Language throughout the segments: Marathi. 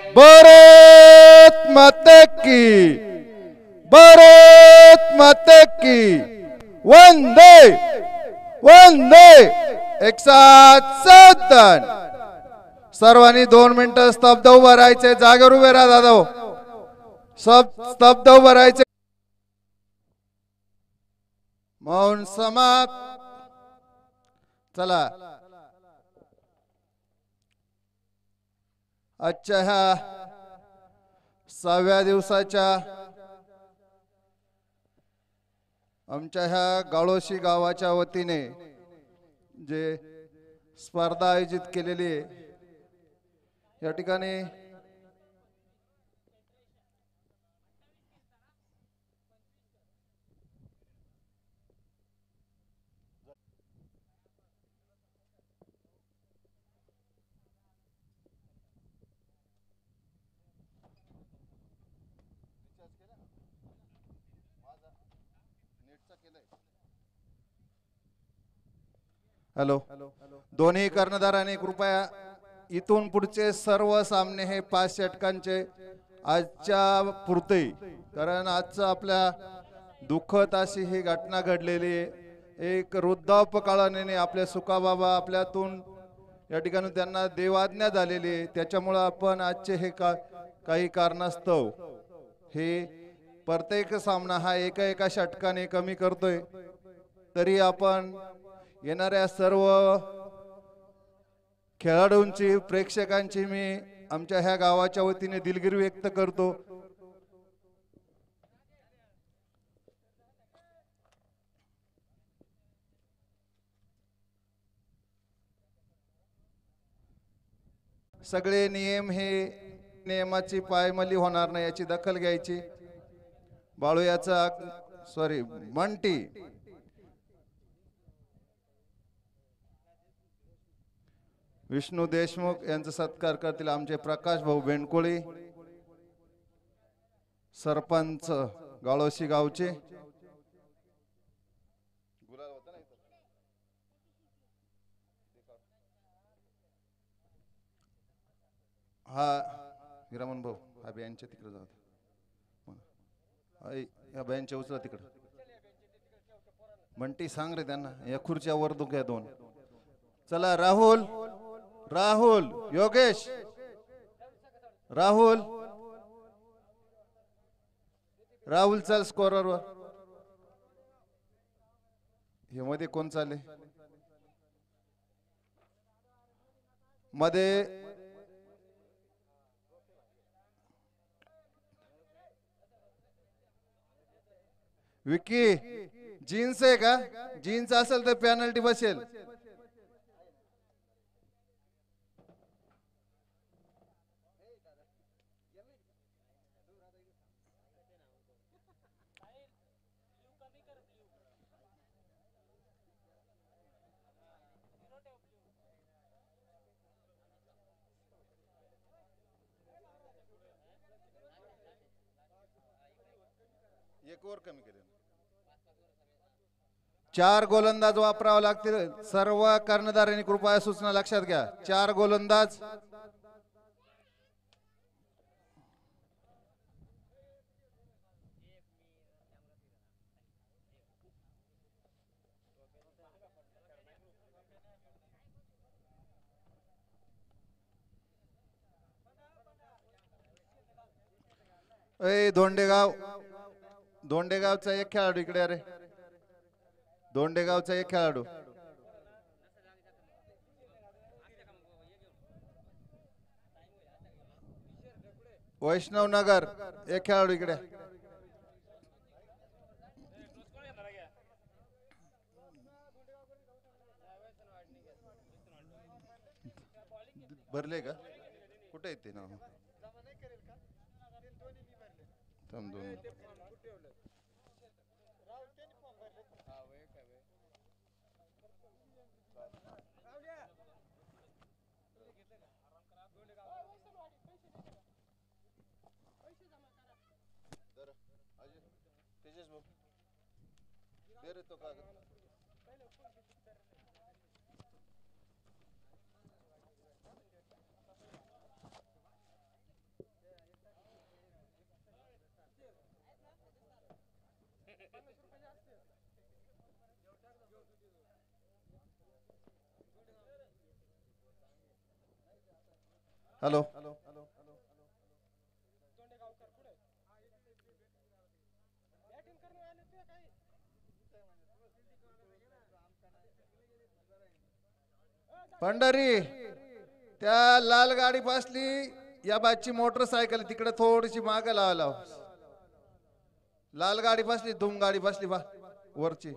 भारत माते की भारत माते की. वंदे वंदे एक सात सावधान. सर्वांनी दोन मिनिटं स्तब्ध उभं राहायचे. जागेवर उभे राहा दादा हो. सब स्तब्ध उभं राहायचे. मौन समाप्त. चला. आजच्या ह्या सहाव्या दिवसाच्या आमच्या ह्या गाळोशी गावाच्या वतीने जे स्पर्धा आयोजित केलेली आहे या ठिकाणी हॅलो. दोन्ही कर्णधारांनी कृपया इथून पुढचे सर्व सामने हे पाच षटकांचे आजच्या पुरते कारण आजचं आपल्या दुःखद अशी ही घटना घडलेली आहे. एक वृद्धापकाळाने आपल्या सुकाबाबा आपल्यातून या ठिकाणी त्यांना देवाज्ञा झालेली आहे. त्याच्यामुळं आपण आजचे हे का काही कारणास्तव हे प्रत्येक सामना हा एका एका षटकाने कमी करतोय. तरी आपण येणाऱ्या सर्व खेळाडूंची प्रेक्षकांची मी आमच्या ह्या गावाच्या वतीने दिलगिरी व्यक्त करतो. सगळे नियम हे नियमाची पायमली होणार नाही याची दखल घ्यायची. बाळू याचा सॉरी मंटी विष्णू देशमुख यांचा सत्कार करतील आमचे प्रकाश भाऊ बेंडकोळी सरपंच गाळोशी गावचे. हा विरामन भाऊ हा बियांच्या तिकडे जाऊ या बियांच्या उचला तिकडं. म्हणती सांग रे त्यांना या खुर्च्या वर दुख्या दोन. चला राहुल. राहुल योगेश. राहुल. राहुल चाल स्कोरर वर. हे मध्ये कोण चाले मध्ये विकी जीन्स आहे का? जीन्स असेल तर पेनल्टी बसेल. वर कमी केले. चार गोलंदाज वापरावे लागतील. सर्व कर्णधारांनी कृपया सूचना लक्षात घ्या. चार गोलंदाज. धोंडेगाव. धोंडेगावचा एक खेळाडू इकडे अरे धोंडेगावचा एक खेळाडू. वैष्णव नगर एक खेळाडू इकडे. भरले का? कुठे येते ना थांब दोन. हॅलो. पंढरी त्या लाल गाडी बसली या बाजची मोटरसायकल तिकडे थोडीशी माग लावा लाव. लाल गाडी बसली धूम गाडी बसली बा वरची.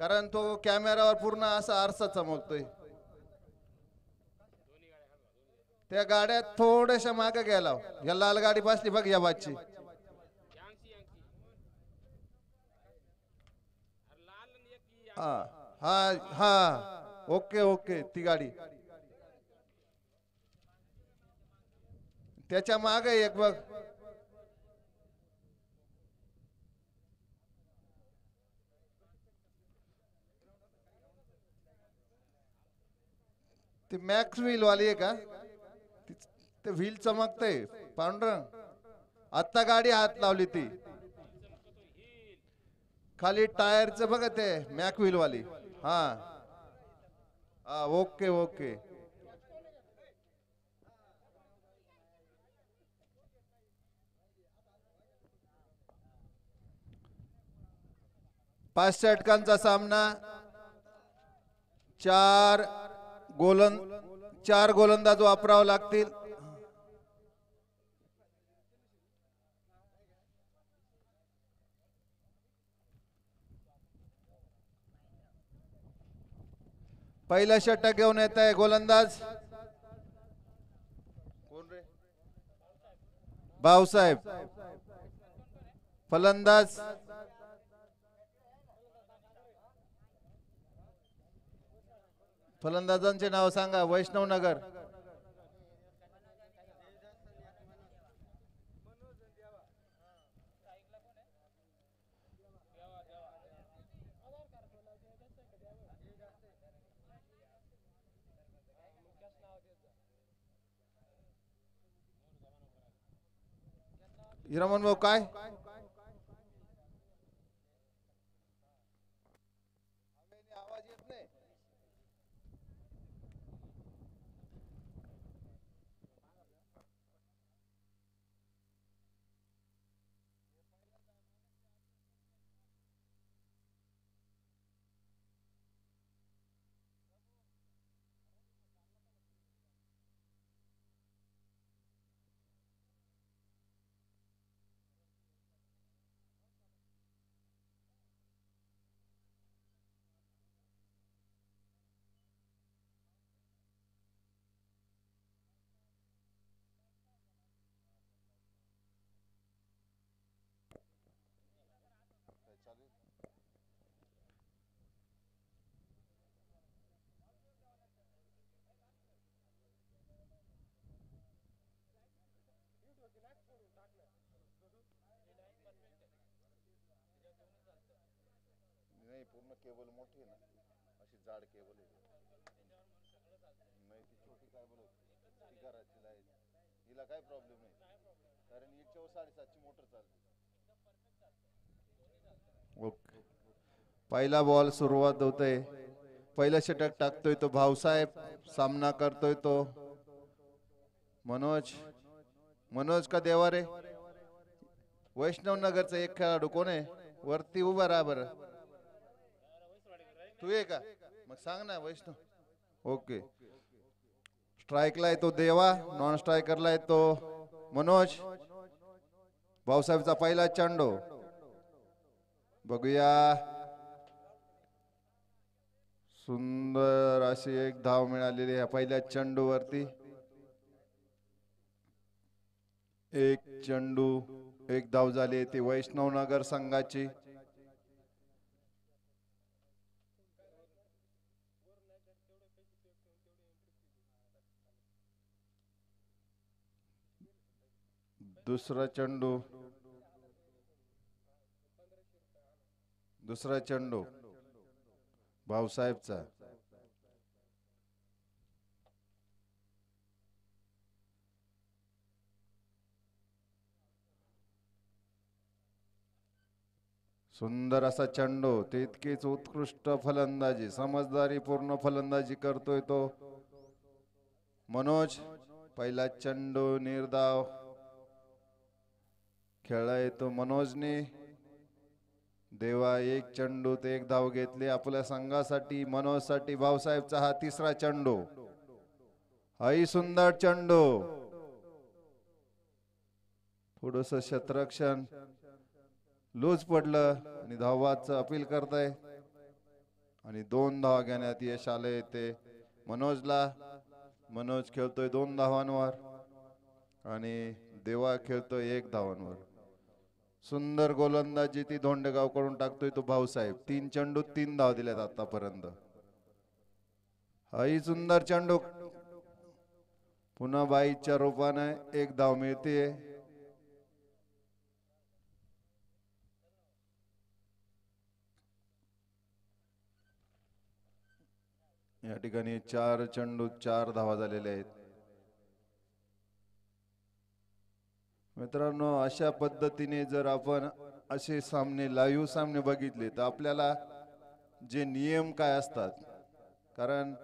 कारण तो कॅमेरावर पूर्ण असा आरसा चमकतोय. त्या गाड्यात थोड्याशा मागे गेला या लाल गाडी बसली बघ या बाजची हा हा हा. ओके ओके ती गाडी त्याच्यामागे एक बघ. ती मॅक्स व्हील वाली आहे का? ते व्हील चमकतय. पांढरंग आत्ता गाडी हात लावली ती. खाली टायरचं बघा ते मॅक व्हील वाली हा. हा ओके ओके पाच षटकांचा सामना. चार गोलंद चार गोलंदाज वापरावं लागतील. पहिलं षटक घेऊन येत आहे गोलंदाज. कोण रे? भाऊसाहेब. फलंदाज. फलंदाजांचे नाव सांगा वैष्णव नगर हिरामन भाऊ काय? नाही पूर्ण केबल मोठी आहे ना. अशी जाड केबल आहे. नाही ती छोटी केबल होती ती घराची लाइट. हिला काय प्रॉब्लेम नाही कारण हिच्यावर साडेसातची मोटर चालते. ओके. पहिला बॉल सुरुवात होते. पहिला षटक टाकतोय तो भाऊसाहेब सामना करतोय तो. मनोज. मनोज का देवारे वैष्णव नगरचा एक खेळाडू कोण आहे? वरती उभा राहा बरं. तू ये का? मग सांग ना वैष्णव. ओके स्ट्राईकला येतो तो देवा नॉन स्ट्रायकरला येतो तो मनोज. भाऊसाहेबचा पहिला चेंडू. बघूया. सुंदर अशी एक धाव मिळालेली आहे पहिल्या चेंडूवरती. एक चेंडू एक धाव झाली ती वैष्णवनगर संघाची दुसरा चेंडू. दुसरा चेंडू. भाऊसाहेबचा. सुंदर असा चेंडू तितकीच उत्कृष्ट फलंदाजी समजदारी पूर्ण फलंदाजी करतोय तो. मनोज पहिला चेंडू निर्धाव. खेळला येतो मनोजने. देवा एक चंडू ते एक धाव घेतली. आपल्या संघासाठी मनोजसाठी भाऊसाहेबचा हा तिसरा चेंडू. आई सुंदर चेंडू. थोडस शतरक्षण. लूज पडलं आणि धावाच अपील करताय. आणि दोन धावा घेण्यात यश आले ते मनोजला मनोज खेळतोय दोन धावांवर. आणि देवा खेळतोय एक धावांवर. सुंदर गोलंदाजी ती धोंडेगाव करून टाकतोय तो भाऊसाहेब तीन चेंडू तीन धाव दिल्यात आतापर्यंत. हाही सुंदर चेंडू. पुन्हा बाईच्या रूपाने एक धाव मिळते या ठिकाणी चार चेंडू चार धावा झालेल्या आहेत. मित्रांनो अशा पद्धतीने जर आपण असे सामने लाईव्ह सामने बघितले तर आपल्याला जे नियम काय असतात कारण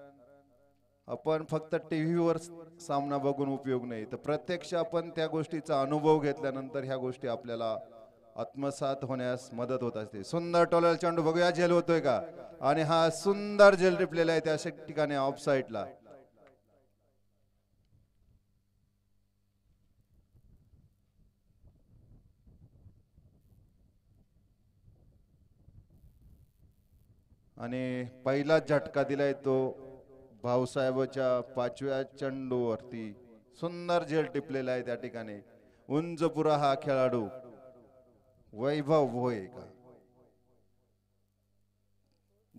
आपण फक्त टीव्हीवर सामना बघून उपयोग नाही तर प्रत्यक्ष आपण त्या गोष्टीचा अनुभव घेतल्यानंतर ह्या गोष्टी आपल्याला आत्मसात होण्यास मदत होत असते. सुंदर टोलल चेंडू बघूया झेल होतोय का? आणि हा सुंदर झेल रिपलेला आहे त्या ठिकाणी ऑफ साईडला आणि पहिला झटका दिलाय तो भाऊसाहेबाच्या पाचव्या चेंडूवरती. सुंदर झेल टिपलेला आहे त्या ठिकाणी. उंजपुरा हा खेळाडू. वैभव भोय का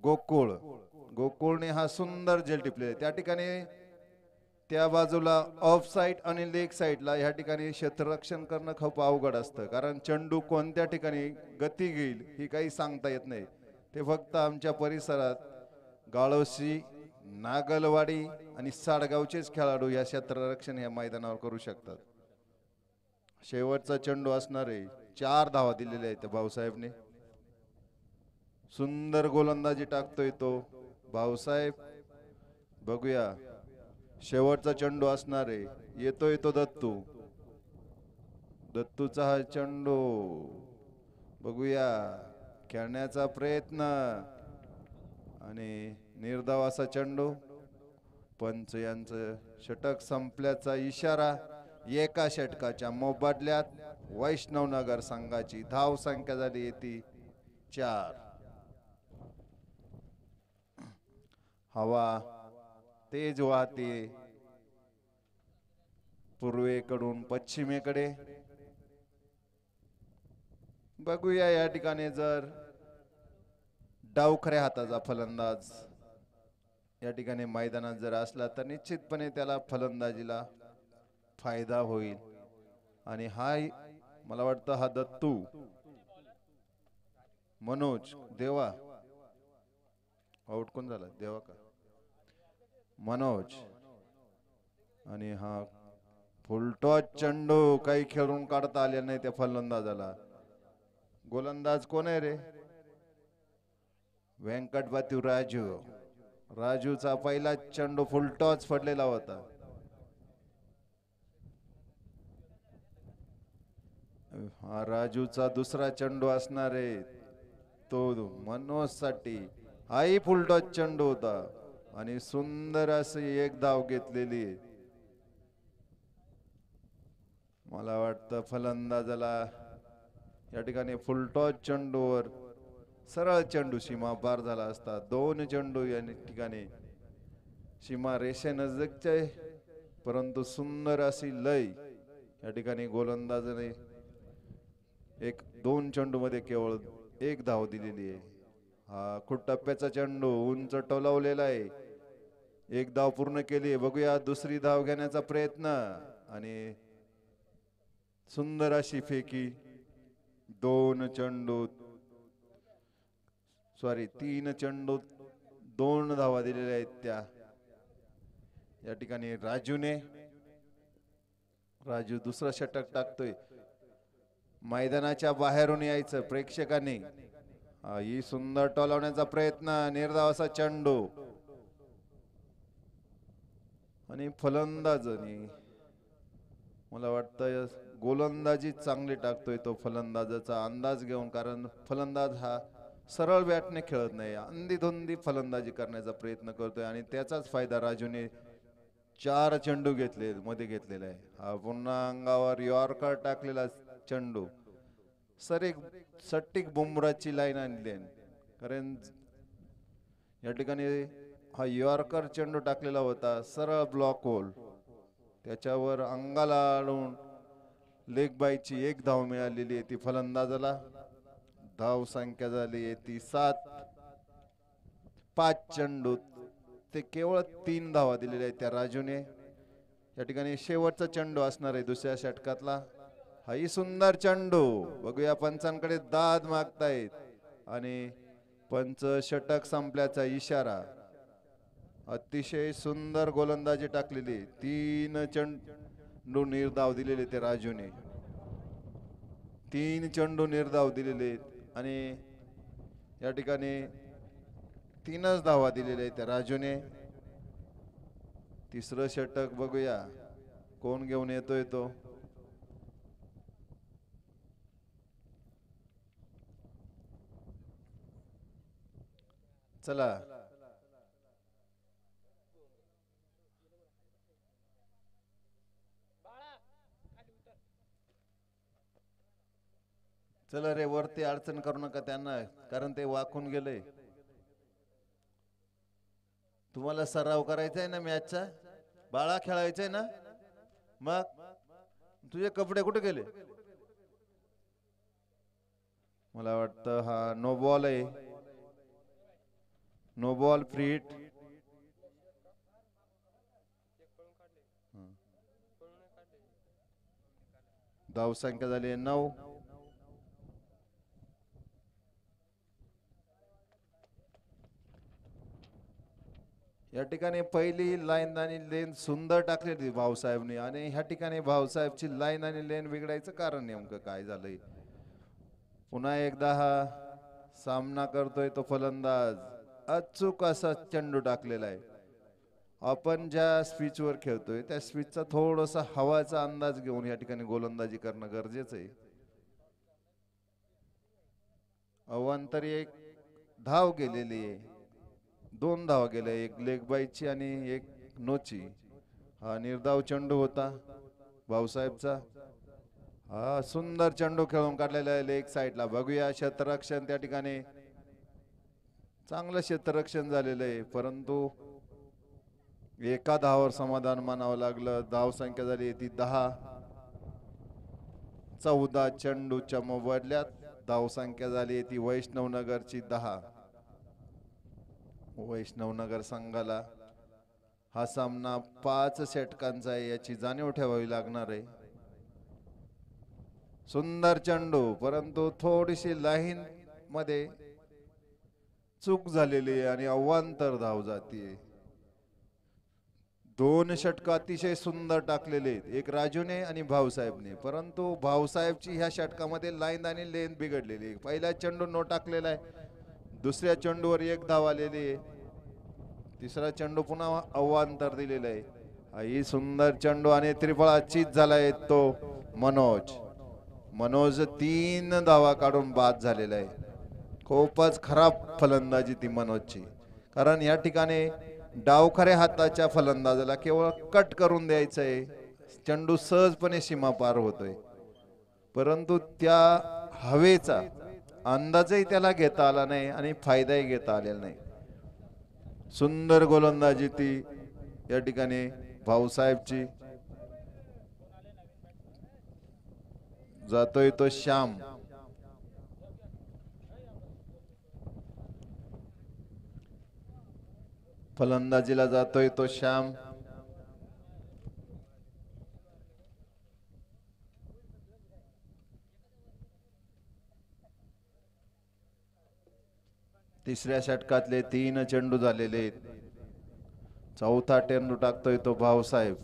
गोकुळ. गोकुळने हा सुंदर झेल टिपलेला आहे. त्या ठिकाणी त्या बाजूला ऑफ साईड आणि लेग साईडला ह्या ठिकाणी क्षेत्ररक्षण करणं खूप अवघड असतं. कारण चेंडू कोणत्या ठिकाणी गती घेईल ही काही सांगता येत नाही. ते फक्त आमच्या परिसरात गाळोशी नागलवाडी आणि साडगावचेच खेळाडू या क्षेत्ररक्षण या मैदानावर करू शकतात. शेवटचा चेंडू असणारे चार धावा दिलेले आहेत भाऊसाहेबने. सुंदर गोलंदाजी टाकतोय तो भाऊसाहेब. बघूया. शेवटचा चेंडू असणारे येतोय तो दत्तू. दत्तूचा हा चेंडू. बघूया. खेळण्याचा प्रयत्न. आणि निर्धाव असा चेंडू. पंच यांचं षटक संपल्याचा इशारा एका षटकाच्या मोबदल्यात वैष्णवनगर संघाची धाव संख्या झाली येते. चार. हवा तेज वाहते. पूर्वेकडून पश्चिमेकडे. बघूया या ठिकाणी जर डावखऱ्या हाताचा फलंदाज. या ठिकाणी मैदानात जर असला तर निश्चितपणे त्याला फलंदाजीला फायदा होईल. आणि हा मला वाटतं हा दत्तू. मनोज देवा. आउट कोण झाला? देवा का? मनोज. आणि हा फुलटॉच चंडू काही खेळून काढता आले नाही त्या फलंदाजाला. गोलंदाज कोण आहे रे? व्यंकटपाती राजू राजूचा पहिला चेंडू फुलटॉच पडलेला होता. हा राजूचा दुसरा चेंडू असणार आहे. तो मनोजसाठी हाही फुलटॉच चेंडू होता आणि सुंदर अशी एक धाव घेतलेली. मला वाटतं फलंदाजाला या ठिकाणी फुलटॉच चेंडूवर सरळ चेंडू सीमा पार झाला असता. दोन चेंडू या ठिकाणी सीमा रेषे नजदीकचे परंतु सुंदर अशी लय या ठिकाणी गोलंदाजाने एक दोन चेंडू मध्ये केवळ एक धाव दिलेली आहे. हा खूप टप्प्याचा चेंडू उंच टोलावलेला आहे. एक धाव पूर्ण केली बघूया दुसरी धाव घेण्याचा प्रयत्न. आणि सुंदर अशी फेकी दोन चेंडू सॉरी तीन चेंडू दोन धावा दिलेल्या आहेत त्या. या ठिकाणी राजूने राजू दुसरा षटक टाकतोय. मैदानाच्या बाहेरून यायचं प्रेक्षकांनी. ही सुंदर टॉलवण्याचा प्रयत्न निर्धावाचा चेंडू. आणि फलंदाजनी मला वाटतं गोलंदाजी चांगली टाकतोय तो फलंदाजाचा अंदाज घेऊन कारण फलंदाज हा सरळ बॅटने खेळत नाही. अंधीधुंदी फलंदाजी करण्याचा प्रयत्न करतोय आणि त्याचाच फायदा राजूने चार चेंडू घेतले मध्ये घेतलेला आहे. हा पुन्हा अंगावर यॉर्कर टाकलेला चेंडू. सर एक सट्टिक बुमराची लाईन आणली आहे. कारण या ठिकाणी हा यॉर्कर चेंडू टाकलेला होता. सरळ ब्लॉक होल. त्याच्यावर अंगाला अडून लेग बायची एक धाव मिळालेली आहे ती फलंदाजाला. धाव संख्या झाली आहे ती सात. पाच चंडू ते केवळ तीन धावा दिलेल्या आहेत त्या राजूने. या ठिकाणी शेवटचा चेंडू असणार आहे दुसऱ्या षटकातला. हाही सुंदर चेंडू. बघूया पंचांकडे दाद मागतायत. आणि पंच षटक संपल्याचा इशारा. अतिशय सुंदर गोलंदाजी टाकलेली तीन चेंडू निर्धाव दिलेले ते राजूने. तीन चेंडू निर्धाव दिलेले आहेत. आणि या ठिकाणी तीनच धावा दिलेल्या आहेत राजूने. तिसरं षटक बघूया. कोण घेऊन येतोय तो? चला. चला रे वरती अडचण करू नका त्यांना कारण ते वाकून गेले. तुम्हाला सराव करायचा आहे ना मॅचचा? बाळा खेळायचंय ना? मग? तुझे कपडे कुठे गेले? मला वाटतं हा नो बॉल आहे. नो बॉल फ्री हिट धाव संख्या झाली आहे नऊ. या ठिकाणी पहिली लाईन आणि लेन सुंदर टाकलेली भाऊसाहेबने. आणि ह्या ठिकाणी भाऊसाहेबची लाईन आणि लेन बिघडायचं कारण नेमकं काय झालंय? पुन्हा एकदा हा सामना करतोय तो फलंदाज. अचूक असा चेंडू टाकलेला आहे. आपण ज्या स्पीचवर खेळतोय त्या स्पीचचा थोडासा हवाचा अंदाज घेऊन या ठिकाणी गोलंदाजी करणं गरजेचं आहे. अवांतरी एक धाव गेलेली आहे. दोन धावा गेल्या एक लेगबाईची आणि एक नोची. हा निर्धाव चेंडू होता भाऊसाहेबचा. हा सुंदर चेंडू खेळून काढलेला आहे लेग साईडला. बघूया क्षेत्ररक्षण त्या ठिकाणी. चांगलं क्षेत्ररक्षण झालेलं आहे परंतु एका धावावर समाधान मानावं लागलं. धाव संख्या झाली ती दहा. चौदा चेंडूच्या मोबदल्यात धाव संख्या झाली ती वैष्णवनगरची दहा. वैष्णवनगर संघाला हा सामना पाच षटकांचा आहे याची जाणीव ठेवावी लागणार आहे. सुंदर चेंडू परंतु थोडीशी लाईन मध्ये चूक झालेली आहे आणि अवांतर धाव जातीये. दोन षटक अतिशय सुंदर टाकलेले आहेत एक राजूने आणि भाऊसाहेबने. परंतु भाऊसाहेबची ह्या षटकामध्ये लाईन आणि लेन बिघडलेली आहे. पहिला चेंडू नो टाकलेला आहे दुसऱ्या चेंडूवर एक धाव आलेली आहे. तिसरा चेंडू पुन्हा अव्वांतर दिलेला आहे. आई ही सुंदर चेंडू आणि त्रिफळा चित झालाय तो मनोज. मनोज तीन धावा काढून बाद झालेला आहे. खूपच खराब फलंदाजी ती मनोजची. कारण या ठिकाणी डावखऱ्या हाताच्या फलंदाजाला केवळ कट करून द्यायचं आहे चेंडू सहजपणे सीमा पार होतोय. परंतु त्या हवेचा अंदाजही त्याला घेता आला नाही आणि फायदाही घेता आलेला नाही. सुंदर गोलंदाजी ती या ठिकाणी भाऊसाहेबची जातोय तो श्याम. फलंदाजीला जातोय तो श्याम. तिसऱ्या षटकातले तीन चेंडू झालेले आहेत. चौथा चेंडू टाकतोय तो भाऊसाहेब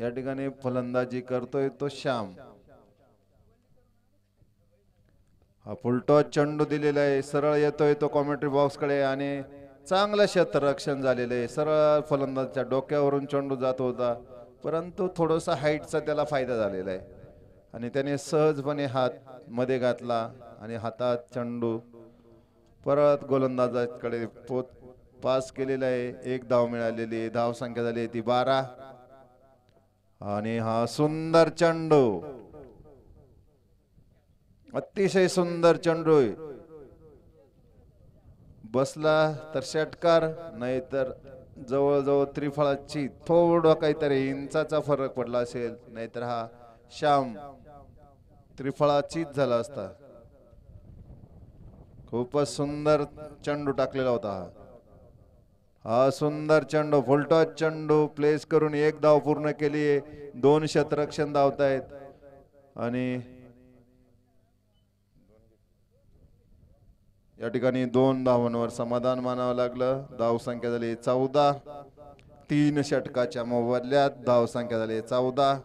या ठिकाणी फलंदाजी करतोय तो श्याम. हा फुलटॉस चेंडू दिलेला आहे. सरळ येतोय तो कॉमेंट्री बॉक्सकडे आणि चांगलं क्षेत्ररक्षण झालेलं आहे. सरळ फलंदाजच्या डोक्यावरून चेंडू जात होता. परंतु थोडासा हाईटचा त्याला फायदा झालेला आहे. आणि त्याने सहजपणे हात मध्ये घातला आणि हातात चंडू. परत गोलंदाजाकडे पोत पास केलेला आहे. एक धाव मिळालेली धाव संख्या झाली ती बारा. आणि हा सुंदर चंडू. अतिशय सुंदर चंडू आहे. बसला तर षटकार नाहीतर जवळजवळ त्रिफळाची थोडं काहीतरी इंचाचा फरक पडला असेल. नाहीतर हा श्याम त्रिफळाचीच झाला असता. खूपच सुंदर चेंडू टाकलेला होता हा. हा सुंदर चेंडू फुलटॉच चेंडू प्लेस करून एक धाव पूर्ण केली आहे दोन शतरक्षण धावतायत. आणि या ठिकाणी दोन धावांवर समाधान मानावं लागलं. धाव संख्या झाली चौदा. तीन षटकाच्या मोबदल्यात धाव संख्या झाली चौदा.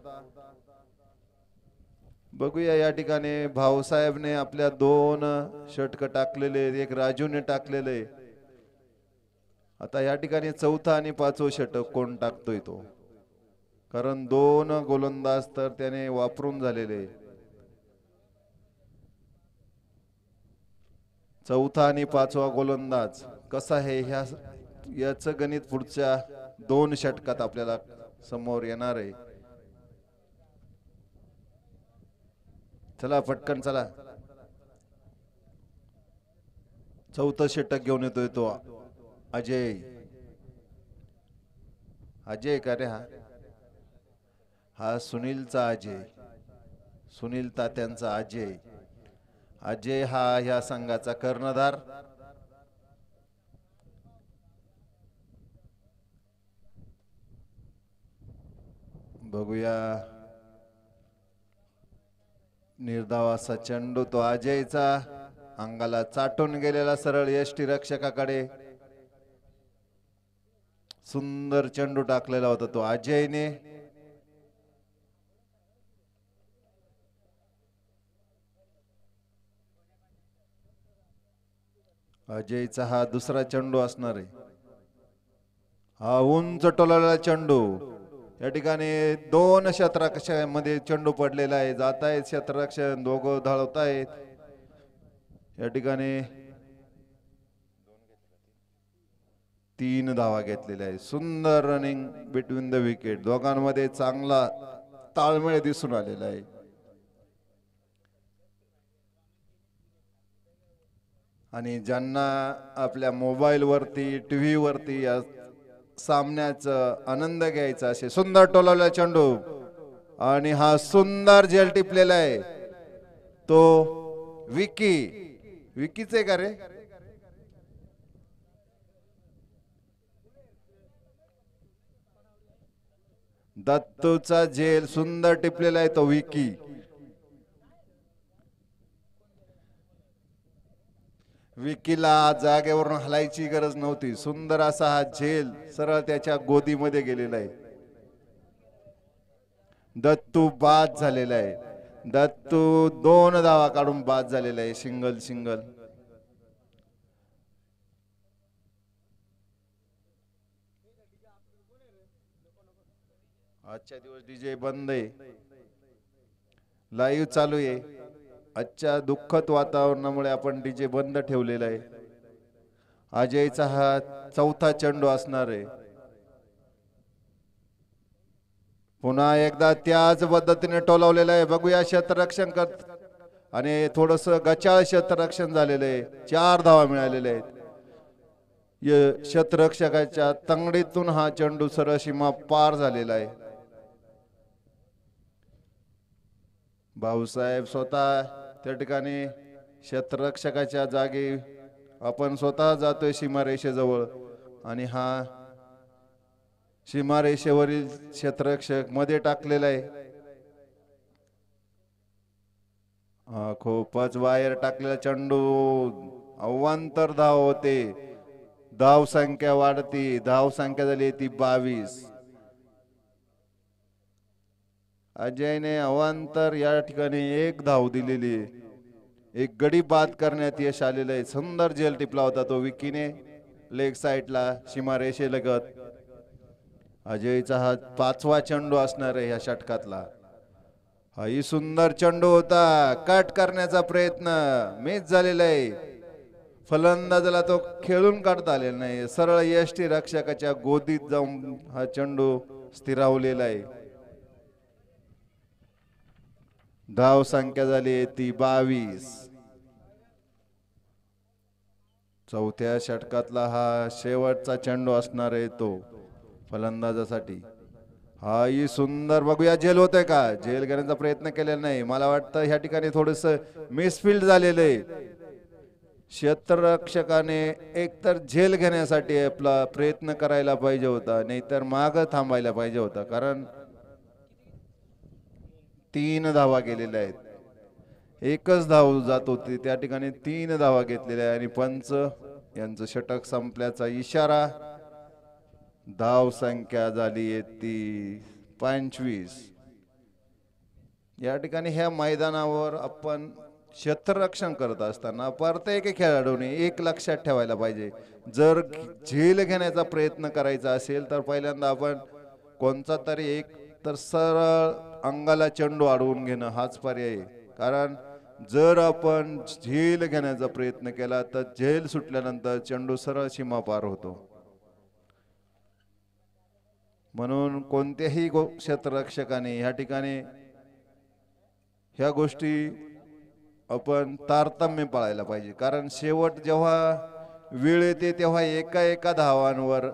बघूया या ठिकाणी भाऊसाहेबने आपल्या दोन षटक टाकलेले आहेत. एक राजूने टाकलेले आता या ठिकाणी चौथा आणि पाचवं षटक कोण टाकतोय तो? कारण दोन गोलंदाज तर त्याने वापरून झालेले चौथा आणि पाचवा गोलंदाज कसा आहे? ह्या याचं गणित पुढच्या दोन षटकात आपल्याला समोर येणार आहे. चला पटकन चला. चौथं षटक घेऊन येतोय तो अजय. अजय का रे हा? हा सुनीलचा अजय. सुनील तात्यांचा अजय. अजय हा ह्या संघाचा कर्णधार. बघूया. निर्धावाचा चंडू चेंडू तो अजयचा. अंगाला चाटून गेलेला सरळ यष्टी रक्षकाकडे. सुंदर चेंडू टाकलेला होता तो अजयने. अजयचा हा दुसरा चेंडू असणार आहे. हा उंच टोलाला चेंडू. या ठिकाणी दोन मध्ये चेंडू पडलेला आहे. जात आहेत क्षेत्ररक्षण दोघं धावत आहेत. या ठिकाणी तीन धावा घेतलेल्या आहे सुंदर रनिंग बिटवीन द विकेट दोघांमध्ये चांगला ताळमेळ दिसून आलेला आहे. आणि ज्यांना आपल्या मोबाईल वरती टीव्ही वरती या सामन्याचा आनंद घ्यायचा असे. सुंदर टोलावला चेंडू. आणि हा सुंदर जेल टिपलेला आहे. तो विकी. विकीच आहे का रे? दत्तूचा जेल सुंदर टिपलेला आहे तो विकी. विकीला जागेवरून हलायची गरज नव्हती. सुंदर असा हा झेल सरळ त्याच्या गोदीमध्ये गेलेला आहे. दत्तू बाद झालेला आहे. दत्तू दोन धावा काढून बाद झालेला आहे. सिंगल सिंगल आजच्या दिवस डीजे बंद आहे. लाईव्ह चालू आहे. आजच्या दुःखद वातावरणामुळे आपण डीजे बंद ठेवलेला आहे. अजयचा हा चौथा चेंडू असणार आहे. पुन्हा एकदा त्याच पद्धतीने टोलावलेला आहे. बघूया क्षेत्ररक्षण करत आणि थोडस गचाळ क्षेत्ररक्षण झालेलं आहे. चार धावा मिळालेल्या आहेत. य- क्षेत्ररक्षकाच्या तंगडीतून हा चेंडू सरळ सीमा पार झालेला आहे. भाऊसाहेब स्वतः त्या ठिकाणी क्षेत्ररक्षकाच्या जागी आपण स्वतः जातोय सीमारेषेजवळ. आणि हा सीमारेषेवरील क्षेत्ररक्षकमध्ये टाकलेला आहे. हा, खूपच बाहेर टाकलेला चेंडू. अवांतर धाव होते. धाव संख्या वाढती. धाव संख्या झाली ती बावीस. अजयने अवांतर या ठिकाणी एक धाव दिलेली एक गडी बाद करण्यात यश आलेलं आहे. सुंदर जेल टिपला होता तो विकीने लेग साईडला सीमारेषेलगत अजयचा हा पाचवा चेंडू असणार आहे ह्या षटकातला. हाही सुंदर चेंडू होता. कट करण्याचा प्रयत्न. मिस झालेला आहे. फलंदाजाला तो खेळून काढता आलेला नाही सरळ यष्टी रक्षकाच्या गोदीत जाऊन हा चेंडू स्थिरावलेला आहे. धाव संख्या झाली आहे ती बावीस. चौथ्या षटकातला हा शेवटचा चेंडू असणार आहे तो फलंदाजासाठी. हा ही सुंदर बघूया जेल होतंय का? जेल घेण्याचा प्रयत्न केलेला नाही. मला वाटतं ह्या ठिकाणी थोडस मिसफिल्ड झालेलं आहे. क्षेत्ररक्षकाने एकतर झेल घेण्यासाठी आपला प्रयत्न करायला पाहिजे होता नाहीतर माग थांबायला पाहिजे होता. कारण तीन धावा गेलेल्या आहेत. एकच धाव जात होती त्या ठिकाणी तीन धावा घेतलेल्या आहे आणि पंच यांचं षटक संपल्याचा इशारा. धाव संख्या झाली आहे ती पंचवीस. या ठिकाणी ह्या मैदानावर आपण क्षेत्ररक्षण करत असताना प्रत्येक खेळाडूने एक लक्षात ठेवायला पाहिजे. जर झेल घेण्याचा प्रयत्न करायचा असेल तर पहिल्यांदा आपण कोणता तरी एक तर सरळ अंगाला चेंडू अडवून घेणं हाच पर्याय कारण जर आपण झेल घेण्याचा प्रयत्न केला तर झेल सुटल्यानंतर चेंडू सरळ सीमा पार होतो. म्हणून कोणत्याही गो क्षेत्ररक्षकाने ह्या ठिकाणी ह्या गोष्टी आपण तारतम्य पाळायला पाहिजे. कारण शेवट जेव्हा वेळ येते तेव्हा एका एका धावांवर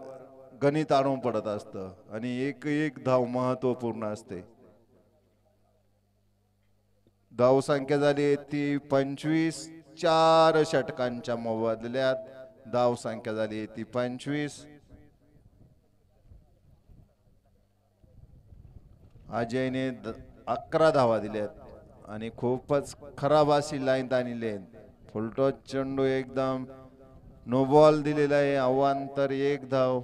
गणित आणून पडत असतं आणि एक एक धाव महत्त्वपूर्ण असते. धाव संख्या झाली ती पंचवीस चार षटकांच्या मोबदल्यात. धाव संख्या झाली ती पंचवीस. अजयने अकरा धावा दिल्यात आणि खूपच खराब अशी लाईन आणली आहे. फुलटॉस चेंडू एकदम नो बॉल दिलेला आहे. अवांतर एक धाव.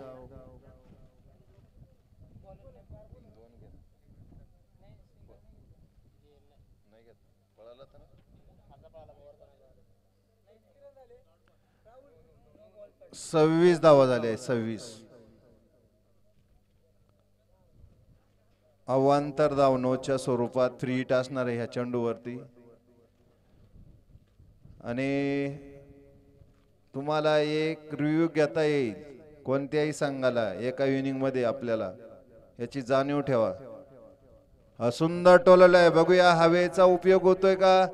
सव्वीस धावा झाल्या आहेत सव्वीस. अवांतर धाव नोच्या स्वरूपात थ्री हिट असणार आहे ह्या चेंडूवरती. आणि तुम्हाला एक रिव्ह्यू घेता येईल कोणत्याही संघाला एका इनिंगमध्ये आपल्याला. याची जाणीव ठेवा. हा सुंदर टोलला आहे. बघूया हवेचा उपयोग होतोय का?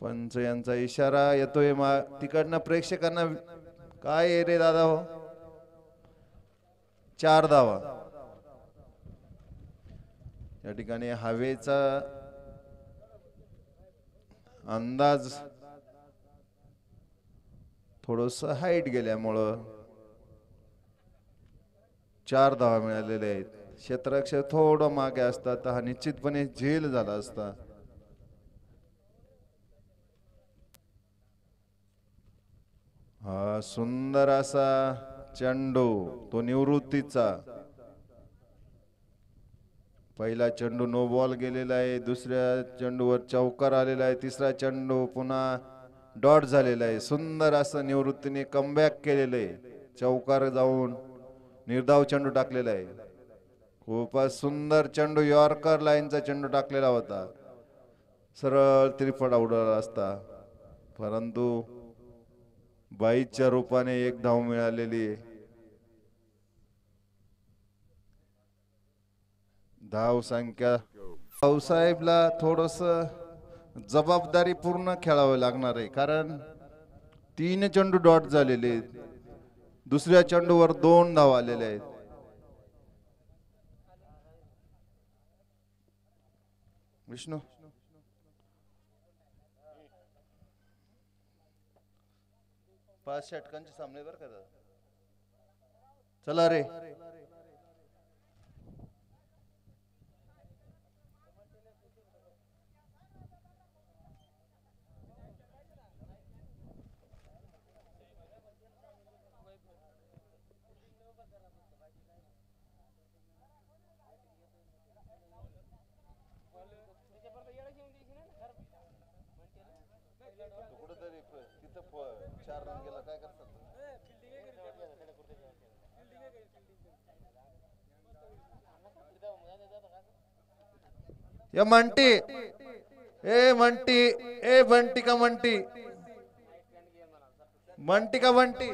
पंच यांचा इशारा येतोय. मा तिकडनं प्रेक्षकांना काय आहे रे दादा हो? चार धावा. या ठिकाणी हवेचा अंदाज थोडस हाईट गेल्यामुळं चार धावा मिळालेल्या आहेत. क्षेत्ररक्षक थोडं मागे असतात हा निश्चितपणे झेल झाला असता. हा सुंदर असा चेंडू तो निवृत्तीचा. पहिला चेंडू नो बॉल गेलेला आहे दुसऱ्या चेंडूवर चौकार आलेला आहे तिसरा चेंडू पुन्हा डॉट झालेला आहे. सुंदर असं निवृत्तीने कमबॅक केलेलं आहे. चौकार जाऊन निर्धाव चेंडू टाकलेला आहे. खूपच सुंदर चेंडू यॉर्कर लाईनचा चेंडू टाकलेला होता. सरळ त्रिफळ उडवला असता. परंतु बाईच्या रूपाने एक धाव मिळालेली आहे. धाव संख्या. भाऊसाहेबला थोडस जबाबदारी पूर्ण खेळावं लागणार आहे कारण तीन चेंडू डॉट झालेले आहेत. दुसऱ्या चेंडूवर दोन धाव आलेले आहेत. विष्णू? पाच षटकांचे सामने बरं का चला रे. या म्हणती ए म्हणती ए बंटी का म्हणती म्हणती का म्हणती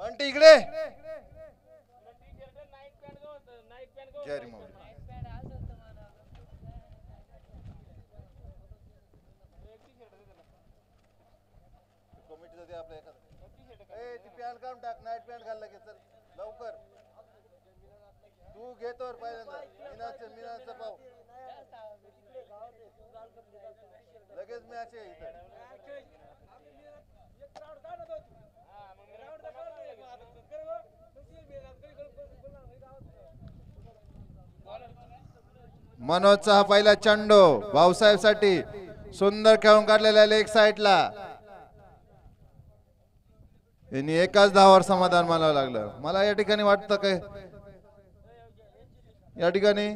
म्हणती इकडे. जय रे माऊली. कमिटीचं ते एखादं. ए, ती पॅन्ट काढून टाक नाईट पॅन्ट घाल लगेच चल. लवकर. तू घेतो पहिल्यांदा. मीनाचं मीनाचं पाव. लगेच मॅच आहे इथं. मनोजचा हा पहिला चंडो भाऊसाहेबसाठी सुंदर खेळून काढलेला लेग साईडला यांनी एकाच धावावर समाधान मानावं लागलं. मला या ठिकाणी वाटतं काय? या ठिकाणी?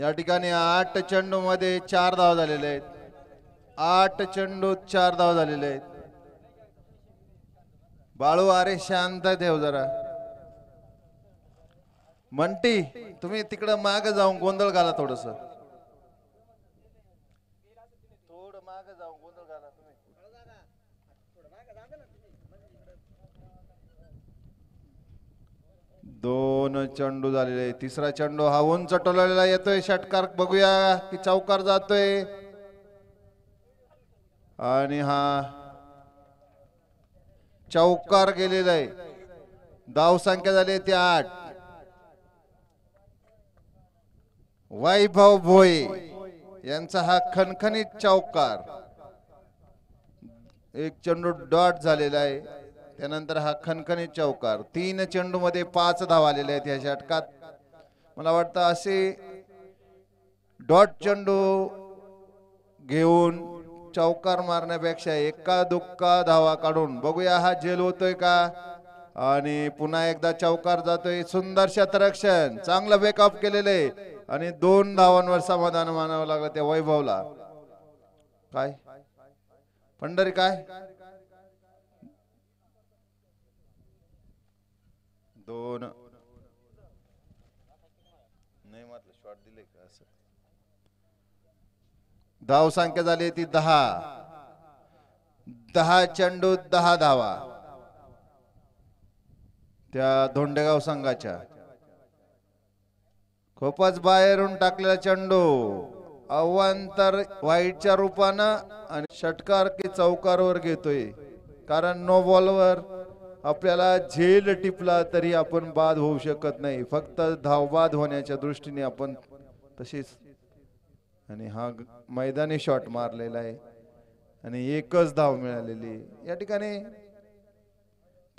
या ठिकाणी आठ चेंडू मध्ये चार धाव झालेले आहेत. आठ चेंडू चार धाव झालेले आहेत. बाळू अरे शांत ठेव जरा. म्हणती तुम्ही तिकडं माग जाऊन गोंधळ घाला थोडस थोडं माग जाऊन गोंधळ घाला तुम्ही दोन चेंडू झालेले आहे तिसरा चेंडू हा उंच टोललेला येतोय. षटकार बघूया की चौकार जातोय. आणि हा चौकार गेलेला आहे. धाव संख्या झाली ती आठ. वैभव भोये यांचा हा खनखनीत चौकार. एक चेंडू डॉट झालेला आहे. त्यानंतर हा खनखनी चौकार तीन चेंडू मध्ये पाच धाव आलेले आहेत या षटकात. मला वाटतं असे डॉट चेंडू घेऊन चौकार मारण्यापेक्षा एका दुक्का धावा काढून बघूया हा जेल होतोय का? आणि पुन्हा एकदा चौकार जातोय. सुंदर शतरक्षण चांगलं बेकअप केलेलं आहे आणि दोन धावांवर समाधान मानावं लागलं त्या वैभवला. काय? पंढरी काय? दोन. नाही म्हटलं शॉर्ट दिले का असं? धाव संख्या झाली ती दहा. दहा चेंडू दहा धावा. त्या धोंडेगाव संघाच्या. खूपच बाहेरून टाकलेला चेंडू. अवांतर वाईटच्या रूपानं आणि षटकार की चौकारवर घेतोय. कारण नो बॉलवर आपल्याला झेल टिपला तरी आपण बाद होऊ शकत नाही. फक्त धावबाद होण्याच्या दृष्टीने आपण तशीच आणि हा मैदानी शॉट मारलेला आहे. आणि एकच धाव मिळालेली या ठिकाणी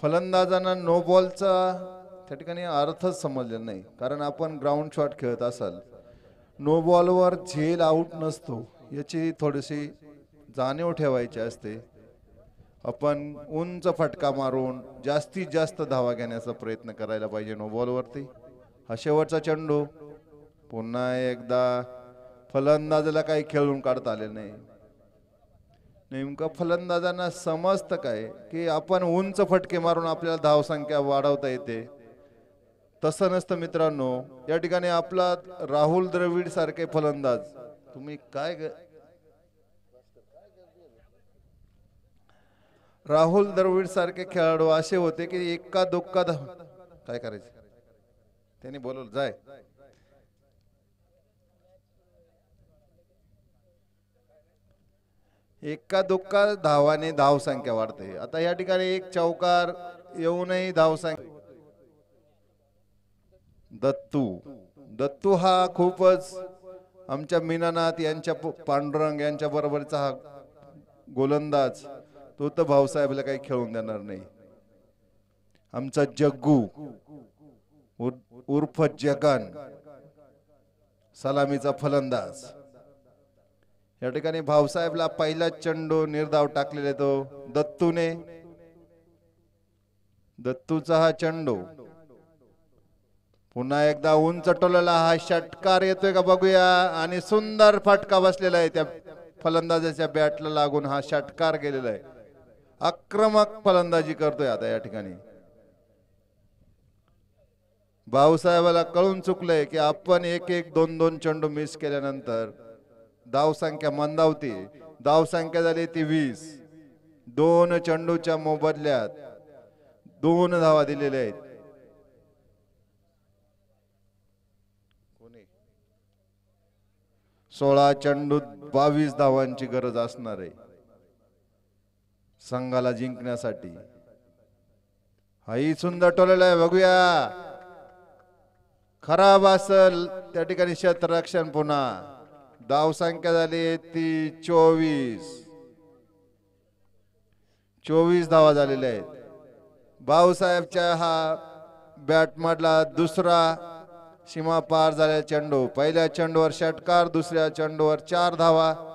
फलंदाजांना नो बॉलचा त्या ठिकाणी अर्थच समजलेला नाही. कारण आपण ग्राउंड शॉट खेळत असाल. नो बॉलवर झेल आऊट नसतो. याची थोडीशी जाणीव ठेवायची असते. आपण उंच फटका मारून जास्तीत जास्त धावा घेण्याचा प्रयत्न करायला पाहिजे नो हो बॉलवरती? हा शेवटचा चेंडू. पुन्हा एकदा फलंदाजाला काही खेळून काढता आले नाही. नेमकं फलंदाजांना समजतं काय की आपण उंच फटके मारून आपल्याला धावसंख्या वाढवता येते? तसं नसतं मित्रांनो. या ठिकाणी आपला राहुल द्रविड सारखे फलंदाज तुम्ही काय राहुल द्रविड सारखे खेळाडू असे होते की एका दुक्का काय करायचं? त्यांनी बोलवलं जाय. एका दुक्का धावाने धाव संख्या वाढते. आता या ठिकाणी एक चौकार येऊनही धावसंख्या दत्तू. दत्तू हा खूपच आमच्या मीनानाथ यांच्या पांडुरंग यांच्या बरोबरचा हा गोलंदाज. तो तर भाऊसाहेबला काही खेळून देणार नाही. आमचा जग्गू उर्फ जगन सलामीचा फलंदाज. या ठिकाणी भाऊसाहेबला पहिला चेंडू निर्धाव टाकलेला तो दत्तूने. दत्तूचा हा चेंडू. पुन्हा एकदा उंच टोलेला हा षटकार येतोय का बघूया. आणि सुंदर फटका बसलेला आहे त्या फलंदाजाच्या बॅटला लागून हा षटकार गेलेला आहे. आक्रमक फलंदाजी करतोय आता या ठिकाणी. भाऊसाहेबाला कळून चुकलंय की आपण एक एक दोन दोन चेंडू मिस केल्यानंतर धावसंख्या मंदावती. धावसंख्या झाली ती वीस. दोन चेंडूच्या मोबदल्यात दोन धावा दिलेल्या आहेत. सोळा चेंडूत बावीस धावांची गरज असणार आहे. संघाला जिंकण्यासाठी. हाही सुंदर टोलेला आहे बघूया. खराब असल त्या ठिकाणी क्षेत्ररक्षण पुन्हा. धाव संख्या झाली ती चोवीस. चोवीस धावा झालेल्या आहेत. भाऊसाहेबच्या हा बॅट मधला दुसरा सीमा पार झाल्या चेंडू. पहिल्या चेंडूवर षटकार दुसऱ्या चेंडूवर चार धावा.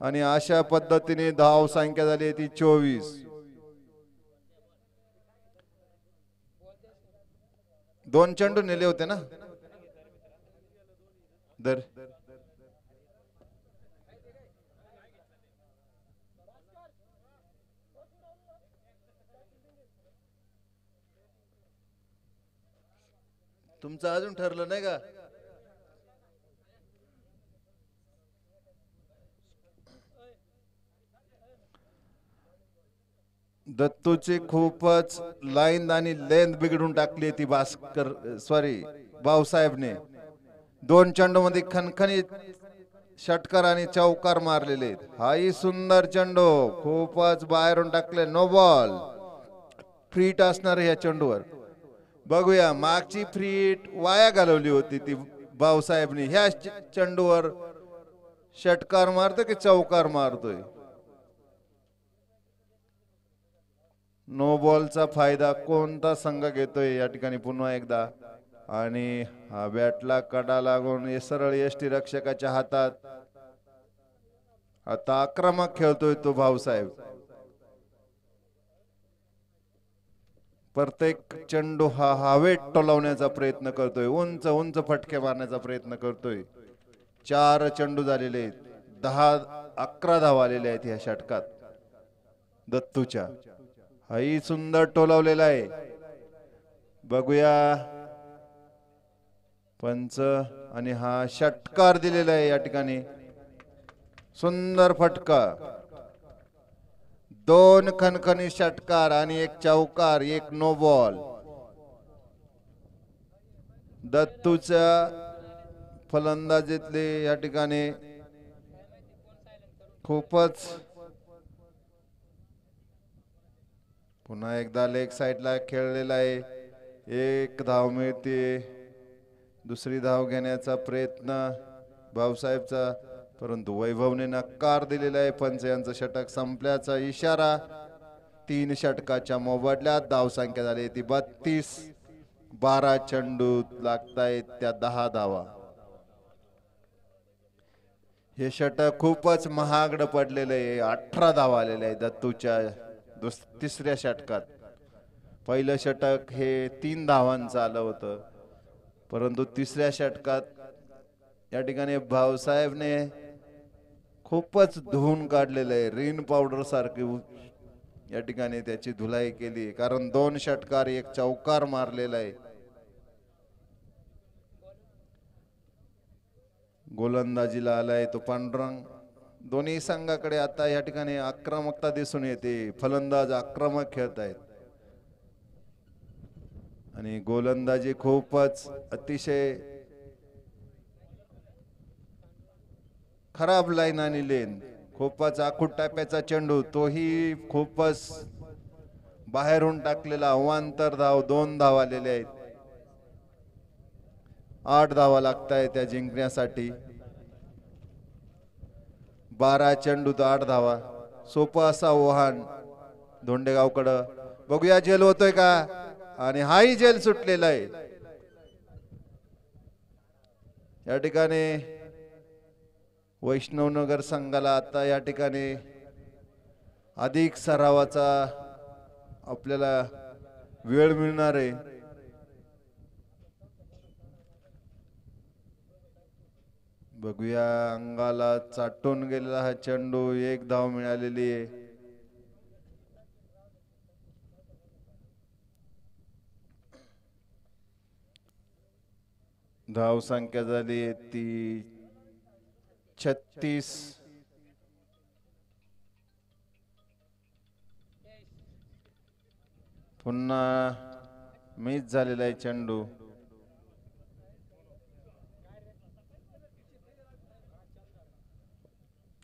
आणि अशा पद्धतीने धाव संख्या झाली ती चोवीस. दोन चेंडू नेले होते ना? दर. तुमचं अजून ठरलं नाही का? दत्तूची खूपच लाईन आणि लेंथ बिघडून टाकली ती भास्कर सॉरी भाऊसाहेबने. दोन चेंडू मध्ये खणखणीत षटकार आणि चौकार मारलेले आहेत. हाही सुंदर चेंडू खूपच बाहेरून टाकले नो बॉल फ्रीट असणार या चेंडूवर. बघूया मागची फ्रीट वाया घालवली होती ती भाऊसाहेबने. ह्या चंडूवर चेंडूवर षटकार मारतोय की चौकार मारतोय? नो बॉलचा फायदा कोणता संघ घेतोय या ठिकाणी पुन्हा एकदा? आणि हा बॅटला कडा लागून सरळ यष्टी रक्षकाच्या हातात. आता आक्रमक खेळतोय तो भाऊसाहेब. प्रत्येक चेंडू हा हवेत टोलवण्याचा प्रयत्न करतोय. उंच उंच फटके मारण्याचा प्रयत्न करतोय. चार चेंडू झालेले आहेत. दहा अकरा धावा आलेले आहेत ह्या षटकात. दत्तूच्या. हाही सुंदर टोलावलेला आहे. बघूया. पंच आणि हा षटकार दिलेला आहे या ठिकाणी. सुंदर फटका दोन खनखनी षटकार आणि एक चौकार एक नो बॉल. दत्तूच्या फलंदाजीतले या ठिकाणी खूपच पुन्हा एकदा लेग साईडला खेळलेला आहे. एक धाव मिळते. दुसरी धाव घेण्याचा प्रयत्न भाऊसाहेबचा परंतु वैभवने नकार दिलेला आहे. पंच यांचं षटक संपल्याचा इशारा. तीन षटकाच्या मोबदल्यात धाव संख्या झाली ती बत्तीस. बारा चेंडू लागतायत त्या दहा धावा. हे षटक खूपच महागड पडलेलं आहे. अठरा धावा आलेले आहे दत्तूच्या. दुस तिसऱ्या षटकात. पहिलं षटक हे तीन धावांचं आलं होतं. परंतु तिसऱ्या षटकात या ठिकाणी भाऊसाहेबने खूपच धुवून काढलेलं आहे. रिन पावडर सारखी या ठिकाणी त्याची धुलाई केली कारण दोन षटकार एक चौकार मारलेला आहे. गोलंदाजीला आलाय तो पांडुरंग. दोन्ही संघाकडे आता या ठिकाणी आक्रमकता दिसून येते. फलंदाज आक्रमक खेळत आहेत आणि गोलंदाजी खूपच अतिशय खराब लाईन आणि लेन खूपच आखूट टाप्याचा चेंडू तोही खूपच बाहेरून टाकलेला अवांतर धाव दोन धाव आलेले आहेत. आठ धावा लागताय त्या जिंकण्यासाठी. बारा चेंडूत आठ धावा. सोपं असा ओहान धोंडेगावकडं. बघूया जेल होतोय का? आणि हाही जेल सुटलेला आहे. या ठिकाणी वैष्णवनगर संघाला आता या ठिकाणी अधिक सरावाचा आपल्याला वेळ मिळणार आहे. बघूया अंगाला चाटून गेलेला हा चेंडू एक धाव मिळालेली आहे. धाव संख्या झाली आहे ती छत्तीस. पुन्हा मिस झालेला आहे चेंडू.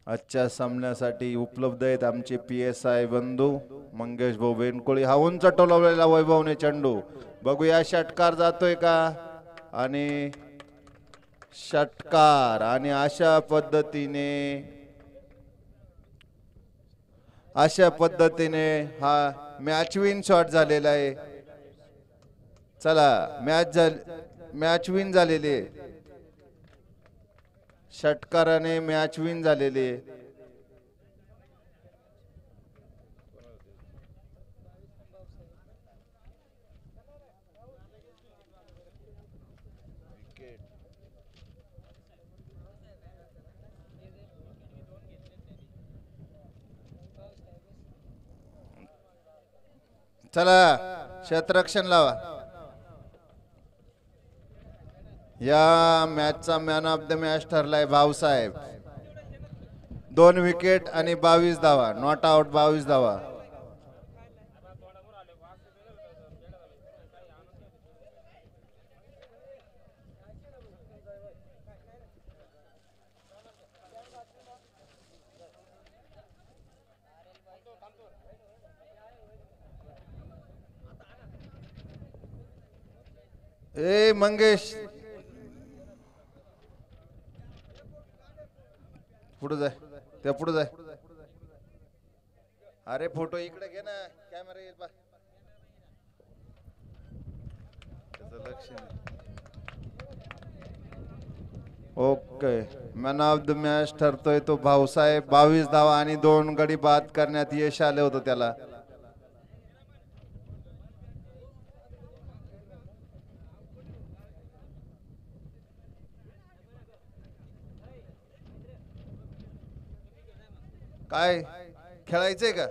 आजच्या सामन्यासाठी उपलब्ध आहेत आमचे पी एस आय बंधू मंगेश भाऊ बेनकोळी. हा उंच टोलावलेला वैभवने चेंडू. बघूया षटकार जातोय का? आणि षटकार आणि अशा पद्धतीने अशा पद्धतीने हा मॅच विन शॉट झालेला आहे. चला मॅच झाली मॅच विन झालेली आहे. षटकाराने मॅच विन झालेली आहे. चला क्षेत्ररक्षण लावा. या मॅचचा मॅन ऑफ द मॅच ठरलाय भाऊसाहेब. दोन विकेट आणि बावीस धावा. नॉट आउट बावीस धावा. ए मंगेश. पुढे जाय. त्या पुढे जाय. अरे फोटो इकडे घे ना. कॅमेरा येईल लक्ष okay. Man of the match ठरतोय तो भाऊसाहेब. बावीस धावा आणि दोन गडी बाद करण्यात यश आलं होतं त्याला. काय? खेळायचंय का?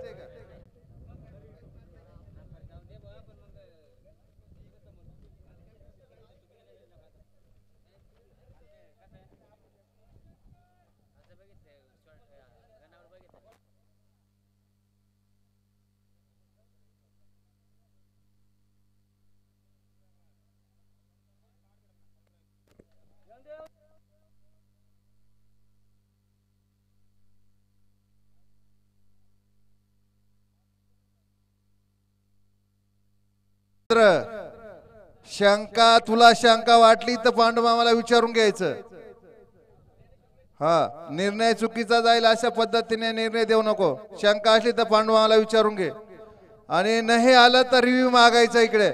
मित्र, शंका तुला शंका वाटली तर पांडुमामाला विचारून घ्यायचं. हा निर्णय चुकीचा जाईल अशा पद्धतीने निर्णय देऊ नको. शंका असली तर पांडुमामाला विचारून घे. आणि नाही आलं तर रिव्ह्यू मागायचा इकडे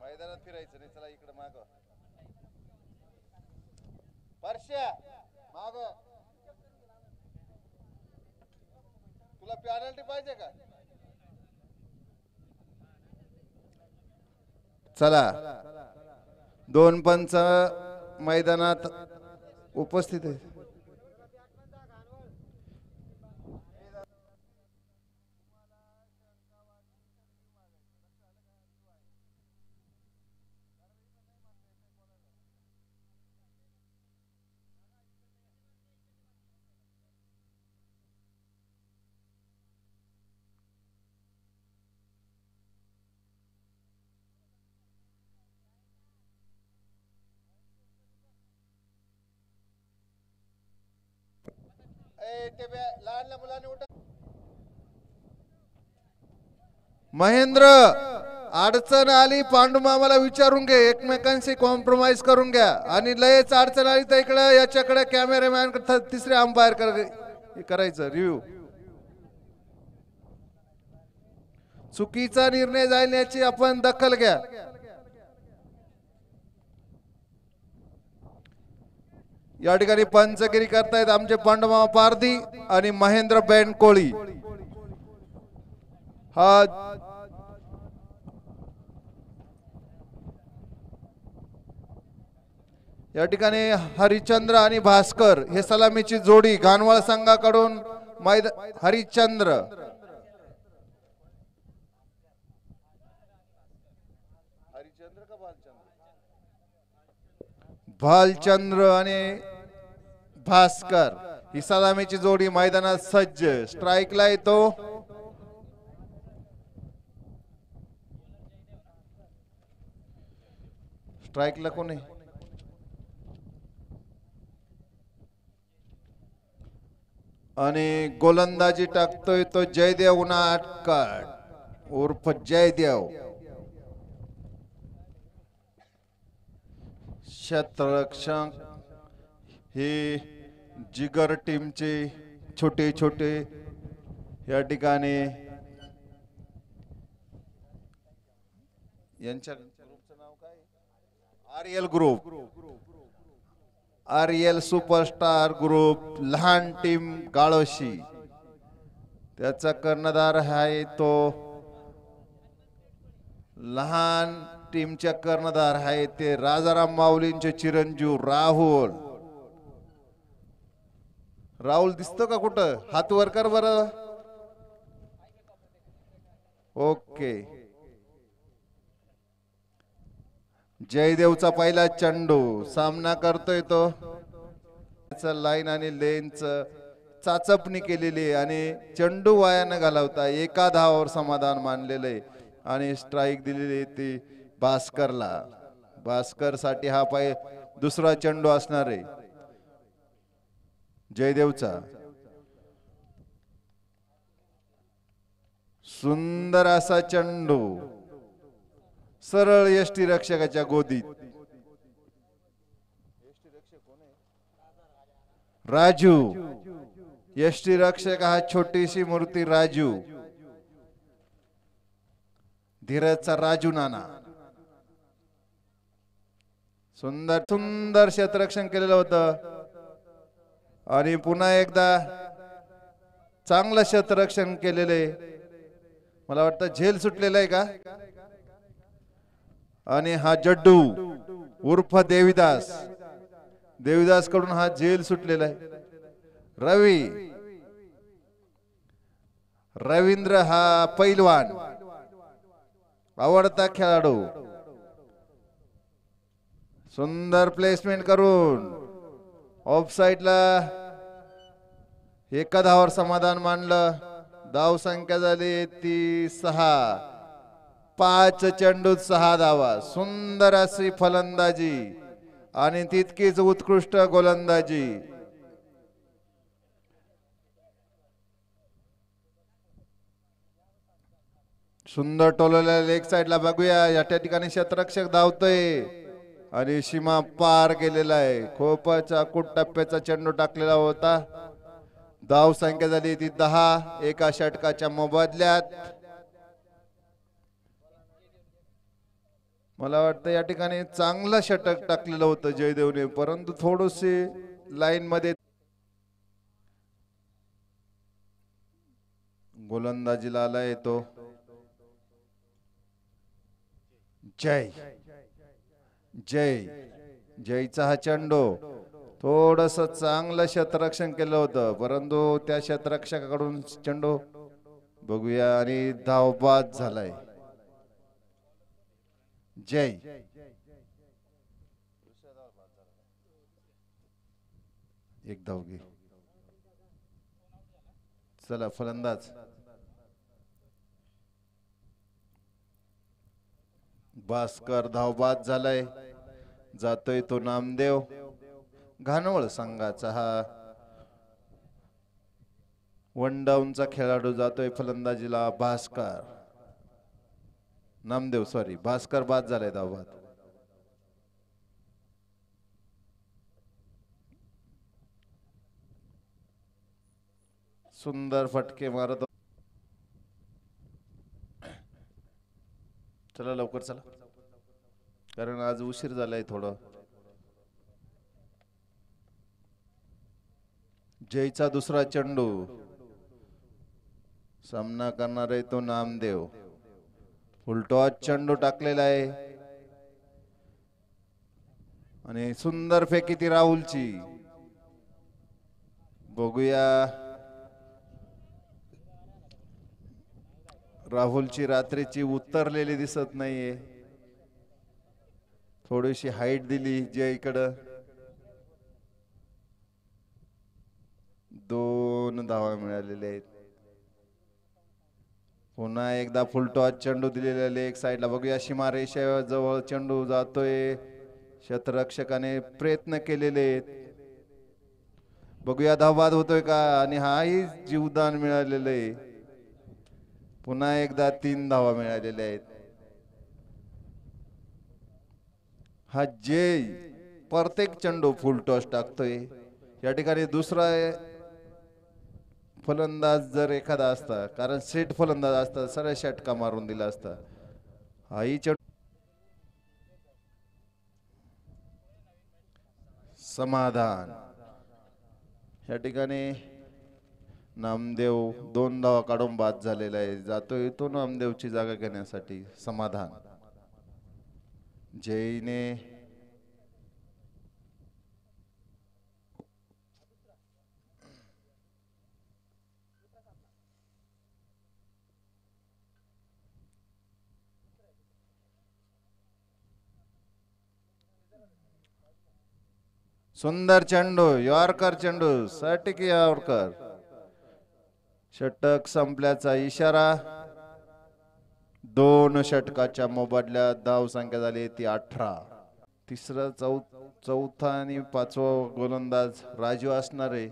मैदानात फिरायचं नाही चला इकडे माग परश्या माग तुला पॅनल्टी पाहिजे का? चला. दोन पंच मैदानात उपस्थित आहे ए, ते लहान मुलांनी महेंद्र अडचण आली पांडुमामाला विचारून घे एकमेकांशी कॉम्प्रोमाइज करून घ्या. आणि लयच अडचण आली तर इकडे याच्याकडे कॅमेरामॅन तिसरे अंपायर कर करायचं रिव्ह्यू चुकीचा निर्णय जाईल याची आपण दखल घ्या. या ठिकाणी पंचगिरी करतायत आमचे पांडुमा पारधी आणि महेंद्र बेन कोळी. हा या ठिकाणी हरिचंद्र आणि भास्कर हे सलामीची जोडी घानवळ संघाकडून मैद हरिचंद्र भालचंद्र आणि भास्कर ही सलामीची जोडी मैदानात सज्ज. स्ट्राईकला येतो. स्ट्राईकला कोण? आहे आणि गोलंदाजी टाकतोय तो जयदेव उनाटकर उर्फ जयदेव. क्षेत्ररक्षक हे जिगर टीमचे छोटे छोटे या ठिकाणी यांच्या ग्रुपचं नाव काय? R group. R L superstar group लहान टीम गाळोशी. त्याचा कर्णधार आहे तो लहान टीमच्या कर्णधार आहे ते राजाराम माऊलींचे चिरंजीव राहुल. राहुल दिसतो का कुठं? हात वर कर बर. ओके. जयदेवचा पहिला चंडू. सामना करतोय तो. त्याचं लाईन आणि लेनच चाचपणी केलेली आहे आणि चंडू वायानं घालवता एका धावावर समाधान मानलेलं आहे. आणि स्ट्राईक दिलेली आहे ती भास्करला. भास्करसाठी हा पाय दुसरा चंडू असणार आहे. जयदेवचा. सुंदर असा चंडू. सरळ यष्टी रक्षकाच्या गोदीत. राजू. यष्टी रक्षक हा छोटीशी मूर्ती राजू. धीरजचा राजू नाना. सुंदर सुंदर क्षेत्ररक्षण केलेलं होतं. आणि पुन्हा एकदा चांगलं क्षेत्ररक्षण आहे मला वाटतं झेल सुटलेलं आहे का? आणि हा जड्डू उर्फ देविदास. देविदासकडून हा झेल सुटलेला आहे. रवी. रवींद्र हा पैलवान. आवडता खेळाडू. सुंदर प्लेसमेंट करून. ऑफ साईडला एका धावावर समाधान मानलं. धाव संख्या झाली ती सहा पाच चेंडूत सहा धावा. सुंदर अशी फलंदाजी. आणि तितकीच उत्कृष्ट गोलंदाजी. सुंदर टोलवल्या लेग साईडला बघूया. या त्या ठिकाणी क्षेत्ररक्षक धावतोय. आणि सीमा पार केलेला आहे. खोपाचा कुट टप्प्याचा चेंडू टाकलेला होता. धाव संख्या झाली ती दहा. एका षटकाच्या मोबदल्यात. मला वाटतं या ठिकाणी चांगलं षटक टाकलेलं होतं जयदेवने परंतु थोडीशी लाईन मध्ये गोलंदाजीला आला येतो. जय. जय. जयचा हा चेंडू. थोडस चांगलं क्षेत्ररक्षण केलं होतं. परंतु त्या क्षेत्ररक्षकाकडून चेंडू बघूया आणि धावबाद झालाय. जय. एक धाव चला फलंदाज. भास्कर धावबाद झालाय. जातोय तो नामदेव. घानवळ संघाचा हा. वन डाऊनचा खेळाडू जातोय फलंदाजीला भास्कर. नामदेव सॉरी भास्कर बाद झालाय धावबाद. सुंदर फटके मारत. चला लवकर चला. कारण आज उशीर झालाय थोडं. जयचा दुसरा चेंडू. सामना करणार आहे तो नामदेव. फुलटॉस चेंडू टाकलेला आहे. आणि सुंदर फेकी ती राहुलची. बघूया. राहुलची रात्रीची उतरलेली दिसत नाहीये. थोडीशी हाईट दिली जे इकडं. दोन धावा मिळालेले आहेत. पुन्हा एकदा फुल टॉस चेंडू दिलेले एक साईडला बघूया सीमा जवळ चेंडू जातोय. शतरक्षकाने प्रयत्न केलेले आहेत. बघूया धावबाद होतोय का? आणि हाही जीवदान मिळालेलं आहे. पुन्हा एकदा तीन धावा मिळालेल्या आहेत. हा जय प्रत्येक चेंडू फुल टॉस टाकतोय. या ठिकाणी दुसरा फलंदाज जर एखादा असता कारण सेट फलंदाज असता सरळ षटका मारून दिला असता. हाही चेंडू समाधान. या ठिकाणी नामदेव दोन धावा काढून बाद झालेला आहे. जातोय तो नामदेवची जागा घेण्यासाठी. समाधान. जयने सुंदर चेंडू यॉर्कर चेंडू सटिक यॉर्कर षटक संपल्याचा इशारा दोन षटकाच्या मोबदल्यात धाव संख्या झाली ती अठरा. तिसरा चौ चौथा आणि पाचवा गोलंदाज राजू असणार. आहे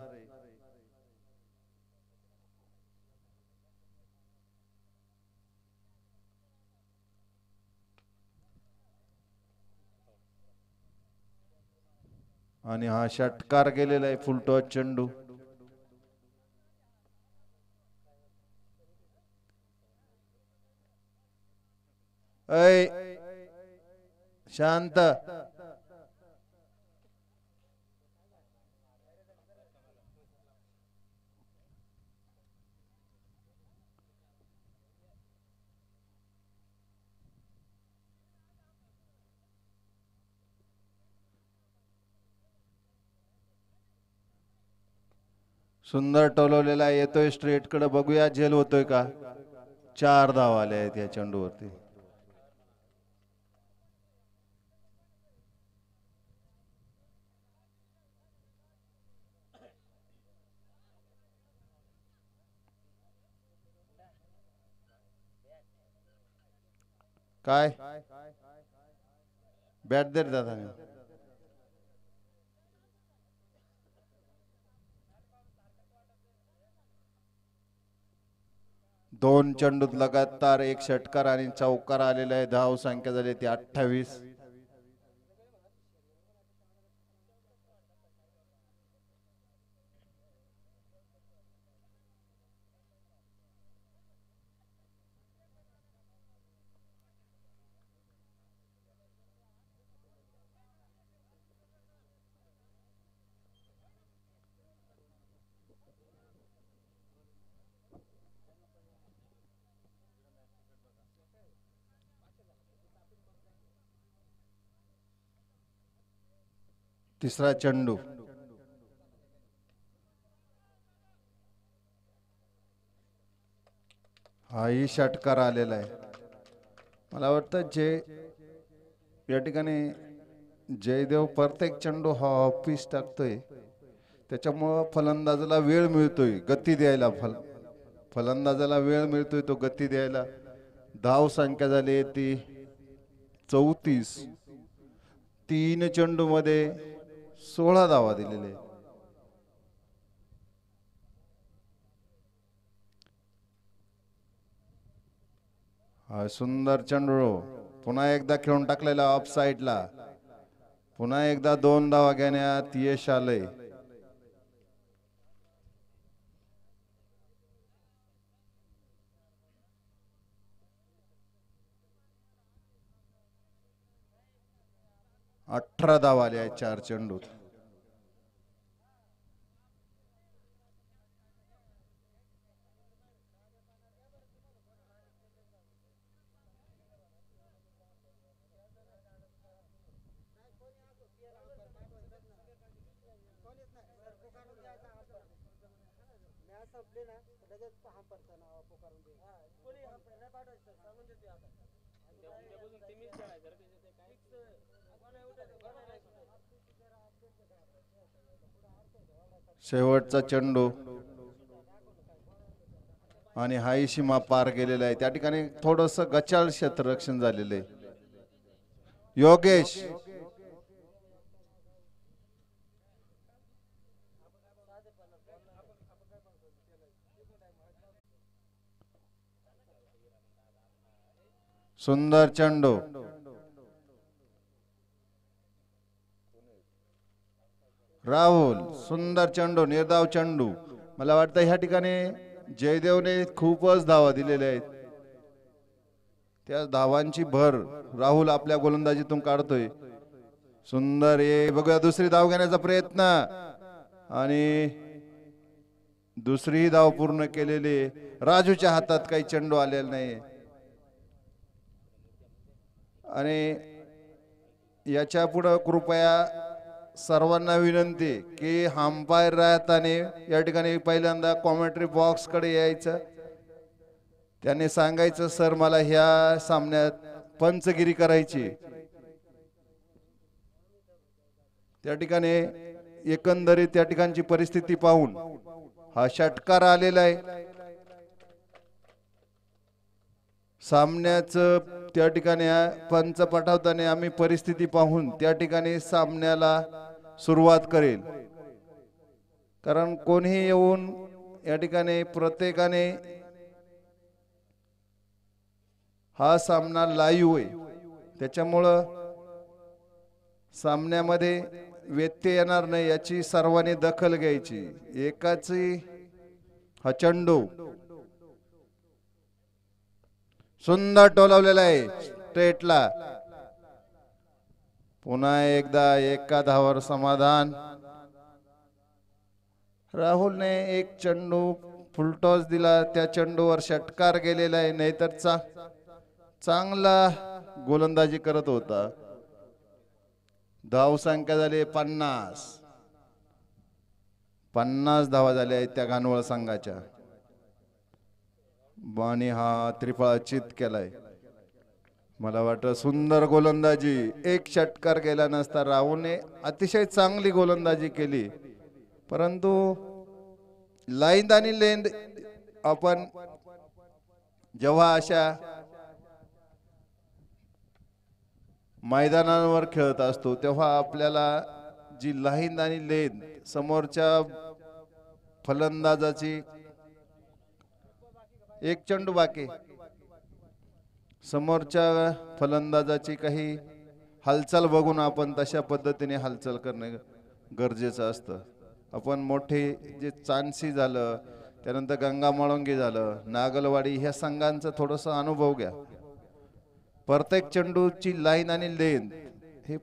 आणि हा षटकार गेलेला आहे फुलटॉस चेंडू. ऐ शांत. सुंदर टोलवलेला येतोय स्ट्रेटकडे. बघूया झेल होतोय का? चार धाव आले आहेत या चेंडूवरती. काय? बॅट दे दादा दोन चेंडूत लगातार एक षटकार आणि चौकार आलेला आहे. धाव संख्या झाली ती अठ्ठावीस. तिसरा चेंडू. हाही षटकार आलेला आहे. मला वाटतं जे या ठिकाणी जयदेव प्रत्येक चेंडू हा ऑफिस टाकतोय. त्याच्यामुळं फलंदाजाला वेळ मिळतोय गती द्यायला फल फलंदाजाला वेळ मिळतोय तो गती द्यायला. धाव संख्या झाली आहे ती चौतीस. तीन चंडूमध्ये सोळा धावा दिलेले आहेत. हा सुंदर चंडू पुन्हा एकदा खेळून टाकलेला ऑफ साईडला पुन्हा एकदा दोन धावा घेण्यात यश आलंय अठरा धावा आल्या आहेत चार चेंडूत शेवटचा चेंडू. आणि हाही सीमा पार गेलेला आहे. त्या ठिकाणी थोडस गचाळ क्षेत्ररक्षण झालेलं आहे. योगेश. सुंदर चेंडू. राहुल सुंदर चेंडू निर्धाव चेंडू. मला वाटतं ह्या ठिकाणी जयदेवने खूपच धावा दिलेल्या आहेत. त्या धावांची भर राहुल आपल्या गोलंदाजीतून काढतोय. सुंदर ये बघूया दुसरी धाव घेण्याचा प्रयत्न. आणि दुसरी धाव पूर्ण केलेली राजूच्या हातात काही चेंडू आलेला नाही आणि याच्या पुढं कृपया सर्वांना विनंती की अंपायर राहताने या ठिकाणी पहिल्यांदा कॉमेंट्री बॉक्सकडे यायचं. त्याने सांगायचं सर मला ह्या सामन्यात पंचगिरी करायची. त्या ठिकाणी एकंदरीत त्या ठिकाणची परिस्थिती पाहून हा षटकार आलेला आहे. सामन्याचं त्या ठिकाणी पंच पाठवताना आम्ही परिस्थिती पाहून त्या ठिकाणी सामन्याला सुरुवात करेल. कारण कोणीही येऊन या ठिकाणी प्रत्येकाने हा सामना लाईव्ह आहे. त्याच्यामुळं सामन्यामध्ये व्यत्यय येणार नाही याची सर्वांनी दखल घ्यायची. एकाची हा चेंडू सुंदर टोलवलेला आहे. स्ट्रेटला पुन्हा एकदा एका धावर समाधान. राहुलने एक चेंडू फुलटॉस दिला. त्या चेंडूवर षटकार गेलेला आहे. नाहीतर चा चांगला गोलंदाजी करत होता. धाव संख्या झाली पन्नास. पन्नास धावा झाल्या आहेत त्या घानवळ संघाच्या. बाणी हा त्रिफळा चित केलाय. मला वाटतं सुंदर गोलंदाजी. एक षटकार गेला नसता राहुलने. अतिशय चांगली गोलंदाजी केली. परंतु लाईन आणि लेंद आपण जेव्हा अशा मैदानांवर खेळत असतो तेव्हा आपल्याला जी लाईन आणि लेंद समोरच्या फलंदाजाची एक चेंडू बाकी. समोरच्या फलंदाजाची काही हालचाल बघून आपण तशा पद्धतीने हालचाल करणे गरजेचं असतं. आपण मोठे जे चांदसी झालं त्यानंतर गंगा मळंगी झालं नागलवाडी ह्या संघांचा थोडासा अनुभव घ्या. प्रत्येक चेंडूची लाईन आणि लेन हे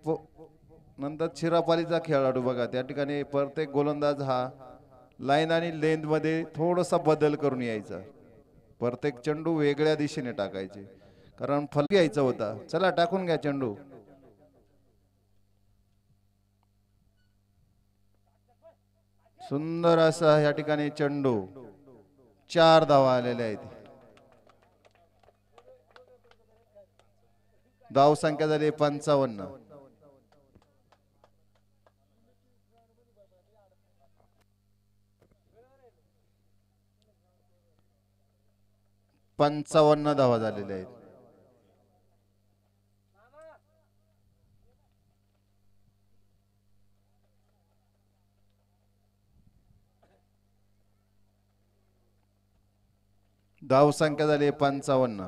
नंतर चिरापालीचा खेळाडू बघा त्या ठिकाणी प्रत्येक गोलंदाज हा लाईन आणि लेंथमध्ये थोडासा बदल करून यायचा. प्रत्येक चेंडू वेगळ्या दिशेने टाकायचे. कारण फल घ्यायचा होता. चला टाकून घ्या चेंडू. सुंदर असा या ठिकाणी चेंडू. चार धावा आलेल्या आहेत. धाव संख्या झाली पंचावन्न. पंचावन्न धावा झालेल्या आहेत. धाव संख्या झाली पंचावन्न.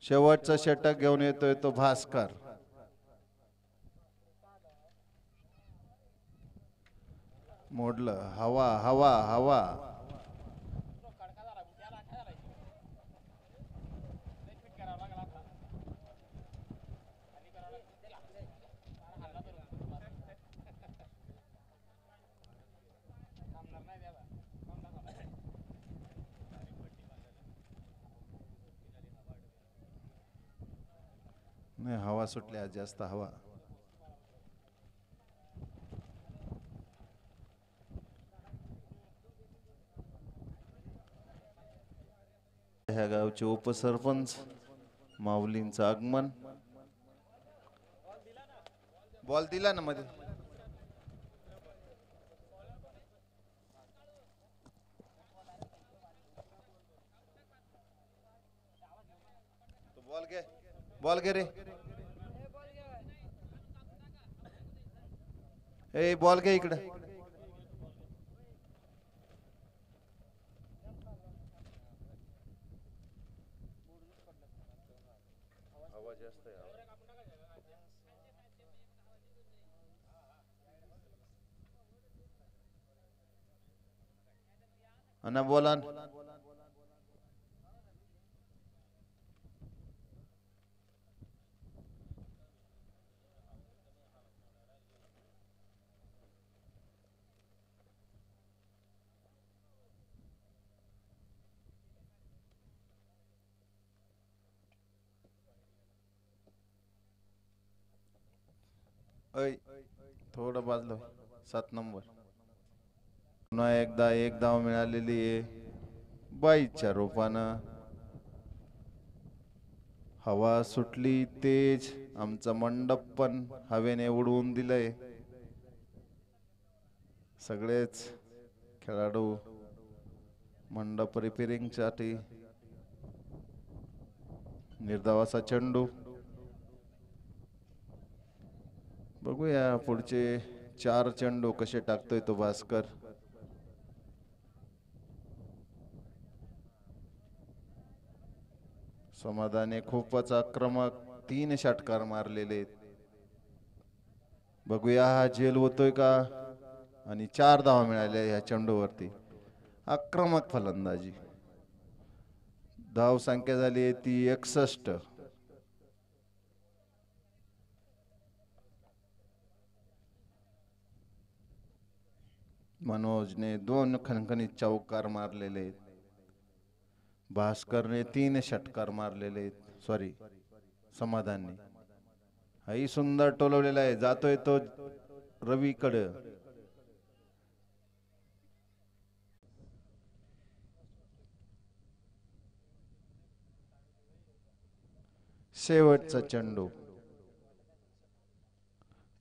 शेवटचा षटक घेऊन येतोय तो भास्कर. मोडलं. हवा हवा हवा. नाही हवा सुटल्या जास्त हवा. ह्या गावचे उपसरपंच माऊलींचं आगमन. बॉल दिला ना मध्ये बॉल घे. बॉल घे रे। ए बॉल घे इकडे। अण्णा बोला न. ऐ थोडं बाजलं. सात नंबर. पुन्हा एकदा एक धाव मिळालेली आहे. बाईच्या रूपानं. हवा सुटली तेज. आमचा मंडप पण हवेने उडवून दिलंय. सगळेच खेळाडू मंडप रिपेरिंगसाठी निर्धावाचा चेंडू. बघूया पुढचे चार चेंडू कसे टाकतोय तो भास्कर. समाधाने खूपच आक्रमक तीन षटकार मारलेले आहेत. बघूया हा जेल होतोय का? आणि चार धावा मिळाल्या ह्या चेंडूवरती. आक्रमक फलंदाजी. धाव संख्या झाली आहे ती एकसष्ट. मनोजने दोन खणखणीत चौकार मारलेले आहेत. भास्करने तीन षटकार मारलेले आहेत. सॉरी समाधानने. हाही सुंदर टोलवलेला आहे. जातोय तो रवीकडे. शेवटचा चेंडू.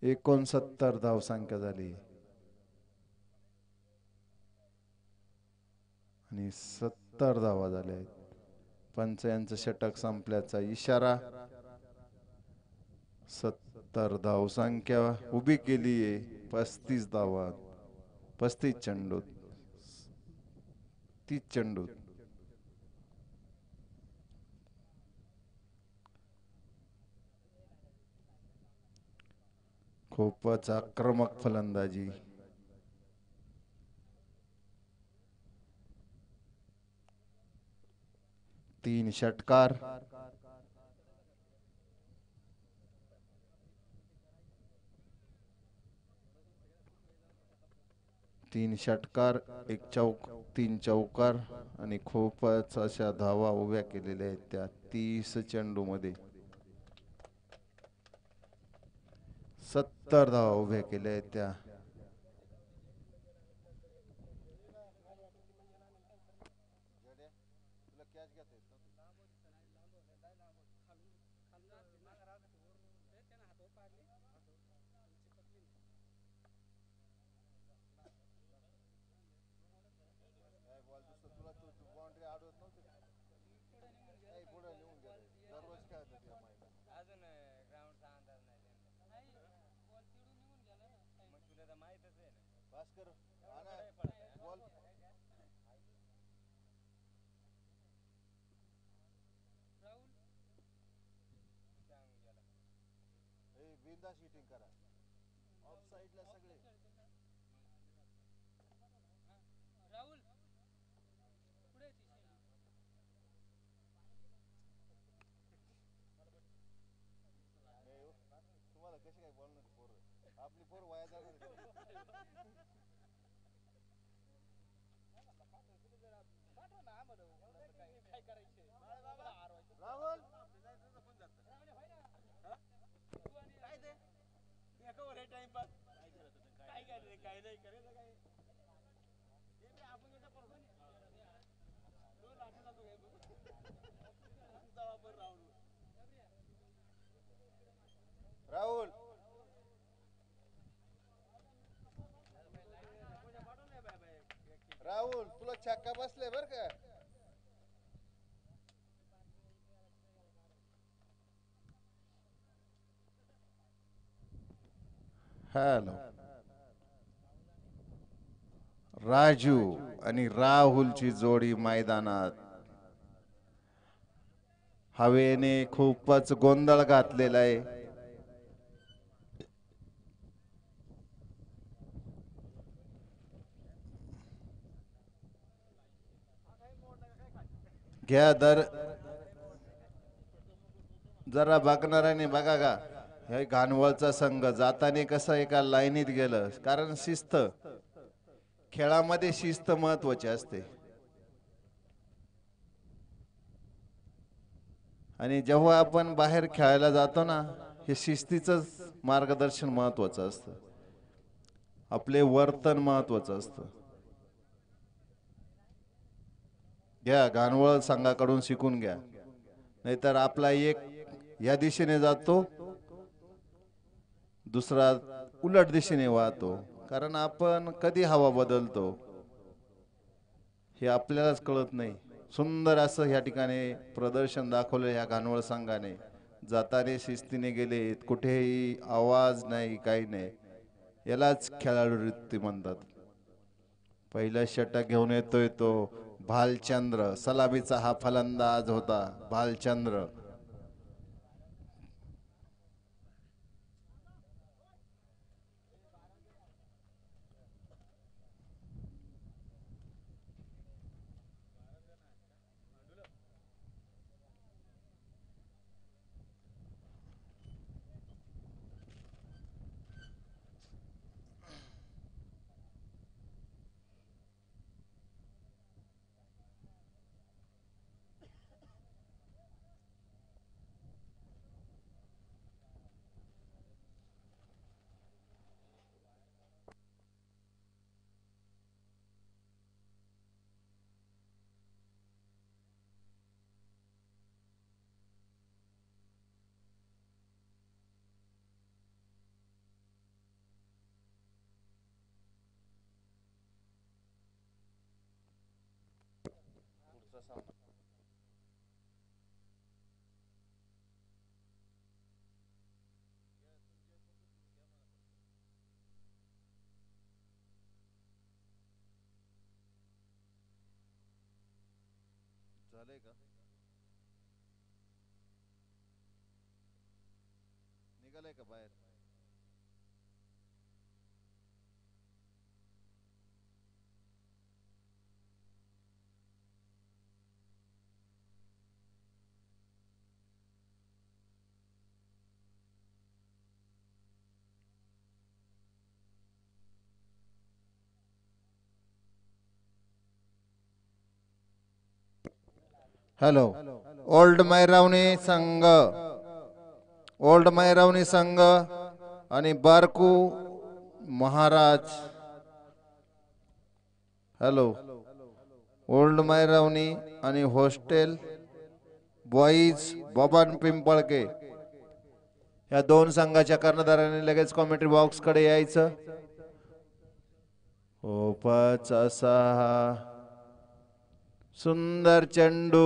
एकोणसत्तर धावसंख्या झाली. आणि सत्तर धावा झाल्या आहेत. पंच यांचं षटक संपल्याचा इशारा. सत्तर धाव संख्या उभी केली आहे. पस्तीस धावात पस्तीस चंडूत. तीस चंडूत. खूपच आक्रमक फलंदाजी. तीन षटकार। तीन षटकार एक चौक तीन चौकार आणि खूपच अशा धावा उभ्या केलेल्या आहेत त्या तीस चेंडू मध्ये सत्तर धावा उभ्या केल्या आहेत त्या बिंदास हिटिंग करा. ऑफ साईडला सगळे राहुल पुढे ती सीमा. तुम्हाला कशी काय बोलणार पोर आपली पोर वाया जाणार राहुल काय ते एका वर टाइमपास काय काय रे काय नाही करायचं काय हे बी आपण एका परसून दोन आठवडा तो काय जाऊ आपण राहुल. राहुल. राहुल तुला छक्का बसले बर का? हॅलो राजू आणि राहुलची जोडी मैदानात. हवेने खूपच गोंधळ घातलेला आहे. घ्या दर. जरा बघणाऱ्याने बघा का? हे घाणवळचा संघ. जाताना कसं एका लाईनीत गेलं? कारण शिस्त. खेळामध्ये शिस्त महत्वाची असते. आणि जेव्हा आपण बाहेर खेळायला जातो ना हे शिस्तीच मार्गदर्शन महत्वाचं असतं. आपले वर्तन महत्वाचं असतं. घ्या घाणवळ संघाकडून शिकून घ्या. नाहीतर आपला एक या दिशेने जातो दुसरा उलट दिशेने वाहतो. कारण आपण कधी हवा बदलतो हे आपल्यालाच कळत नाही. सुंदर असं ह्या ठिकाणी प्रदर्शन दाखवलं ह्या घानवळ संघाने. जाताने शिस्तीने गेले कुठेही आवाज नाही काही नाही. यालाच खेळाडू वृत्ती म्हणतात. पहिला षटक घेऊन येतोय तो भालचंद्र. सलामीचा हा फलंदाज होता भालचंद्र. झालंय हॅलो. ओल्ड मैरावणी संघ. ओल्ड मैरावणी संघ आणि बारकू महाराज. हॅलो. ओल्ड मैरावणी आणि हॉस्टेल बॉईज बबन पिंपळके. या दोन संघाच्या कर्णधाराने लगेच कॉमेंट्री बॉक्सकडे यायचं. खूपच असा सुंदर चेंडू.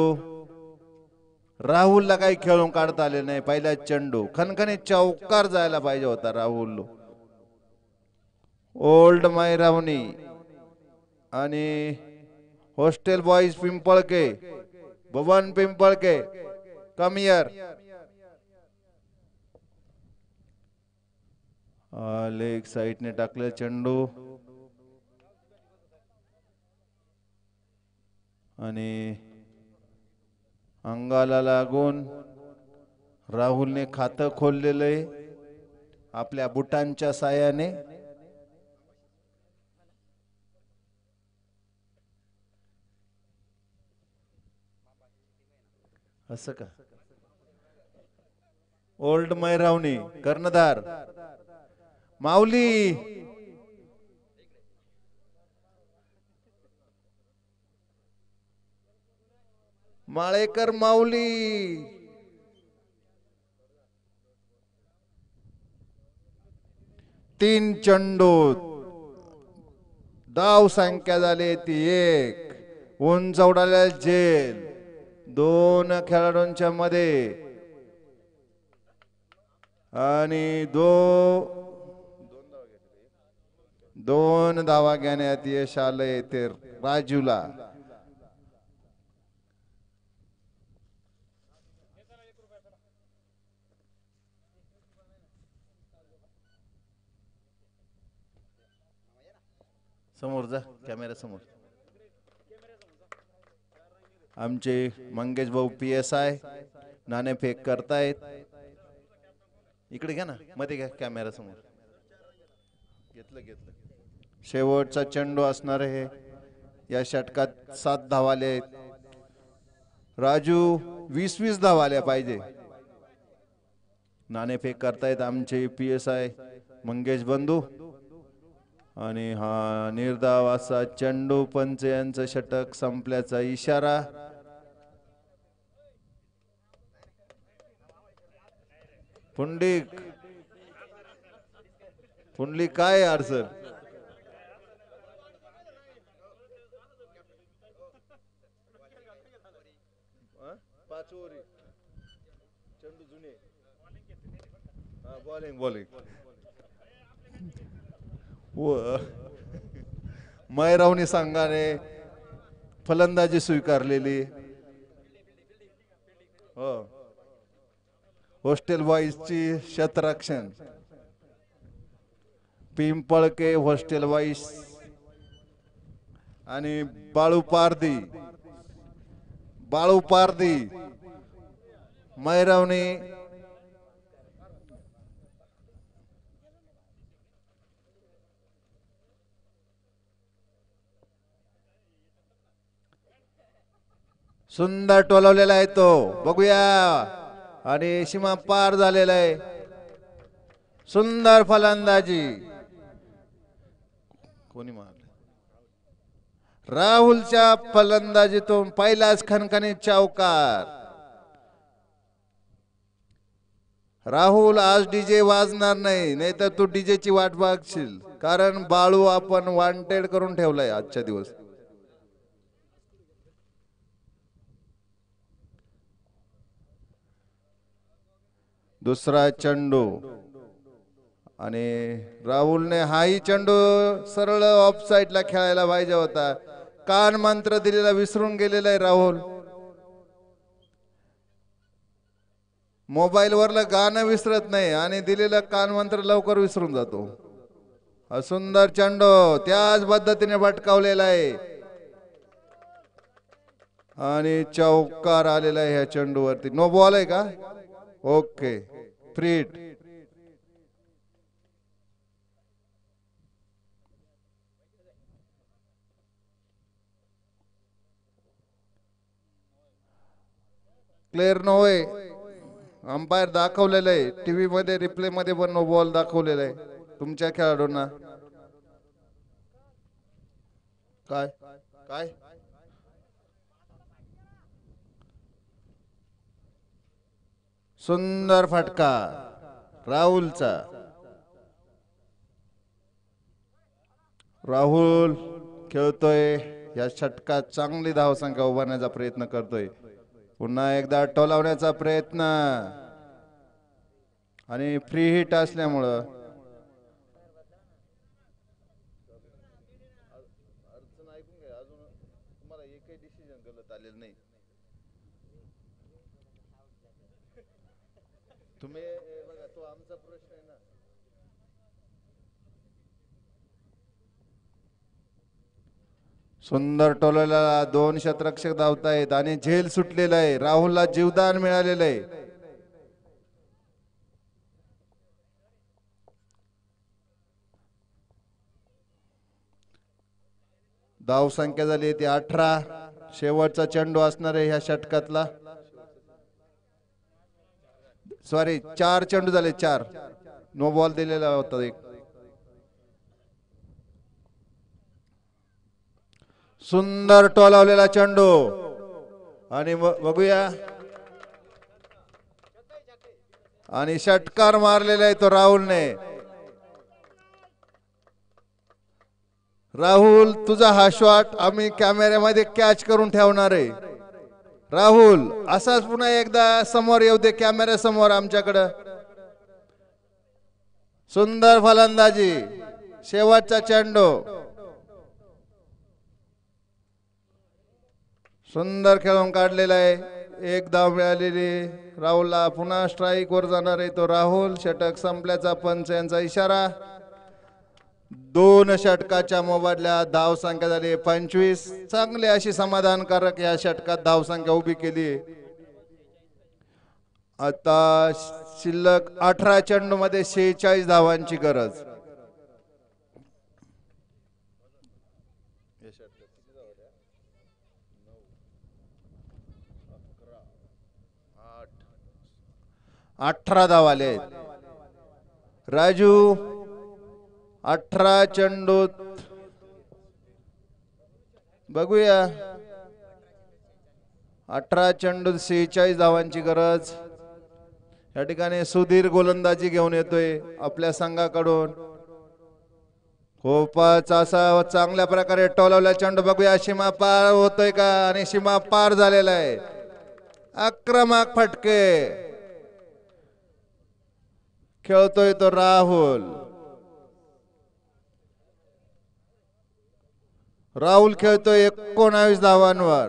राहुलला काही खेळून काढता आले नाही. पहिला चेंडू. खनखनी चौकार जायला पाहिजे होता राहुल. ओल्ड मायरावणी आणि हॉस्टेल बॉईज पिंपळके. भवन पिंपळके. कमियर लेग साईडने टाकले चेंडू. आणि अंगाला लागून राहुलने खातं खोललेलं आहे. आपल्या बुटांच्या सायाने असं का? ओल्ड मैरावणी कर्णधार. माऊली! माळेकर माऊली. तीन चंडू दाव संख्या झाली ती एक. उंच उडाल्या जेल. दोन खेळाडूंच्या मध्ये. आणि दो दोन धावा घेण्यात यश आलंय ते राजूला. समोर जा कॅमेरा समोर. आमचे मंगेश भाऊ पी एस आय नाणेफेक करतायत. इकडे घ्या ना मध्ये घ्या कॅमेरा समोर. घेतलं घेतलं. शेवटचा चेंडू असणार आहे. या षटकात सात धावाले आहेत. राजू वीस वीस धावाल्या पाहिजे नाणेफेक करतायत आमचे पी एस आय मंगेश बंधू आणि हा निर्धाव असा चेंडू पंच यांचं षटक संपल्याचा इशारा. पुंडलिक पुंडलिक काय अडचण? पाच ओव्हरी चेंडू जुने. Bowling bowling. व मैरावनी संघाने फलंदाजी स्वीकारलेली. हो. हॉस्टेल बॉईजची शतरक्षण. पिंपळके हॉस्टेल बॉईज आणि बाळू पारदी बाळू पारदी मैरावणी सुंदर टोलवलेला आहे तो. बघूया. आणि सीमा पार झालेला आहे. सुंदर फलंदाजी. कोणी मारलं? राहुलच्या फलंदाजीतून पहिलाच खणखणीत चौकार राहुल आज डीजे वाजणार नाही नाहीतर तू डीजे ची वाट बघशील. कारण बाळू आपण वांटेड करून ठेवलाय आजच्या दिवस. दुसरा चेंडू. आणि राहुलने हाही चेंडू सरळ ऑफ साईडला खेळायला पाहिजे होता. कान मंत्र दिलेला विसरून गेलेला आहे राहुल. मोबाईल वरलं गाणं विसरत नाही आणि दिलेलं कान मंत्र लवकर विसरून जातो. हा सुंदर चेंडू त्याच पद्धतीने भटकावलेला आहे. आणि चौकार आलेला आहे ह्या चेंडूवरती. नो बॉल आहे का? ओके फ्रीट क्लिअर नव्हे आहे अंपायर दाखवलेलं आहे. टीव्ही मध्ये रिप्ले मध्ये पण नो बॉल दाखवलेला आहे. तुमच्या खेळाडूंना. काय? काय? सुंदर फटका राहुलचा. राहुल खेळतोय या षटकात चांगली धावसंख्या उभारण्याचा प्रयत्न करतोय. पुन्हा एकदा टोलावण्याचा प्रयत्न. आणि फ्री हिट असल्यामुळं अडचण ऐकून घ्या अजून तुम्हाला एकही डिसिजन गलत आलेलं नाही तुम्ही हे बघा तो आमचा प्रश्न आहे ना सुंदर टोलवलेला दोन शतरक्षक धावतायत आणि झेल सुटलेला आहे. राहुलला जीवदान मिळालेलं आहे. धाव संख्या झाली ती अठरा. शेवटचा चेंडू असणार आहे ह्या षटकातला. सॉरी चार चेंडू झाले चार. नो बॉल दिलेला होता एक. सुंदर टोलावलेला चेंडू. आणि बघूया. आणि षटकार मारलेला आहे तो राहुलने. राहुल तुझा हा शॉट आम्ही कॅमेऱ्यामध्ये कॅच करून ठेवणार आहे. राहुल असाच पुन्हा एकदा समोर येऊ दे कॅमेऱ्या समोर आमच्याकडं. सुंदर फलंदाजी. शेवटचा चेंडू. सुंदर खेळून काढलेला आहे. एक धाव मिळालेली राहुलला पुन्हा स्ट्राईक वर जाणार आहे तो राहुल. षटक संपल्याचा पंच यांचा इशारा. दोन षटकाच्या मोबदल्यात धाव संख्या झाली पंचवीस. चांगली अशी समाधानकारक या षटकात धाव संख्या उभी केली आता शिल्लक अठरा चेंडू मध्ये शेहेचाळीस धावांची गरज. अठरा धाव आले आहेत. राजू अठरा चेंडूत. बघूया. अठरा चेंडूत सेहेचाळीस धावांची गरज. या ठिकाणी सुधीर गोलंदाजी घेऊन येतोय आपल्या संघाकडून. खूपच असा चांगल्या प्रकारे टोलवला चेंडू बघूया. सीमा पार होतोय का? आणि सीमा पार झालेला आहे. आक्रमक फटके. खेळतोय तो राहुल राहुल खेळतोय एकोणावीस धावांवर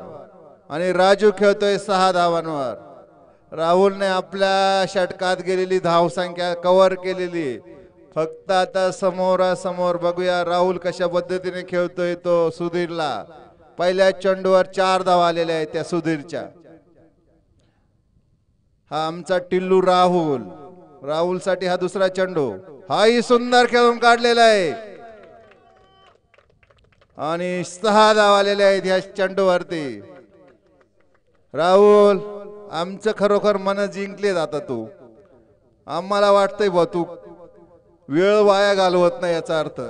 आणि राजू खेळतोय सहा धावांवर राहुलने आपल्या षटकात गेलेली धावसंख्या कव्हर केलेली फक्त आता समोरासमोर बघूया राहुल कशा पद्धतीने खेळतोय तो सुधीरला. पहिल्या चेंडूवर चार धावा आलेल्या आहेत त्या सुधीरच्या. हा आमचा टिल्लू राहुल. राहुलसाठी हा दुसरा चेंडू. हाही सुंदर खेळून काढलेला आहे. आणि सहा धाव आलेले आहेत ह्या चेंडूवरती. राहुल आमचं खरोखर मन जिंकले जाता तू. आम्हाला वाटतंय बा तू वेळ वाया घालवत नाही याचा अर्थ.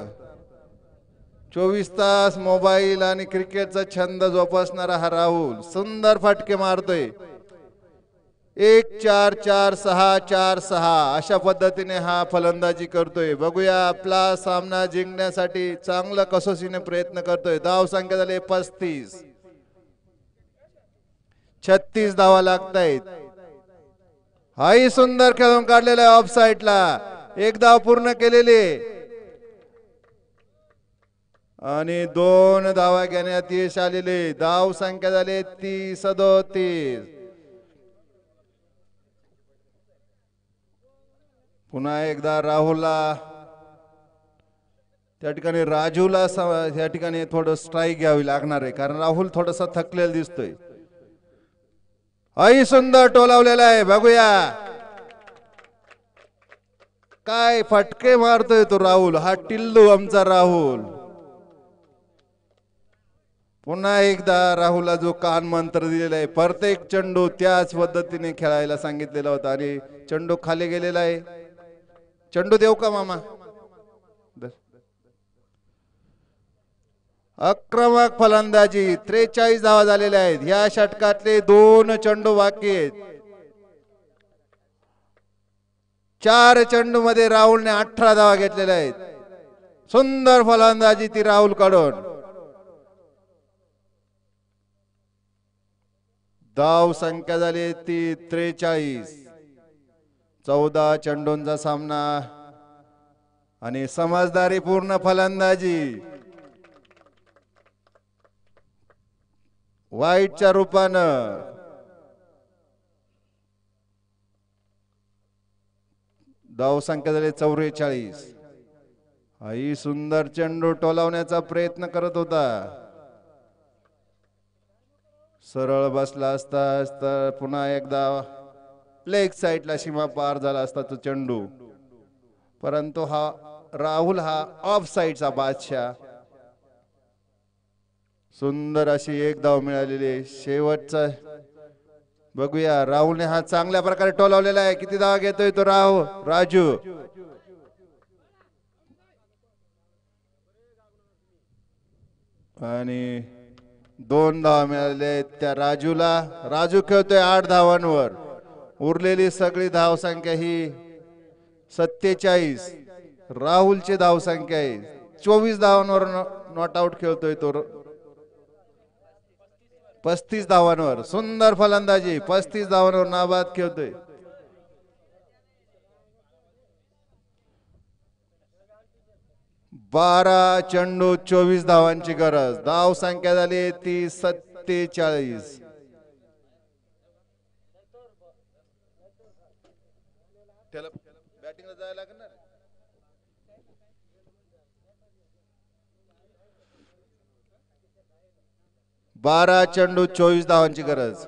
चोवीस तास मोबाईल आणि क्रिकेटचा छंद जोपासणारा हा राहुल सुंदर फटके मारतोय. एक चार चार सहा चार सहा अशा पद्धतीने हा फलंदाजी करतोय. बघूया आपला सामना जिंकण्यासाठी चांगलं कसोशीने प्रयत्न करतोय. धाव संख्या झाली पस्तीस. छत्तीस धावा लागतायत. हाही सुंदर खेळून काढलेला आहे ऑफ साईडला एक धाव पूर्ण केलेली. आणि दोन धावा घेण्यात यश आलेले. धाव संख्या झाली तीस सदोतीस पुन्हा एकदा राहुलला त्या ठिकाणी राजूला या ठिकाणी थोडं स्ट्राईक घ्यावी लागणार आहे कारण राहुल थोडासा थकलेला दिसतोय. आई सुंदर टोलावलेला आहे बघूया. काय फटके मारतोय तो राहुल हा टिल्लू आमचा राहुल. पुन्हा एकदा राहुलला जो कान मंत्र दिलेला आहे प्रत्येक चेंडू त्याच पद्धतीने खेळायला सांगितलेला होता आणि चेंडू खाली गेलेला आहे. चंडू देऊ का मामा? अक्रमक आक्रमक फलंदाजी त्रेचाळीस धावा झालेल्या आहेत. या षटकातले दोन चेंडू बाकी आहेत. चार चेंडू मध्ये राहुलने अठरा धावा घेतलेल्या आहेत. सुंदर फलंदाजी ती राहुलकडून धाव संख्या झाली ती त्रेचाळीस. चौदा चेंडूंचा सामना. आणि समजदारी पूर्ण फलंदाजी. वाईटच्या रूपानं. धाव संख्या झाली चौवेचाळीस. आई सुंदर चेंडू टोलावण्याचा प्रयत्न करत होता. सरळ बसला असता तर पुन्हा एकदा लेग साईडला सीमा पार झाला असता तो चेंडू. परंतु हा राहुल हा ऑफ साईडचा बादशाह. सुंदर अशी एक धाव मिळालेली आहे. शेवटचा बघूया राहुलने हा चांगल्या प्रकारे टोलावलेला आहे. किती धावा घेतोय तो राहू राजू. आणि दोन धावा मिळालेल्या आहेत त्या राजूला. राजू खेळतोय आठ धावांवर. उरलेली सगळी धावसंख्या ही सत्तेचाळीस राहुलची धावसंख्या आहे चोवीस धावांवर नॉट आउट खेळतोय तो पस्तीस धावांवर. सुंदर फलंदाजी. पस्तीस धावांवर नाबाद खेळतोय. बारा चेंडू चोवीस धावांची गरज. धाव संख्या झाली ती सत्तेचाळीस. त्याला बॅटिंगला जायला लागणार बारा चेंडू चोवीस धावांची गरज.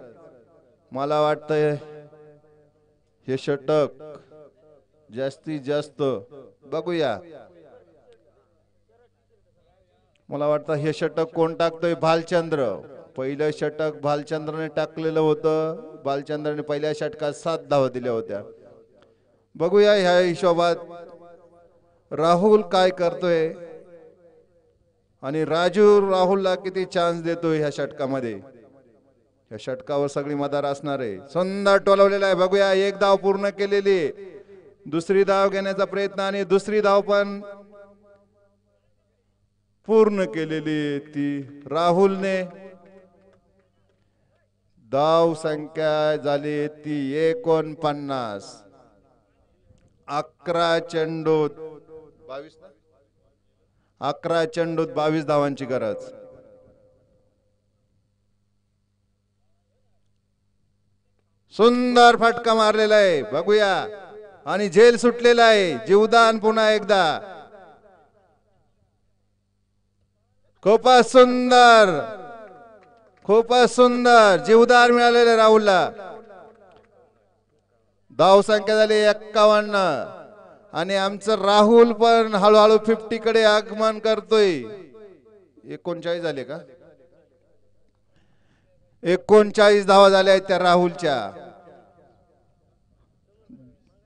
मला वाटतंय हे षटक जास्तीत जास्त बघूया. मला वाटतं हे षटक कोण टाकतोय? भालचंद्र. पहिलं षटक भालचंद्रने टाकलेलं होतं. भालचंद्रने पहिल्या षटकात सात धावा दिल्या होत्या. बघूया ह्या हिशोबात. राहुल काय करतोय? आणि राजू राहुलला किती चान्स देतोय ह्या षटकामध्ये? ह्या षटकावर सगळी मदार असणार आहे. सुंदर टोलवलेला आहे. बघूया एक धाव पूर्ण केलेली. दुसरी धाव घेण्याचा प्रयत्न आणि दुसरी धाव पण पूर्ण केलेली ती राहुलने. धाव संख्या झाली ती एकोणपन्नास. अकरा चेंडूत. बावीस अकरा चेंडूत बावीस धावांची गरज. सुंदर फटका मारलेला आहे. बघूया. आणि जेल सुटलेला आहे. जीवदान पुन्हा एकदा. खूपच सुंदर. खूपच सुंदर. जीवदार मिळालेले राहुलला. धाव संख्या झाली एक्कावन्न. आणि आमचं राहुल पण हळूहळू फिफ्टी कडे आगमन करतोय. एकोणचाळीस झाले का? एकोणचाळीस धावा झाल्या आहेत त्या राहुलच्या.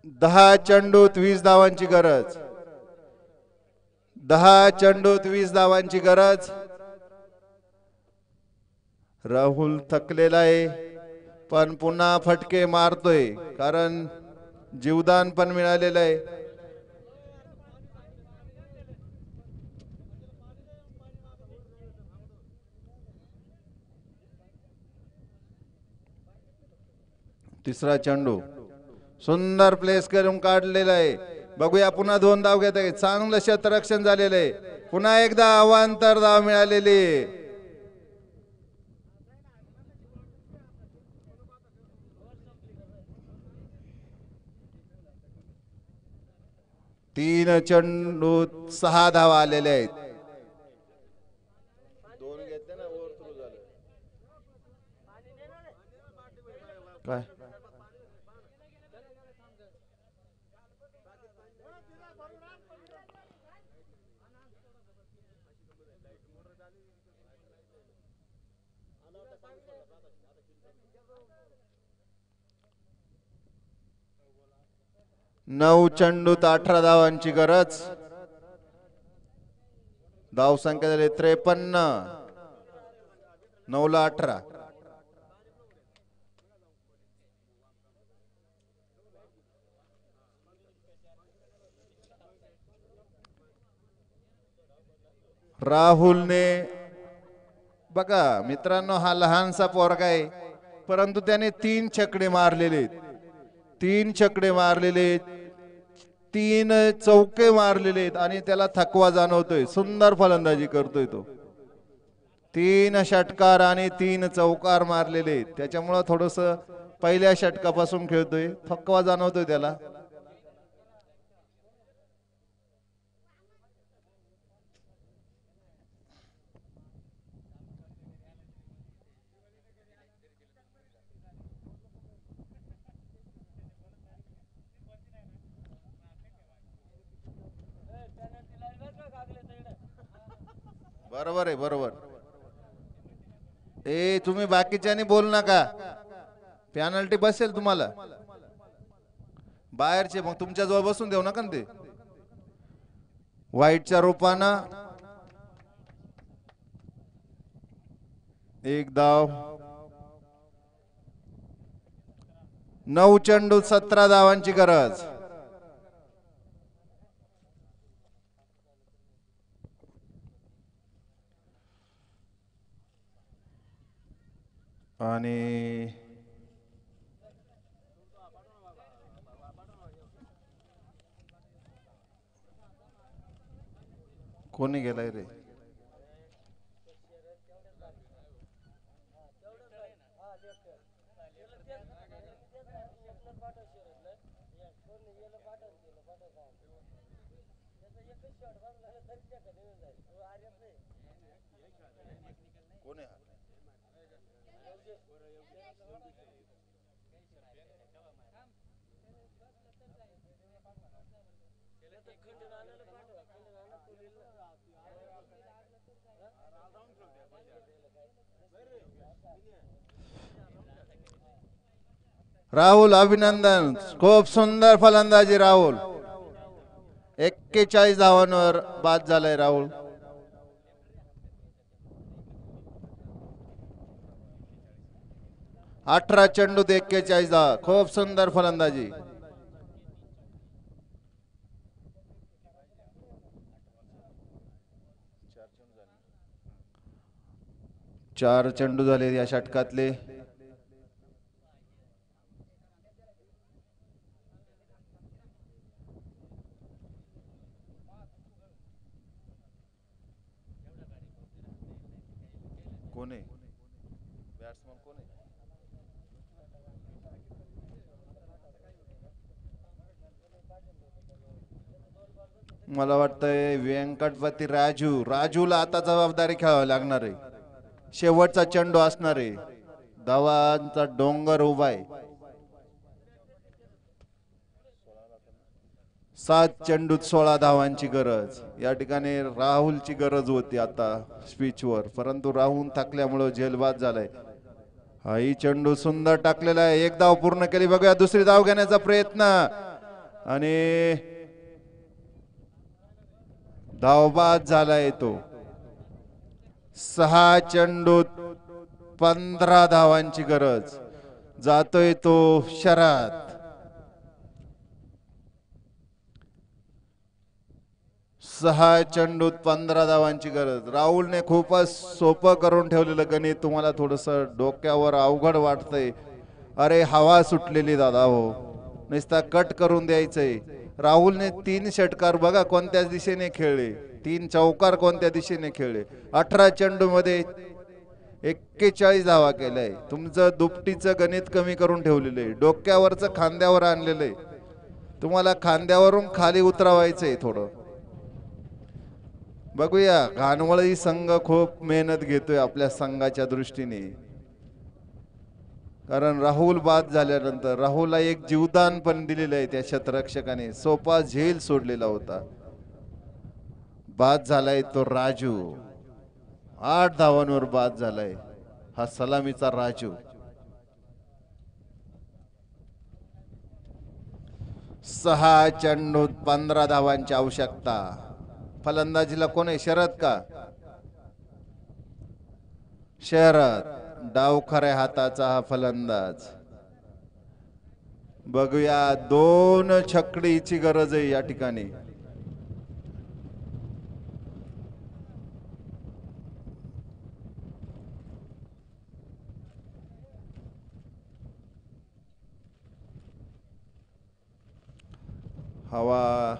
दहा चेंडूत वीस धावांची गरज. दहा चेंडूत वीस धावांची गरज. राहुल थकलेला आहे. पण पुन्हा फटके मारतोय कारण जीवदान पण मिळालेलं आहे. तिसरा चेंडू. सुंदर प्लेस करून काढलेला आहे. बघूया पुन्हा दोन धाव घेत आहे चांगलं क्षेत्ररक्षण झालेलं आहे. पुन्हा एकदा अवांतर धाव मिळालेली आहे. तीन चेंडू सहा धावा आलेल्या आहेत दोन घेतले ना ओव्हर थ्रू झालं काय नऊ चेंडूत अठरा धावांची गरज. धाव संख्या झाली त्रेपन्न. नऊला अठरा. राहुलने बघा मित्रांनो हा लहानसा पोरगा आहे परंतु त्याने तीन छकडे मारलेले आहेत. तीन छकडे मारलेले तीन चौके मारलेले आहेत आणि त्याला थकवा जाणवतोय. सुंदर फलंदाजी करतोय तो. तीन षटकार आणि तीन चौकार मारलेले आहेत. त्याच्यामुळं थोडस पहिल्या षटकापासून खेळतोय. थकवा जाणवतोय त्याला. बरोबर आहे बरोबर. ए तुम्ही बाकीच्यानी बोल नका. पॅनल्टी बसेल तुम्हाला. बाहेरचे मग तुमच्या जवळ बसून देऊ नका ते. वाईटच्या रूपानं. एक धाव. नऊ चेंडू सतरा धावांची गरज. आणि कोणी गेलाय रे कोणी हा? राहुल अभिनंदन. खूप सुंदर फलंदाजी राहुल. एक्केचाळीस धावांवर बाद झालाय राहुल. अठरा चेंडूत एक्केचाळीस धावा. खूप सुंदर फलंदाजी. चार चेंडू झाले या षटकातले कोण आहे बॅट्समन कोण आहे मला वाटतंय व्यंकटपती राजू राजूला आता जबाबदारी खेळावी लागणार आहे. शेवटचा चेंडू असणार आहे. धावांचा डोंगर उभा आहे. सात चेंडूत सोळा धावांची गरज. या ठिकाणी राहुलची गरज होती आता स्पीचवर. परंतु राहुल थकल्यामुळं झेलबाद झालाय. हाही चेंडू सुंदर टाकलेला आहे. एक धाव पूर्ण केली. बघूया दुसरी धाव घेण्याचा प्रयत्न. आणि धावबाद झालाय तो. सहा चेंडूत पंधरा धावांची गरज. जातोय तो शरात सहा चेंडूत पंधरा धावांची गरज. राहुलने खूपच सोपं करून ठेवलेलं गणित तुम्हाला थोडस डोक्यावर अवघड वाटतंय. अरे हवा सुटलेली दादा हो. नुसता कट करून द्यायचंय. राहुलने तीन षटकार बघा कोणत्या दिशेने खेळले. तीन चौकार कोणत्या दिशेने खेळले. अठरा चेंडूमध्ये एक्केचाळीस धावा केलाय. तुमचं दुपटीचं गणित कमी करून ठेवलेलं आहे. डोक्यावरचं खांद्यावर आणलेलं आहे. तुम्हाला खांद्यावरून खाली उतरवायचंय थोडं. बघूया घानवळी संघ खूप मेहनत घेतोय आपल्या संघाच्या दृष्टीने. कारण राहुल बाद झाल्यानंतर राहुलला एक जीवदान पण दिलेलं आहे त्या शतरक्षकाने. सोपा झेल सोडलेला होता. बाद झालाय तो राजू. आठ धावांवर बाद झालाय. हा सलामीचा राजू. सहा चेंडूत पंधरा धावांची आवश्यकता. फलंदाजीला कोण आहे? शरद का? शरद. डाव खऱ्या हाताचा हा फलंदाज. बघूया दोन छकडीची गरज आहे या ठिकाणी. हवा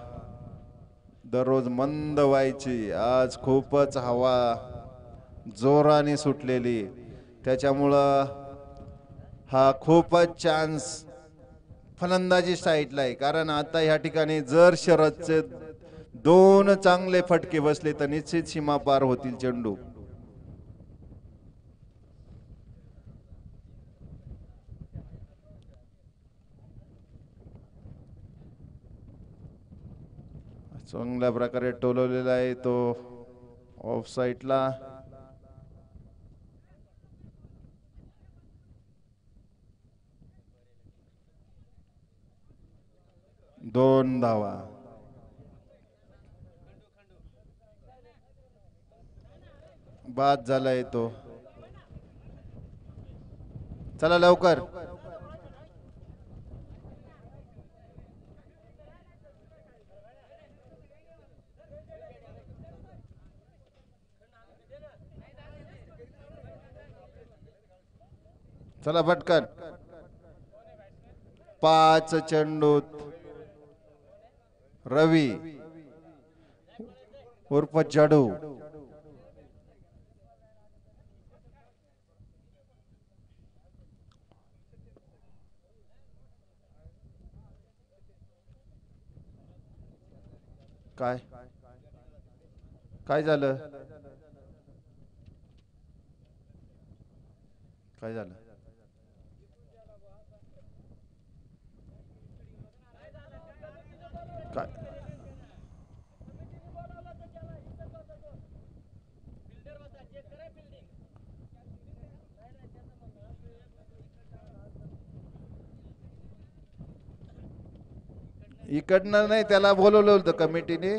दररोज मंद व्हायची. आज खूपच हवा. जोराने सुटलेली. त्याच्यामुळं हा खूपच चान्स फलंदाजी साईडला आहे. कारण आता ह्या ठिकाणी जर शरदचे दोन चांगले फटके बसले तर निश्चित सीमा पार होतील चेंडू. चांगल्या प्रकारे टोलवलेला आहे तो ऑफ साईडला दोन धावा. बाद झालाय तो. चला लवकर. चला पटकन पाच चेंडूत. रवी. उर्फ जडू. काय? काय झालं? काय झालं काय इकडनं नाही त्याला बोलवलं होतं कमिटीने.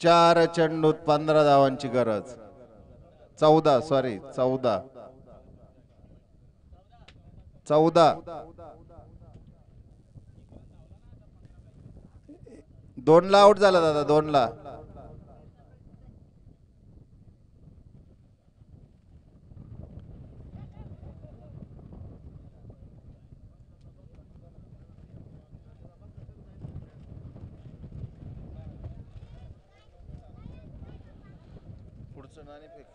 चार चेंडूत पंधरा धावांची गरज. चौदा सॉरी चौदा. चौदा. दोनला आउट झाला दादा दोनला ला पुढचं नाणी फेक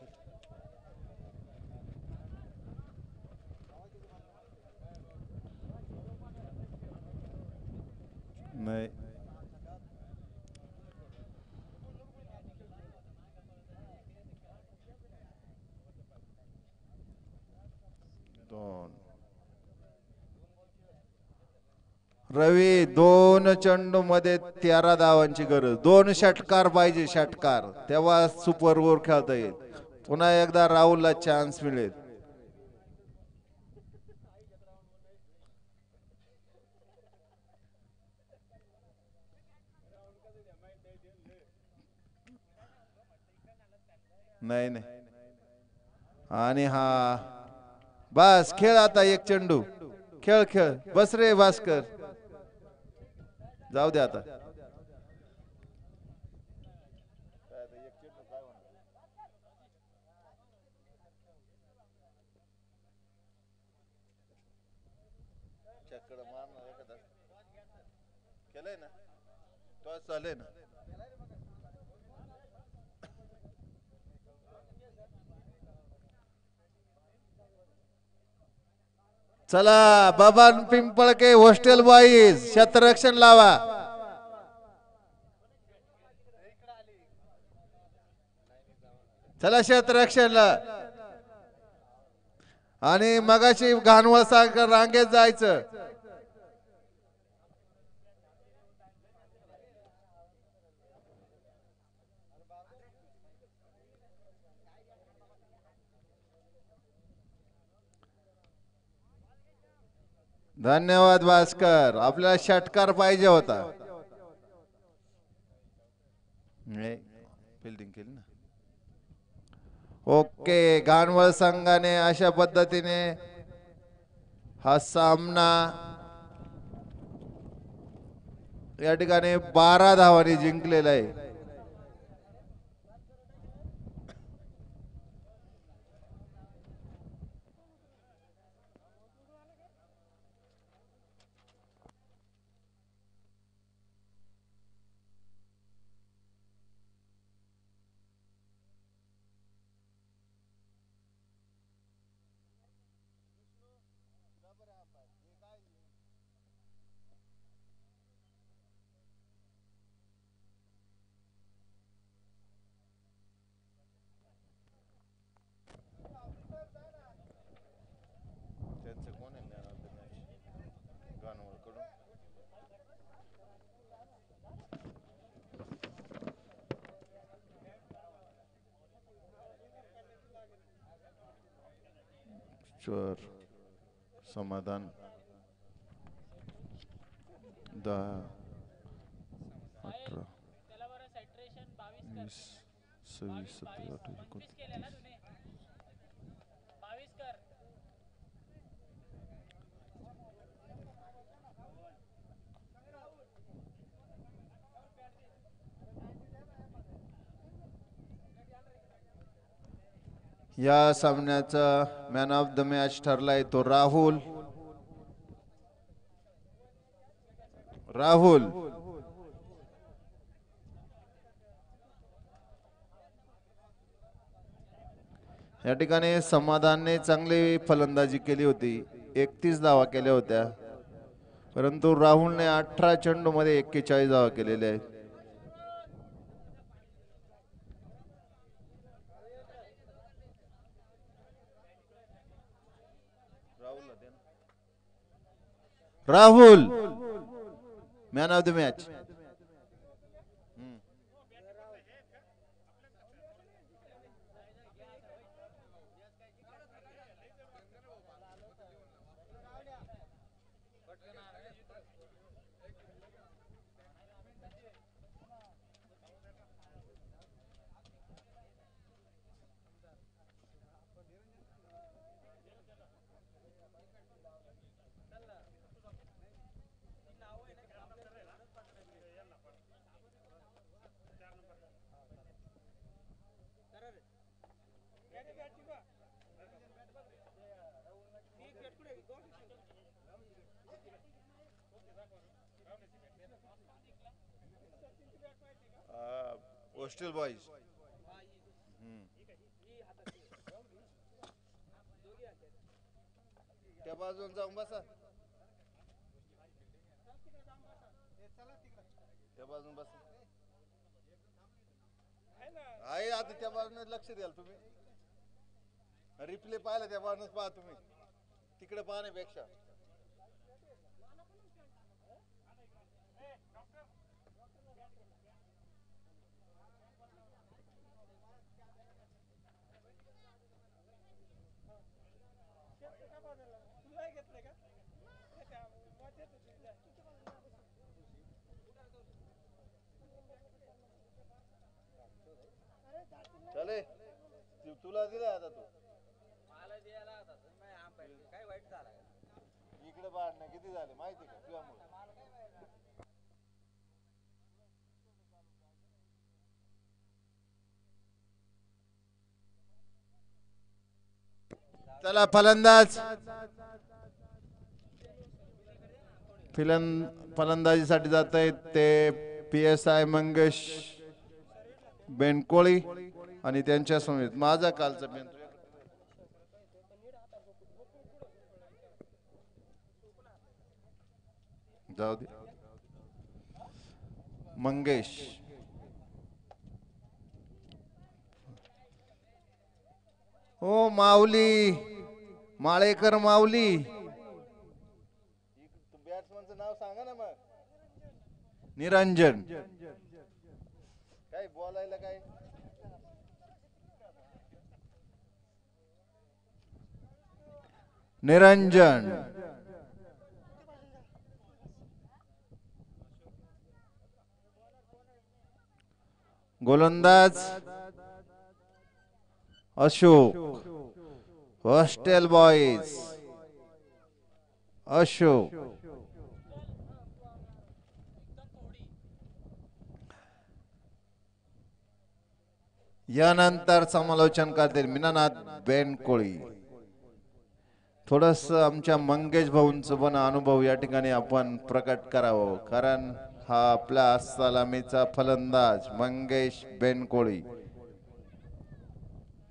नाही दोन रवी दोन चेंडू मध्ये तेरा धावांची गरज. दोन षटकार पाहिजे षटकार. तेव्हा सुपर ओव्हर खेळता येईल. पुन्हा एकदा राहुलला चान्स मिळेल. नाही नाही. आणि हा. बस खेळ आता एक चेंडू. खेळ खेळ. बस रे भास्कर. जाऊ द्या आता. केलंय ना? तो चालेल ना? चला बबन पिंपळके हॉस्टेल बॉईज शतरक्षण लावा. चला शतरक्षणला आणि मगाशी घाणवळ सांग रांगेत जायचं. धन्यवाद भास्कर. आपल्याला षटकार पाहिजे होता. फिल्डिंग केली ना? ओके गानवळ संघाने अशा पद्धतीने हा सामना या ठिकाणी बारा धावांनी जिंकलेला आहे. पिचवर समाधान दहा अठरा. वीस सव्वीस सत्तावीस अठ्ठावीस एकोणतीस. या सामन्याचा मॅन ऑफ द मॅच ठरलाय तो राहुल. राहुल. या ठिकाणी समाधानने चांगली फलंदाजी केली होती. एकतीस धावा केल्या होत्या. परंतु राहुलने अठरा चेंडू मध्ये एक्केचाळीस धावा केलेल्या आहेत. Rahul man of the match hostel boys त्या बाजून जाऊन बसा त्या बाजून बसा आहे आता त्या बाजूने लक्ष द्याल तुम्ही. रिप्ले पाहिला त्या बाजूनच पहा तुम्ही. तिकडे पाहण्यापेक्षा. तुला दिला आता तू. मला द्यायला होता तुम्ही आंबे काय वाईट झाला इकडे बाहेर किती झाले माहिती का? तुझ्यामुळे चला फलंदाज. फिलन फलंदाजीसाठी जात आहेत ते P S I Mangesh Benkoli. आणि त्यांच्या समेत. माझा कालचा बेन जाऊ दे. मंगेश. हो माऊली. माळेकर माऊली. बॅट्समनचं नाव सांगा ना मग. निरंजन. काय बोलायला काय निरंजन। गोलंदाज अशोक हॉस्टेल बॉईज अशोक। यानंतर समालोचन करतील मीनानाथ बेनकोळी। थोडस आमच्या मंगेश भाऊंचं पण अनुभव या ठिकाणी आपण प्रकट करावं. कारण हा आपला सलामीचा फलंदाज मंगेश बेनकोळी.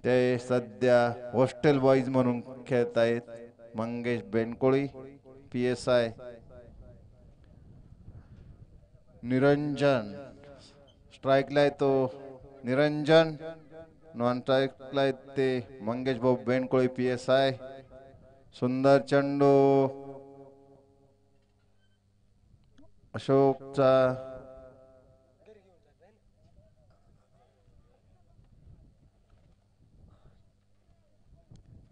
ते सध्या हॉस्टेल बॉईज म्हणून खेळत आहेत. Mangesh Benkoli P S I Niranjan. स्ट्राईकला आहे तो निरंजन. नॉन स्ट्राईकला आहे ते मंगेश भाऊ बेनकोळी पी एस आय सुंदर चेंडू अशोकचा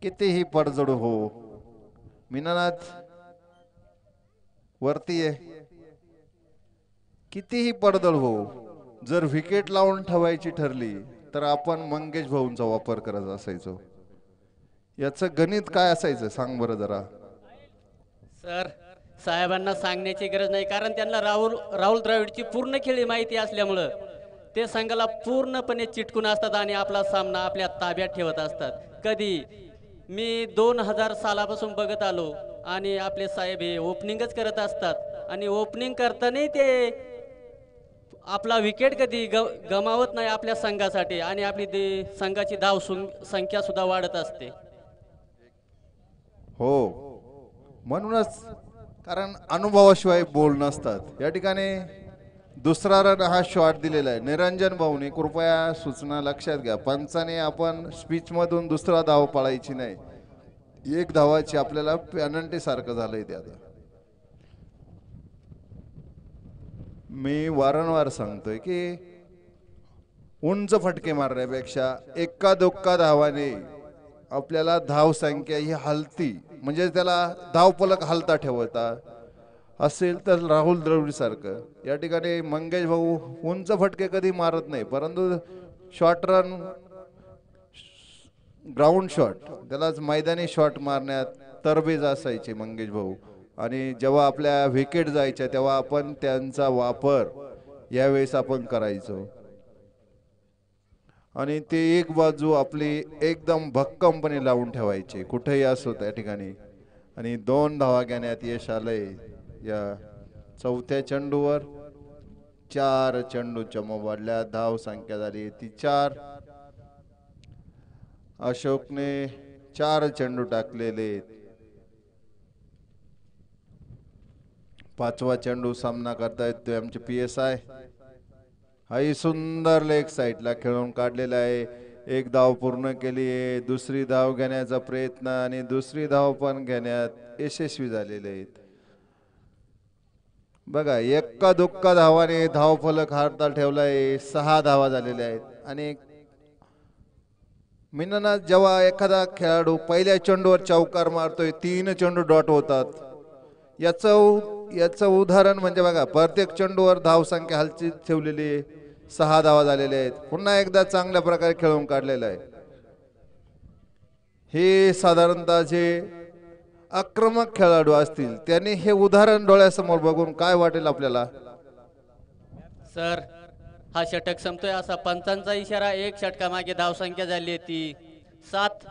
कितीही पडजड हो मीनानाथ वरती आहे. कितीही पडदळ हो जर विकेट लावून ठेवायची ठरली तर आपण मंगेश भाऊंचा वापर करत असायचो. याचं गणित काय असायचं? सांग बरं जरा. सर साहेबांना सांगण्याची गरज नाही कारण त्यांना राहुल राहुल द्रविडची पूर्ण खेळी माहिती असल्यामुळं ते संघाला पूर्णपणे चिटकून असतात आणि आपला सामना आपल्या ताब्यात ठेवत असतात. कधी? मी दोन हजार सालापासून बघत आलो आणि आपले साहेब हे ओपनिंगच करत असतात आणि ओपनिंग करतानाही ते आपला विकेट कधी ग गमावत नाही आपल्या संघासाठी आणि आपली संघाची धाव संख्या सुद्धा वाढत असते. हो. म्हणूनच कारण अनुभवाशिवाय बोल नसतात. या ठिकाणी दुसरा रन हा शॉट दिलेला आहे. निरंजन भाऊनी कृपया सूचना लक्षात घ्या. पंचाने आपण स्पीचमधून दुसरा धाव पळायची नाही. एक धावाची आपल्याला पॅनल्टी सारखं झालंय ते आता. मी वारंवार सांगतोय की उंच फटके मारण्यापेक्षा एका दोक्का धावाने आपल्याला धाव संख्या ही हलती. म्हणजे त्याला धावपलक हालता हलता ठेवता असेल तर राहुल द्रविडसारखं या ठिकाणी मंगेश भाऊ उंच फटके कधी मारत नाही परंतु शॉर्ट रन ग्राउंड शॉट त्यालाच मैदानी शॉट मारण्यात तरबेज असायचे मंगेश भाऊ. आणि जेव्हा आपल्या विकेट जायच्या तेव्हा आपण त्यांचा वापर यावेळेस आपण करायचो. आणि ते एक बाजू आपली एकदम भक्कमपणे लावून ठेवायचे. कुठेही असो त्या ठिकाणी. आणि दोन धावा घेण्यात यश आलंय. या चौथ्या चेंडूवर चार चेंडूच्या मोबदल्यात धाव संख्या झाली ती चार. अशोकने चार चेंडू टाकलेले. पाचवा चेंडू सामना करतायत ते आमचे पी एस आय हाही सुंदर लेग साईडला खेळून काढलेला आहे. एक धाव पूर्ण केली आहे दुसरी धाव घेण्याचा प्रयत्न आणि दुसरी धाव पण घेण्यात यशस्वी झालेले आहेत. बघा एक्का दुक्का धावाने धाव फलक हारता ठेवलाय सहा धावा झालेल्या आहेत. आणि मिनाना जेव्हा एखादा खेळाडू पहिल्या चेंडूवर चौकार मारतोय तीन चेंडू डॉट होतात. याचं याचं उदाहरण म्हणजे बघा प्रत्येक चेंडूवर धावसंख्या हलची ठेवलेली आहे. सहा धावा झालेल्या आहेत. पुन्हा एकदा चांगल्या प्रकारे खेळून काढलेलं आहे. हे साधारणतः जे आक्रमक खेळाडू असतील त्यांनी हे उदाहरण डोळ्यासमोर बघून काय वाटेल आपल्याला? सर हा षटक संपतोय असा पंचांचा इशारा एक षटकामागे धावसंख्या झाली आहे ती. सात.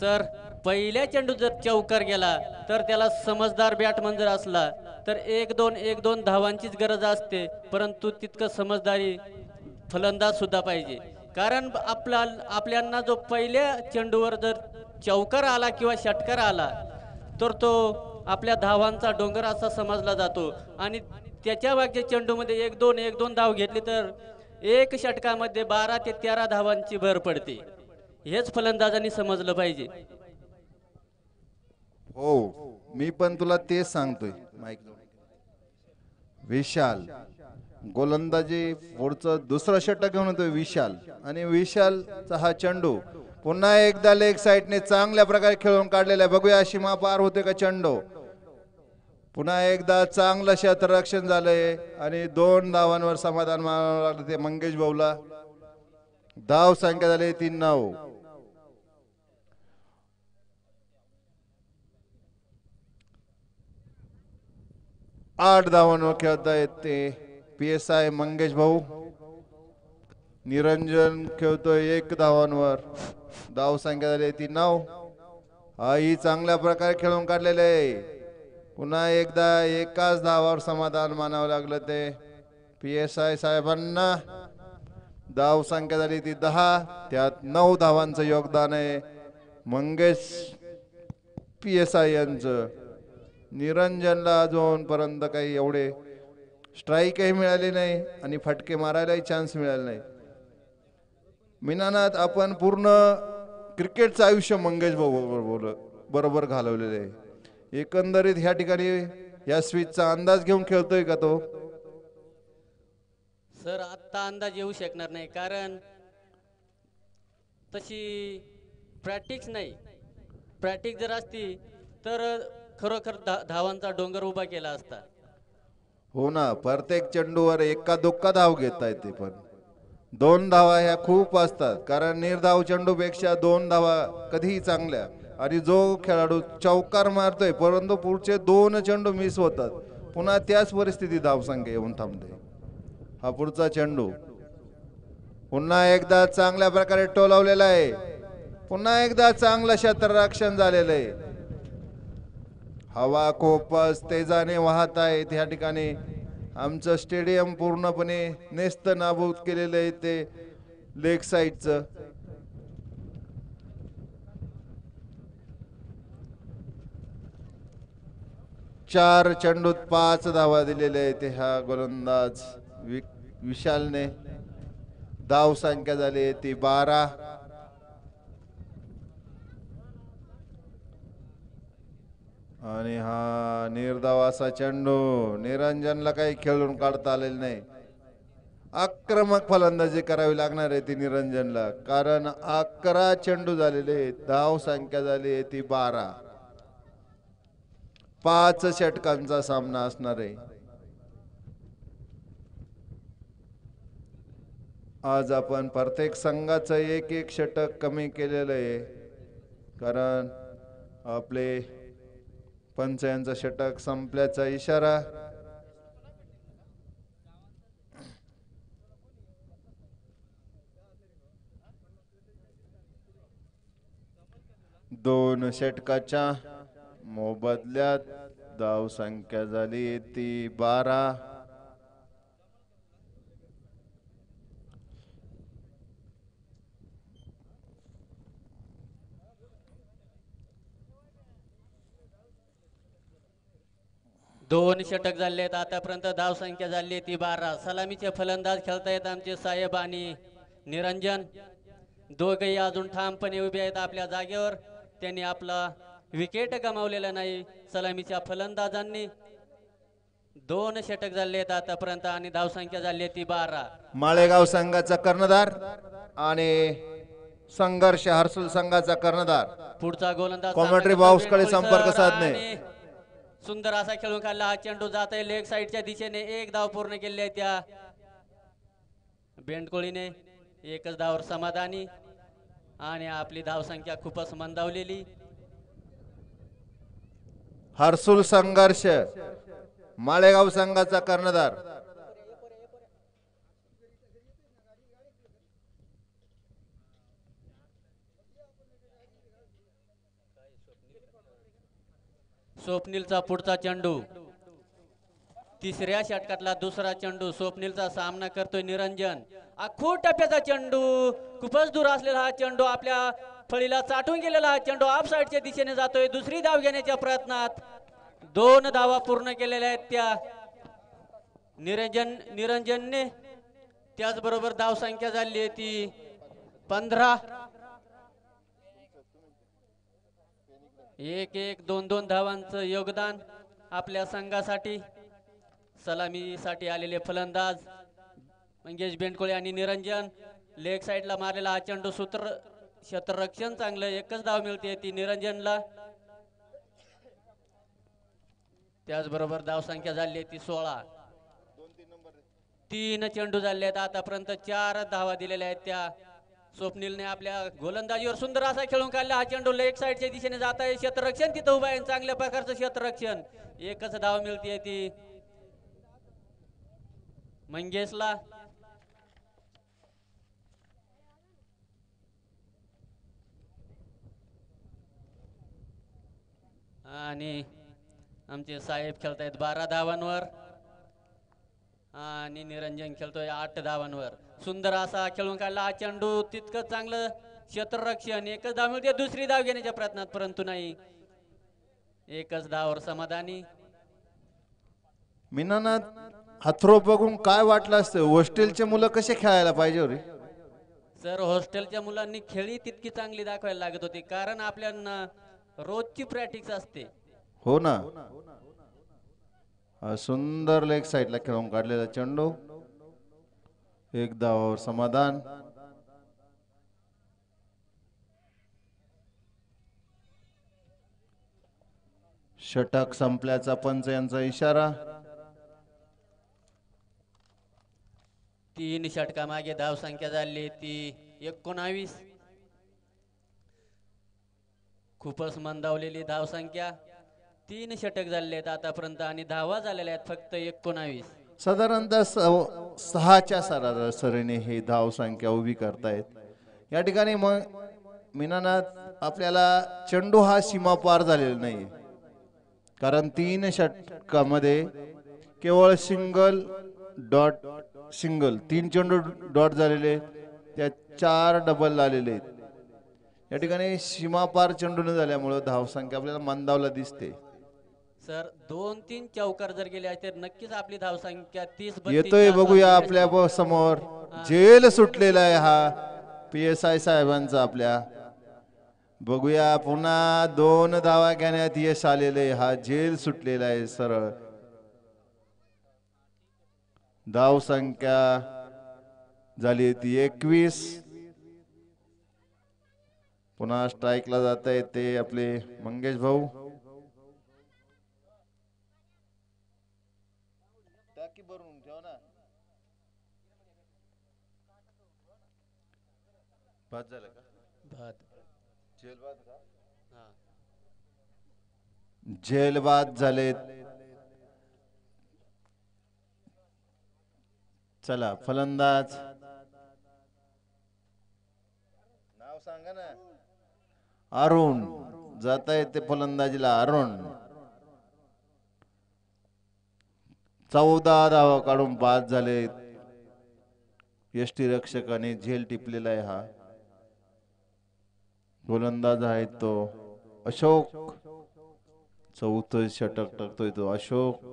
सर पहिल्या चेंडू जर चौकार गेला तर त्याला समजदार बॅटमन जर असला तर एक दोन एक दोन धावांचीच गरज असते परंतु तितकं समजदारी फलंदाज सुद्धा पाहिजे. कारण आपला आपल्यांना जो पहिल्या चेंडूवर जर चौकार आला किंवा षटकार आला तर तो आपल्या धावांचा डोंगर असा समजला जातो. आणि त्याच्या मागच्या चेंडूमध्ये एक दोन एक दोन धाव घेतली तर एक षटकामध्ये बारा ते तेरा धावांची भर पडते. हेच फलंदाजांनी समजलं पाहिजे. हो मी पण तुला तेच सांगतोय माईक विशाल. गोलंदाजी पुढचं दुसरं षटक घेऊन येतोय विशाल. आणि विशालचा हा चेंडू पुन्हा एकदा लेग साईडने चांगल्या प्रकारे खेळून काढलेला आहे. बघूया सीमा पार होते का चेंडू. पुन्हा एकदा चांगलं क्षेत्ररक्षण झालंय. आणि दोन धावांवर समाधान मानावं लागलं ते मंगेश भाऊला. धाव संख्या झाली तीन नाव आठ धावांवर खेळता ते पी एस आय मंगेश भाऊ. निरंजन खेळतोय एक धावांवर. धाव संख्या झाली ती नऊ. हा ही चांगल्या प्रकारे खेळून काढलेले आहे. पुन्हा एकदा एकाच धावावर समाधान मानावं लागलं ते. पी एस आय साहेबांना. धाव संख्या झाली ती दहा. त्यात नऊ धावांचं योगदान आहे. मंगेश पी एस आय यांचं. निरंजनला अजूनपर्यंत काही एवढे स्ट्राईकही मिळाले नाही आणि फटके मारायलाही चान्स मिळाले नाही. मिनानात आपण पूर्ण क्रिकेटचं आयुष्य मंगेश बरोबर बरोबर घालवलेलं आहे. एकंदरीत ह्या ठिकाणी या स्विचचा अंदाज घेऊन खेळतोय का तो? सर आत्ता अंदाज येऊ शकणार नाही कारण तशी प्रॅक्टिस नाही. प्रॅक्टिस जर असती तर खरोखर धा धावांचा डोंगर उभा केला असता. हो ना प्रत्येक चेंडूवर एका दुक्का धाव घेता येते पण. दोन धावा ह्या खूप असतात कारण निर्धाव चेंडूपेक्षा दोन धावा कधीही चांगल्या. आणि जो खेळाडू चौकार मारतोय परंतु पुढचे दोन चेंडू मिस होतात पुन्हा त्याच परिस्थिती धावसंख्या येऊन थांबते. हा पुढचा चेंडू. पुन्हा एकदा चांगल्या प्रकारे टोलावलेला आहे. पुन्हा एकदा चांगलं क्षेत्ररक्षण झालेलं आहे. हवा खूपच तेजाने वाहत आहेत ह्या ठिकाणी आमचं स्टेडियम पूर्णपणे नेस्त नाबूद केलेलं आहे ते लेक साईडचं चार चेंडूत पाच धावा दिलेले आहेत ह्या गोलंदाज वि विशालने. धाव संख्या झाली आहे ती बारा. आणि हा निर्धाव असा चेंडू निरंजनला काही खेळून काढता आलेलं नाही. आक्रमक फलंदाजी करावी लागणार आहे ती निरंजनला. कारण अकरा चेंडू झालेले धाव संख्या झाली आहे ती बारा. पाच षटकांचा सामना असणार आहे. आज आपण प्रत्येक संघाचं एक एक षटक कमी केलेलं आहे. कारण आपले पंच षटक संपल्याचा इशारा. दोन षटकाच्या मोबदल्यात धाव संख्या झाली ती बारा. दोन षटक झाले आहेत आतापर्यंत धाव संख्या झाली आहे ती बारा. सलामीचे फलंदाज खेळतायत आमचे साहेब आणि निरंजन. दोघेही अजून ठामपणे उभे आहेत आपल्या जागेवर. त्यांनी आपला विकेट गमावलेला नाही सलामीच्या फलंदाजांनी. दोन षटक झाले आहेत आतापर्यंत आणि धावसंख्या झाली आहे ती बारा. माळेगाव संघाचा कर्णधार आणि संघर्ष हर्सुल संघाचा कर्णधार. पुढचा गोलंदाज कॉमेंट्री बॉक्सकडे संपर्क साधणे. सुंदर असा खेळून काढला. हा चेंडू जात आहे लेग साईडच्या दिशेने. एक धाव पूर्ण केली आहे त्या बेंडकोळीने. एकच धावर समाधानी. आणि आपली धावसंख्या खूपच मंदावलेली. हर्सुल संघर्ष. माळेगाव संघाचा कर्णधार. स्वप्नीलचा पुढचा चेंडू. तिसऱ्या षटकातला दुसरा चेंडू स्वप्नीलचा सामना करतोय निरंजन. आखो टप्प्याचा चेंडू. खूपच दूर असलेला हा चेंडू आपल्या फळीला चाटून गेलेला हा चेंडू ऑफ साईडच्या दिशेने जातोय. दुसरी धाव घेण्याच्या प्रयत्नात दोन धावा पूर्ण केलेल्या आहेत त्या निरंजन निरंजनने. त्याचबरोबर धाव संख्या झाली आहे ती पंधरा. एक एक दोन दोन धावांचं योगदान आपल्या संघासाठी. सलामीसाठी आलेले फलंदाज मंगेश बेंडकोळे आणि निरंजन. लेग साईडला मारलेला हा चेंडू सूत्र क्षेत्ररक्षण चांगलं एकच धाव मिळते ती निरंजनला. त्याचबरोबर धाव संख्या झाली आहे ती सोळा. तीन चेंडू झाले आहेत आतापर्यंत चार धावा दिलेल्या आहेत त्या स्वप्नीलने आपल्या गोलंदाजीवर सुंदर असा खेळून काढला. हा चेंडू लेग साईडच्या दिशेने जात आहे क्षेत्ररक्षण तिथं उभा आहे चांगल्या प्रकारचं क्षेत्ररक्षण. एकच धाव मिळते ती. मंगेशला. आणि आमचे साहेब खेळतायत बारा धावांवर. आणि निरंजन खेळतोय आठ धावांवर. सुंदर असा खेळून काढला. चेंडू तितकं चांगलं क्षेत्ररक्षण एकच धाव मिळते दुसरी धाव घेण्याच्या प्रयत्नात परंतु नाही. एकच धावावर समाधानी. मीनानाथ हा थ्रो बघून काय वाटलं असतं? हॉस्टेलचे मुलं कसे खेळायला पाहिजे रे सर हॉस्टेलच्या मुलांनी खेळी तितकी चांगली दाखवायला लागत होती. कारण आपल्याला रोजची प्रॅक्टिस असते. हो ना. सुंदर लेग साईडला खेळून काढलेला चेंडू. एक धावावर समाधान. षटक संपल्याचा पंच यांचा इशारा. तीन षटका मागे धाव संख्या झाली ती एकोणावीस. खूपच मंदावलेली धाव संख्या. तीन षटक झालेत आहेत आतापर्यंत आणि धावा झालेल्या आहेत फक्त एकोणावीस. साधारणतः स सहाच्या सरासरीने हे धाव संख्या उभी करतायत. या ठिकाणी मग मीनानाथ आपल्याला चेंडू हा सीमा पार झालेला नाही कारण तीन षटकामध्ये केवळ सिंगल डॉट सिंगल तीन चेंडू डॉट झालेले त्या चार डबल आलेले आहेत. या ठिकाणी सीमापार चेंडू न झाल्यामुळं धावसंख्या आपल्याला मंदावला दिसते. सर दोन तीन चौकार जर गेले तर नक्कीच आपली धावसंख्या तीस येतोय बघूया आपल्या ब- समोर. जेल सुटलेला आहे हा. पी एस आय साहेबांचा आपल्या. बघूया पुन्हा दोन धावा घेण्यात यश आलेले हा जेल सुटलेला आहे सरळ. धाव संख्या झाली ती एकवीस. पुन्हा स्ट्राईकला जात आहे ते आपले मंगेश भाऊ टाकी भरून ठेव ना बाद झालं का? बाद. जेल बाद का? हा. जेल बाद झालेत चला फलंदाज. नाव सांगा ना. अरुण. जात आहे ते फलंदाजीला अरुण. चौदा धावा काढून बाद झाले यष्टी रक्षकाने झेल टिपलेला आहे हा. गोलंदाज आहे तो. अशोक. चौथ षटक टाकतोय तो. अशोक.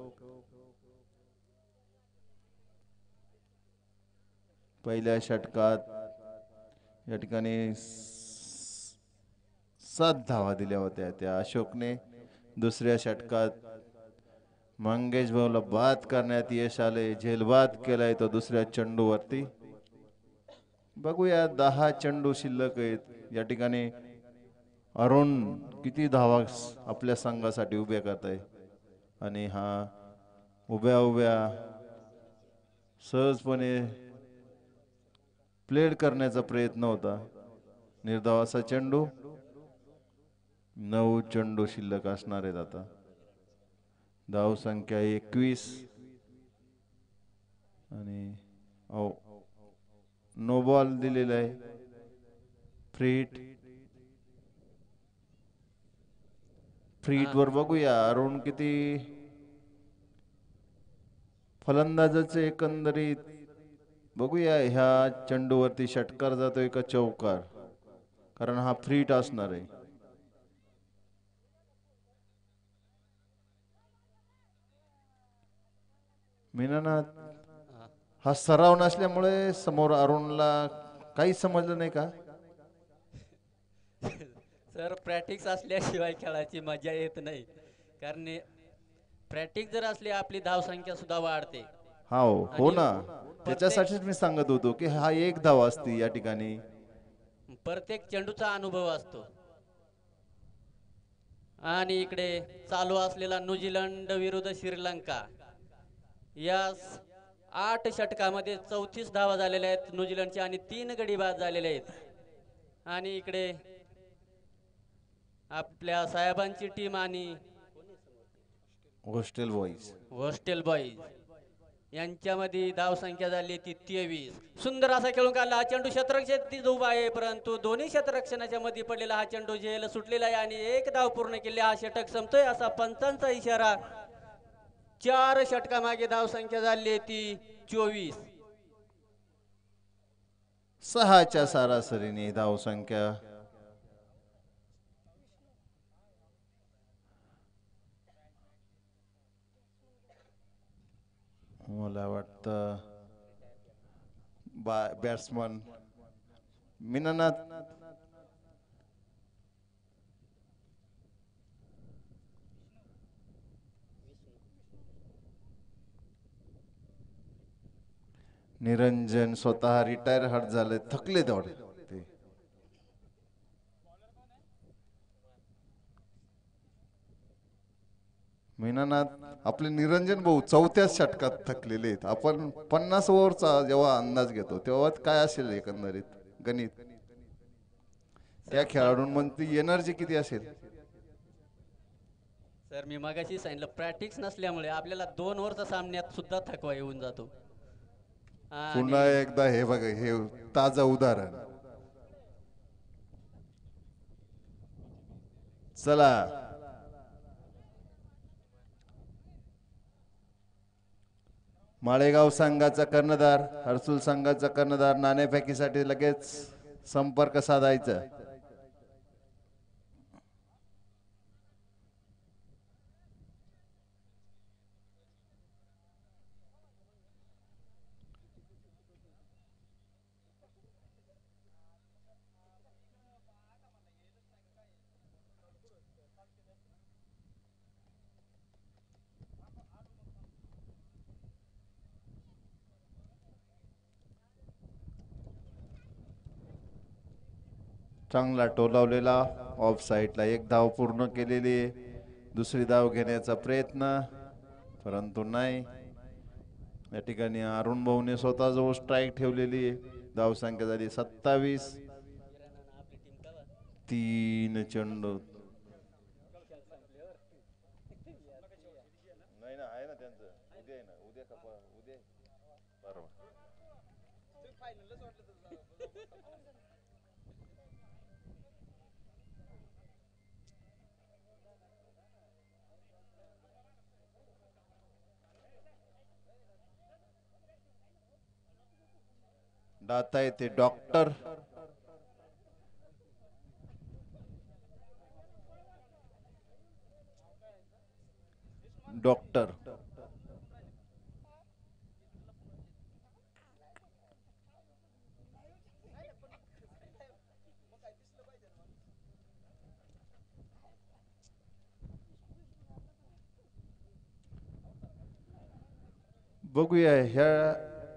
पहिल्या षटकात या ठिकाणी सात धावा दिल्या होत्या त्या अशोकने. दुसऱ्या षटकात मंगेश भाऊला बाद करण्यात यश आले झेलबाद केलाय तो दुसऱ्या चेंडूवरती. बघूया दहा चेंडू शिल्लक आहेत. या ठिकाणी अरुण किती धावा आपल्या संघासाठी उभ्या करत आहे आणि हा उभ्या उभ्या सहजपणे प्लेड करण्याचा प्रयत्न होता. निर्धावाचा चेंडू. नऊ चेंडू शिल्लक असणार आहेत आता. धाव संख्या एकवीस. आणि नो बॉल दिलेला आहे. फ्रीट फ्रीट वर बघूया. अरुण किती फलंदाजाचे एकंदरीत बघूया. ह्या चेंडूवरती षटकार जातोय का चौकार? कारण हा फ्रीट असणार आहे. मीनानाथ हा. हा सराव नसल्यामुळे समोर अरुणला काही समजलं नाही का? सर प्रॅक्टिस असल्याशिवाय खेळाची मजा येत नाही. कारण प्रॅक्टिस जर असली आपली धावसंख्या सुद्धा वाढते. हा हो हो ना. त्याच्यासाठीच मी सांगत होतो की हा एक धाव असती या ठिकाणी. प्रत्येक चेंडूचा अनुभव असतो. आणि इकडे चालू असलेला न्यूझीलंड विरुद्ध श्रीलंका. या आठ षटकामध्ये चौतीस धावा झालेल्या आहेत न्यूझीलंडच्या आणि तीन गडी बाद झालेले आहेत. आणि इकडे आपल्या साहेबांची टीम आणि हॉस्टेल बॉईज हॉस्टेल बॉईज यांच्यामध्ये धाव संख्या झाली ती तेवीस. सुंदर असा खेळून काढला हा चेंडू शतरक्षेत उभा आहे परंतु दोन्ही शतरक्षणाच्या मध्ये पडलेला हा चेंडू झेल सुटलेला आहे आणि एक धाव पूर्ण केली. हा षटक संपतोय असा पंचांचा इशारा. चार षटकामागे धाव संख्या झाली आहे ती चोवीस. सहाच्या सरासरीने धाव संख्या. मला वाटतं बा बॅट्समन मीनानाथ. निरंजन स्वतः रिटायर हट झाले थकले तेवढे. ते महिनानाथ आपले निरंजन भाऊ चौथ्याच षटकात थकलेले आहेत. आपण पन्नास ओव्हरचा जेव्हा अंदाज घेतो तेव्हा काय असेल एकंदरीत? गणित. त्या खेळाडूंमध्ये एनर्जी किती असेल? सर मी मगाशी सांगितलं प्रॅक्टिस नसल्यामुळे आपल्याला दोन ओव्हरच्या सामन्यात सुद्धा थकवा येऊन जातो. पुन्हा एकदा हे बघा हे ताजं उदाहरण. चला. माळेगाव संघाचा कर्णधार हर्सुल संघाचा कर्णधार नाणेफेकीसाठी लगेच संपर्क साधायचा. चांगला टोलावलेला ऑफ साईडला एक धाव पूर्ण केलेली. आहे दुसरी धाव घेण्याचा प्रयत्न परंतु नाही. या ठिकाणी अरुण भाऊने स्वतःजवळ स्ट्राईक ठेवलेली. आहे धाव संख्या झाली सत्तावीस. तीन चेंडू नाही ना आहे ना त्यांचं उद्या आहे ना उद्या का उद्या बरोबर दाता येथे डॉक्टर. डॉक्टर. बघूया ह्या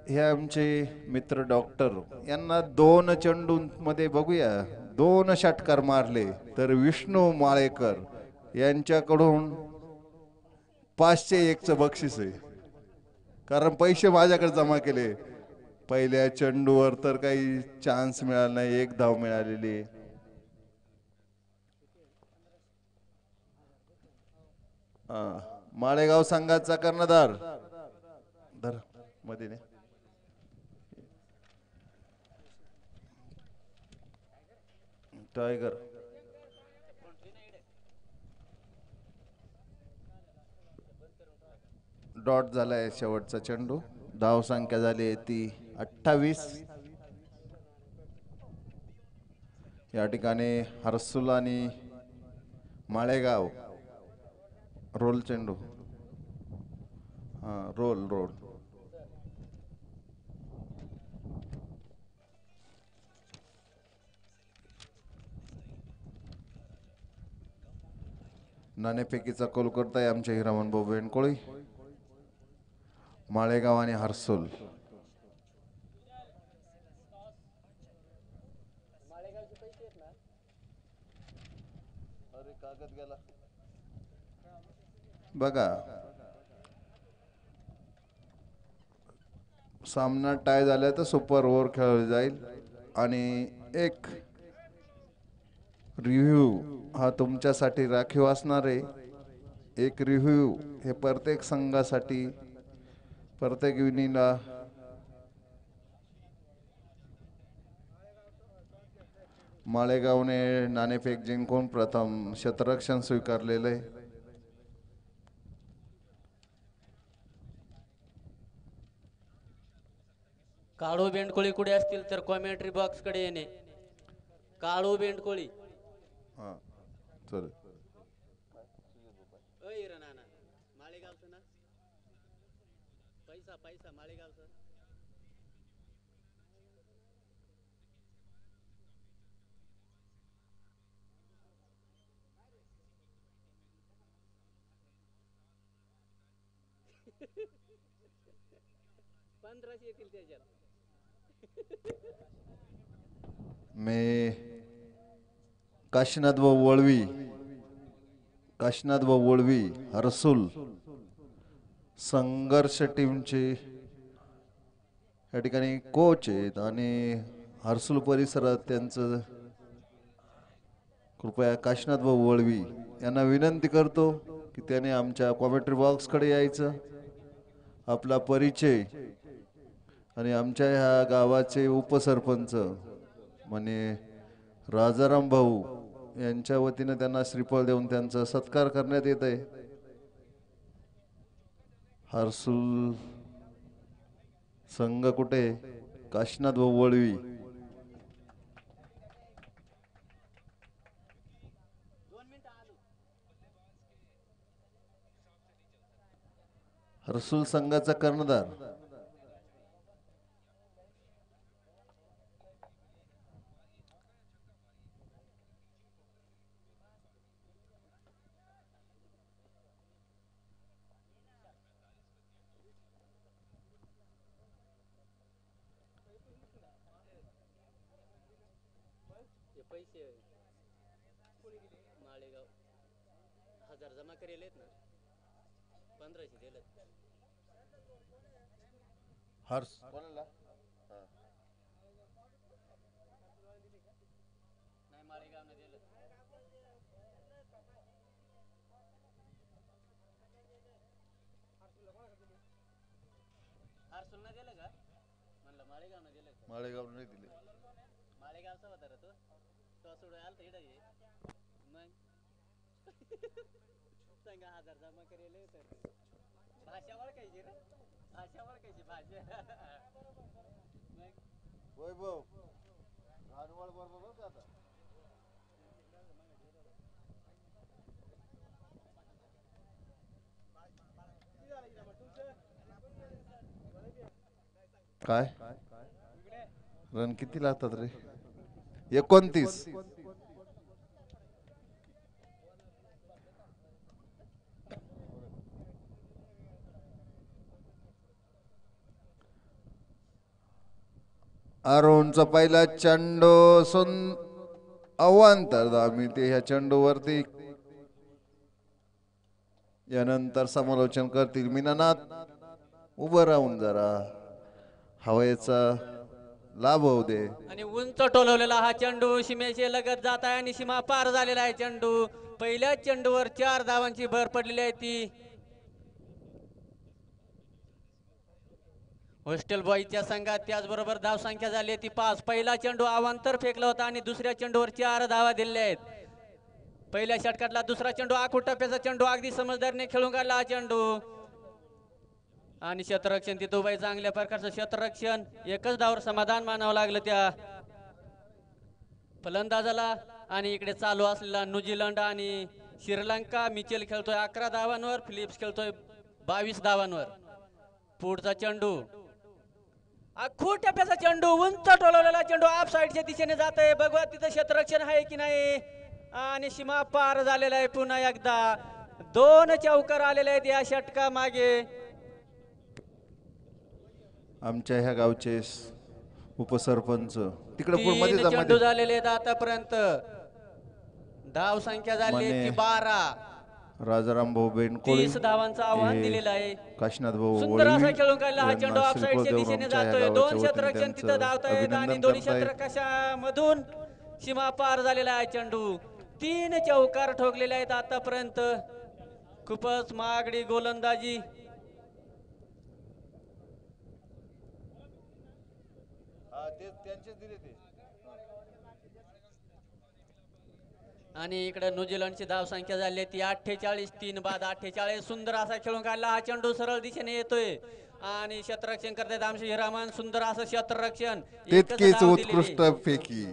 हे आमचे मित्र डॉक्टर यांना दोन चेंडूंमध्ये बघूया. दोन षटकार मारले तर विष्णू माळेकर यांच्याकडून पाचशे एकचं बक्षीस आहे. कारण पैसे माझ्याकडे जमा केले. पहिल्या चेंडूवर तर काही चान्स मिळाला नाही एक धाव मिळालेली. आहे. हा, माळेगाव संघाचा कर्णधार. धरमध्ये टायगर. डॉट झालाय शेवटचा चेंडू. धाव संख्या झाली आहे ती अठ्ठावीस. या ठिकाणी हर्सुल आणि माळेगाव. रोल चेंडू. हा रोल रोल. नाणेफेकीचा कौल करताय आमच्या हिरामन भाऊ वेणकोळी माळेगाव आणि हर्सोल. बघा. सामना टाय झाला तर सुपर ओव्हर खेळला जाईल. आणि एक रिव्ह्यू हा तुमच्यासाठी राखीव असणार आहे. एक रिव्ह्यू हे प्रत्येक संघासाठी प्रत्येक विनीला माळेगावने नाणेफेक जिंकून प्रथम शतरक्षण स्वीकारलेलं आहे. काळू बेंडकोळी कुठे असतील तर कॉमेंट्री बॉक्सकडे येणे. काळू बेंडकोळी. हा. चल माळेगावचं ना. पैसा पैसा माळेगावचं पंधराशे येतील त्याच्यात. मी काशीनाथ भाऊ वळवी. काशीनाथ भाऊ वळवी हरसूल संघर्ष टीमचे या ठिकाणी कोच आहेत आणि हर्सुल परिसरात त्यांचं कृपया काशीनाथ भाऊ वळवी यांना विनंती करतो की त्याने आमच्या कॉमेंट्री बॉक्सकडे यायचं. आपला परिचय आणि आमच्या ह्या गावाचे उपसरपंच म्हणे राजाराम भाऊ यांच्या वतीने त्यांना श्रीफळ देऊन त्यांचा सत्कार करण्यात येत आहे. हर्सुल संघ कुठे? काशीनाथ भाऊ वळवी. हर्सुल संघाचा कर्णधार पैसे माळेगाव हजार जमा करेल आहेत ना पंधराशे दिलेत हर्ष नाही माळेगाव न दिलं हर्सुल न दिलं का म्हणलं माळेगाव न दिलं का? माळेगाव नाही दिले माळेगावचा होता रे तो. तो सोडून आलता इकडे मग? सांगा हजार जमा करेल तर. भाषा ओळखायची रे. भाषा ओळखायची भाषा. मग? वैभव बरोबर का आता? काय? रन किती लागतात रे? एकोणतीस. अरुणचा पहिला चेंडू सुन अवांतर आम्ही ते ह्या चेंडूवरती. यानंतर समालोचन करतील मीनानाथ. उभं राहून जरा हवेचा लाभ होऊ दे. आणि उंच टोलवलेला हा चेंडू सीमेचे लगत जात आहे आणि सीमा पार झालेला आहे चेंडू. पहिल्याच चेंडूवर चार धावांची भर पडलेली आहे ती. हॉस्टेल बॉयच्या संघात त्याचबरोबर धाव संख्या झाली ती पाच. पहिला चेंडू अवांतर फेकला होता आणि दुसऱ्या चेंडूवर चार धावा दिल्या आहेत. पहिल्या षटकातला दुसरा चेंडू आखू टप्प्याचा चेंडू. अगदी समजदारीने खेळून काढला हा चेंडू. आणि क्षेत्ररक्षण तिथं उभं चांगल्या प्रकारचं क्षेत्ररक्षण एकच धावर समाधान मानावं लागलं त्या फलंदाजाला. आणि इकडे चालू असलेला न्यूझीलंड आणि श्रीलंका. मिचेल खेळतोय अकरा धावांवर. फिलिप्स खेळतोय बावीस धावांवर. पुढचा चेंडू खूप टप्प्याचा चेंडू उंच टोलवलेला चेंडू ऑफ साईडच्या दिशेने जात आहे बघूया तिथं क्षेत्ररक्षण आहे की नाही? आणि सीमा पार झालेला आहे पुन्हा एकदा. दोन चौकार आलेले आहेत या षटका मागे. आमच्या ह्या गावचे उपसरपंच तिकडे चेंडू झालेले आहेत आतापर्यंत. धाव संख्या झाली बारा. राजाराम भाऊ बेनकोळी. तीस धावांचं आव्हान दिलेलं आहे. काशीनाथ भाऊ सुंदर असा वळवी खेळून काढला हा यांना चेंडू ऑफ साईडच्या दिशेने जातोय दोन तिथं त्यांचं धावतायत आणि दोन्ही सीमा पार झालेला आहे चेंडू. तीन चौकार ठोकलेले आहेत आतापर्यंत. खूपच महागडी गोलंदाजी. आणि इकडे न्यूझीलंडची धाव संख्या झाली आहे. ती अठ्ठेचाळीस तीन बाद अठ्ठेचाळीस. सुंदर असा खेळून काढला. हा चेंडू सरळ दिशेने येतोय. आणि क्षेत्ररक्षण करतायत आमचे हिरामन. सुंदर असं क्षेत्ररक्षण तितकीच. उत्कृष्ट फेकी.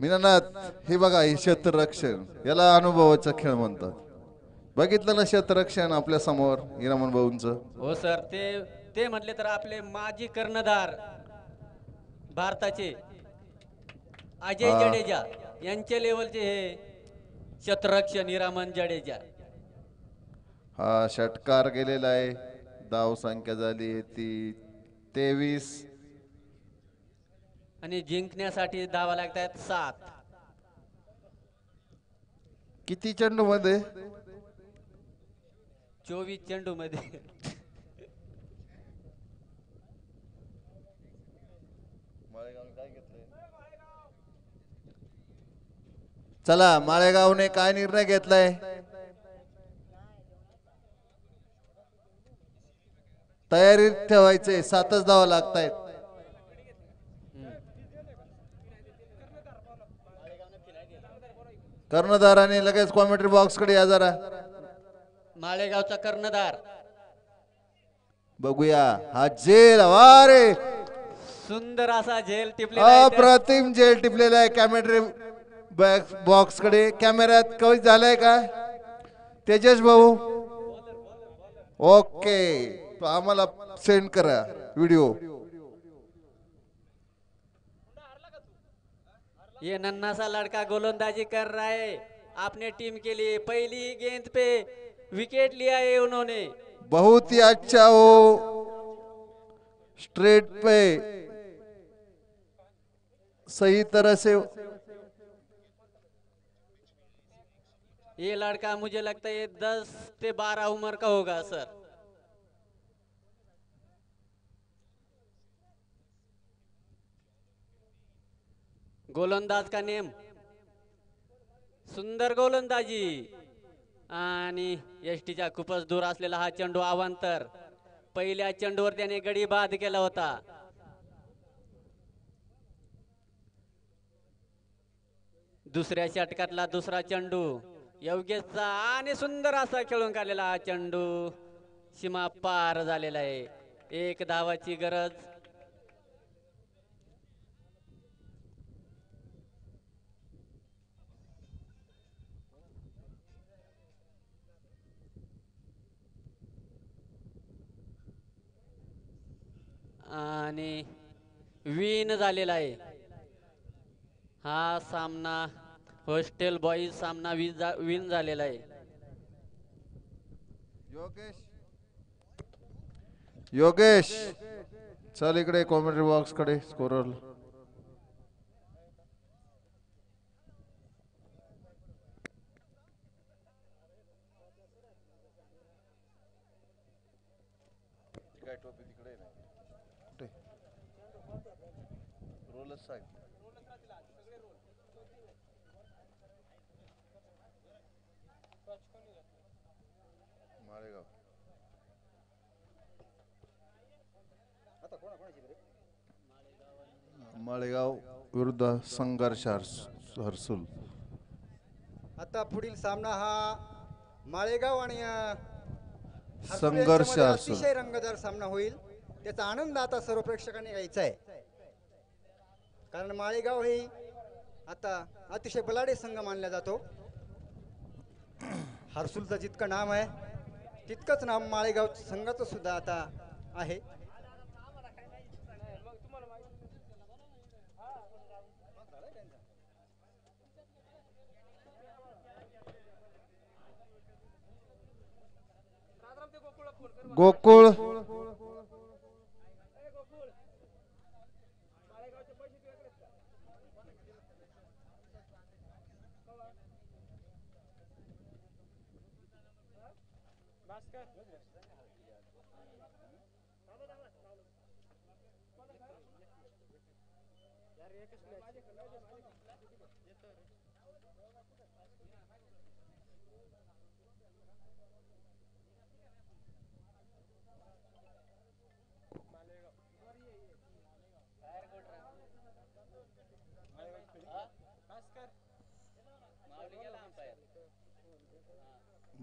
मीनानाथ हे बघा हे क्षेत्ररक्षण याला अनुभवाचा खेळ म्हणतात. बघितलं ना क्षेत्ररक्षण आपल्यासमोर हिरामन भाऊंचं? हो सर. ते ते म्हटले तर आपले माजी कर्णधार भारताचे अजय. जडेजा यांच्या लेवलचे हे क्षेत्ररक्षण हिरामन जडेजा. हा षटकार गेलेला आहे. धाव संख्या झाली आहे ती तेवीस. आणि जिंकण्यासाठी धावा लागतात सात. किती चेंडू मध्ये चोवीस चेंडू मध्ये चला माळेगावने काय निर्णय घेतलाय? तयारीत ठेवायचे सातच धावा लागतायत. कर्णधाराने लगेच कॉमेंट्री बॉक्सकडे या जरा. माळेगावचा कर्णधार. बघूया हा जेल वारे सुंदर असा झेल टिपलेला आहे त्या- अप्रतिम जेल टिपलेला आहे कॅमेरे बॉक्स कडे कॅमेऱ्यात कवी झालाय का? तेजस भाऊ। ओके तो आम्हाला सेंड करा व्हिडिओ ये नन्ना सा लड़का गोलंदाजी कर रहा है। अपने टीम के लिए पहली गेंद पे विकेट लिया है उन्होंने। बहुत ही अच्छा हो। स्ट्रेट पे। सही तरह से ये लड़का मुझे लगता है दस से बारह उम्र का होगा सर। गोलंदाज का नेम? सुंदर गोलंदाजी। आणि एसटीच्या खूपच दूर असलेला हा चेंडू अवांतर पहिल्या चेंडूवर त्याने गडी बाद केला होता. दुसऱ्या षटकातला दुसरा चेंडू. योग्यचा आणि सुंदर असा खेळून काढलेला हा चेंडू सीमा पार झालेला आहे. एक धावाची गरज. आणि विन झालेला आहे. हा सामना हॉस्टेल बॉईज सामना विन विन झालेला आहे. योगेश. योगेश. चल इकडे कॉमेंट्री बॉक्सकडे स्कोरर माळेगाव विरुद्ध संघर्ष हर्स- हर्सुल. आता पुढील सामना हा माळेगाव आणि हर्सूल संघर्ष यांच्यामध्ये हर्सूल. अतिशय रंगतदार सामना होईल. त्याचा आनंद आता सर्व प्रेक्षकांनी घ्यायचा आहे. कारण माळेगाव हे आता अतिशय बलाढ्य संघ मानला जातो. हर्सुलचं जितकं नाव आहे तितकंच नाव माळेगाव संघाचं सुद्धा आता आहे. गोकुळ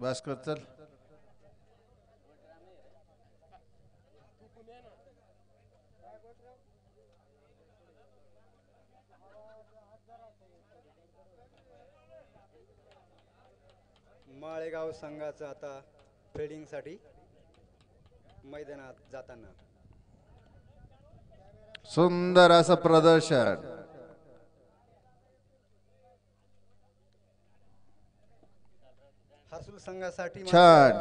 भास्कर चल माळेगाव संघाचं आता फिल्डिंगसाठी मैदानात जाताना. सुंदर असं प्रदर्शन. हर्सुल संघासाठी छान.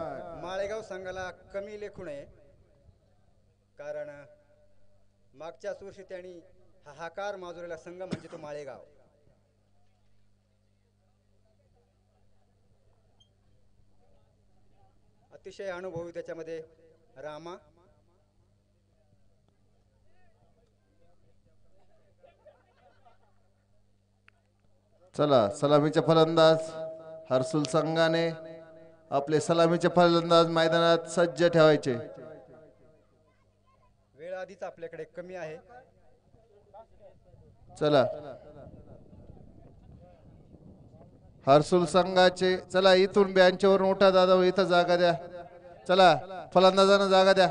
माळेगाव संघाला कमी लेखू नये. कारण मागच्याच वर्षी त्यांनी हाहाकार माजवलेला संघ म्हणजे तो माळेगाव. अतिशय अनुभवी त्याच्यामध्ये रामा. चला सलामीचे फलंदाज. हर्सुल संघाने आपले सलामीचे फलंदाज मैदानात सज्ज ठेवायचे. वेळ आधीच आपल्याकडे कमी आहे. चला. हर्सुल संघाचे चला इथून बँचवरून उठा दादा इथं जागा द्या. चला फलंदाजानं जागा द्या.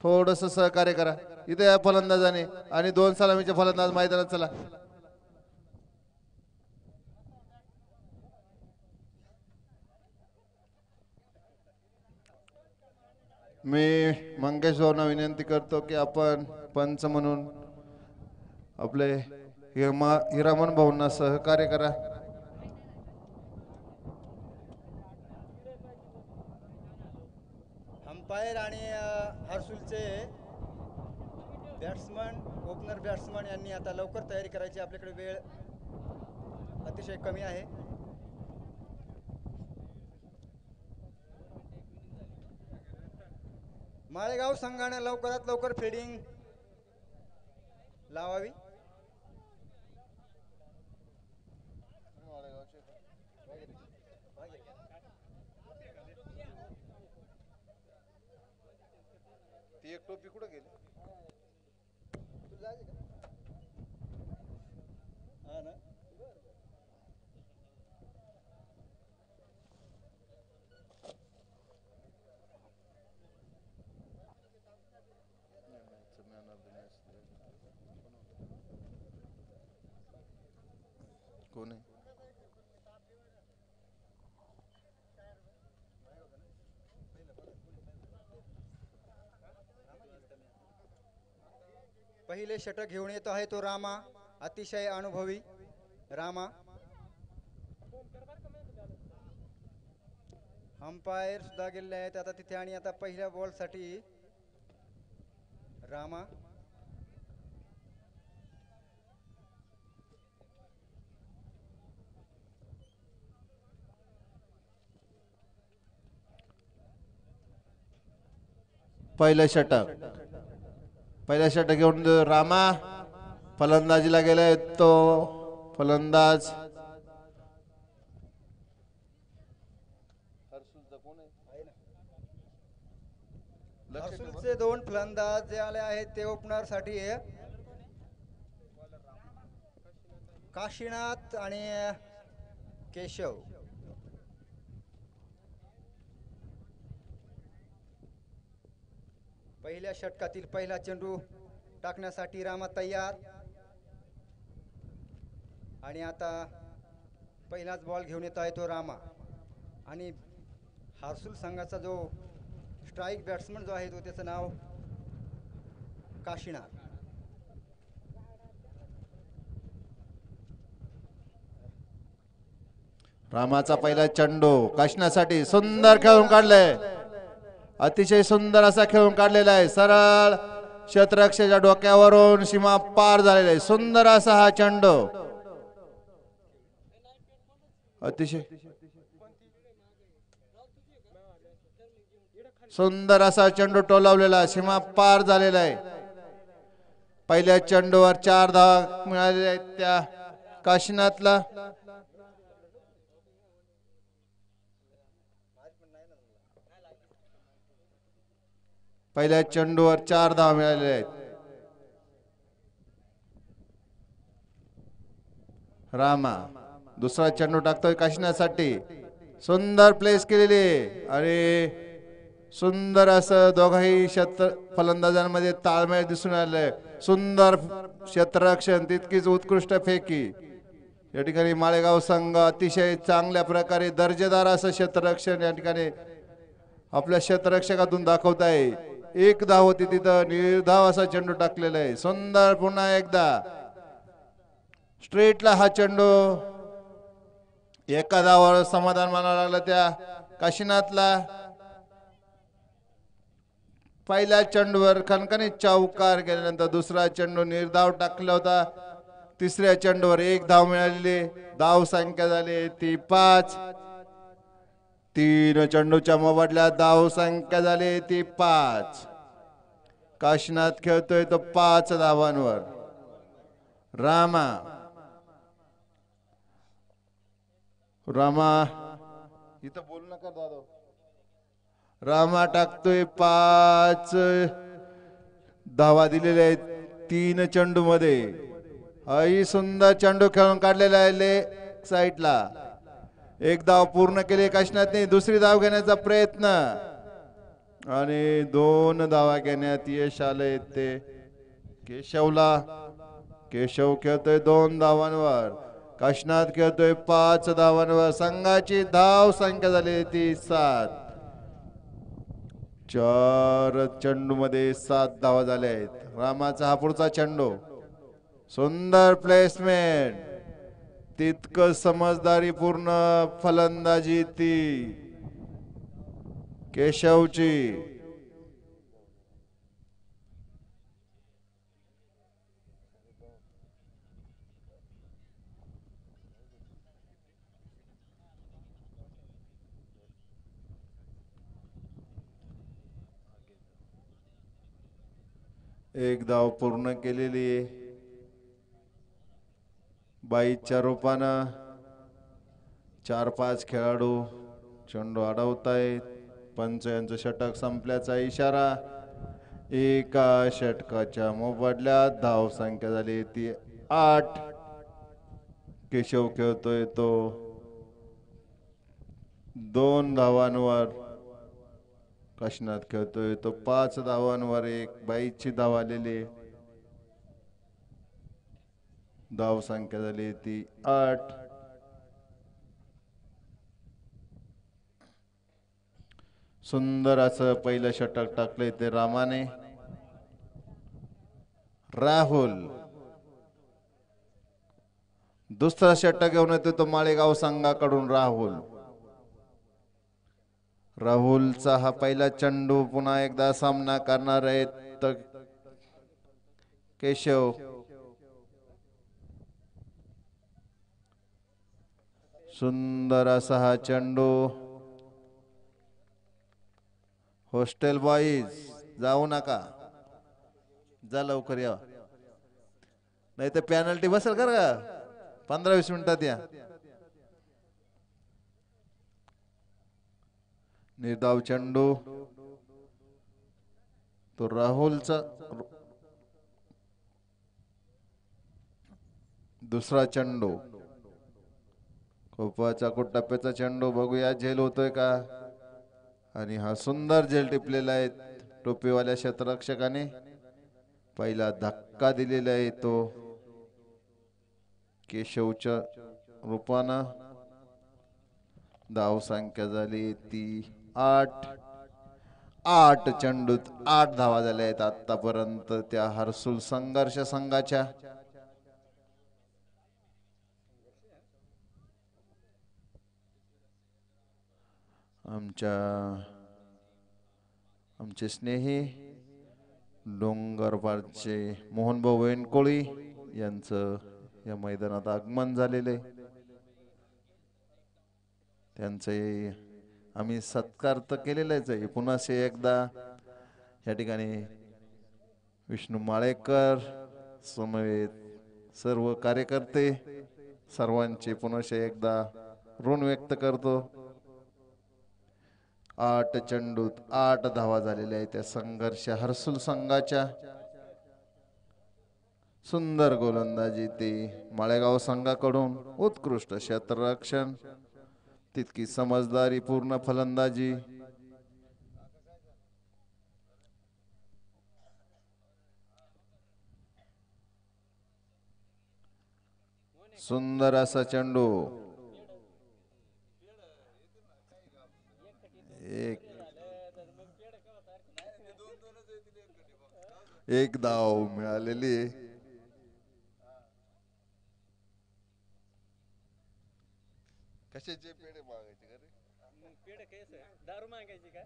थोडस सहकार्य करा. इथे या फलंदाजाने आणि दोन सलामीचे फलंदाज मैदानात चला. मी मंगेश भाऊना विनंती करतो की आपण पंच म्हणून आपले हिरमा हिरामन भाऊंना सहकार्य करा. अंपायर आणि हर्सुलचे बॅट्समन ओपनर बॅट्समन यांनी आता लवकर तयारी करायची. आपल्याकडे वेळ अतिशय कमी आहे. माळेगाव संघाने लवकरात लवकर फिडिंग लावावी. ती एक टोपी कुठं गेली? पहिले षटक घेऊन येतो आहे तो रामा अतिशय अनुभवी. रामा. अंपायर सुद्धा गेलेले आहेत. आता तिथे आणि आता पहिल्या बॉलसाठी रामा. पहिलं षटक. पहिल्या षटक घेऊन रामा फलंदाजीला गेलाय तो फलंदाज. हर्सुलचे दोन फलंदाज जे आले आहेत ते ओपनरसाठी काशीनाथ आणि केशव. पहिल्या षटकातील पहिला चेंडू टाकण्यासाठी रामा तयार. आणि आता पहिलाच बॉल घेऊन येत आहे तो रामा. आणि हार्सुल संघाचा जो स्ट्राईक बॅट्समन जो आहे तो त्याचं नाव काशीनाथ रामाचा पहिला चेंडू काशण्यासाठी सुंदर खेळून काढलाय. अतिशय सुंदर असा खेळून काढलेला आहे. सरळ क्षेत्ररक्षेच्या डोक्यावरून सीमा पार झालेला आहे. सुंदर असा हा चेंडू. अतिशय. सुंदर असा चेंडू टोलावलेला सीमा पार झालेला आहे. पहिल्या चेंडूवर चार धावा मिळालेल्या आहेत त्या काशीनाथला. पहिल्या चेंडूवर चार धाव मिळालेल्या आहेत. रामा दुसरा चेंडू टाकतोय काशिनासाठी सुंदर प्लेस केलेली आहे. आणि सुंदर असं दोघाही क्षेत्र फलंदाजांमध्ये ताळमेळ दिसून आलंय. सुंदर क्षेत्ररक्षण तितकीच उत्कृष्ट फेकी. या ठिकाणी माळेगाव संघ अतिशय चांगल्या प्रकारे दर्जेदार असं क्षेत्ररक्षण या ठिकाणी आपल्या क्षेत्ररक्षकातून दाखवत आहे. एक धाव होती तिथं निर्धाव असा चेंडू टाकलेला आहे. सुंदर पुन्हा एकदा. स्ट्रेटला हा चेंडू. एका धावावर समाधान मानावं लागलं त्या काशीनाथला. पहिल्या चेंडूवर खणखणीत चौकार केल्यानंतर दुसरा चेंडू निर्धाव टाकला होता. तिसऱ्या चेंडूवर एक धाव मिळालेली. धाव संख्या झाली ती पाच. तीन चेंडूच्या मोबदल्यात धाव संख्या झाली ती पाच. काशीनाथ खेळतोय तो पाच धावांवर. रामा. रामा. इथं बोल नका दादा. रामा टाकतोय पाच. धावा दिलेल्या आहेत तीन चेंडू मध्ये आई सुंदर चेंडू खेळून काढलेला आहे ले साईडला. एक धाव पूर्ण केली काशनाथने दुसरी धाव घेण्याचा प्रयत्न. आणि दोन धावा घेण्यात यश आले ते केशवला. केशव खेळतोय दोन धावांवर. काशनाथ खेळतोय पाच धावांवर. संघाची धाव संख्या झाली ती सात. चार चेंडू मध्ये सात धावा झाल्या आहेत रामाचा हा पुढचा चेंडू. सुंदर प्लेसमेंट तितकं समजदारी पूर्ण फलंदाजी ती. केशवची. एक धाव पूर्ण केलेली आहे. बाईच्या रूपानं. चार पाच खेळाडू चेंडू अडवतायत. पंच यांचं षटक संपल्याचा इशारा. एका षटकाच्या मोबदल्यात धाव संख्या झाली ती आठ. केशव खेळतोय तो. दोन धावांवर काशीनाथ खेळतोय तो. पाच धावांवर एक बाईची धाव आलेली. आहे. धाव संख्या झाली ती आठ. सुंदर असं पहिलं षटक टाकलंय ते रामाने. राहुल. दुसरा षटक घेऊन येतो तो माळेगाव संघाकडून राहुल. राहुलचा हा पहिला चेंडू पुन्हा एकदा सामना करणार आहेत तर केशव. सुंदर असा हा चेंडू. हॉस्टेल बॉईज जाऊ नका. जा लवकर या. नाही तर पॅनल्टी बसेल कर का पंधरा वीस मिनिटात या. निर्धाव चेंडू. तो राहुलचा दुसरा चेंडू. खोपाचा टप्प्याचा चेंडू बघूया. झेल होतोय का? आणि हा सुंदर झेल टिपलेला आहे टोपीवाल्या क्षेत्ररक्षकाने पहिला धक्का दिलेला आहे तो केशवच्या रूपानं. धाव संख्या झाली ती आठ. आठ चेंडूत आठ धावा झाल्या आहेत आतापर्यंत त्या हर्सुल संघर्ष संघाच्या. आमच्या आमचे स्नेही डोंगरपारचे मोहनभाऊ वेणकोळी यांचं या मैदानात आगमन झालेलं आहे. त्यांचे आम्ही सत्कार तर केलेलाच आहे. पुन्हा से एकदा या ठिकाणी विष्णू माळेकर समवेत सर्व कार्यकर्ते सर्वांचे पुन्हा एकदा ऋण व्यक्त करतो. आठ चेंडूत आठ धावा झालेल्या आहेत त्या संघर्ष हर्सुल संघाच्या. सुंदर गोलंदाजी ती माळेगाव संघाकडून उत्कृष्ट क्षेत्ररक्षण. तितकी समजदारी पूर्ण फलंदाजी. सुंदर असा चेंडू. एक एक धाव मिळालेली. कशाचे पेढे मागायचे का रे? दारू मागायची का?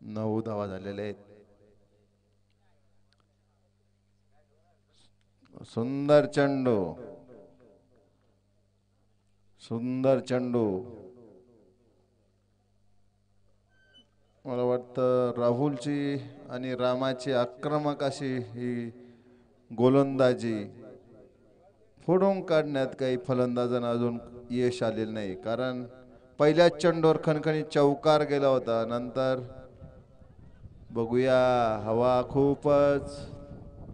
नऊ धावा झालेल्या आहेत. सुंदर चेंडू. सुंदर चेंडू. मला वाटतं राहुलची आणि रामाची आक्रमक अशी ही गोलंदाजी. फोडून काढण्यात काही फलंदाजांना अजून यश आलेलं नाही. कारण पहिल्याच चेंडूवर खणखणी चौकार गेला होता. नंतर बघूया हवा खूपच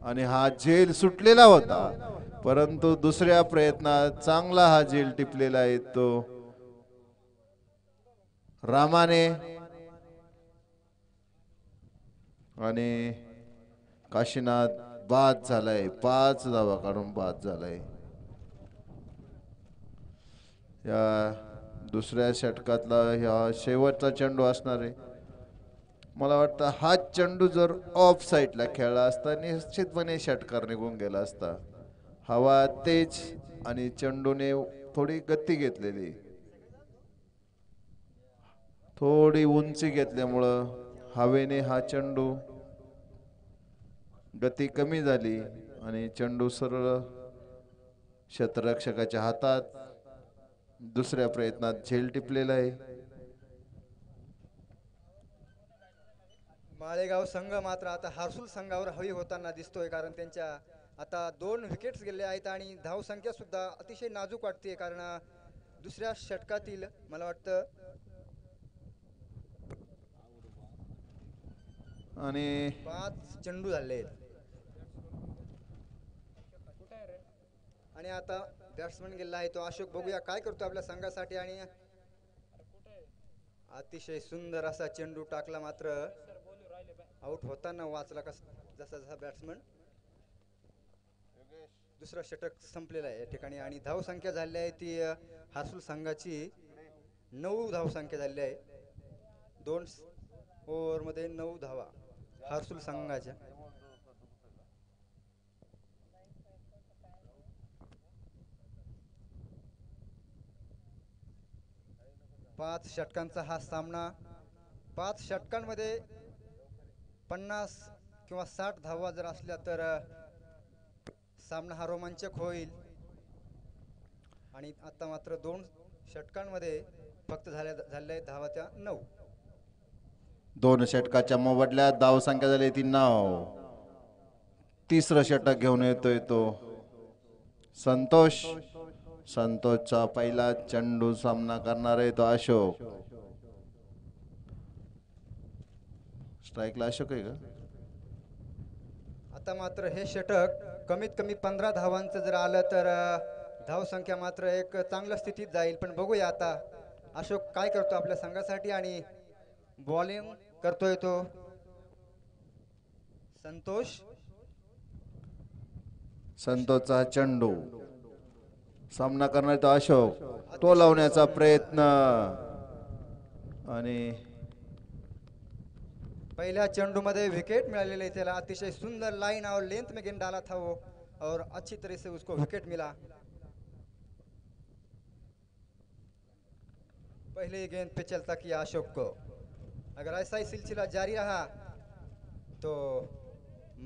आणि हा झेल सुटलेला होता. परंतु दुसऱ्या प्रयत्नात चांगला हा जेल टिपलेला येतो रामाने आणि काशीनाथ बाद झालाय. पाच धावा काढून बाद झालाय. या दुसऱ्या षटकातला ह्या शेवटचा चेंडू असणार आहे. मला वाटतं हा चेंडू जर ऑफ साईडला खेळला असता निश्चितपणे षटकार निघून गेला असता. हवा तेज आणि चेंडूने थोडी गती घेतलेली. थोडी उंची घेतल्यामुळं हवेने हा चेंडू गती कमी झाली आणि चेंडू सरळ क्षेत्ररक्षकाच्या हातात दुसऱ्या प्रयत्नात झेल टिपलेला आहे. माळेगाव संघ मात्र आता हारसूल संघावर हवी होताना दिसतोय कारण त्यांच्या आता दोन विकेट्स गेले आहेत आणि धाव संख्या सुद्धा अतिशय नाजूक वाटते कारण दुसऱ्या षटकातील मला वाटतं आणि पाच चेंडू झाले आहेत. आणि आता बॅट्समन गेला आहे तो अशोक. बघूया काय करतो आपल्या संघासाठी आणि अतिशय सुंदर असा चेंडू टाकला मात्र. आउट होताना वाचला कस जसा जसा बॅट्समन दुसरा षटक संपलेला आहे या ठिकाणी. आणि धाव संख्या झाली आहे ती हासूल संघाची नऊ धाव संख्या झाली आहे. दोन ओव्हरमध्ये नऊ धावा हासूल संघाच्या. पाच षटकांचा हा सामना पाच षटकांमध्ये पन्नास किंवा साठ धावा जर असल्या तर सामना हा रोमांचक होईल. आणि आता मात्र दोन षटकांमध्ये फक्त झाल्या झालेल्या आहेत धावा त्या नऊ. दोन षटकाच्या मोबदल्यात धाव संख्या झाली ती नाव तिसरं षटक घेऊन येतोय तो संतोष. संतोषचा पहिला चेंडू सामना करणार आहे तो अशोक. स्ट्राईकला अशोक आहे का? आता मात्र हे षटक कमीत कमी पंधरा धावांचं जर आलं तर धावसंख्या मात्र एक चांगल्या स्थितीत जाईल. पण बघूया आता अशोक काय करतो आपल्या संघासाठी आणि बॉलिंग करतोय तो. संतोष? संतोषचा चेंडू. सामना करणार तो अशोक. तो लावण्याचा प्रयत्न. आणि पहिल्या चेंडूमध्ये विकेट त्याला अतिशय सुंदर लाइन और लेंथ में गेंद डाला था वो. और अच्छी तरह से उसको विकेट मिला. पहले गेंद पे चलता किया अशोक को. अगर ऐसा ही सिलसिला जारी रहा तो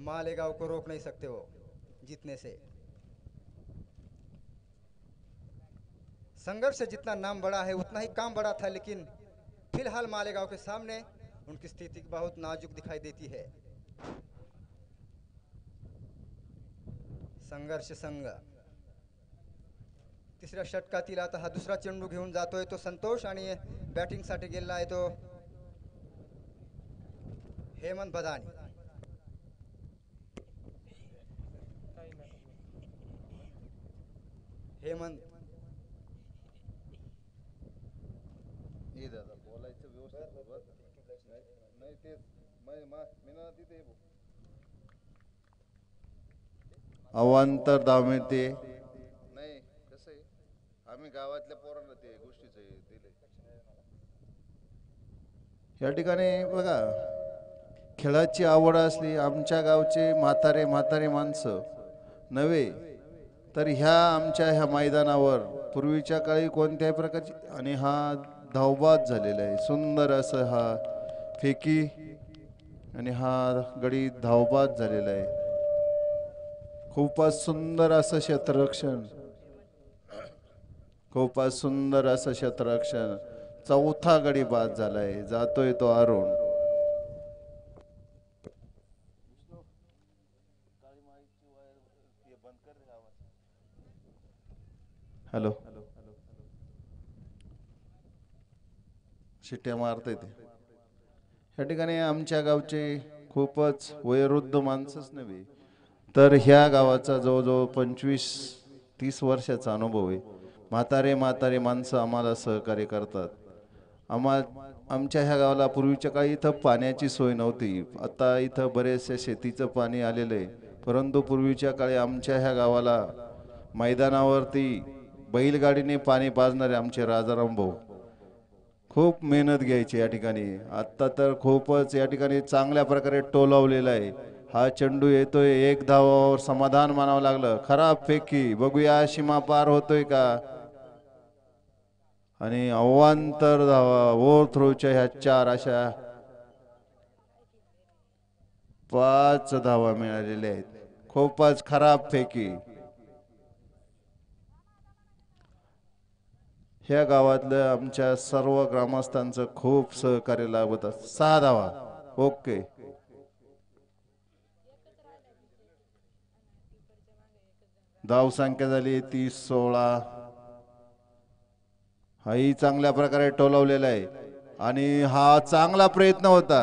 मालेगांव को रोक नहीं सकते वो, जीतने से. संघर्ष जितना नाम बड़ा है, उतना ही काम बड़ा था, लेकिन फ़िलहाल मालेगांव के सामने उनकी स्थिति बहुत नाजुक दिखाई देती है। संघर्ष संघ तिसऱ्या षटकातील आता हा दुसरा चेंडू घेऊन जातोय तो संतोष आणि बॅटिंगसाठी गेलेला आहे तो हेमंत बदानी हेमंत। अवांतर धाव मिळते नाही कसं आहे आम्ही गावातल्या पोरांना ते गोष्टीचं दिले या ठिकाणी बघा. खेळाची आवड असली आमच्या गावचे म्हातारे म्हातारे माणसं नव्हे तर ह्या आमच्या ह्या मैदानावर पूर्वीच्या काळी कोणत्याही प्रकारची आणि हा धावबाद झालेला आहे. सुंदर असं हा फेकी आणि हा गडी धावबाद झालेला आहे. खूपच सुंदर असं क्षेत्ररक्षण. खूपच सुंदर असं क्षेत्ररक्षण. चौथा गडी बाद झालाय. जातोय तो अरुण. हॅलो. शिट्ट्या मारता ते. या ठिकाणी आमच्या गावचे खूपच वयोवृद्ध माणसंच नव्हे तर ह्या गावाचा जवळजवळ पंचवीस तीस वर्षाचा अनुभव आहे. म्हातारे म्हातारे माणसं आम्हाला सहकार्य करतात. आम्हा आमच्या ह्या गावाला पूर्वीच्या काळी इथं पाण्याची सोय नव्हती. आता इथं बरेचसे शेतीचं पाणी आलेलं आहे. परंतु पूर्वीच्या काळी आमच्या ह्या गावाला मैदानावरती बैलगाडीने पाणी पाजणारे आमचे राजाराम भाऊ खूप मेहनत घ्यायची या ठिकाणी. आत्ता तर खूपच या ठिकाणी चांगल्या प्रकारे टोलावलेला आहे. हा चेंडू येतोय एक धावावर समाधान मानावं लागलं. खराब फेकी बघूया सीमा पार होतोय का? आणि अवांतर धावा ओव्हर थ्रोच्या ह्या चार अशा पाच धावा मिळालेल्या आहेत. खूपच खराब फेकी. ह्या गावातल्या आमच्या सर्व ग्रामस्थांचं खूप सहकार्य लाभत असत. सहा धावा ओके. धाव संख्या झाली तीस सोळा. हाही चांगल्या प्रकारे टोलवलेला आहे. आणि हा चांगला प्रयत्न होता.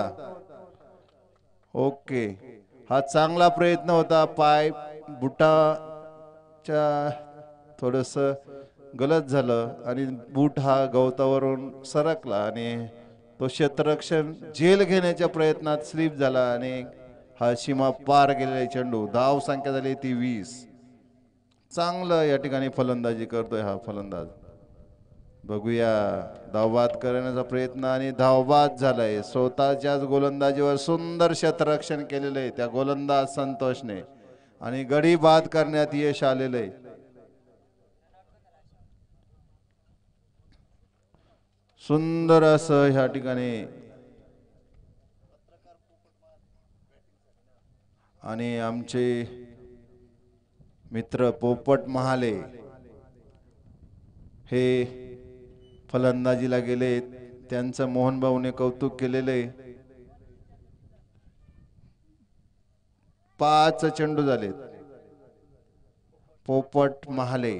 ओके. हा चांगला प्रयत्न होता. पाय बुटाच्या थोडस गलत झालं आणि बूट हा गवतावरून सरकला आणि तो क्षेत्ररक्षण जेल घेण्याच्या प्रयत्नात स्लिप झाला आणि हा सीमा पार गेलेला चेंडू. धाव संख्या झाली ती वीस. चांगलं या ठिकाणी फलंदाजी करतोय हा फलंदाज. बघूया धावबाद करण्याचा प्रयत्न आणि धावबाद झालाय. स्वतःच्याच गोलंदाजीवर सुंदर क्षेत्ररक्षण केलेलं आहे त्या गोलंदाज संतोषने. आणि गडी बाद करण्यात यश आलेलं आहे. सुंदर असं ह्या ठिकाणी. आणि आमचे मित्र पोपट महाले हे फलंदाजीला गेले. त्यांचं मोहन भाऊने कौतुक केलेलं. आहे पाच चेंडू झालेत. पोपट महाले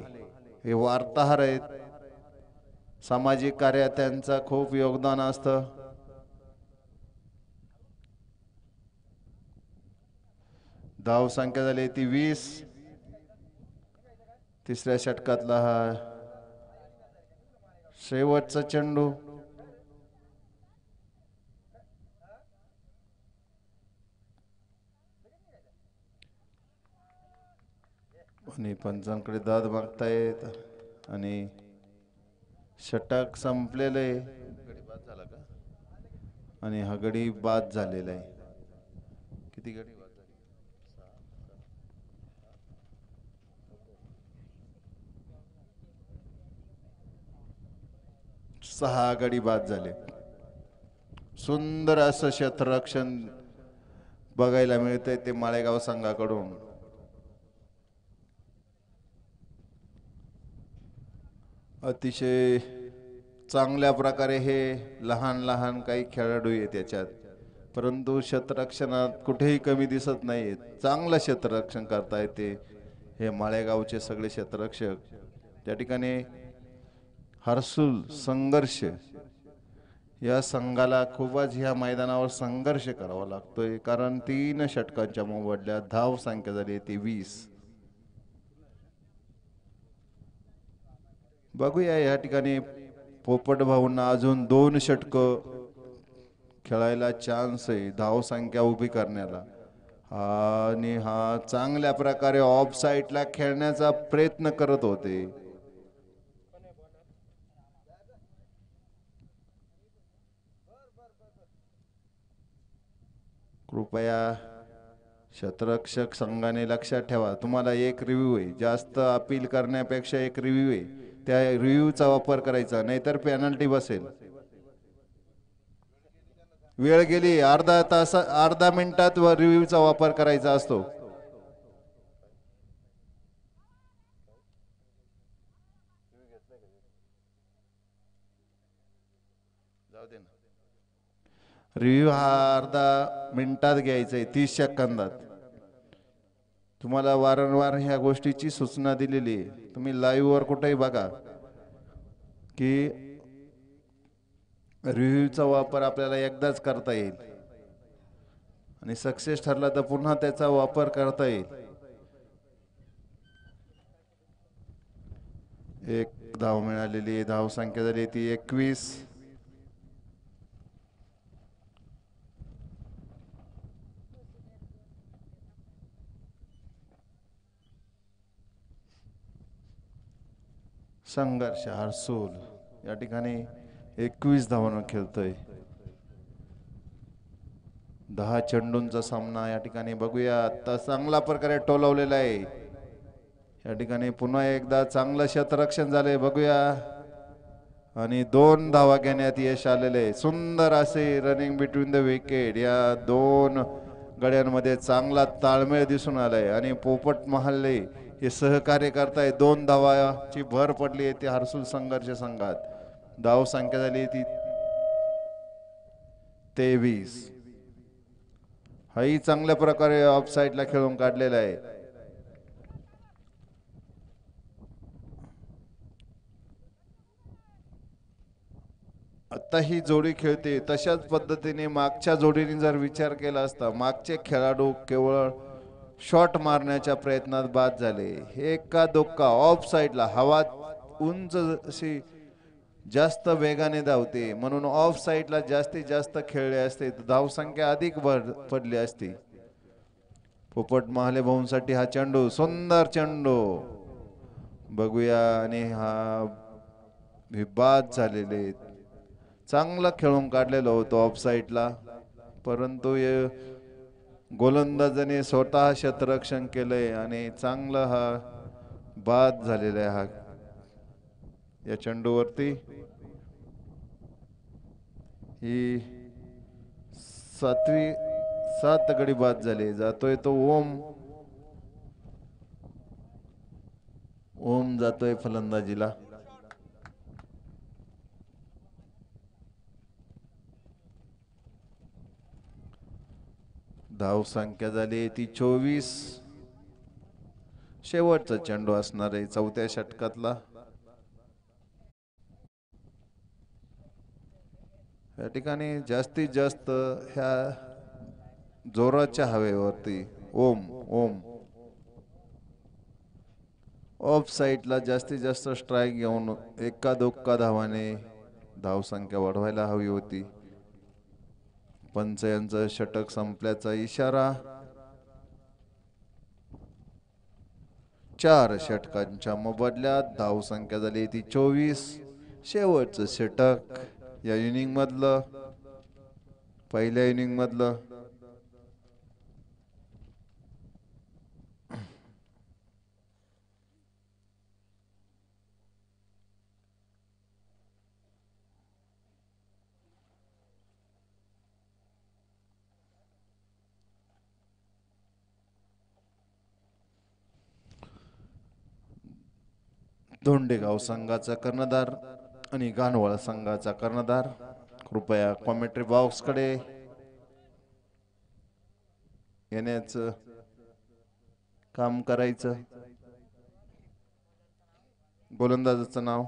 हे वार्ताहर आहेत. सामाजिक कार्यात त्यांचं खूप योगदान असतं. धाव संख्या झाली ती वीस. तिसऱ्या षटकातला हा शेवटचा चेंडू. आणि पंचांकडे दाद मागतायत आणि षटक संपलेलं. आहे गडी बाद झाला का आणि हा गडी बाद झालेला आहे. किती गडी बाद झाली? सहा गडी बाद झाले. सुंदर असं क्षेत्ररक्षण बघायला मिळतंय ते माळेगाव संघाकडून. अतिशय चांगल्या प्रकारे हे लहान लहान काही खेळाडू आहेत त्याच्यात परंतु क्षेत्ररक्षणात कुठेही कमी दिसत नाही चांगलं क्षेत्ररक्षण करता येते हे माळेगावचे सगळे क्षेत्ररक्षक. त्या ठिकाणी हर्सुल संघर्ष. या संघाला खूपच ह्या मैदानावर संघर्ष करावा लागतोय. कारण तीन षटकांच्या मोबदल्यात धाव संख्या झाली ती वीस. बघूया या ठिकाणी पोपट भाऊंना अजून दोन षटक खेळायला चान्स आहे. धाव संख्या उभी करण्याला. आणि हा चांगल्या प्रकारे ऑफ साईडला खेळण्याचा प्रयत्न करत होते. कृपया क्षेत्ररक्षक संघाने लक्षात ठेवा. तुम्हाला एक रिव्ह्यू आहे. जास्त अपील करण्यापेक्षा एक रिव्ह्यू आहे. त्या रिव्ह्यूचा वापर करायचा नाहीतर पेनल्टी बसेल. वेळ गेली अर्धा तास अर्धा मिनिटात व रिव्ह्यूचा वापर करायचा असतो. रिव्ह्यू हा अर्धा मिनिटात घ्यायचा आहे तीस सेकंदात. तुम्हाला वारंवार ह्या गोष्टीची सूचना दिलेली आहे. तुम्ही लाईव्हवर कुठेही बघा की रिव्ह्यूचा वापर आपल्याला एकदाच करता येईल. आणि सक्सेस ठरला तर पुन्हा त्याचा वापर करता येईल. एक धाव मिळालेली धाव संख्या झाली ती एकवीस. संघर्ष हरसूल या ठिकाणी एकवीस धावांवर खेळतोय. दहा चेंडूंचा सामना या ठिकाणी बघूया. आता चांगला प्रकारे टोलवलेला आहे. या ठिकाणी पुन्हा एकदा चांगलं शतरक्षण झालंय बघूया. आणि दोन धावा घेण्यात यश आलेले आहे. सुंदर असे रनिंग बिटवीन द विकेट या दोन गड्यांमध्ये चांगला ताळमेळ दिसून आलाय. आणि पोपट महाल्ले हे सहकार्य करताय. दोन धावाची भर पडली आहे ती हर्सुल संघर्ष संघात. धाव संख्या झाली ती तेवीस. हाही चांगल्या प्रकारे ऑफ साईडला खेळून काढलेला आहे. आता ही जोडी खेळते. तशाच पद्धतीने मागच्या जोडीने जर विचार केला असता मागचे खेळाडू केवळ शॉट मारण्याच्या प्रयत्नात बाद झाले. हे एका दोक्का ऑफ साईडला हवा उंच अशी जास्त वेगाने धावते. म्हणून ऑफ साईडला जास्तीत जास्त खेळले असते. तर धावसंख्या अधिक भर पडली असती. पोपट महाले भाऊंसाठी हा चेंडू सुंदर चेंडू. बघूया आणि हा बाद झालेले. चांगला खेळून काढलेलो होतो ऑफ साईडला परंतु हे गोलंदाजाने स्वतः शतरक्षण केलंय आणि चांगला हा बाद झालेला आहे हा. या चेंडूवरती. ही सातवी सात गडी बाद झाली. जातोय तो ओम. ओम जातोय फलंदाजीला. धाव संख्या झाली ती चोवीस. शेवटचा चेंडू असणार आहे चौथ्या षटकातला. या ठिकाणी जास्तीत जास्त ह्या जोराच्या हवेवरती ओम ओम. ऑफ साईडला जास्तीत जास्त स्ट्राईक घेऊन एका दोक्का धावाने धावसंख्या वाढवायला हवी होती. पंच यांचं षटक संपल्याचा इशारा. चार षटकांच्या मोबदल्यात धावसंख्या झाली ती चोवीस. शेवटचं षटक या इनिंग मधलं पहिल्या इनिंग मधलं धोंडेगाव संघाचा कर्णधार आणि गानवळ संघाचा कर्णधार. कृपया कॉमेंट्री बॉक्सकडे येण्याचं काम करायचं. गोलंदाजाचं नाव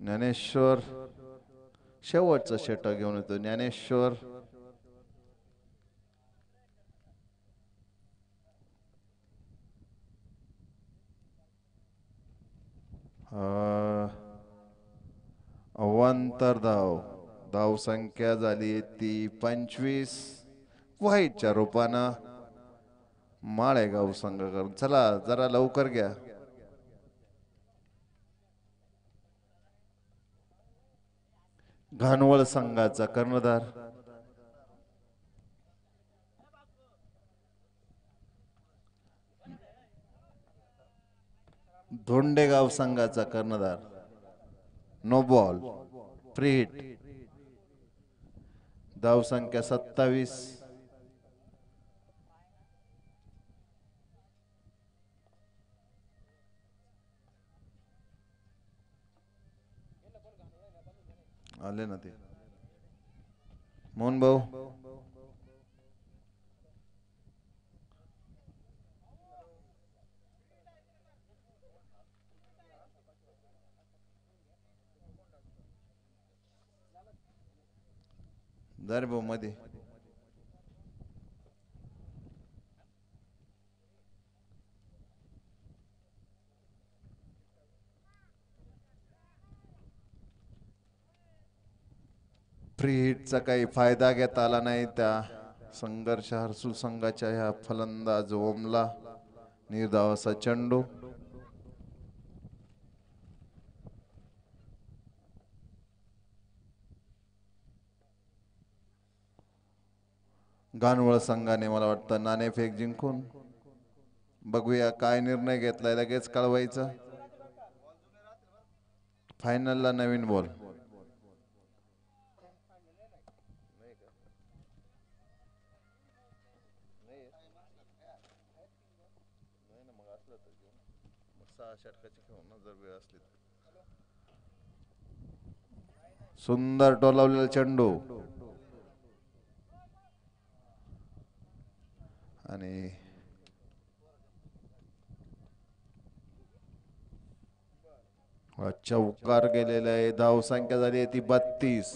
ज्ञानेश्वर. शेवटचं शेटा घेऊन येतो ज्ञानेश्वर. अं, अवांतर धाव. धाव संख्या झाली ती पंचवीस. व्हाईटच्या रूपानं माळेगाव संघ चला जरा लवकर घ्या. घानवळ संघाचा कर्णधार. धोंडेगाव संघाचा कर्णधार. नो बॉल फ्री हिट धाव संख्या सत्तावीस. आले ना ते. मोहन भाऊ. दर भाऊ मध्ये फ्री हिटचा काही फायदा घेता आला नाही त्या संघर्ष हरसूल संघाच्या ह्या फलंदाज ओमला निर्धावाचा चेंडू. गाणवळ संघाने मला वाटतं नाणेफेक जिंकून. बघूया काय निर्णय घेतलाय लगेच कळवायचं. फायनलला नवीन बॉल सुंदर टोलावलेला चेंडू. आणि चौकार गेलेला आहे. धाव संख्या झाली आहे ती बत्तीस.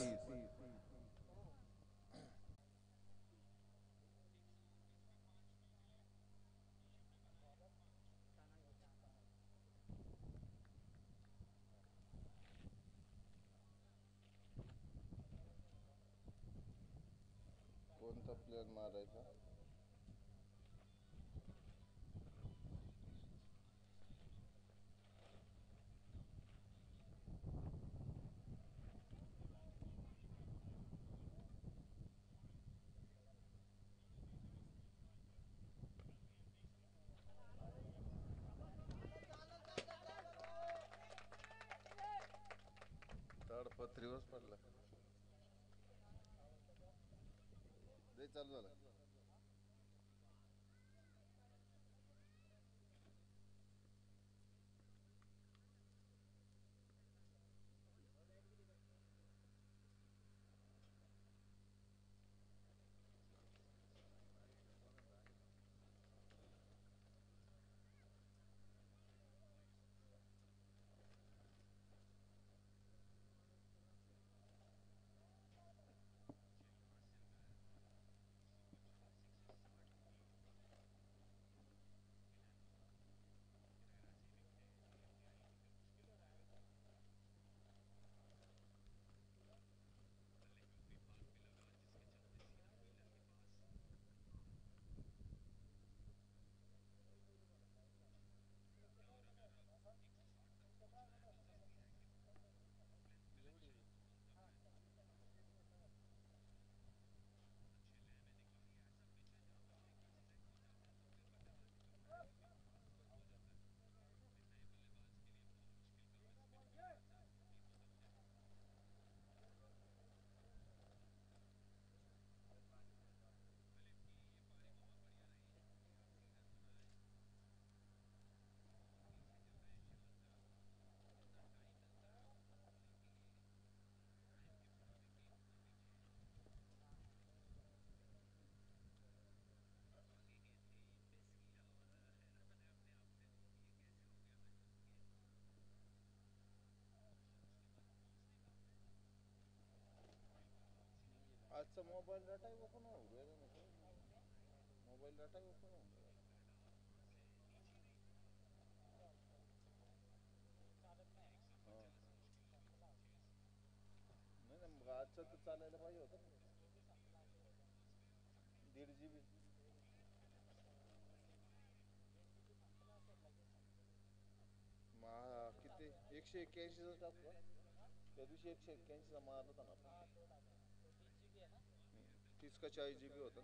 आजचा mobile data open mobile data open नाही ना मग आजचा तर चालायला पाहिजे होता दीड जी बी किती? एकशे एक्क्याऐंशीचा टाकतो त्या दिवशी एकशे एक्क्याऐंशीचा मारला होता ना तीस का चाळीस जी बी होता.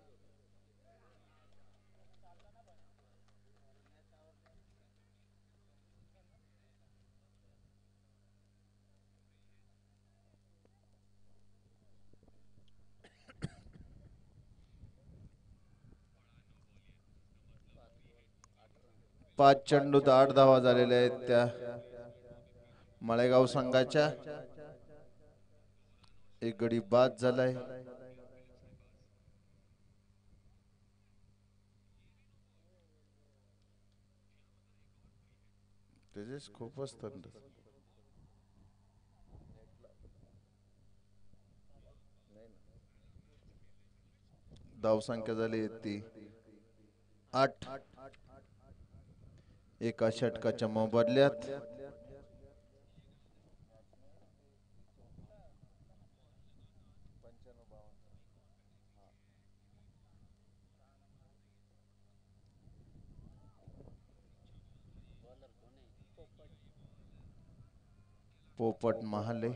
पाच चेंडूत आठ धावा झालेल्या आहेत त्या मळेगाव संघाच्या. एक गडी बाद झालाय. तेजेस खूपच थंड धावसंख्या झाली ती आठ एका षटकाच्या मोबदल्यात पोपट महाले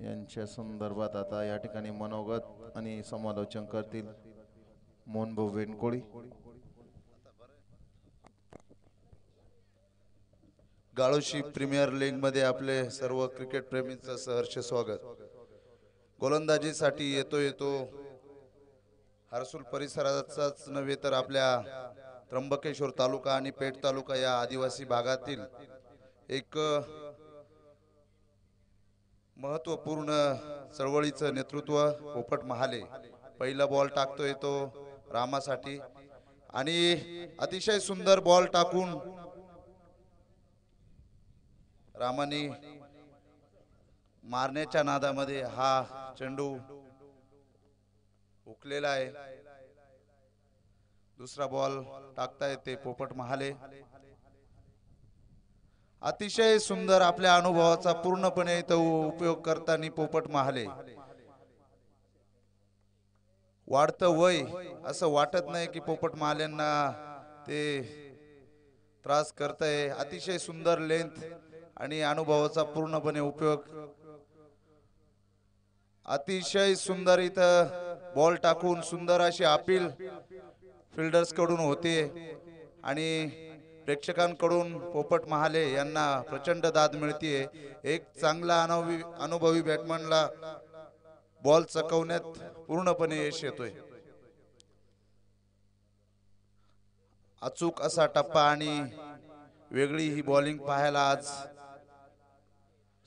यांच्या संदर्भात आता या ठिकाणी मनोगत आणि समालोचन करतील मोहनभाऊ वेणकोळी गाळोशी प्रीमियर लीगमध्ये आपले सर्व क्रिकेट प्रेमींचं सहर्ष स्वागत. गोलंदाजीसाठी येतो येतो हरसूल परिसराचाच नव्हे तर आपल्या त्र्यंबकेश्वर तालुका आणि पेठ तालुका या आदिवासी भागातील एक महत्त्वपूर्ण चळवळीचं नेतृत्व पोपट महाले. पहिला बॉल टाकतोय तो रामासाठी. आणि अतिशय सुंदर बॉल टाकून रामाने मारण्याच्या नादामध्ये हा चेंडू हुकलेला आहे. दुसरा बॉल टाकता येते पोपट महाले. अतिशय सुंदर आपल्या अनुभवाचा पूर्णपणे तो उपयोग करताना पोपट महाले. वाढतं वय असं वाटत नाही की पोपट महाल्यांना ते त्रास करताय. अतिशय सुंदर लेंथ आणि अनुभवाचा पूर्णपणे उपयोग. अतिशय सुंदर इथं बॉल टाकून सुंदर अशी अपील फिल्डर्सकडून होते. आणि प्रेक्षकांकडून पोपट महाले यांना प्रचंड दाद मिळतीये. एक चांगला अनुभवी अनुभवी बॅटमॅनला बॉल चकवण्यात पूर्णपणे यश येतोय. अचूक असा टप्पा आणि वेगळी ही बॉलिंग पाहायला आज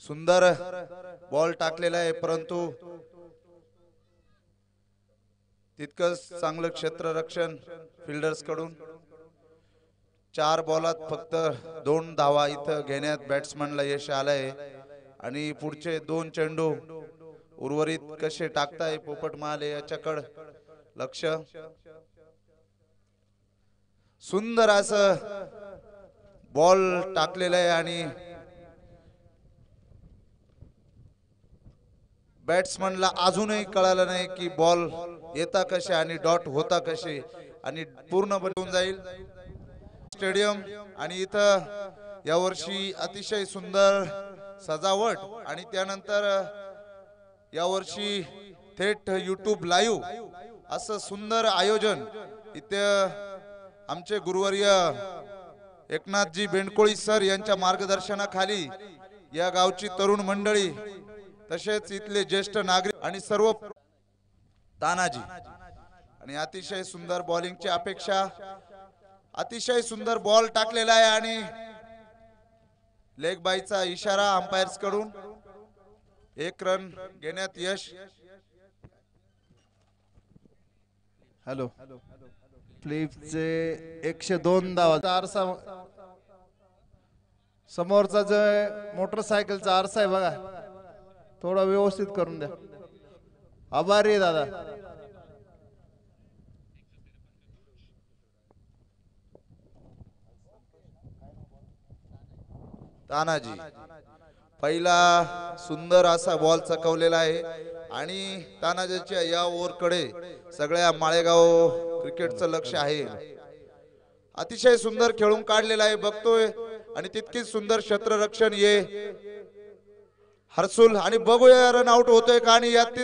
सुंदर बॉल टाकलेला आहे परंतु तितकंच चांगलं क्षेत्ररक्षण फिल्डर्सकडून चार बॉलात फक्त दोन धावा इथं घेण्यात बॅट्समनला यश आलंय. आणि पुढचे दोन चेंडू उर्वरित कसे टाकताय पोपट महाले याच्याकड लक्ष. सुंदर असं बॉल टाकलेलं आहे आणि बॅट्समनला अजूनही कळालं नाही की बॉल येता कसे आणि डॉट होता कसे आणि पूर्ण बनवून जाईल. स्टेडियम आणि इथं यावर्षी अतिशय सुंदर सजावट आणि त्यानंतर यावर्षी थेट युट्यूब लाईव्ह असं सुंदर आयोजन इथे आमचे गुरुवर्य एकनाथजी बेंडकोळी सर यांच्या मार्गदर्शनाखाली या गावची तरुण मंडळी तसेच इथले ज्येष्ठ नागरिक आणि सर्व तानाजी. आणि अतिशय सुंदर बॉलिंगची अपेक्षा अतिशय सुंदर बॉल टाकलेला आहे आणि लेग बाईचा इशारा अंपायर्सकडून. एक रन घेण्यात यश. हॅलो. फ्लिपचे एकशे दोन धावा. आरसा समोरचा जो मोटरसायकलचा आरसा आहे बघा. थोडा व्यवस्थित करून द्या. आभारी आहे दादा. तानाजी पहिला सुंदर असा बॉल चकवलेला आहे. आणि तानाजीच्या या ओव्हरकडे सगळ्या माळेगाव क्रिकेटचं लक्ष आहे. अतिशय सुंदर खेळून काढलेला आहे बघतोय. आणि तितकीच सुंदर क्षेत्ररक्षण ये. हर्सुल आणि बघूया रन आउट होतोय का आणि यात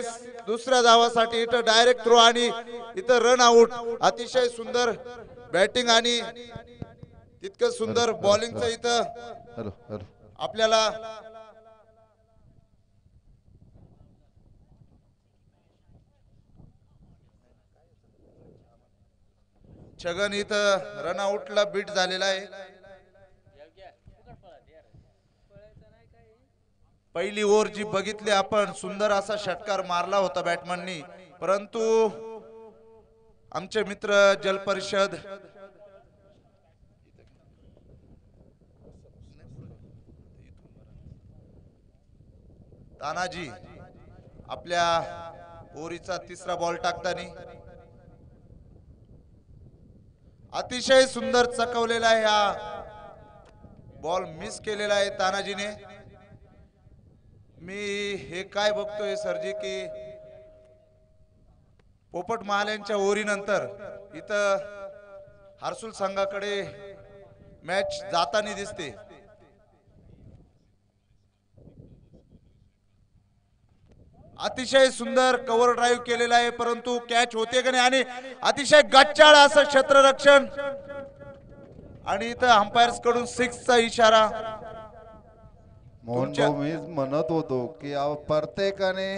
दुसऱ्या धावासाठी इथं डायरेक्ट थ्रो आणि इथं रन आउट अतिशय सुंदर बॅटिंग आणि तितकं सुंदर बॉलिंगचं इथं हॅलो हॅलो. आपल्याला छगन इथं रनआउटला बीट झालेला आहे. पहिली ओव्हर जी बघितली आपण सुंदर असा षटकार मारला होता बॅटमननी परंतु आमचे मित्र जलपरिषद तानाजी आपल्या ओरीचा तिसरा बॉल टाकताना अतिशय सुंदर चकवलेला आहे हा. बॉल मिस केलेला आहे तानाजीने. मी हे काय बघतोय सरजी की पोपट महाल्यांच्या ओरीनंतर इथं हर्सुल संघाकडे मॅच जाताना दिसते. अतिशय सुंदर कव्हर ड्राईव्ह केलेला आहे परंतु कॅच होते का नाही? आणि अतिशय गच्चाळ असं क्षेत्ररक्षण. आणि इथं अंपायर्सकडून सिक्सचा इशारा. मोहन मी भाऊ मीच म्हणत होतो की अहो, प्रत्येकाने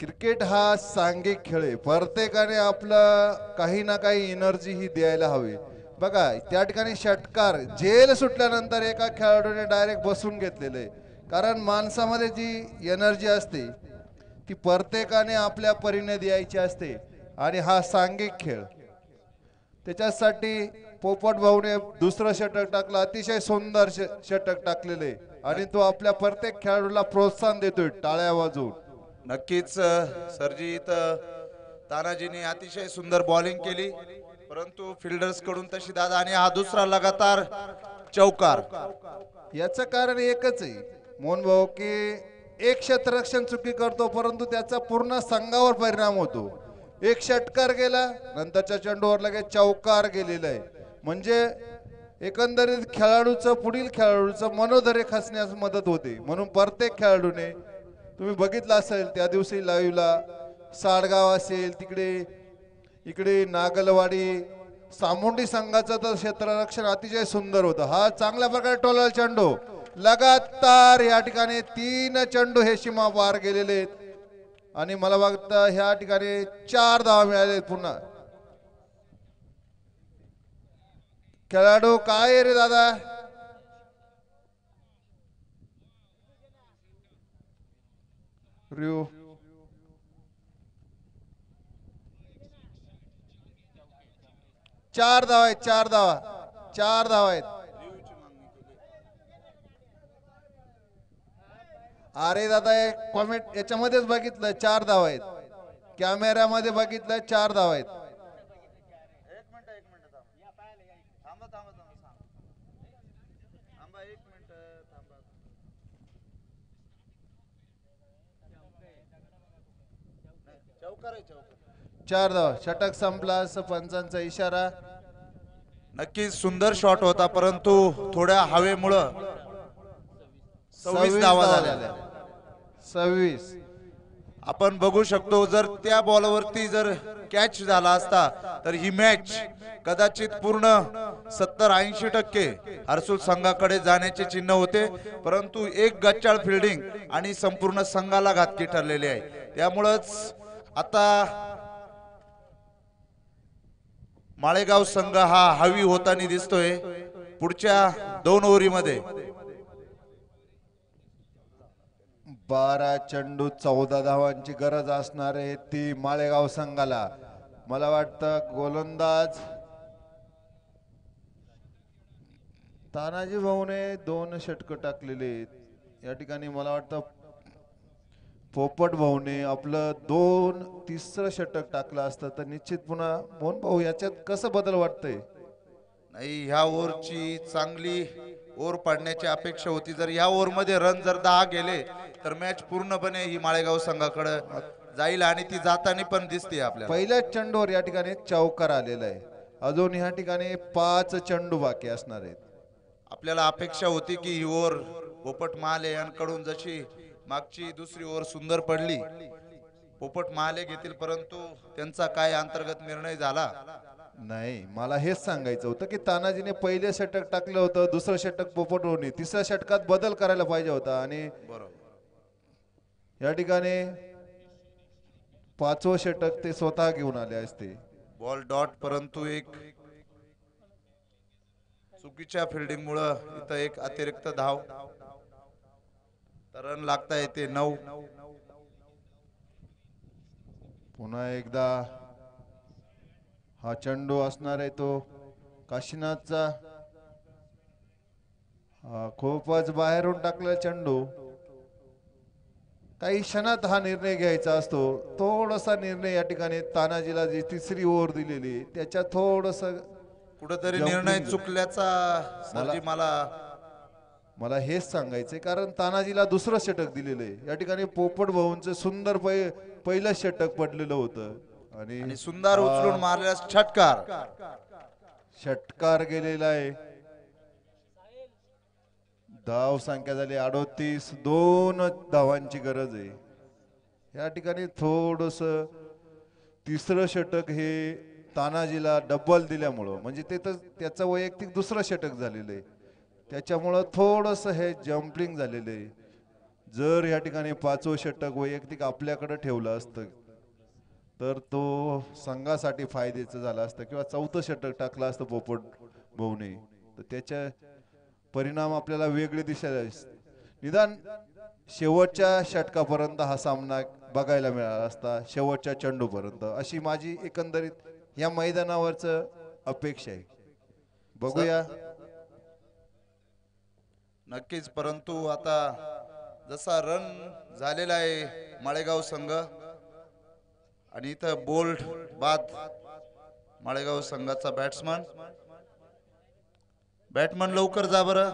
क्रिकेट हा सांघिक खेळ आहे. प्रत्येकाने आपलं काही ना काही एनर्जी ही द्यायला हवी. बघा त्या ठिकाणी षटकार जेल सुटल्यानंतर एका खेळाडूने डायरेक्ट बसून घेतलेलं आहे. कारण माणसामध्ये जी एनर्जी असते ती प्रत्येकाने आपल्या परीने द्यायची असते आणि हा सांघिक खेळ. त्याच्यासाठी पोपट भाऊने दुसरं षटक टाकलं अतिशय सुंदर षटक टाकलेले आणि तो आपल्या प्रत्येक खेळाडूला प्रोत्साहन देतोय टाळ्या वाजवून. नक्कीच सरजी इथं तानाजीने अतिशय सुंदर बॉलिंग केली परंतु फिल्डर्सकडून तशी दादा आणि हा दुसरा लगातार चौकार. याचं कारण एकच आहे मोहन भाऊ की एक क्षेत्ररक्षण चुकी करतो परंतु त्याचा पूर्ण संघावर परिणाम होतो. एक षटकार गेला नंतरच्या चेंडूवर लगेच चौकार गेलेला आहे. म्हणजे एकंदरीत खेळाडूचं पुढील खेळाडूचं मनोधैर्य खसण्यास मदत होते. म्हणून प्रत्येक खेळाडूने तुम्ही बघितलं असेल त्या दिवशी लाईव्हला साडगाव असेल तिकडे इकडे नागलवाडी सामुंडी संघाचं तर क्षेत्ररक्षण अतिशय सुंदर होतं. हा चांगल्या प्रकारे टोलाल चेंडू. लगातार या ठिकाणी तीन चेंडू हे सीमा पार गेलेले आहेत. आणि मला वाटतं ह्या ठिकाणी चार धावा मिळाले पुन्हा. खेळाडू काय रे दादा? रिओ. चार धावा आहेत चार धावा. चार धावा आहेत. अरे दादा कॉमेंट याच्यामध्येच बघितलं चार धावा आहेत. कॅमेऱ्यामध्ये बघितलं चार धावा आहेत. एक मिनिट एक मिनिट थांबा. थांबा थांबा थांबा एक मिनिट थांबा. चौकार आहे चौकार. चार धावा. षटक संपला असं पंचांचा इशारा. नक्कीच सुंदर शॉट होता परंतु थोड्या हवेमुळं सव्वीस धावा झाल्या. सव्वीस. आपण बघू शकतो जर त्या बॉलवरती जर कॅच झाला असता तर ही मॅच कदाचित पूर्ण सत्तर ऐंशी टक्के हर्सुल संघाकडे जाण्याचे चिन्ह होते. परंतु एक गच्चाळ फिल्डिंग आणि संपूर्ण संघाला घातकी ठरलेली आहे. त्यामुळंच आता माळेगाव संघ हा हवी होताना दिसतोय. पुढच्या दोन ओव्हरीमध्ये बारा चेंडू चौदा धावांची गरज असणार आहे ती माळेगाव संघाला. मला वाटतं गोलंदाज तानाजी भाऊने दोन षटक टाकलेले आहेत. या ठिकाणी मला वाटतं पोपट भाऊने आपलं दोन तिसरं षटक टाकलं असतं तर निश्चित पुन्हा मोहन भाऊ याच्यात कसं बदल वाटतंय? नाही ह्या ओव्हरची चांगली ओव्हर पाडण्याची अपेक्षा होती. जर ह्या ओव्हरमध्ये रन जर दहा गेले तर मॅच पूर्णपणे ही माळेगाव संघाकडे जाईल आणि ती जाताना पण दिसते आपल्याला. पहिल्याच चेंडूवर या ठिकाणी चौकार आलेला आहे. अजून ह्या ठिकाणी पाच चेंडू बाकी असणार आहेत. आपल्याला अपेक्षा होती की ही ओव्हर पोपट महाले यांकडून जशी मागची दुसरी ओव्हर सुंदर पडली पोपट महाले घेतील परंतु त्यांचा काय अंतर्गत निर्णय झाला? नाही मला हेच सांगायचं होतं की तानाजीने पहिले षटक टाकलं होतं दुसरं षटक पोपट होणे तिसऱ्या षटकात बदल करायला पाहिजे होता आणि बरोबर या ठिकाणी पाचवं षटक ते स्वतः घेऊन आले असते बॉल डॉट परंतु एक चुकीच्या फिल्डिंग मुळे इथं एक अतिरिक्त धाव. रन लागता येते नऊ. पुन्हा एकदा हा चेंडू असणार आहे तो. काशीनाथचा. हा, खूपच बाहेरून टाकलेला चेंडू. काही क्षणात हा निर्णय घ्यायचा असतो. थोडासा निर्णय या ठिकाणी तानाजीला जी तिसरी ओव्हर दिलेली त्याच्यात थोडस कुठंतरी. निर्णय चुकल्याचा सरजी मला मला हेच सांगायचंय कारण तानाजीला दुसरं षटक दिलेलं आहे. या ठिकाणी पोपट भाऊंचं सुंदर पहिलं षटक पडलेलं होतं. आणि सुंदर उचलून मारल्यास षटकार. षटकार गेलेला आहे. धाव संख्या झाली अडोतीस दोन धावांची गरज आहे. या ठिकाणी थोडस तिसरं षटक हे तानाजीला डबल दिल्यामुळं म्हणजे ते तर त्याचं वैयक्तिक दुसरं षटक झालेलं आहे. त्याच्यामुळं थोडस हे जम्पलिंग झालेलं आहे. जर या ठिकाणी पाचवं षटक वैयक्तिक आपल्याकडे ठेवलं असतं तर तो संघासाठी फायद्याचं झालं असतं किंवा चौथं षटक टाकलं असतं पोपट भाऊने तर त्याच्या परिणाम आपल्याला वेगळे दिसायला निदान शेवटच्या षटकापर्यंत हा सामना बघायला मिळाला असता शेवटच्या चेंडूपर्यंत. अशी माझी एकंदरीत या मैदानावरच अपेक्षा आहे. बघूया. नक्कीच परंतु आता जसा रन झालेला आहे माळेगाव संघ आणि इथं बोल्ड बाद माळेगाव संघाचा बॅट्समन बॅटमन लवकर जा बरं.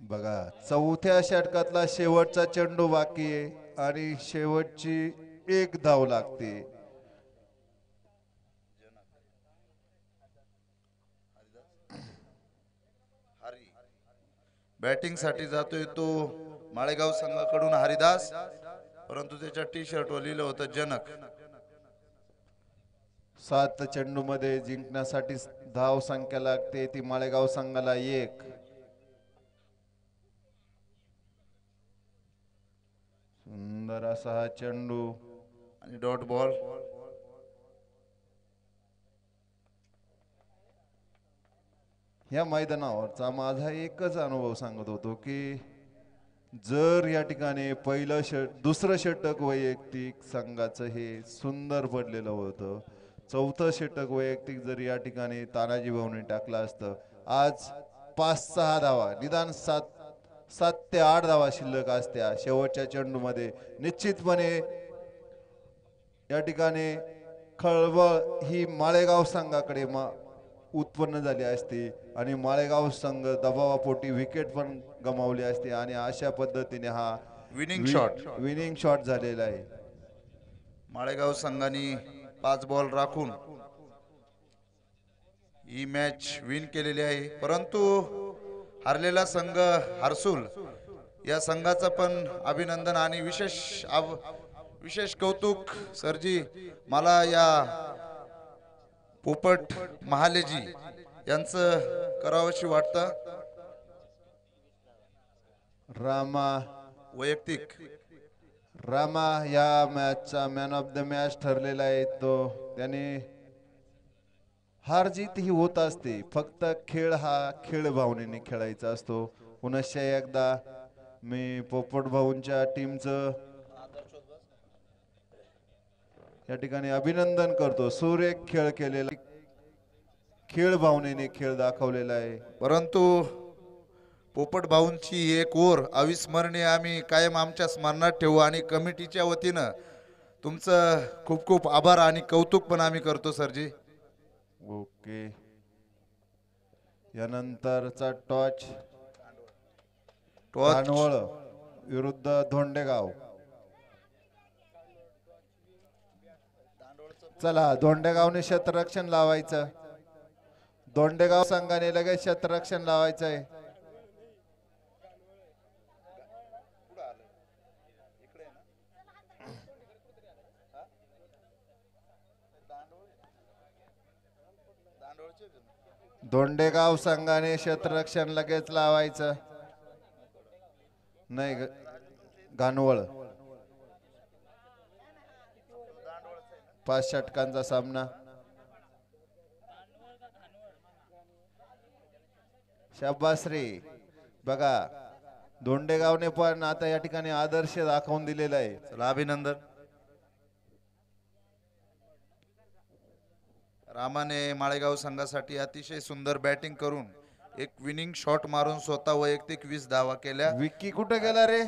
बघा चौथ्या षटकातला शेवटचा चेंडू बाकी आहे आणि शेवटची एक धाव लागते. बॅटिंगसाठी जातोय तो माळेगाव संघाकडून हरिदास. परंतु त्याच्या टी शर्टवर लिहिलं होतं जनक. सात चेंडू मध्ये जिंकण्यासाठी धाव संख्या लागते ती माळेगाव संघाला एक. सुंदर असा हा चेंडू. आणि डॉट बॉल. या मैदानावरचा माझा एकच अनुभव सांगत होतो की जर या ठिकाणी पहिलं षट दुसरं षटक वैयक्तिक संघाचं हे सुंदर पडलेलं होतं. चौथं षटक वैयक्तिक जर या ठिकाणी तानाजी भाऊने टाकलं असतं. आज पाच सहा धावा निदान सात सात ते आठ धावा शिल्लक असत्या. शेवटच्या चेंडूमध्ये निश्चितपणे या ठिकाणी खळबळ ही माळेगाव संघाकडे मा उत्पन्न झाली असती आणि माळेगाव संघ दबावापोटी विकेट पण गमावली असते आणि अशा पद्धतीने हा विनिंग शॉट विनिंग शॉट झालेला आहे. माळेगाव संघाने पाच बॉल राखून ही मॅच विन केलेली आहे. परंतु हरलेला संघ हरसूल या संघाचं पण अभिनंदन आणि विशेष विशेष कौतुक सरजी मला या पोपट महालेजी यांचं करावंशी वाटतं. रामा वैयक्तिक. रामा या मॅचचा मॅन ऑफ द मॅच ठरलेला आहे तो. त्याने हार जीत ही होत असते. फक्त खेळ हा खेळ भावनेने खेळायचा असतो. पुनश्च एकदा मी पोपट भाऊंच्या टीमचं या ठिकाणी अभिनंदन करतो. सुरेख खेळ केलेला खेळ भावनेने खेळ दाखवलेला आहे. परंतु पोपट भाऊंची एक ओर अविस्मरणीय आम्ही कायम आमच्या स्मरणात ठेवू आणि कमिटीच्या वतीनं तुमचं खूप खूप आभार आणि कौतुक पण आम्ही करतो सरजी. ओके. यानंतरचा टॉच. टॉच. विरुद्ध धोंडेगाव. चला धोंडेगावने क्षेत्ररक्षण लावायचं. धोंडेगाव संघाने लगेच क्षेत्ररक्षण लावायचं आहे धोंडेगाव संघाने क्षेत्ररक्षण लगेच लावायचं. नाही ग- पाच षटकांचा सामना. शाबासरी बघा धोंडेगावने पण आता या ठिकाणी आदर्श दाखवून दिलेला आहे. चला अभिनंदन. रामाने माळेगाव संघासाठी अतिशय सुंदर बॅटिंग करून एक विनिंग शॉट मारून स्वतः वैयक्तिक वीस धावा केल्या. विक्की कुठे गेला रे?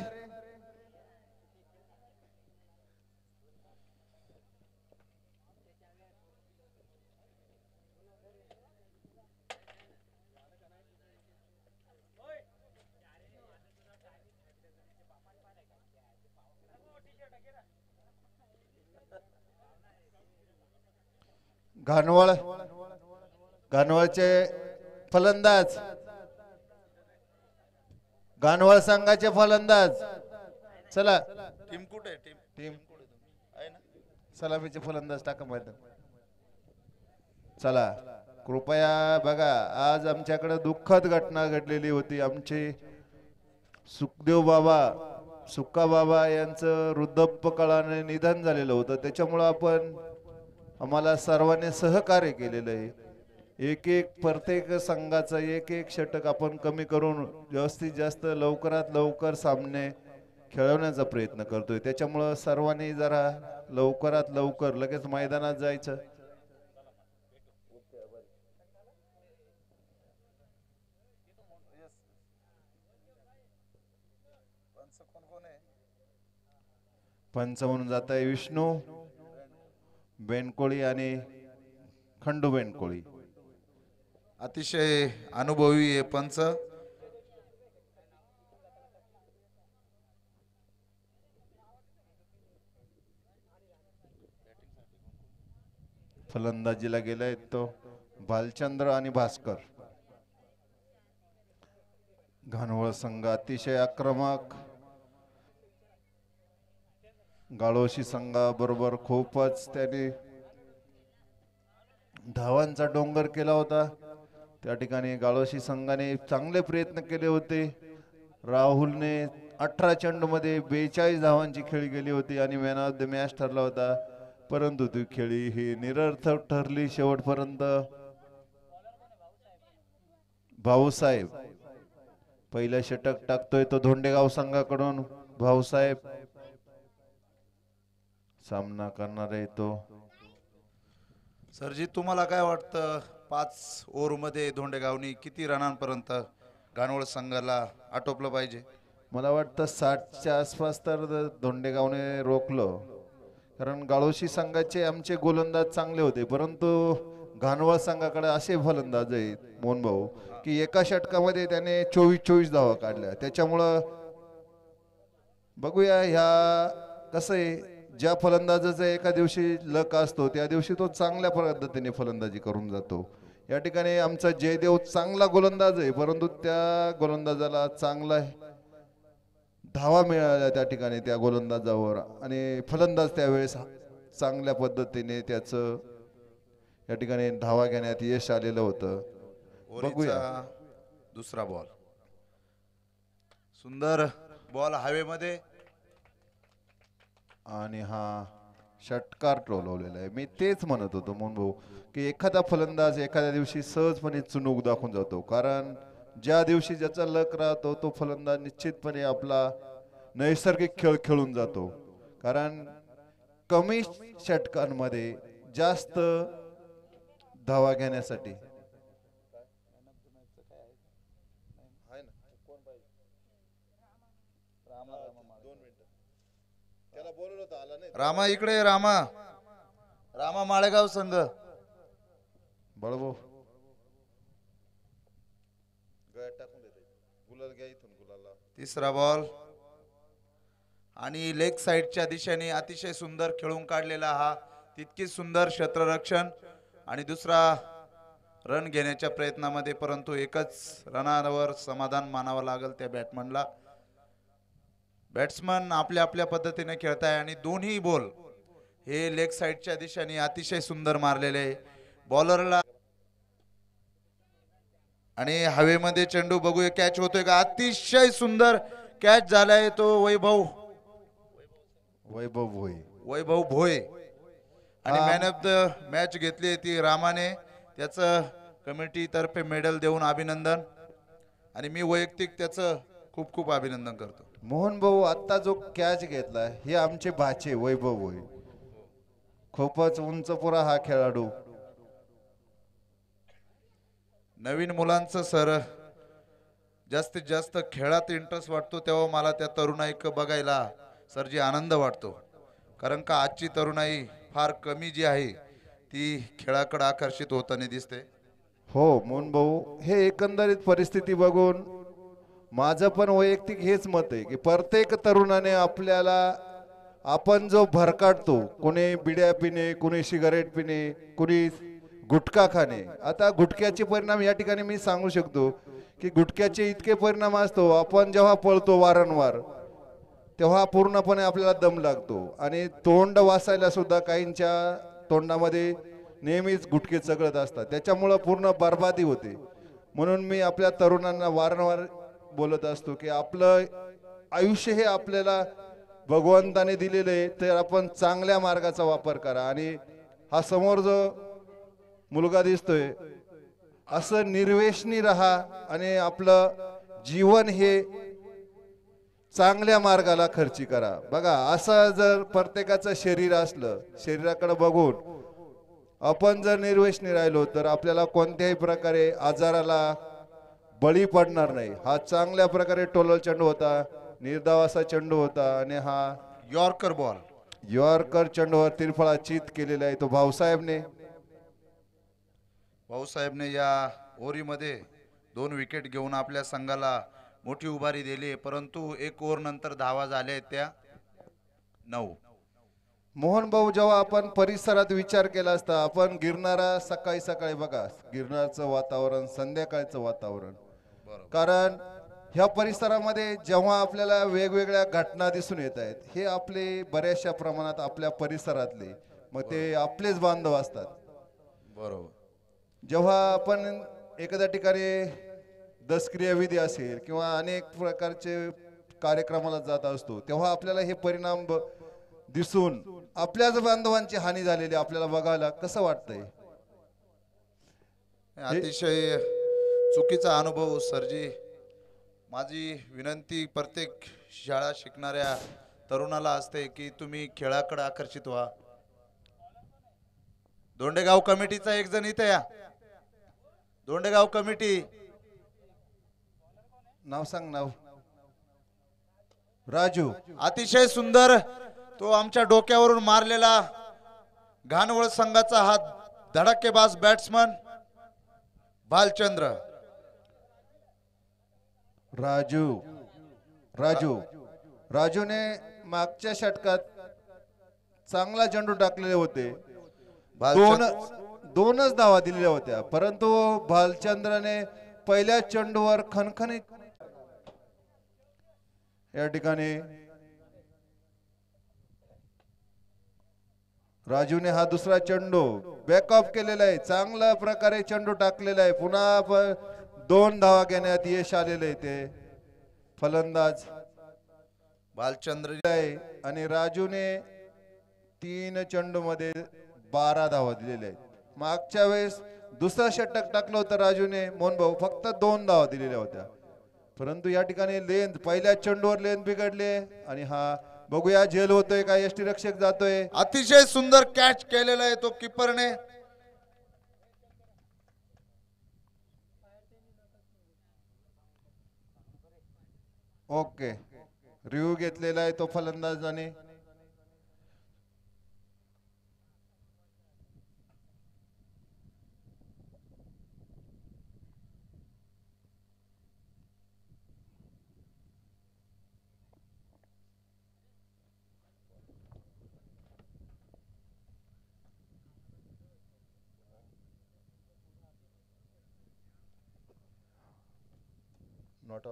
घानवळ घानवळचे फलंदाज. घानवळ संघाचे फलंदाज. चला. टीम कुठे टीम. सलामीचे फलंदाज टाका मैदान चला. कृपया बघा आज आमच्याकडे दुःखद घटना घडलेली होती. आमचे सुखदेव बाबा सुक्का बाबा यांचं वृद्धपकाळाने निधन झालेलं होतं. त्याच्यामुळं आपण आम्हाला सर्वांनी सहकार्य केलेलं आहे. एक एक प्रत्येक संघाचं एक एक षटक आपण कमी करून जास्तीत जास्त लवकरात लवकर सामने खेळवण्याचा प्रयत्न करतोय. त्याच्यामुळं सर्वांनी जरा लवकरात लवकर लगेच मैदानात जायचं. पंच म्हणून जात आहे? विष्णू. बेनकोळी आणि खंडू बेनकोळी. अतिशय अनुभवी आहे पंच. फलंदाजीला गेलाय तो भालचंद्र आणि भास्कर. घानवळ संघ अतिशय आक्रमक. गाळोशी संघाबरोबर खूपच त्याने धावांचा डोंगर केला होता. त्या ठिकाणी गाळोशी संघाने चांगले प्रयत्न केले होते. राहुलने अठरा चेंडूमध्ये बेचाळीस धावांची खेळी गेली होती आणि मॅन ऑफ द मॅच ठरला होता. परंतु ती खेळी ही निरर्थक ठरली शेवटपर्यंत. भाऊसाहेब पहिलं षटक टाकतोय तो धोंडेगाव संघाकडून. भाऊसाहेब सामना करणार आहे तो. सरजी तुम्हाला काय वाटतं? पाच ओव्हरमध्ये धोंडेगावनी किती रनांपर्यंत गानवळ संघाला आटोपलं पाहिजे? मला वाटतं साठच्या आसपास तर धोंडेगावने रोखलं. कारण गाळोशी संघाचे आमचे गोलंदाज चांगले होते. परंतु घानवळ संघाकडे असे फलंदाज आहेत मोहन भाऊ की एका षटकामध्ये त्याने चोवीस चोवीस धावा काढल्या. त्याच्यामुळं बघूया ह्या कसं आहे. ज्या फलंदाजाचा एका दिवशी लक असतो त्या दिवशी तो चांगल्या पद्धतीने फलंदाजी करून जातो. या ठिकाणी आमचा जयदेव चांगला गोलंदाज आहे परंतु त्या गोलंदाजाला चांगला धावा मिळाल्या त्या ठिकाणी त्या गोलंदाजावर. आणि फलंदाज त्यावेळेस चांगल्या पद्धतीने त्याचं या ठिकाणी धावा घेण्यात यश आलेलं होतं. बघूया. दुसरा बॉल सुंदर बॉल हवेमध्ये. आणि हा षटकार टोलवलेला आहे. मी तेच म्हणत होतो मोहन भाऊ की एखादा फलंदाज एखाद्या दिवशी सहजपणे चुनूक दाखवून जातो. कारण ज्या दिवशी ज्याचा लक राहतो तो फलंदाज निश्चितपणे आपला नैसर्गिक खेळ खेळून जातो. कारण कमी षटकांमध्ये जास्त धावा घेण्यासाठी रामा इकडे रामा. रामा माळेगाव संघ. बळभाऊ गळ्यात टाकून देते. गुलाल घ्या इथून गुलाला तिसरा बॉल. आणि लेग साईडच्या दिशेने अतिशय सुंदर खेळून काढलेला हा तितकीच सुंदर क्षेत्ररक्षण. आणि दुसरा रन घेण्याच्या प्रयत्नामध्ये परंतु एकच रनावर समाधान मानावं लागेल त्या बॅट्समनला बॅट्समन आपल्या आपल्या पद्धतीने खेळताय आणि दोन्ही बॉल हे लेग साईडच्या दिशेने अतिशय सुंदर मारलेले बॉलरला आणि हवेमध्ये चेंडू बघूया कॅच होतोय का? अतिशय सुंदर कॅच झालाय तो वैभव. वैभव भोई. वैभव भोये आणि. मॅन ऑफ द मॅच घेतली ती रामाने. त्याचं कमिटी तर्फे मेडल देऊन अभिनंदन. आणि मी वैयक्तिक त्याचं खूप खूप अभिनंदन करतो. मोहन भाऊ आत्ता जो कॅच घेतला हे आमचे भाचे वैभव होय. खूपच उंच पुरा हा खेळाडू. नवीन मुलांचं सर जास्तीत जास्त खेळात इंटरेस्ट वाटतो तेव्हा मला त्या तरुणाईक बघायला सरजी आनंद वाटतो. कारण का आजची तरुणाई फार कमी जी आहे ती खेळाकडे आकर्षित होताना दिसते. हो मोहन भाऊ हे एकंदरीत परिस्थिती बघून माझं पण वैयक्तिक हेच मत आहे की प्रत्येक तरुणाने आपल्याला आपण जो भरकाटतो कोणी बिड्या पिणे कोणी सिगारेट पिणे कोणी गुटखा खाणे आता गुटख्याचे परिणाम या ठिकाणी मी सांगू शकतो की गुटख्याचे इतके परिणाम असतो आपण जेव्हा पळतो वारंवार तेव्हा पूर्णपणे आपल्याला दम लागतो. आणि तोंड वाचायला सुद्धा काहींच्या तोंडामध्ये नेहमीच गुटके चगळत असतात. त्याच्यामुळं पूर्ण बर्बादी होते. म्हणून मी आपल्या तरुणांना वारंवार बोलत असतो की आपलं आयुष्य हे आपल्याला भगवंताने दिलेलं आहे तर आपण चांगल्या मार्गाचा वापर करा. आणि हा समोर जो मुलगा दिसतोय असं निर्वेशनी राहा आणि आपलं जीवन हे चांगल्या मार्गाला खर्ची करा. बघा असं जर प्रत्येकाचं शरीर असलं शरीराकडे बघून आपण जर निर्वेशनी राहिलो तर आपल्याला कोणत्याही प्रकारे आजाराला बळी पडणार नाही. हा चांगल्या प्रकारे टोलल चेंडू होता निर्धाव असा चेंडू होता आणि हा यॉर्कर बॉल. यॉर्कर चेंडूवर तिरफळा चित केलेला आहे तो भाऊसाहेबने. भाऊसाहेबने या ओव्हरीमध्ये दोन विकेट घेऊन आपल्या संघाला मोठी उभारी दिली आहे परंतु एक ओव्हर नंतर धावा झाल्या आहेत त्या नऊ. मोहन भाऊ जेव्हा आपण परिसरात विचार केला असता आपण गिरणारा सकाळी सकाळी बघा गिरणारचं वातावरण संध्याकाळचं वातावरण. कारण ह्या परिसरामध्ये जेव्हा आपल्याला वेगवेगळ्या घटना दिसून येत आहेत हे आपले बऱ्याचशा प्रमाणात आपल्या परिसरातले मग ते आपलेच बांधव असतात. बरोबर. जेव्हा आपण एखाद्या ठिकाणी दसक्रिया विधी असेल किंवा अनेक प्रकारचे कार्यक्रमाला जात असतो तेव्हा आपल्याला हे परिणाम दिसून आपल्याच बांधवांची हानी झालेली आपल्याला बघायला कसं वाटतंय? अतिशय चुकीचा अनुभव सरजी. माझी विनंती प्रत्येक शाळा शिकणाऱ्या तरुणाला असते की तुम्ही खेळाकडे आकर्षित व्हा. दोंडेगाव कमिटीचा एक जण इथे या. दोंडेगाव कमिटी. नाव सांग नाव. राजू. अतिशय सुंदर तो आमच्या डोक्यावरून मारलेला घाणवळ संघाचा हा धडाकेबाज बॅट्समन भालचंद्र. राजू राजू राजूने मागच्या षटकात चांगला चेंडू टाकलेले होते. दोन दोनच धावा दिलेल्या होत्या. परंतु भालचंद्रने पहिल्या चेंडूवर खणखणीत या ठिकाणी राजूने हा दुसरा चेंडू बॅकअप केलेला आहे. चांगल्या प्रकारे चेंडू टाकलेला आहे. पुन्हा दोन धावा घेण्यात यश आलेले आहे ते. फलंदाज भालचंद्र आहे आणि राजूने तीन चेंडू मध्ये बारा धावा दिलेल्या आहेत. मागच्या वेळेस दुसरा षटक टाकलं होतं राजूने मोहन भाऊ फक्त दोन धावा दिलेल्या होत्या. परंतु या ठिकाणी लेंथ पहिल्या चेंडूवर लेंथ बिघडले आणि हा बघूया झेल होतोय का यष्टी रक्षक जातोय. अतिशय सुंदर कॅच केलेला आहे तो किपरने ओके. रिव्ह्यू घेतलेला आहे तो फलंदाजाने. Not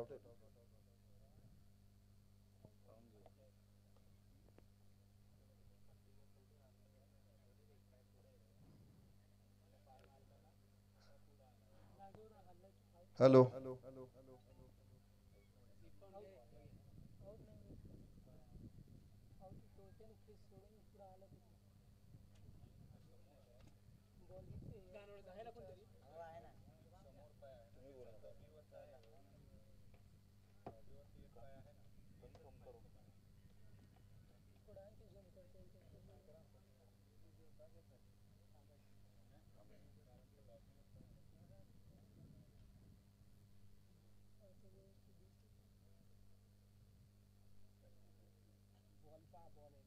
out hello one five one eight.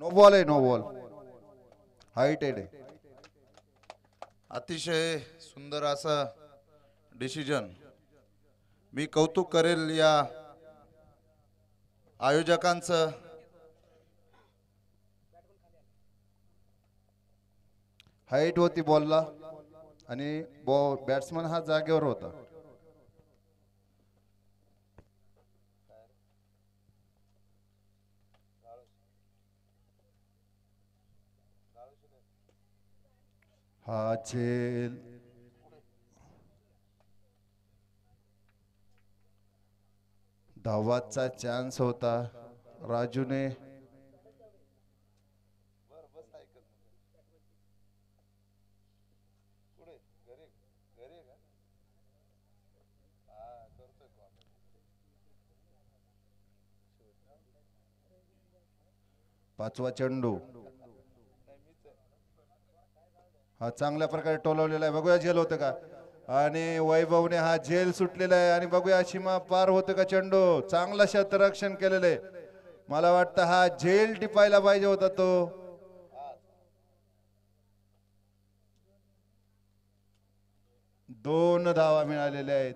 No ball आहे नो बॉल हाईट आहे अतिशय सुंदर असं डिसिजन मी कौतुक करेल या आयोजकांचं. हाईट होती बॉलला आणि बॉल बॅट्समन हा जागेवर होता. हा झेल धावाचा चान्स होता. राजूने. पाचवा चेंडू. हा चांगल्या प्रकारे टोलवलेला आहे. बघूया झेल होतं का? आणि वैभवने हा झेल सुटलेला आहे. आणि बघूया सीमा पार होतं का चेंडू? चांगला शतरक्षण केलेलं आहे. मला वाटतं हा झेल टिपायला पाहिजे होता तो. दोन धावा मिळालेल्या आहेत.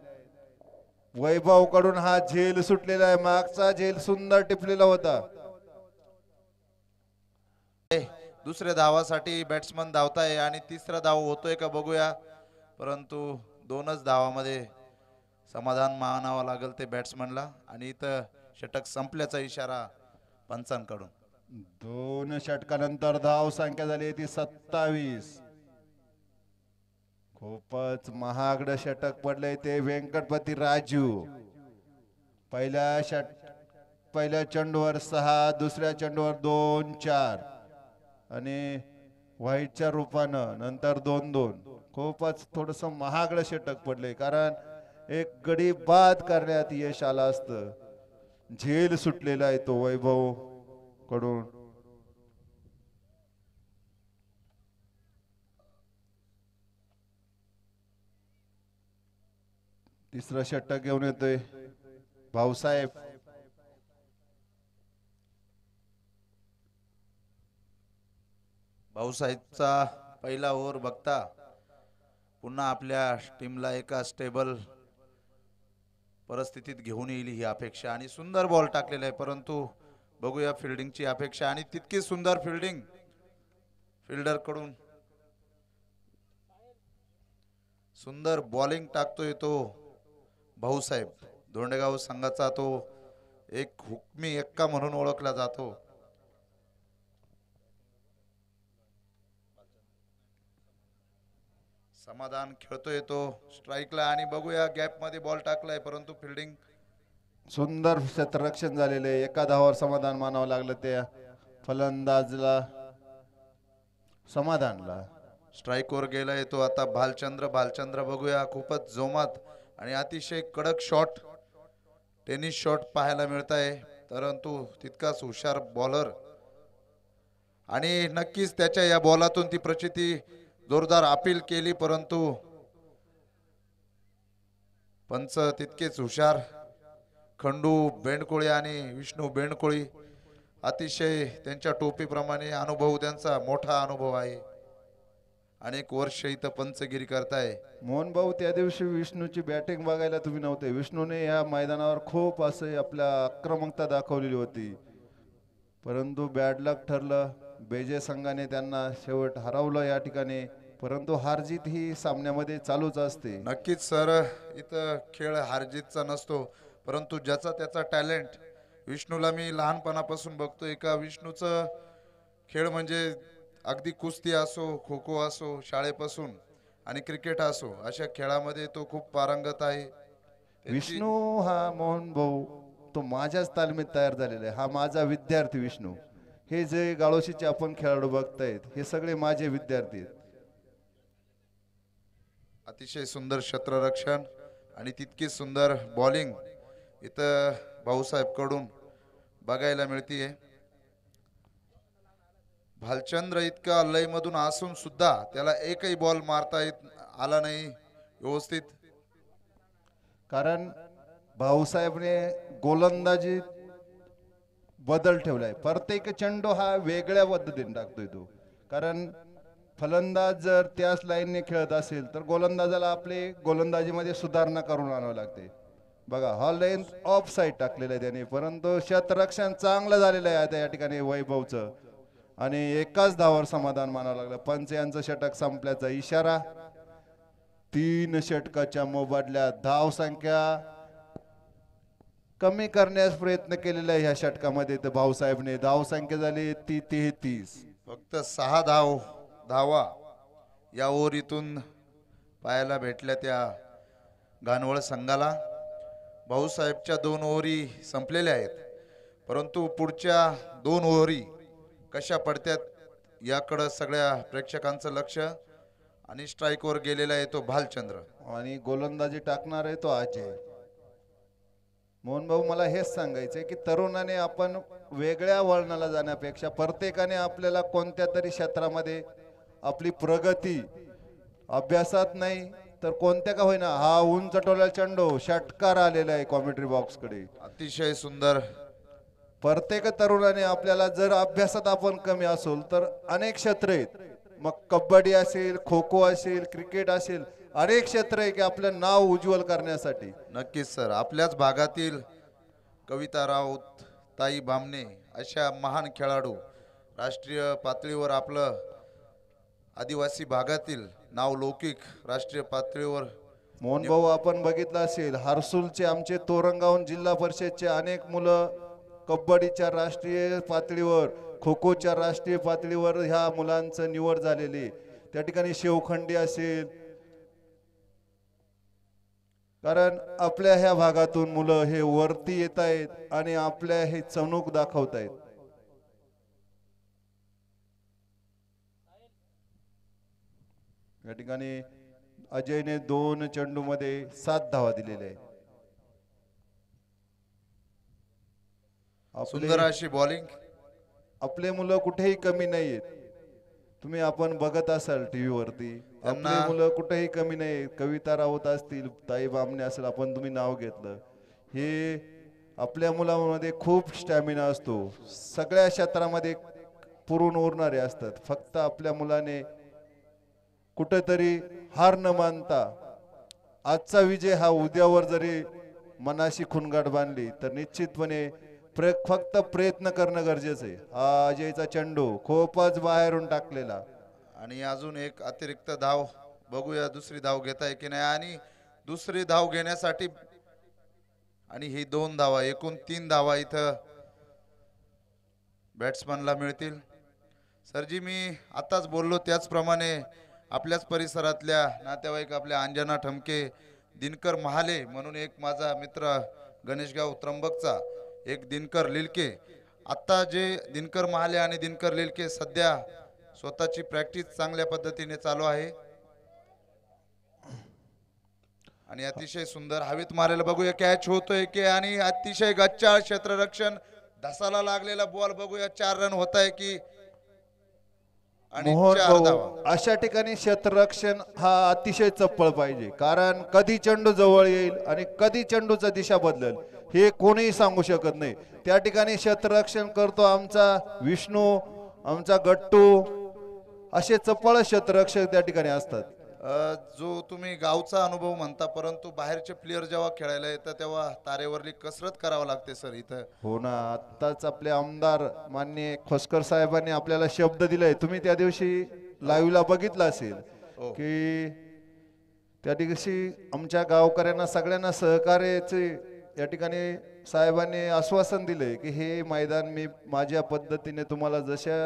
वैभवकडून हा झेल सुटलेला आहे. मागचा झेल सुंदर टिपलेला होता. दुसऱ्या धावासाठी बॅट्समन धावताय आणि तिसरा धाव होतोय का बघूया. परंतु दोनच धावामध्ये समाधान मानावं लागेल ते बॅट्समनला आणि इथं षटक संपल्याचा इशारा पंचांकडून. दोन षटकानंतर धाव संख्या झाली आहे ती सत्तावीस. खूपच महागड षटक पडले ते व्यंकटपती राजू. पहिल्या षट पहिल्या चेंडूवर सहा दुसऱ्या चेंडूवर दोन चार. आणि व्हाईटच्या रूपानं नंतर दोन दोन खूपच थोडस महागड षटक पडले कारण एक गडी बाद करण्यात यश आला असतं. झेल सुटलेला आहे तो वैभवकडून तिसरं षटक घेऊन येतोय भाऊसाहेब. भाऊसाहेबचा पहिला ओव्हर बघता पुन्हा आपल्या टीमला एका स्टेबल परिस्थितीत घेऊन येईल ही अपेक्षा. आणि सुंदर बॉल टाकलेला आहे परंतु बघूया फिल्डिंगची अपेक्षा. आणि तितकी सुंदर फिल्डिंग फिल्डरकडून सुंदर बॉलिंग टाकतोय तो भाऊसाहेब. धोंडेगाव संघाचा तो एक हुकमी एक्का म्हणून ओळखला जातो. समाधान खेळतोय तो. स्ट्राईकला आणि बघूया गॅपमध्ये बॉल टाकलाय परंतु फिल्डिंग सुंदर क्षेत्ररक्षण झालेले एका धावावर समाधान मानावं लागलं त्या फलंदाजला. समाधानला. स्ट्राईक वर गेलाय तो आता भालचंद्र. भालचंद्र बघूया खूपच जोमात आणि अतिशय कडक शॉट टेनिस शॉट पाहायला मिळत आहे परंतु तितकाच हुशार बॉलर आणि नक्कीच त्याच्या या बॉलातून ती प्रचिती जोरदार अपील केली परंतु पंच तितकेच हुशार. खंडू बेंडकोळी आणि विष्णू बेंडकोळी अतिशय त्यांच्या टोपीप्रमाणे अनुभव त्यांचा मोठा अनुभव आहे. अनेक वर्ष इथं पंचगिरी करताय. मोहन भाऊ त्या दिवशी विष्णूची बॅटिंग बघायला तुम्ही नव्हते. विष्णूने या मैदानावर खूप असे आपल्या आक्रमकता दाखवलेली होती. परंतु बॅड लक ठरलं. बेजे संघाने त्यांना शेवट हरवलं या ठिकाणी. परंतु हारजीत ही सामन्यामध्ये चालूच असते. नक्कीच सर इथं खेळ हारजीतचा नसतो परंतु ज्याचा त्याचा टॅलेंट. विष्णूला मी लहानपणापासून बघतोय का विष्णूचं खेळ म्हणजे अगदी कुस्ती असो खो खो असो शाळेपासून आणि क्रिकेट असो अशा खेळामध्ये तो खूप पारंगत आहे. विष्णू हा मोहन भाऊ तो माझ्याच तालमीत तयार झालेला आहे. हा माझा विद्यार्थी विष्णू. हे जे गाळोशीचे आपण खेळाडू बघतायत हे सगळे माझे विद्यार्थी आहेत. अतिशय सुंदर क्षेत्ररक्षण आणि तितकी सुंदर बॉलिंग इथं भाऊसाहेबकडून बघायला मिळतीये. भालचंद्र इतका लयमधून असून सुद्धा त्याला एकही बॉल मारता येत आला नाही व्यवस्थित. कारण भाऊसाहेबने गोलंदाजी बदल ठेवलाय. प्रत्येक चेंडू हा वेगळ्या पद्धतीने टाकतोय तो. कारण फलंदाज जर त्याच लाईनने खेळत असेल तर गोलंदाजाला आपले गोलंदाजीमध्ये सुधारणा करून आणावं लागते. बघा हा लेंथ ऑफ साईड टाकलेला आहे त्याने परंतु शतरक्षण चांगलं झालेलं आहे आता या ठिकाणी वैभवचं. आणि एकाच धावावर समाधान मानावं लागलं. पंच यांचं षटक संपल्याचा इशारा. तीन षटकाच्या मोबदल्यात धाव संख्या कमी करण्यास प्रयत्न केलेला आहे ह्या षटकामध्ये. तर भाऊसाहेबने धाव संख्या झाली ती तेहतीस. फक्त सहा धाव. धावा. या ओरीतून पाहायला भेटल्या त्या घाणवळ संघाला. भाऊसाहेबच्या दोन ओहरी संपलेल्या आहेत. परंतु पुढच्या दोन ओहरी कशा पडत्यात याकडं सगळ्या प्रेक्षकांचं लक्ष आणि स्ट्राईकवर गेलेला आहे तो भालचंद्र. आणि गोलंदाजी टाकणार आहे तो अजय. मोहन भाऊ मला हेच सांगायचंय की तरुणाने आपण वेगळ्या वळणाला जाण्यापेक्षा प्रत्येकाने आपल्याला कोणत्या तरी क्षेत्रामध्ये आपली प्रगती. अभ्यासात नाही तर कोणत्या का होईना. हा उंच टोला चेंडू षटकार आलेला आहे कॉमेंट्री बॉक्सकडे अतिशय सुंदर. प्रत्येक तरुणाने आपल्याला जर अभ्यासात आपण कमी असोल तर अनेक क्षेत्र आहेत. मग कबड्डी असेल खो खो असेल क्रिकेट असेल अनेक क्षेत्र आहे की आपलं नाव उज्ज्वल करण्यासाठी. नक्कीच सर. आपल्याच भागातील कविता राऊत ताई बामणे अशा महान खेळाडू राष्ट्रीय पातळीवर आपलं आदिवासी भागातील नाव लौकिक राष्ट्रीय पातळीवर मोहन भाऊ आपण बघितलं असेल हर्सुलचे आमचे तोरंगावून जिल्हा परिषदचे अनेक मुलं कबड्डीच्या राष्ट्रीय पातळीवर खो खोच्या राष्ट्रीय पातळीवर ह्या मुलांचं निवड झालेली. त्या ठिकाणी शेवखंडी असेल. कारण आपल्या ह्या भागातून मुलं हे वरती येत आहेत आणि आपल्या हे चणूक दाखवत आहेत. या ठिकाणी अजयने दोन चेंडू मध्ये सात धावा दिलेल्या आहे सुंदर अशी बॉलिंग आपले मुलं कुठेही कमी नाहीयेत. तुम्ही आपण बघत असाल टीव्ही वरती आपली मुलं कुठेही कमी नाही कविता राऊत असतील ताई बामणे असेल आपण तुम्ही नाव घेतलं. हे आपल्या मुलामध्ये खूप स्टॅमिना असतो. सगळ्या क्षेत्रामध्ये पुरून उरणारे असतात. फक्त आपल्या मुलाने कुठेतरी हार न मानता आजचा विजय हा उद्यावर जरी मनाशी खुणगाट बांधली तर निश्चितपणे प्र फक्त प्रयत्न करणं गरजेचं आहे. हा अजयचा चेंडू खूपच बाहेरून टाकलेला. आणि अजून एक अतिरिक्त धाव बघूया दुसरी धाव घेताय की नाही. आणि दुसरी धाव घेण्यासाठी आणि ही दोन धावा एकूण तीन धावा इथं बॅट्समनला मिळतील. सरजी मी आताच बोललो त्याचप्रमाणे आपल्याच परिसरातल्या नातेवाईक आपल्या अंजना ठमके दिनकर महाले म्हणून एक माझा मित्र गणेशगाव त्र्यंबकचा एक दिनकर लिलके. आत्ता जे दिनकर महाले आणि दिनकर लिलके सध्या स्वतःची प्रॅक्टिस चांगल्या पद्धतीने चालू आहे. आणि अतिशय सुंदर हवेत मारायला बघूया कॅच होतोय की आणि अतिशय गच्चाळ क्षेत्ररक्षण. धसाला लागलेला बॉल बघूया. चार रन होत आहे की आणि मोहन चार भाऊ अशा ठिकाणी क्षेत्ररक्षण हा अतिशय चप्पळ पाहिजे. कारण कधी चेंडू जवळ येईल आणि कधी चेंडूचा दिशा बदलेल हे कोणीही सांगू शकत नाही. त्या ठिकाणी क्षेत्ररक्षण करतो आमचा विष्णू आमचा गट्टू असे चप्पळ क्षेत्ररक्षक त्या ठिकाणी असतात. जो तुम्ही गावचा अनुभव म्हणता परंतु बाहेरचे प्लेअर जेव्हा खेळायला येतात तेव्हा तारेवरली कसरत करावं लागते सर इथं हो ना आत्ताच आपले आमदार मान्य खोसकर साहेबांनी आपल्याला शब्द दिलाय तुम्ही त्या दिवशी लाईव्हला बघितलं असेल हो. की त्या दिवशी आमच्या गावकऱ्यांना सगळ्यांना सहकार्याचे या ठिकाणी साहेबांनी आश्वासन दिले की हे मैदान मी माझ्या पद्धतीने तुम्हाला जशा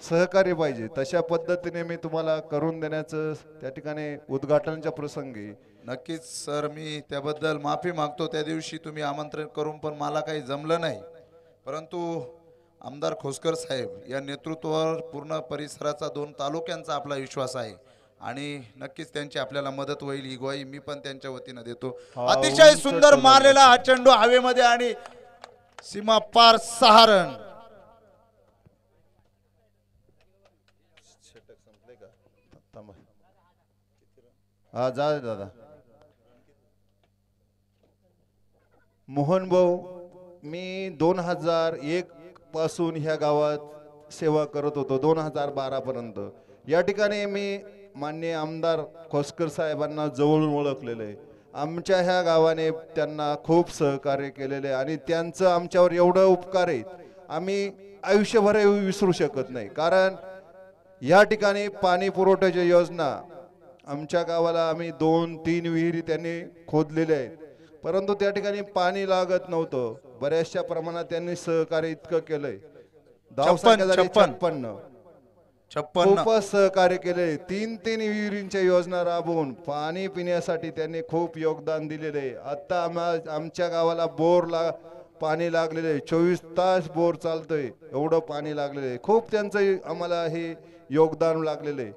सहकार्य पाहिजे. तशा पद्धतीने मी तुम्हाला करून देण्याचं त्या ठिकाणी उद्घाटनाच्या प्रसंगी नक्कीच सर मी त्याबद्दल माफी मागतो. त्या दिवशी तुम्ही आमंत्रण करून पण मला काही जमलं नाही. परंतु आमदार खोसकर साहेब या नेतृत्वावर पूर्ण परिसराचा दोन तालुक्यांचा आपला विश्वास आहे आणि नक्कीच त्यांची आपल्याला मदत होईल ही ग्वाही मी पण त्यांच्या वतीनं देतो. अतिशय सुंदर. मारलेला हा चेंडू हवेमध्ये आणि सीमा पार सहा हा जा दादा. मोहन भाऊ मी दोन हजार एक पासून ह्या गावात सेवा करत होतो दोन हजार बारा पर्यंत. या ठिकाणी मी माननीय आमदार खोसकर साहेबांना जवळून ओळखलेलं आहे. आमच्या ह्या गावाने त्यांना खूप सहकार्य केलेले आहे आणि त्यांचं आमच्यावर एवढं उपकार आहे आम्ही आयुष्यभर विसरू शकत नाही. कारण या ठिकाणी पाणी पुरवठ्याची योजना आमच्या गावाला आम्ही दोन तीन विहिरी त्यांनी खोदलेल्या आहेत. परंतु त्या ठिकाणी पाणी लागत नव्हतं. बऱ्याचशा प्रमाणात त्यांनी सहकार्य इतकं केलंय. छप्पन्न. खूपच सहकार्य केले तीन तीन विहिरींच्या योजना राबवून पाणी पिण्यासाठी त्यांनी खूप योगदान दिलेले आहे. आता आम्हा आमच्या गावाला बोर ला पाणी लागलेले आहे. चोवीस तास बोर चालतोय. एवढं पाणी लागलेलं आहे. खूप त्यांचं आम्हाला हे योगदान लागलेलं आहे.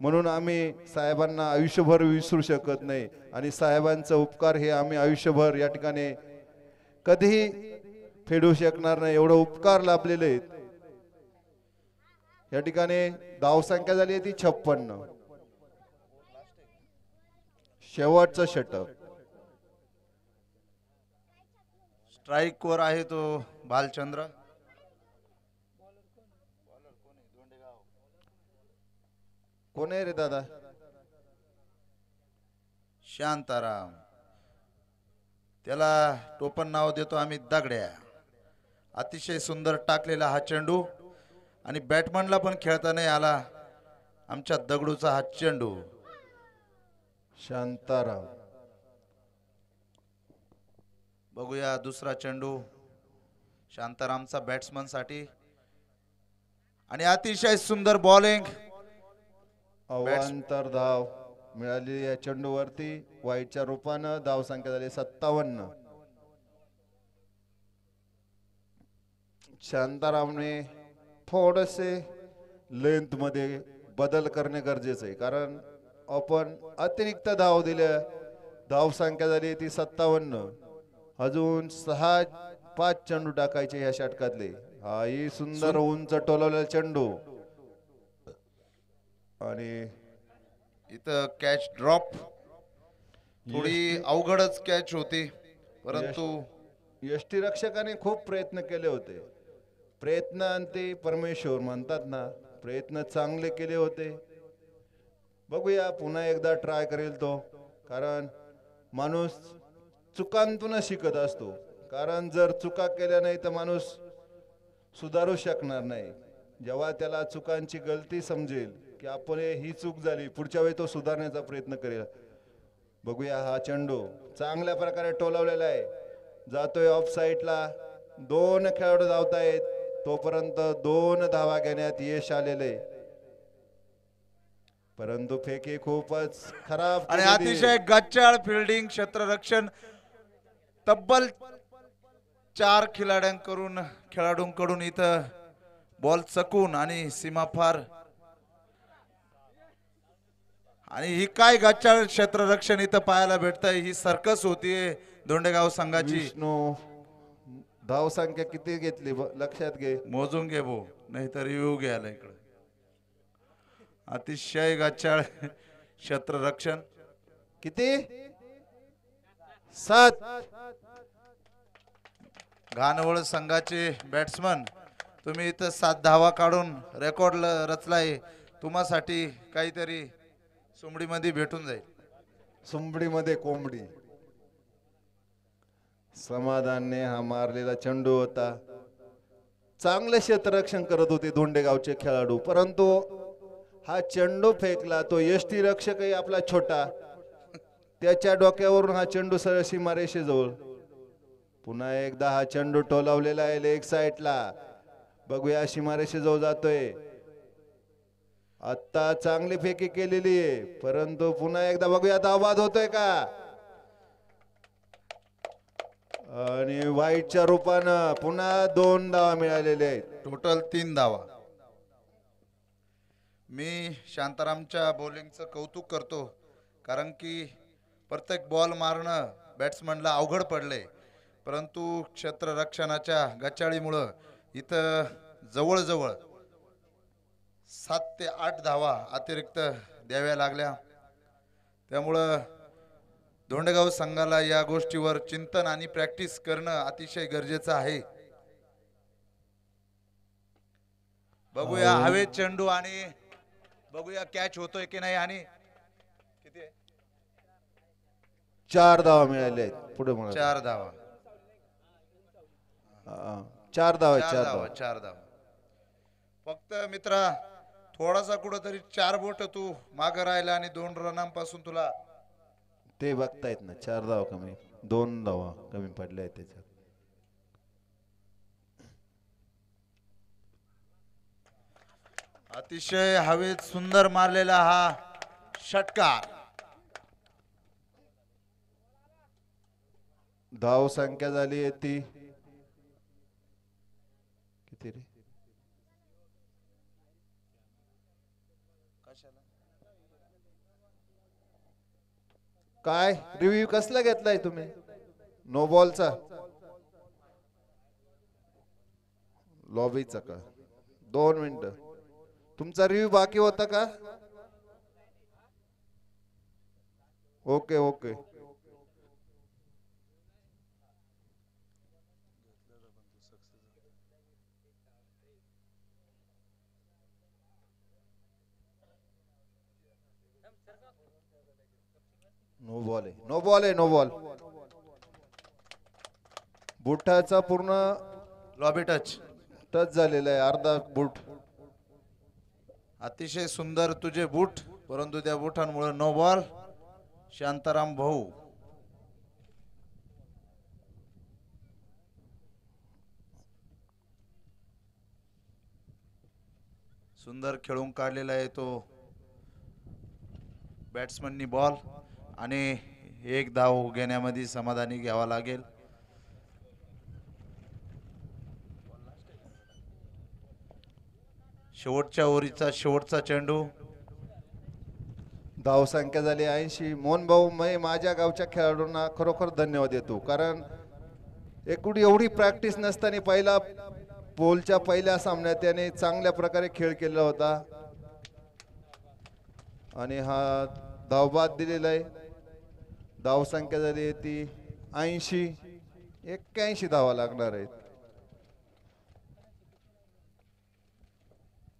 म्हणून आम्ही साहेबांना आयुष्यभर विसरू शकत नाही. आणि साहेबांचा उपकार हे आम्ही आयुष्यभर या ठिकाणी कधीही फेडू शकणार नाही. एवढं उपकार लाभलेले आहेत. या ठिकाणी धावसंख्या झाली आहे ती छप्पन्न. शेवटचं षटक. स्ट्राईक वर आहे तो भालचंद्र कोण आहे रे दादा? शांताराम. त्याला टोपण नाव देतो आम्ही दगड्या. अतिशय सुंदर टाकलेला हा चेंडू आणि बॅटमनला पण खेळता नाही आला आमच्या दगडूचा हा चेंडू. शांताराम. बघूया दुसरा चेंडू. शांतारामचा बॅट्समनसाठी. आणि अतिशय सुंदर बॉलिंग अवांतर धाव. मिळाली या चेंडूवरती वाईटच्या रूपानं धाव संख्या झाली सत्तावन्न. शांतारामने थोडेसे लेंथमध्ये बदल करणे गरजेचं आहे. कारण आपण अतिरिक्त धाव दिल्या धाव संख्या झाली ती सत्तावन्न. अजून सहा पाच चेंडू टाकायचे या षटकातले. हा ही सुंदर उंच टोलवलेला चेंडू. आणि इथं कॅच ड्रॉप थोडी अवघडच कॅच होती परंतु यष्टी रक्षकाने खूप प्रयत्न केले होते. प्रयत्न अंती परमेश्वर म्हणतात ना प्रयत्न चांगले केले होते. बघूया पुन्हा एकदा ट्राय करेल तो कारण माणूस चुकांतूनच शिकत असतो. कारण जर चुका केल्या नाही तर माणूस सुधारू शकणार नाही. जेव्हा त्याला चुकांची गलती समजेल की आपण हे- चूक झाली पुढच्या वेळी तो सुधारण्याचा प्रयत्न करेल. बघूया हा चेंडू चांगल्या प्रकारे टोलवलेला आहे. जातोय ऑफ साईडला दोन खेळाडू धावतायत. तोपर्यंत दोन धावा घेण्यात यश आलेले परंतु फेकी खूपच खराब आणि. अतिशय गच्चाळ फिल्डिंग क्षेत्ररक्षण तब्बल चार खिलाड्यांकडून खेळाडूंकडून इथं बॉल चकून आणि सीमाफार आणि ही काय गच्चाळ क्षेत्ररक्षण इथं पाहायला भेटतंय? ही सर्कस होतीये दोंडेगाव संघाची. विष्णू धाव संख्या किती घेतली? ब- लक्षात घे. मोजून घे भो नाहीतर येऊ घ्यायला इकडं. अतिशय गच्चाळ क्षेत्ररक्षण. किती? सात. घानवळ संघाचे बॅट्समन तुम्ही इथं सात धावा काढून रेकॉर्ड रचलाय. तुम्हासाठी काहीतरी सुमडीमध्ये भेटून जाईल. सुंबडीमध्ये कोंबडी. समाधानने हा मारलेला चेंडू होता. चांगले क्षेत्ररक्षण करत होते धोंडेगावचे खेळाडू. परंतु हा चेंडू फेकला तो यष्टी रक्षकही आपला छोटा. त्याच्या डोक्यावरून हा चेंडू सरळ सीमारेषेजवळ पुन्हा एकदा हा चेंडू टोलावलेला आहे लेग साईडला. बघूया सीमारेषेजवळ जातोय. आता चांगली फेकी केलेली आहे. परंतु पुन्हा एकदा बघूया आवाज होतोय का? आणि व्हाईटच्या रूपानं पुन्हा दोन धावा मिळालेले आहेत. टोटल तीन धावा. मी शांतारामच्या बॉलिंगचं कौतुक करतो कारण की प्रत्येक बॉल मारणं बॅट्समनला अवघड पडले परंतु क्षेत्ररक्षणाच्या गचाळीमुळं इथं जवळजवळ सात ते आठ धावा अतिरिक्त द्याव्या लागल्या. त्यामुळं धोंडेगाव संघाला या गोष्टीवर चिंतन आणि प्रॅक्टिस करणं अतिशय गरजेचं आहे. बघूया हवेत चेंडू आणि बघूया कॅच होतोय की नाही आणि किती? चार धावा मिळाले आहेत. पुढे चार धावा. हा, चार धावा चार धावा. चार धावा. फक्त मित्रा थोडासा कुठंतरी चार बोट तू माग राहिला आणि दोन रनांपासून तुला ते बघतायत ना चार धावा कमी दोन धावा कमी पडल्या आहेत त्याच्यात. अतिशय हवेत सुंदर मारलेला हा षटकार. धाव संख्या झाली आहे ती. किती रे? काय? रिव्ह्यू कसला घेतलाय तुम्ही? नो बॉलचा लॉबीचा का? दोन मिनिट. तुमचा रिव्ह्यू बाकी होता का? ओके ओके नो बॉल आहे. नो बॉल आहे नो बॉल बुटाचा पूर्ण लॉबी टच टच झालेला आहे अर्धा बूट. अतिशय सुंदर तुझे बूट परंतु त्या बुटांमुळे नो बॉल शांताराम भाऊ. सुंदर खेळून काढलेला आहे तो. बॅट्समननी बॉल आणि एक धाव घेण्यामध्ये समाधानी घ्यावा लागेल. शेवटच्या ओरीचा शेवटचा चेंडू. धाव संख्या झाली ऐंशी. मोहन भाऊ मी माझ्या गावच्या खेळाडूंना खरोखर धन्यवाद देतो. कारण एकूण एवढी प्रॅक्टिस नसताना पहिला पोलच्या पहिल्या सामन्यात त्याने चांगल्या प्रकारे खेळ केला होता. आणि हा धावबाद दिलेला आहे. धाव संख्या झाली आहे ती ऐंशी एक्क्याऐंशी धावा लागणार आहेत.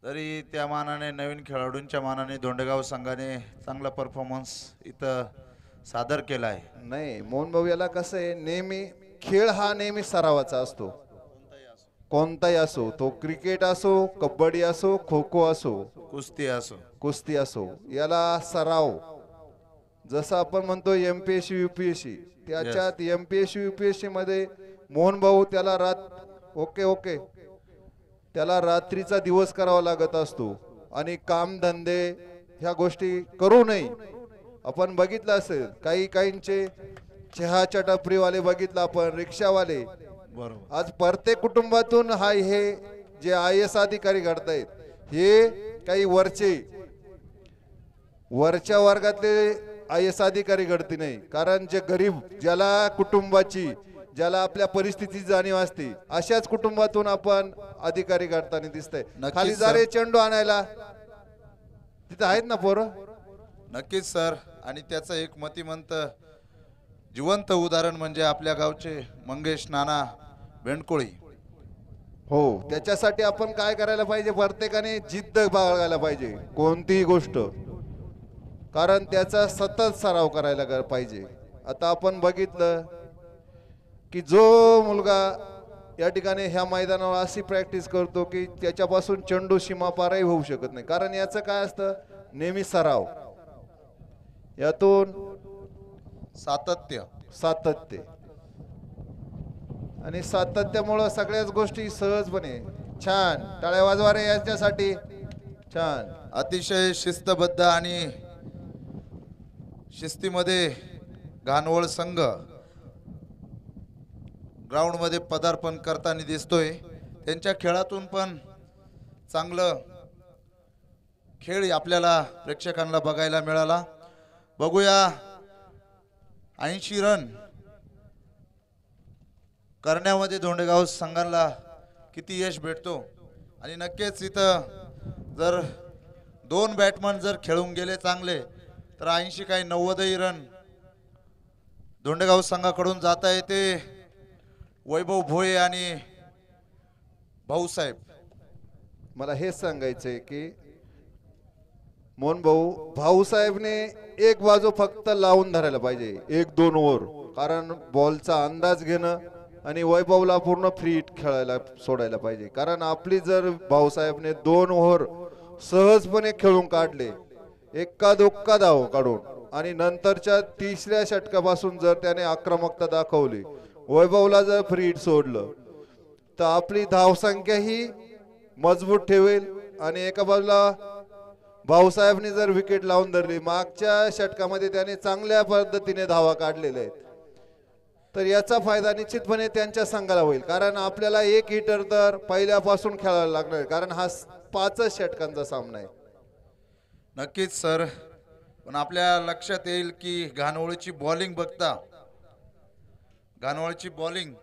तरी त्या मानाने नवीन खेळाडूंच्या मानाने धोंडेगाव संघाने चांगला परफॉर्मन्स इथं सादर केला आहे नाही मोहन भाऊ याला कसं आहे नेहमी खेळ हा नेहमी सरावाचा असतो. कोणताही असो तो क्रिकेट असो कबड्डी असो खो खो असो कुस्ती असो. कुस्ती असो याला सराव जसं आपण म्हणतो M P S C U P S C त्याच्यात M P S C U P S C मध्ये मोहन भाऊ त्याला रात ओके ओके. त्याला रात्रीचा दिवस करावा लागत असतो. आणि कामधंदे ह्या गोष्टी करू नये. आपण बघितलं असेल काही काहींचे चहाच्या टपरीवाले बघितलं आपण रिक्षावाले. बरोबर. आज प्रत्येक कुटुंबातून हा हे जे आय एस अधिकारी घडतायत हे काही वरचे वरच्या वर्गातले आय एस अधिकारी घडते नाही. कारण जे गरीब ज्याला कुटुंबाची ज्याला आपल्या परिस्थितीची जाणीव असते अशाच कुटुंबातून आपण अधिकारी घडताना दिसतंय. खाली सर. जारे चेंडू आणायला. तिथे आहेत ना पोरं? नक्कीच सर. आणि त्याचं एक मतिमंत जिवंत उदाहरण म्हणजे आपल्या गावचे मंगेश नाना बेंडकोळी. हो त्याच्यासाठी आपण काय करायला पाहिजे? प्रत्येकाने जिद्द बाळगायला पाहिजे. कोणतीही गोष्ट. कारण त्याचा सतत सराव करायला पाहिजे. आता आपण बघितलं की जो मुलगा या ठिकाणी ह्या मैदानावर अशी प्रॅक्टिस करतो की त्याच्यापासून चेंडू सीमापारही होऊ शकत नाही. कारण याचं काय असतं? नेहमी सराव. यातून सातत्य. सातत्य. आणि सातत्यामुळं सगळ्याच गोष्टी सहजपणे. छान. टाळ्या वाजवा रे याच्यासाठी. छान. अतिशय शिस्तबद्ध आणि शिस्तीमध्ये घानवळ संघ ग्राउंडमध्ये पदार्पण करताना दिसतोय. त्यांच्या खेळातून पण चांगलं खेळ आपल्याला प्रेक्षकांना बघायला मिळाला. बघूया ऐंशी रन करण्यामध्ये धोंडेगाव संघाला किती यश भेटतो. आणि नक्कीच इथं जर दोन बॅटमन जर खेळून गेले चांगले तर ऐंशी काही नव्वदही रन धोंडेगाव संघाकडून जाता येते. वैभव भोये आणि भाऊसाहेब मला हेच सांगायचंय की मोहन भाऊ भाऊसाहेबने एक बाजू फक्त लावून धरायला पाहिजे एक दोन ओव्हर. कारण बॉलचा अंदाज घेणं आणि वैभवला पूर्ण फ्री खेळायला सोडायला पाहिजे. कारण आपली जर भाऊसाहेबने दोन ओव्हर सहजपणे खेळून काढले एक्का दुक्का धाव काढून. आणि नंतरच्या तिसऱ्या षटकापासून जर त्याने आक्रमकता दाखवली वैभवला जर फ्रीड सोडलं तर आपली धावसंख्या ही मजबूत ठेवेल आणि एका बाजूला भाऊसाहेबने जर विकेट लावून धरली मागच्या षटकामध्ये त्याने चांगल्या पद्धतीने धावा काढलेल्या आहेत. तर याचा फायदा निश्चितपणे त्यांच्या संघाला होईल. कारण आपल्याला एक हिटर तर पहिल्यापासून खेळायला लागणार कारण हा पाचच षटकांचा सामना आहे. नक्कीच सर. पण आपल्या लक्षात येईल की घाणवळीची बॉलिंग बघता. घानवळीची बॉलिंग.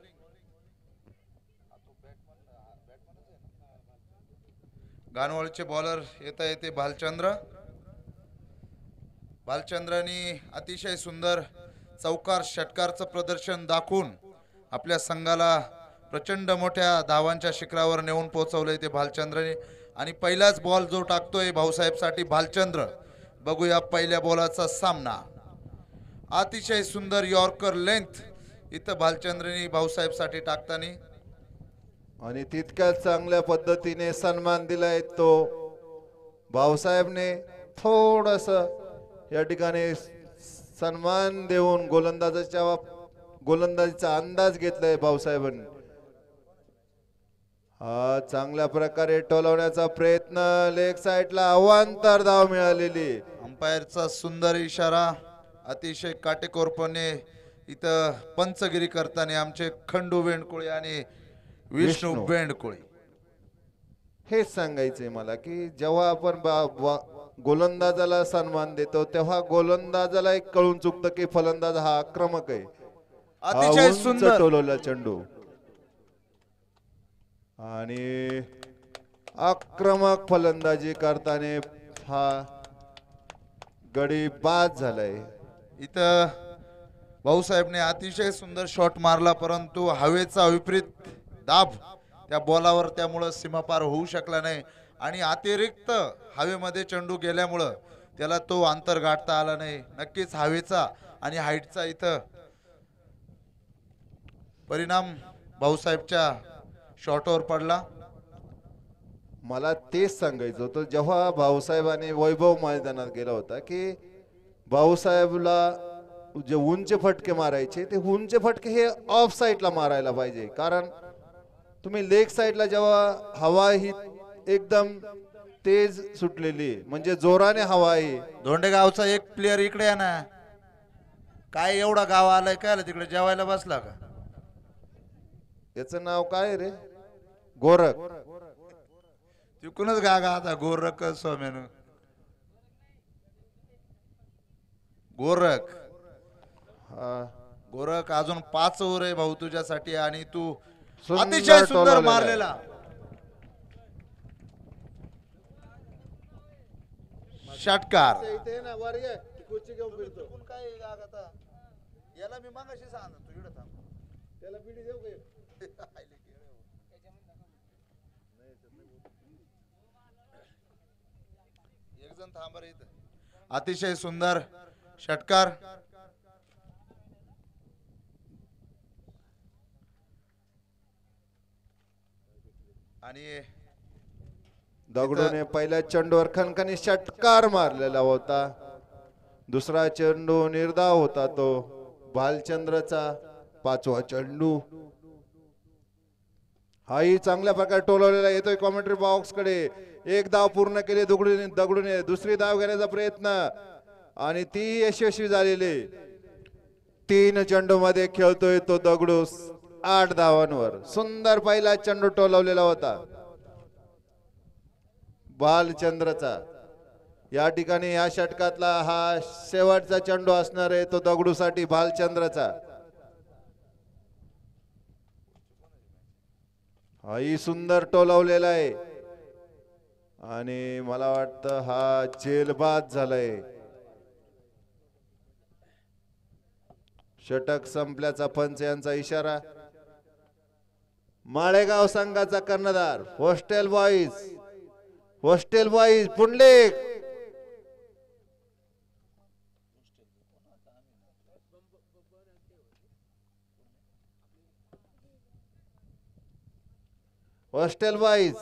घानवळीचे बॉलर येता येते भालचंद्र भालचंद्रांनी अतिशय सुंदर चौकार षटकारचं प्रदर्शन दाखवून आपल्या संघाला प्रचंड मोठ्या धावांच्या शिखरावर नेऊन पोहोचवलंय ते भालचंद्राने आणि पहिलाच बॉल जो टाकतोय भाऊसाहेबसाठी भालचंद्र. बघूया पहिल्या बॉलाचा सामना. अतिशय सुंदर यॉर्कर लेंथ इथं भालचंद्रनी भाऊसाहेबसाठी टाकताना. आणि तितक्याच चांगल्या पद्धतीने सन्मान दिलाय तो. भाऊसाहेबने थोडस या ठिकाणी सन्मान देऊन गोलंदाजाच्या गोलंदाजीचा अंदाज घेतलाय भाऊसाहेबांनी. चांगल्या प्रकारे टोलवण्याचा प्रयत्न. लेग साईडला अवांतर धाव मिळालेली. अंपायरचा सुंदर इशारा. अतिशय काटेकोरपणे इथं पंचगिरी करताना आमचे खंडू वेंडकुळे आणि विष्णू. वेंडकुळे. हेच सांगायचंय मला की जेव्हा आपण गोलंदाजाला सन्मान देतो तेव्हा गोलंदाजाला एक कळून चुकतं की फलंदाज हा आक्रमक आहे. अतिशय सुंदर. टोलवला चेंडू. आणि आक्रमक फलंदाजी करताना हा गडी बाद झालाय. इथं भाऊसाहेबने अतिशय सुंदर शॉट मारला परंतु हवेचा विपरीत दाब त्या बॉलावर त्यामुळं सीमापार होऊ शकला नाही. आणि अतिरिक्त हवेमध्ये चेंडू गेल्यामुळं त्याला तो अंतर गाठता आला नाही. नक्कीच हवेचा आणि हाईटचा इथं परिणाम भाऊसाहेबच्या शॉटवर पडला. मला तेच सांगायचं होतं जेव्हा भाऊसाहेबांनी वैभव मैदानात गेला होता की भाऊसाहेबला जे उंच फटके मारायचे ते उंच फटके हे ऑफ साईडला मारायला पाहिजे. कारण तुम्ही लेग साईडला जेव्हा हवा ही एकदम तेज सुटलेली म्हणजे जोराने हवा आहे धोंडेगावचा एक प्लेअर इकडे आहे ना. काय एवढा गाव आलाय काय आलं तिकडे? जेवायला बसला का? याचं नाव काय रे? गोरख. तिकूनच गा गा आता गोरख स्वाम्यान गोरख. गोरख अजून पाच ओव्हर आहे भाऊ तुझ्यासाठी आणि तू सुंदर अतिशय सुंदर. मारलेला. षटकार. याला मी मागाशी सांग तू इकडे थांब. त्याला पिढी देऊ जण इथं. अतिशय सुंदर षटकार. आणि दगडूने पहिल्या चेंडूवर खणखणी षटकार मारलेला होता. दुसरा चेंडू निर्धाव होता तो. भालचंद्रचा पाचवा चेंडू. हाही चांगल्या प्रकारे टोलवलेला येतोय कॉमेंट्री बॉक्सकडे. एक धाव पूर्ण केली दुगडून दगडूने दुसरी धाव घेण्याचा प्रयत्न. आणि ती यशस्वी झालेली तीन चेंडू मध्ये खेळतोय तो दगडू आठ धावांवर. सुंदर पहिला चेंडू टोलवलेला होता. बालचंद्रचा. या ठिकाणी या षटकातला हा शेवटचा चेंडू असणार आहे तो दगडूसाठी भालचंद्रचा हाही सुंदर टोलवलेला आहे. आणि मला वाटतं हा जेलबाद झालाय. षटक संपल्याचा पंच यांचा इशारा. माळेगाव संघाचा कर्णधार hostel boys hostel boys Pundlik. Hostel wise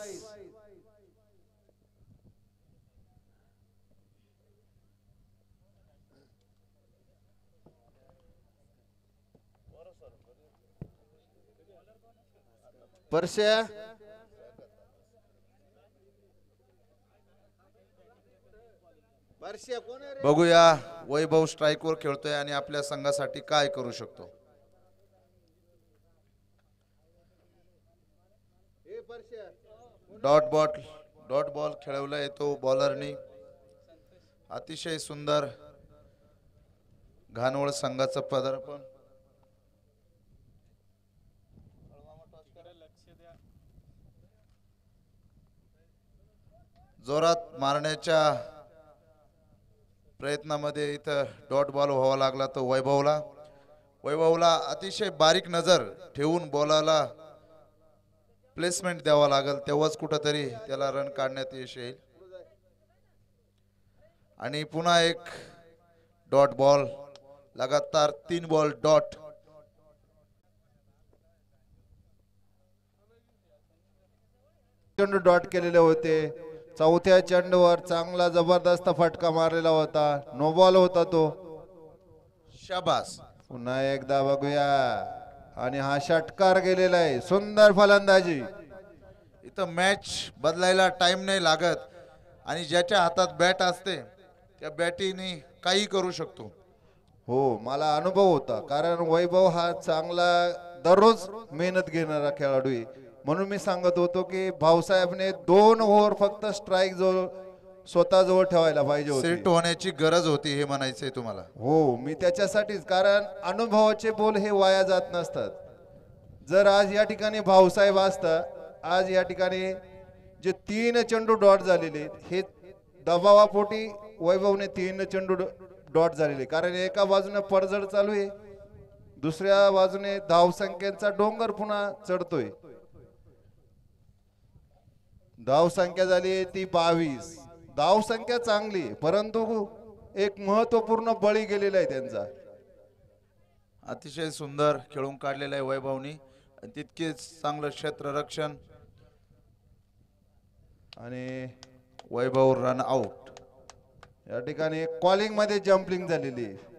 परश्या? बघूया वैभव स्ट्राईकवर खेळतोय आणि आपल्या संघासाठी काय करू शकतो ए, Parshya. Dot ball dot ball खेळवला येतो बॉलरनी. अतिशय सुंदर घानवळ संघाचं पदार्पण. जोरात मारण्याच्या प्रयत्नामध्ये इथं डॉट बॉल व्हावा लागला तो वैभवला. वैभवला अतिशय बारीक नजर ठेवून बॉलाला प्लेसमेंट द्यावा लागेल तेव्हाच कुठंतरी त्याला रन काढण्यात यश येईल. आणि पुन्हा एक डॉट बॉल लगातार तीन बॉल डॉट चेंडू डॉट केलेले होते. चौथ्या चेंडूवर चांगला जबरदस्त फटका मारलेला होता. नो बॉल होता तो. शाबास. पुन्हा एकदा बघूया. आणि हा षटकार गेलेला आहे. सुंदर फलंदाजी. इथं मॅच बदलायला टाइम नाही लागत. आणि ज्याच्या हातात बॅट असते त्या बॅटीने काही करू शकतो. हो मला अनुभव होता. कारण वैभव हा चांगला दररोज मेहनत घेणारा खेळाडू आहे. म्हणून मी सांगत होतो की भाऊसाहेबने दोन ओव्हर फक्त स्ट्राईक जवळ स्वतः जवळ ठेवायला पाहिजे सेट होण्याची गरज होती हे म्हणायचंय तुम्हाला. हो मी त्याच्यासाठीच कारण अनुभवाचे बोल हे वाया जात नसतात. जर आज या ठिकाणी भाऊसाहेब असता आज या ठिकाणी जे तीन चेंडू डॉट झालेले हे दबावापोटी वैभवने तीन चेंडू डॉट झालेले. कारण एका बाजूने पडझड चालू आहे दुसऱ्या बाजूने धावसंख्येचा डोंगर पुन्हा चढतोय. धावसंख्या झाली आहे ती बावीस. धावसंख्या चांगली आहे, परंतु एक महत्त्वपूर्ण बळी गेलेला आहे त्यांचा. अतिशय सुंदर खेळून काढलेलं आहे वैभवनी. तितकेच चांगलं क्षेत्ररक्षण आणि वैभव रन आउट या ठिकाणी कॉलिंगमध्ये जम्पलिंग झालेली. आहे.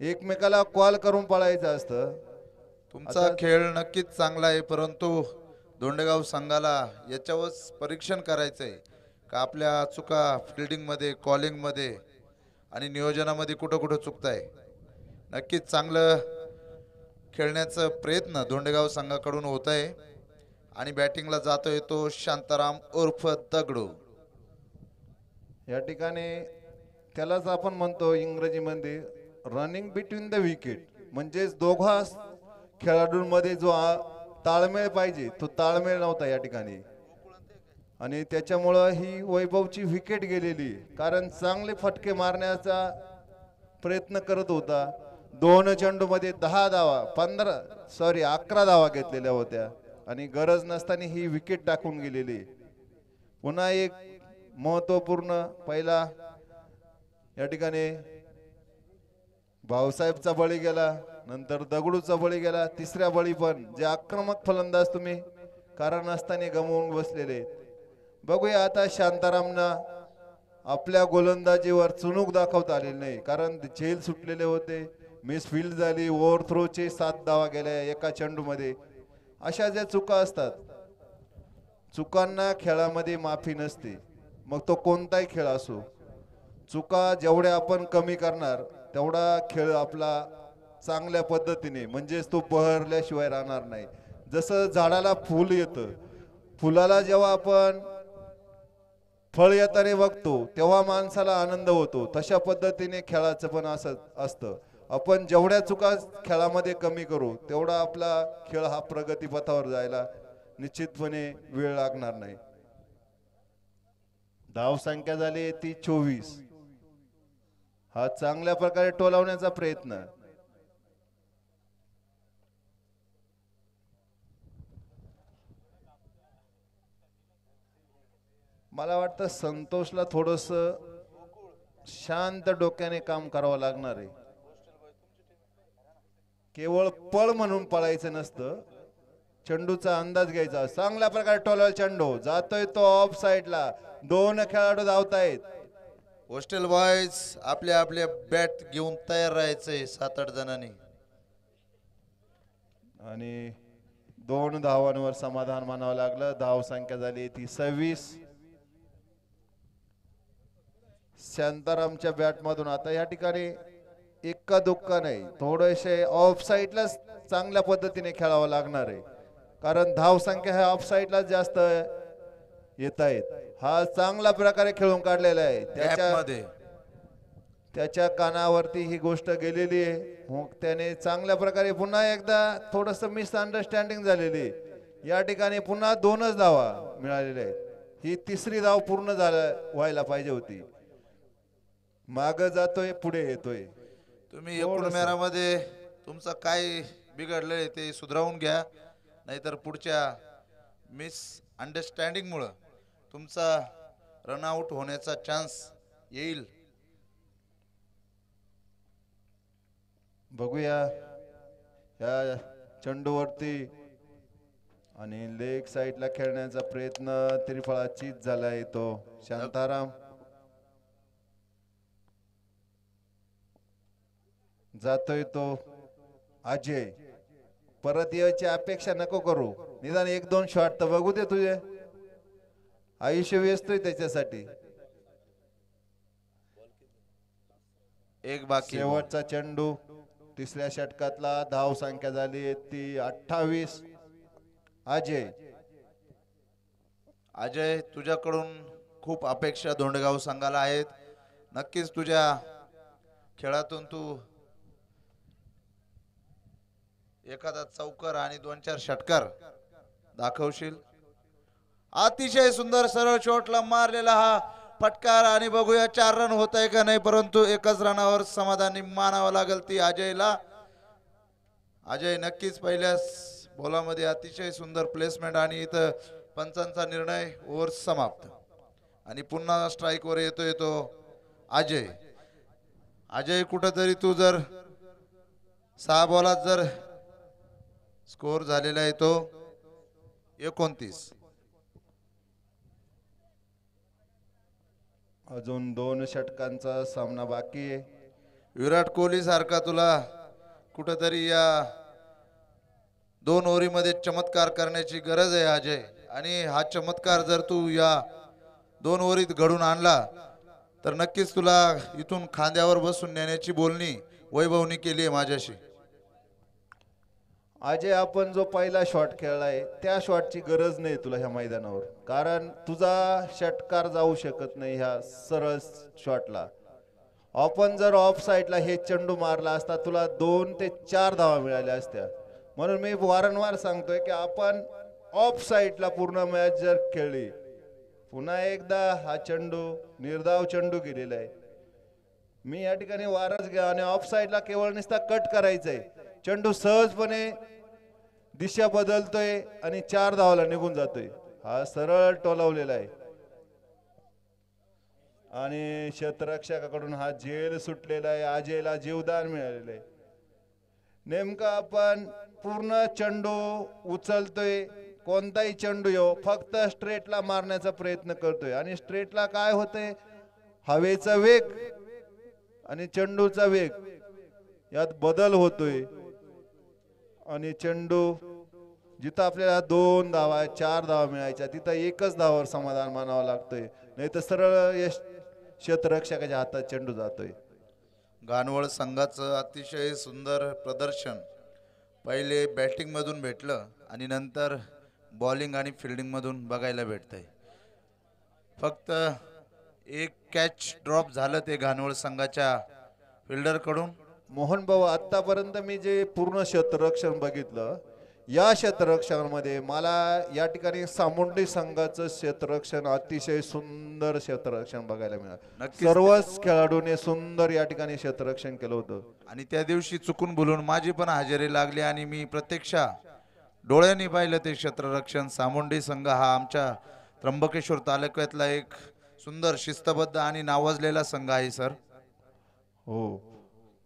एकमेकाला कॉल करून पळायचं असतं. तुमचा खेळ नक्कीच चांगला आहे परंतु दोंडेगाव संघाला याच्यावर परीक्षण करायचंय. का आपल्या चुका फिल्डिंगमध्ये कॉलिंगमध्ये आणि नियोजनामध्ये कुठं कुठं चुकताय? नक्कीच चांगलं खेळण्याचा प्रयत्न धोंडेगाव संघाकडून होत आहे आणि बॅटिंगला जातो तो शांताराम उर्फ दगडू. या ठिकाणी त्यालाच आपण म्हणतो इंग्रजीमध्ये रनिंग बिटवीन द विकेट म्हणजेच दोघा खेळाडूंमध्ये जो ताळमेळ पाहिजे तो ताळमेळ नव्हता या ठिकाणी. आणि त्याच्यामुळं ही वैभवची विकेट गेलेली. कारण चांगले फटके मारण्याचा प्रयत्न करत होता. दोन चेंडूमध्ये दहा धावा पंधरा सॉरी अकरा धावा घेतलेल्या होत्या. आणि गरज नसताना ही विकेट टाकून गेलेली. पुन्हा एक महत्त्वपूर्ण पहिला. या ठिकाणी भाऊसाहेबचा बळी गेला नंतर दगडूचा बळी गेला तिसऱ्या बळी पण. जे आक्रमक फलंदाज तुम्ही कारण असताना गमवून बसलेले. बघूया आता शांतारामना आपल्या गोलंदाजीवर चुणूक दाखवता आलेली नाही. कारण झेल सुटलेले होते मिस फील्ड झाली ओव्हर थ्रोचे सात धावा गेल्या एका चेंडूमध्ये. अशा ज्या चुका असतात चुकांना खेळामध्ये माफी नसते. मग तो कोणताही खेळ असो चुका जेवढ्या आपण कमी करणार तेवढा खेळ आपला चांगल्या पद्धतीने म्हणजेच तो बहरल्याशिवाय राहणार नाही. जसं झाडाला फुल येतं फुलाला जेव्हा आपण फळ येताने बघतो तेव्हा माणसाला आनंद होतो. तशा पद्धतीने खेळाचं पण असं असतं. आपण जेवढ्या चुका खेळामध्ये कमी करू तेवढा आपला खेळ हा प्रगतीपथावर जायला निश्चितपणे वेळ लागणार नाही. धाव संख्या झाली ती चोवीस. हा चांगल्या प्रकारे टोलावण्याचा प्रयत्न. मला वाटतं संतोषला थोडस शांत डोक्याने काम करावं लागणार आहे. केवळ पळ म्हणून पळायचं नसतं. चेंडूचा अंदाज घ्यायचा. चांगल्या प्रकारे टोलाल चेंडू. जातोय तो ऑफ साईडला दोन खेळाडू धावतायत. हॉस्टेल बॉयज आपल्या आपल्या बॅट घेऊन तयार राहायचंय सात आठ जणांनी. आणि दोन धावांवर समाधान मानावं लागलं. धाव संख्या झाली ती सव्वीस. शांतारामच्या बॅट मधून आता या ठिकाणी इक्का दुक्का नाही थोडेसे ऑफ साईडलाच चांगल्या पद्धतीने खेळावं लागणार आहे. कारण धाव संख्या ह्या ऑफ साईडलाच जास्त येत आहेत. हा चांगल्या प्रकारे खेळून काढलेला आहे. त्याच्या त्याच्या कानावरती ही गोष्ट गेलेली आहे. मग त्याने चांगल्या प्रकारे पुन्हा एकदा थोडस मिसअंडरस्टँडिंग झालेली आहे. या ठिकाणी पुन्हा दोनच धावा मिळालेल्या आहेत. ही तिसरी धाव पूर्ण झाला व्हायला पाहिजे होती. माग जातोय पुढे येतोय. तुम्ही एकूण थोडंसं. मेरामध्ये तुमचं काय बिघडलंय ते सुधारवून घ्या. नाहीतर पुढच्या मिस अंडरस्टँडिंगमुळं तुमचा रनआउट होण्याचा चान्स येईल. बघूया. या चेंडूवरती आणि लेग साईडला खेळण्याचा प्रयत्न त्रिफळाचीच झालाय तो. शांताराम. जातोय तो अजय. परत यायची अपेक्षा नको करू. निदान एक दोन शॉट तर बघू दे तुझे. आयुष्य व्यस्तोय त्याच्यासाठी. एक बाकी. शेवटचा चेंडू. तिसऱ्या षटकातला धाव संख्या झाली ती अठ्ठावीस. अजय. अजय तुझ्याकडून खूप अपेक्षा धोंडगाव संघाला आहेत. नक्कीच तुझ्या खेळातून तू एखादा चौकर आणि दोन चार षटकार दाखवशील. अतिशय सुंदर सरळ शॉटला मारलेला हा फटकार आणि बघूया चार रन होत आहे का नाही परंतु एकच रनावर समाधानी मानावं लागेल ती अजयला. अजय नक्कीच पहिल्याच बॉलामध्ये अतिशय सुंदर प्लेसमेंट आणि इथं पंचांचा निर्णय ओव्हर समाप्त. आणि पुन्हा स्ट्राईकवर येतो तो अजय. अजय कुठंतरी तू जर सहा बॉलात जर स्कोर झालेला आहे तो एकोणतीस. अजून दोन षटकांचा सामना बाकी आहे. विराट कोहली सारखा तुला कुठंतरी या दोन ओव्हरीमध्ये चमत्कार करण्याची गरज आहे अजय. आणि हा चमत्कार जर तू या दोन ओव्हरीत घडून आणला तर नक्कीच तुला इथून खांद्यावर बसून नेण्याची बोलणी वैभवनी केली आहे माझ्याशी. अजय आपण जो पहिला शॉट खेळलाय त्या शॉटची गरज नाही तुला ह्या मैदानावर. कारण तुझा षटकार जाऊ शकत नाही ह्या सरळ शॉटला आपण जर ऑफ साईडला हे चेंडू मारला असता तुला दोन ते चार धावा मिळाल्या असत्या. म्हणून मी वारंवार सांगतोय की आपण ऑफ साईडला पूर्ण मॅच जर खेळली पुन्हा एकदा हा चेंडू निर्धाव चेंडू गेलेला आहे. मी या ठिकाणी वारच घ्या आणि ऑफ साईडला केवळ नुसता कट करायचंय. चेंडू सहजपणे दिशा बदलतोय आणि चार धावाला निघून जातोय. हा सरळ टोलावलेला आहे. आणि क्षेत्ररक्षकाकडून हा झेल सुटलेला आहे. आजेला जीवदान मिळालेलं आहे. नेमकं आपण पूर्ण चेंडू उचलतोय. कोणताही चेंडू येऊ फक्त स्ट्रेटला मारण्याचा प्रयत्न करतोय. आणि स्ट्रेटला काय होतंय? हवेचा वेग आणि चेंडूचा वेग यात बदल होतोय. आणि चेंडू जिथं आपल्याला दोन धावा चार धावा मिळायच्या तिथं एकच धावावर समाधान मानावं लागतंय. नाही तर सरळ यश क्षेत्ररक्षकाच्या हातात चेंडू जातोय. गानवळ संघाचं अतिशय सुंदर प्रदर्शन. पहिले बॅटिंग मधून भेटलं आणि नंतर बॉलिंग आणि फिल्डिंग मधून बघायला भेटतंय. फक्त एक कॅच ड्रॉप झालं ते घानवळ संघाच्या फिल्डरकडून. मोहन भाऊ आतापर्यंत मी जे पूर्ण क्षेत्ररक्षण बघितलं या क्षेत्ररक्षणामध्ये मला या ठिकाणी सामुंडी संघाचं क्षेत्ररक्षण अतिशय सुंदर क्षेत्ररक्षण बघायला मिळालं. सर्वच खेळाडूने सुंदर या ठिकाणी क्षेत्ररक्षण केलं होतं. आणि त्या दिवशी चुकून बोलून माझी पण हजेरी लागली आणि मी प्रत्यक्ष डोळ्यांनी पाहिलं ते क्षेत्ररक्षण. सामुंडी संघ हा आमच्या त्र्यंबकेश्वर तालुक्यातला एक सुंदर शिस्तबद्ध आणि नावाजलेला संघ आहे सर. हो.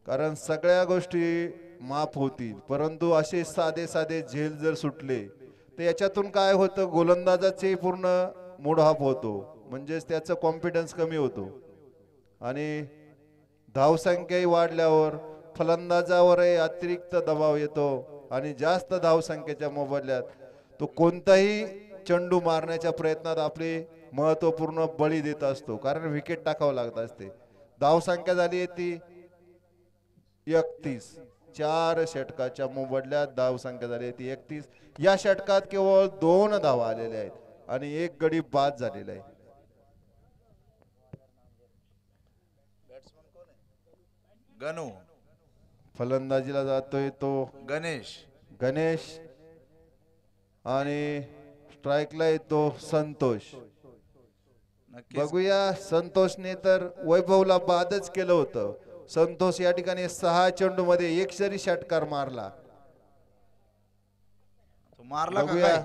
कारण सगळ्या गोष्टी माफ होतील. परंतु असे साधे साधे झेल जर सुटले तर याच्यातून काय होतं? गोलंदाजाचे पूर्ण मूड होतो. म्हणजेच त्याचं कॉन्फिडन्स कमी होतो. आणि धावसंख्याही वाढल्यावर फलंदाजावरही अतिरिक्त दबाव येतो आणि जास्त धावसंख्येच्या मोबदल्यात तो कोणताही चेंडू मारण्याच्या प्रयत्नात आपली महत्त्वपूर्ण बळी देत असतो. कारण विकेट टाकावं लागत असते. धावसंख्या झाली आहे ती एकतीस. चार षटकाच्या मोबदल्यात धावसंख्या झाली आहे ती एकतीस. या षटकात केवळ दोन धावा आलेल्या आहेत आणि एक गडी बाद झालेला आहे. गणू. फलंदाजीला जातोय तो गणेश. गणेश आणि स्ट्राईकला येतो संतोष. बघूया संतोषने तर वैभवला बादच केलं होतं. संतोष या ठिकाणी सहा चेंडू मध्ये एक सरी षटकार मारला. तो मारला का बघूया. काय?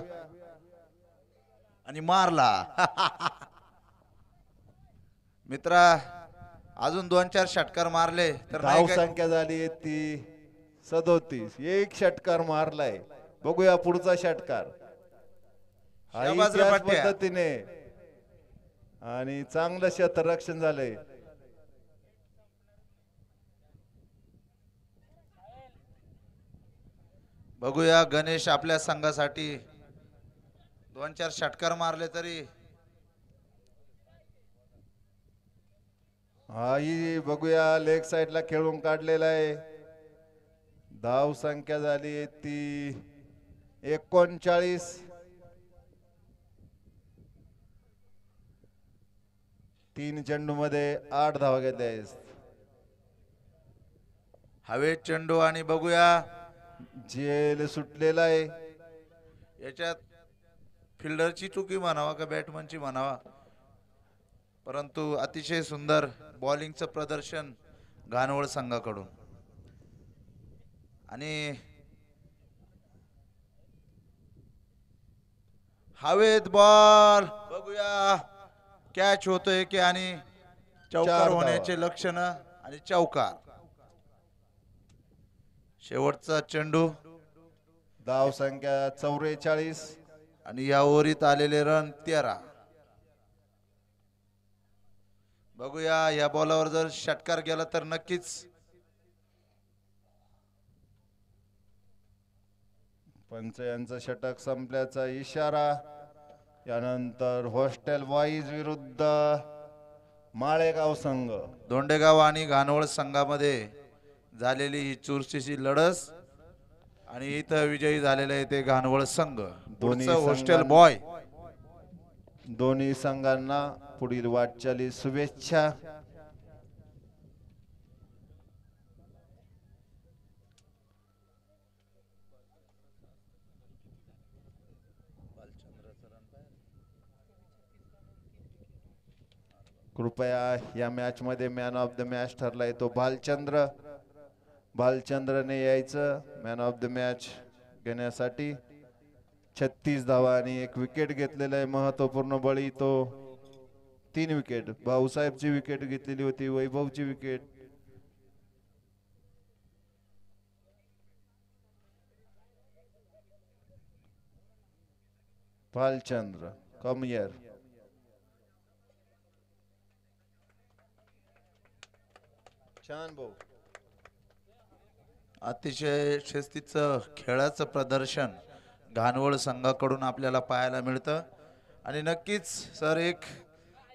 आणि मारला. मित्रा अजून दोन चार षटकार मारले तर नाही धाव काय- संख्या झाली ती सदोतीस. एक षटकार मारलाय. बघूया पुढचा षटकार हा शाबास रे इतिहास पट्ट्या. पद्धतीने. आणि चांगलं क्षेत्ररक्षण झालंय. बघूया गणेश आपल्या संघासाठी दोन चार षटकार मारले तरी. हाही बघूया लेग साईडला खेळून काढलेला आहे. धाव संख्या झाली ती एकोणचाळीस. तीन चेंडू मध्ये आठ धावा घेतल्या आहेत. हवेत चेंडू आणि बघूया. जेल सुटलेला आहे. याच्यात फिल्डरची चुकी म्हणावा का बॅटमनची म्हणावा? परंतु अतिशय सुंदर बॉलिंगचं प्रदर्शन घानवळ संघाकडून. आणि हवेत बॉल बघूया. कॅच होतोय की आणि चौकार. होण्याचे लक्षण आणि चौकार. शेवटचा चेंडू. धाव संख्या चौवेचाळीस आणि या ओव्हरीत आलेले रन तेरा. बघूया या बॉलावर जर षटकार गेला तर नक्कीच. पंच यांचं षटक संपल्याचा इशारा. यानंतर हॉस्टेल बॉईज विरुद्ध माळेगाव संघ. दोंडेगाव आणि घानवळ संघामध्ये. झालेली ही चुरशीची लढस आणि इथं विजयी झालेले आहे ते घानवळ संघ. पुढचं हॉस्टेल बॉय दोन्ही संघांना पुढील वाटचाली शुभेच्छा. कृपया या मॅच मध्ये मॅन ऑफ द मॅच ठरलाय तो भालचंद्र भालचंद्रने यायचं मॅन ऑफ द मॅच घेण्यासाठी. छत्तीस धावा आणि एक विकेट घेतलेला आहे महत्त्वपूर्ण बळी तो. तीन विकेट भाऊसाहेबची विकेट घेतलेली होती वैभवची विकेट भालचंद्र कमयर छान भाऊ. अतिशय शिस्तीचं खेळाचं प्रदर्शन घानवळ संघाकडून आपल्याला पाहायला मिळतं. आणि नक्कीच सर एक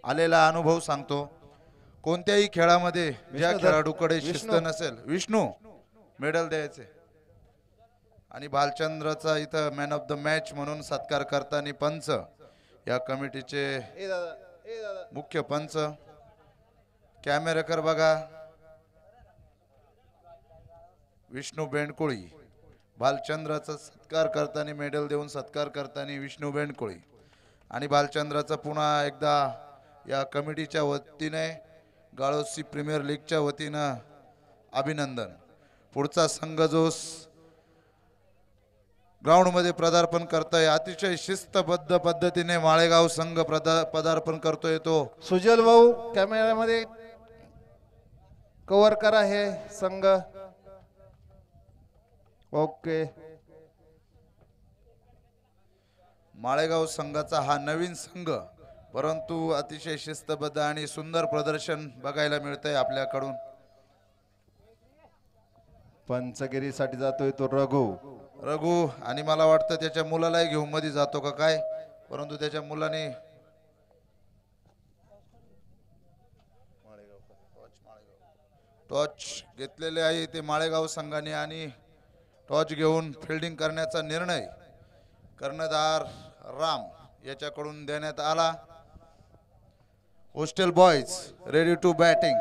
आलेला अनुभव सांगतो. कोणत्याही खेळामध्ये ज्या खेळाडूकडे शिस्त. नसेल विष्णू मेडल द्यायचे. आणि भालचंद्रचा इथं मॅन ऑफ द मॅच म्हणून सत्कार करताना पंच या कमिटीचे मुख्य पंच. कॅमेराकर बघा. विष्णू बेंडकोळी. भालचंद्राचा सत्कार करताना मेडल देऊन सत्कार करताना विष्णू बेंडकोळी. आणि भालचंद्राचा पुन्हा एकदा या कमिटीच्या वतीने गाळोसी प्रीमियर लीगच्या वतीनं अभिनंदन. पुढचा संघ जो ग्राउंडमध्ये पदार्पण करतोय. अतिशय शिस्तबद्ध पद्धतीने माळेगाव संघ प्रदा पदार्पण करतोय तो. सुजल भाऊ कॅमेऱ्यामध्ये कव्हर करा हे संघ. ओके. माळेगाव संघाचा हा नवीन संघ परंतु अतिशय शिस्तबद्ध आणि सुंदर प्रदर्शन बघायला मिळतंय आपल्याकडून. पंचगिरीसाठी जातोय तो रघु. रघु आणि मला वाटतं त्याच्या मुलालाही घेऊन मध्ये जातो का काय? परंतु त्याच्या मुलाने टॉर्च घेतलेले आहे ते माळेगाव संघाने आणि टॉच घेऊन फिल्डिंग करण्याचा निर्णय कर्णधार राम याच्याकडून देण्यात आला. Hostel boys ready to batting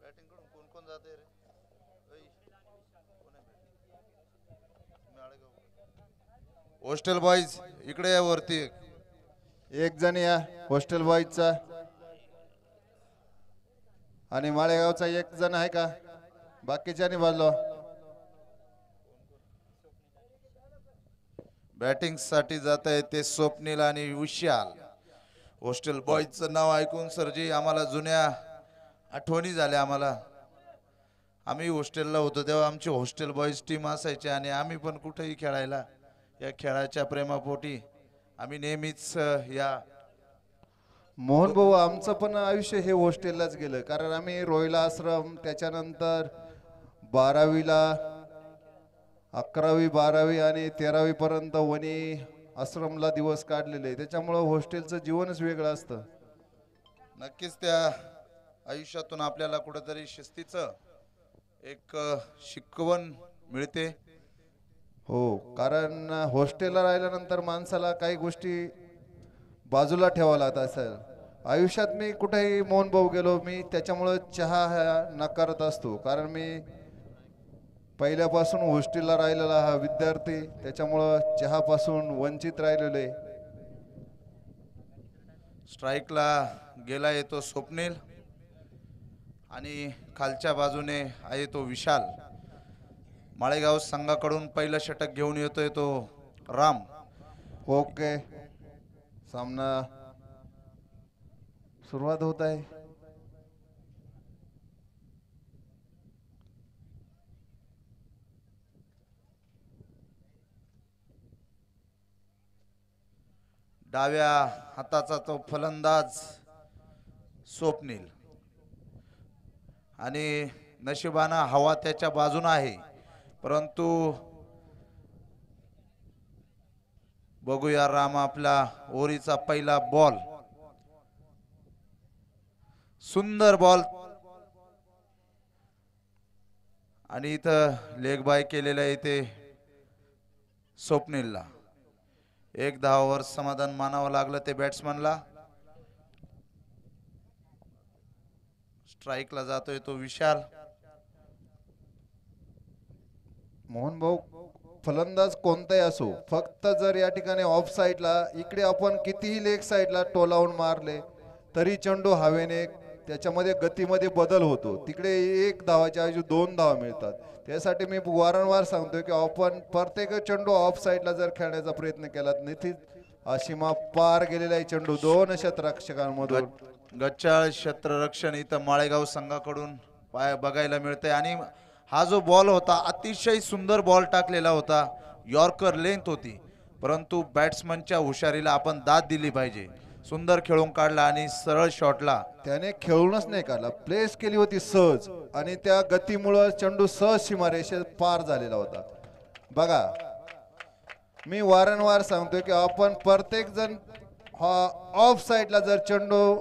batting कोण कोण जाते रे हॉस्टेल बॉयज इकडे या वरती. एक जण या हॉस्टेल बॉईजचा आणि माळेगावचा एक जण आहे का? बाकीच्यानी बाजलो बॅटिंगसाठी जात आहे ते स्वप्नील आणि विशाल. हॉस्टेल बॉयजचं नाव ऐकून सरजी आम्हाला जुन्या आठवणी झाल्या आम्हाला. आम्ही हॉस्टेलला होतो तेव्हा आमची हॉस्टेल बॉयज टीम असायची आणि आम्ही पण कुठेही खेळायला या खेळाच्या प्रेमापोटी आम्ही नेहमीच या मोहन भाऊ आमचं पण आयुष्य हे हॉस्टेललाच गेलं. कारण आम्ही रोहिला आश्रम त्याच्यानंतर बारावीला अकरावी बारावी आणि तेरावी पर्यंत वणी आश्रमला दिवस काढलेले. त्याच्यामुळं हॉस्टेलचं जीवनच वेगळं असतं. नक्कीच त्या आयुष्यातून आपल्याला कुठेतरी शिस्तीचं एक शिकवण मिळते. हो कारण हॉस्टेलला राहिल्यानंतर माणसाला काही गोष्टी बाजूला ठेवावं लागत असेल. आयुष्यात मी कुठेही मोहन भाऊ गेलो मी त्याच्यामुळं चहा हा नकारत असतो. कारण मी पहिल्यापासून हॉस्टेलला राहिलेला हा विद्यार्थी त्याच्यामुळं चहापासून वंचित राहिलेलो स्ट्राईकला गेला येतो स्वप्नील आणि खालच्या बाजूने आहे तो विशाल. माळेगाव संघाकडून पहिलं षटक घेऊन येतोय तो राम. ओके. सामना सुरुवात होत आहे. डाव्या हाताचा तो फलंदाज स्वप्नील. आणि नशिबानं हवा त्याच्या बाजून आहे. परंतु बघूया राम आपला ओरीचा पहिला बॉल. सुंदर बॉल. आणि इथं लेग बाय केलेलं आहे ते स्वप्नीलला. एक धावावर समाधान मानावं लागलं ते बॅट्समनला स्ट्राईकला जातोय तो विशाल. मोहन भाऊ फलंदाज कोणताही असो फक्त जर या ठिकाणी ऑफ साईडला इकडे आपण कितीही लेग साईडला टोलावून मारले तरी चेंडू हवेने त्याच्यामध्ये गतीमध्ये बदल होतो. तिकडे एक धावाच्या ऐवजी दोन धावा मिळतात. त्यासाठी मी वारंवार सांगतोय की आपण प्रत्येक चेंडू ऑफ साईडला जर खेळण्याचा प्रयत्न केला निश्चित हा पार गेलेला आहे चेंडू. दोन शतरक्षकांमधून गच्चाळ क्षेत्ररक्षण इथं माळेगाव संघाकडून पाय बघायला मिळतंय. आणि हा जो बॉल होता अतिशय सुंदर बॉल टाकलेला होता. यॉर्कर लेंथ होती. परंतु बॅट्समनच्या हुशारीला आपण दाद दिली पाहिजे. सुंदर खेळून काढला आणि सरळ शॉटला त्याने खेळूनच नाही काढला. प्लेस केली होती सहज आणि त्या गतीमुळं चेंडू सहज सीमारेषे पार झालेला होता. बघा मी वारंवार सांगतोय की आपण प्रत्येक जण हा ऑफ साईडला जर चेंडू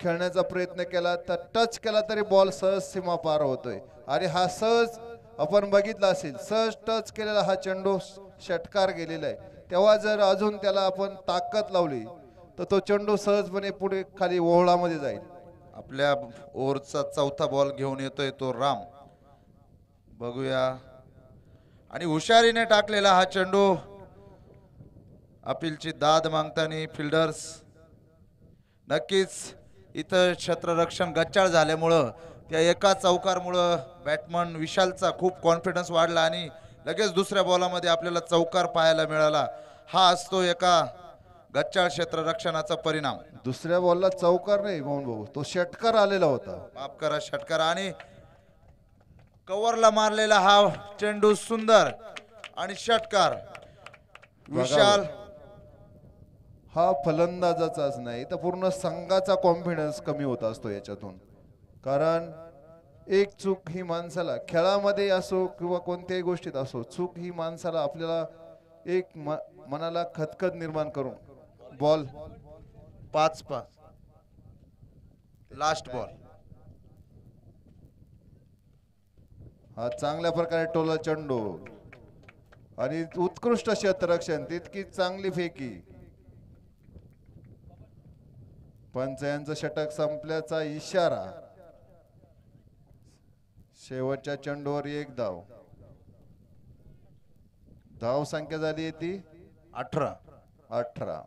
खेळण्याचा प्रयत्न केला तर टच केला तरी बॉल सहज सीमा पार होतोय. आणि हा सहज आपण बघितला असेल सहज टच केलेला हा चेंडू षटकार गेलेला आहे तेव्हा जर अजून त्याला आपण ताकद लावली तर तो चेंडू सहजपणे पुढे खाली ओहळामध्ये जाईल. आपल्या ओव्हरचा चौथा बॉल घेऊन येतोय तो राम. बघूया. आणि हुशारीने टाकलेला हा चेंडू. अपीलची दाद मागताना फिल्डर्स नक्कीच इथं क्षेत्ररक्षण गच्चाळ झाल्यामुळं त्या एका चौकारमुळं बॅटमन विशालचा खूप कॉन्फिडन्स वाढला आणि लगेच दुसऱ्या बॉलामध्ये आपल्याला चौकार पाहायला मिळाला. हा असतो एका गच्चाळ क्षेत्र रक्षणाचा परिणाम. दुसऱ्या बॉलला चौकार नाही मोहन भाऊ. तो षटकार आलेला होता. माफ करा षटकार. आणि कव्हरला मारलेला हा चेंडू सुंदर आणि षटकार. विशाल. हा फलंदाजाचाच नाही तर पूर्ण संघाचा कॉन्फिडन्स कमी होत असतो याच्यातून. कारण एक चूक ही माणसाला खेळामध्ये असो किंवा कोणत्याही गोष्टीत असो चूक ही माणसाला आपल्याला एक मनाला खतखत निर्माण करून बॉल पाच पाच लास्ट बॉल हा चांगल्या प्रकारे टोला चंडू. आणि उत्कृष्ट क्षेत्ररक्षण तितकी चांगली फेकी. पंच यांचं षटक संपल्याचा इशारा. शेवटच्या चेंडूवर एक धाव. धाव संख्या झाली आहे ती अठरा. अठरा.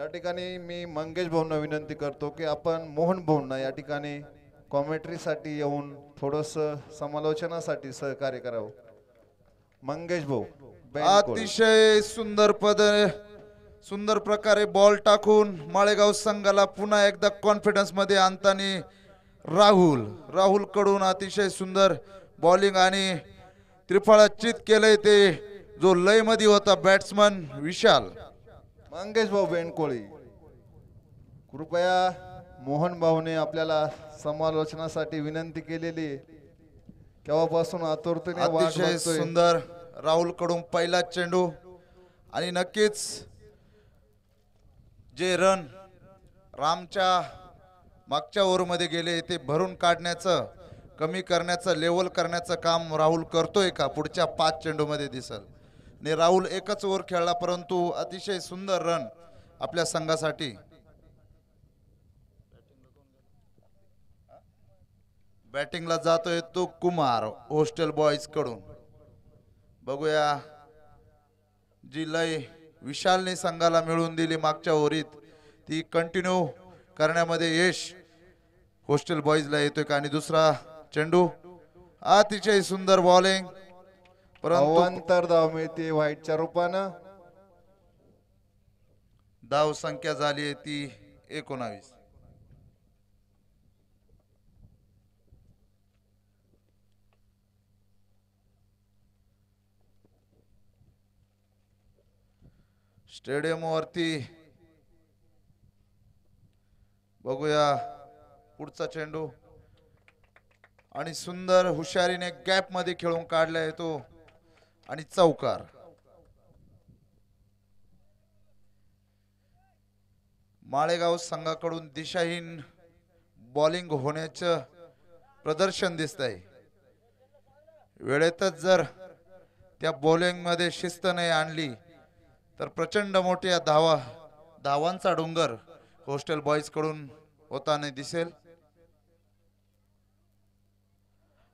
या ठिकाणी मी मंगेश भाऊंना विनंती करतो की आपण मोहन भाऊंना या ठिकाणी कॉमेंट्रीसाठी येऊन थोडस समालोचनासाठी सहकार्य करावं. मंगेश भाऊ अतिशय सुंदर पद सुंदर प्रकारे बॉल टाकून माळेगाव संघाला पुन्हा एकदा कॉन्फिडन्समध्ये आणताना राहुल राहुलकडून अतिशय सुंदर बॉलिंग आणि त्रिफळाचित केलंय ते जो लयमध्ये होता बॅट्समन विशाल. मंगेश भाऊ बेनकोळी कृपया मोहन भाऊने आपल्याला समालोचनासाठी विनंती केलेली. केव्हापासून आतुरतेने अतिशय. सुंदर राहुलकडून पहिला चेंडू आणि नक्कीच जे रन रामच्या मागच्या ओव्हरमध्ये गेले ते भरून काढण्याचं कमी करण्याचं लेवल करण्याचं काम राहुल करतोय का पुढच्या पाच चेंडूमध्ये दिसल आणि राहुल एकच ओव्हर खेळला परंतु अतिशय सुंदर रन आपल्या संघासाठी. बॅटिंगला जातोय तो कुमार हॉस्टेल बॉईजकडून. बघूया. जी लय विशालने संघाला मिळवून दिली मागच्या ओव्हरीत ती कंटिन्यू करण्यामध्ये यश हॉस्टेल बॉईजला येतोय. का आणि दुसरा चेंडू अतिशय सुंदर बॉलिंग परंतु अवांतर धाव मिळते व्हाईटच्या रूपानं. धाव संख्या झाली आहे ती एकोणावीस. स्टेडियम वरती बघूया पुढचा चेंडू. आणि सुंदर हुशारीने गॅपमध्ये खेळून काढलाय तो. आणि चौकार. माळेगाव संघाकडून दिशाहीन बॉलिंग होण्याचं प्रदर्शन दिसत आहे वेळेतच जर त्या बॉलिंगमध्ये शिस्त नाही आणली तर प्रचंड मोठ्या धावा धावांचा डोंगर हॉस्टेल बॉईजकडून होताना दिसेल.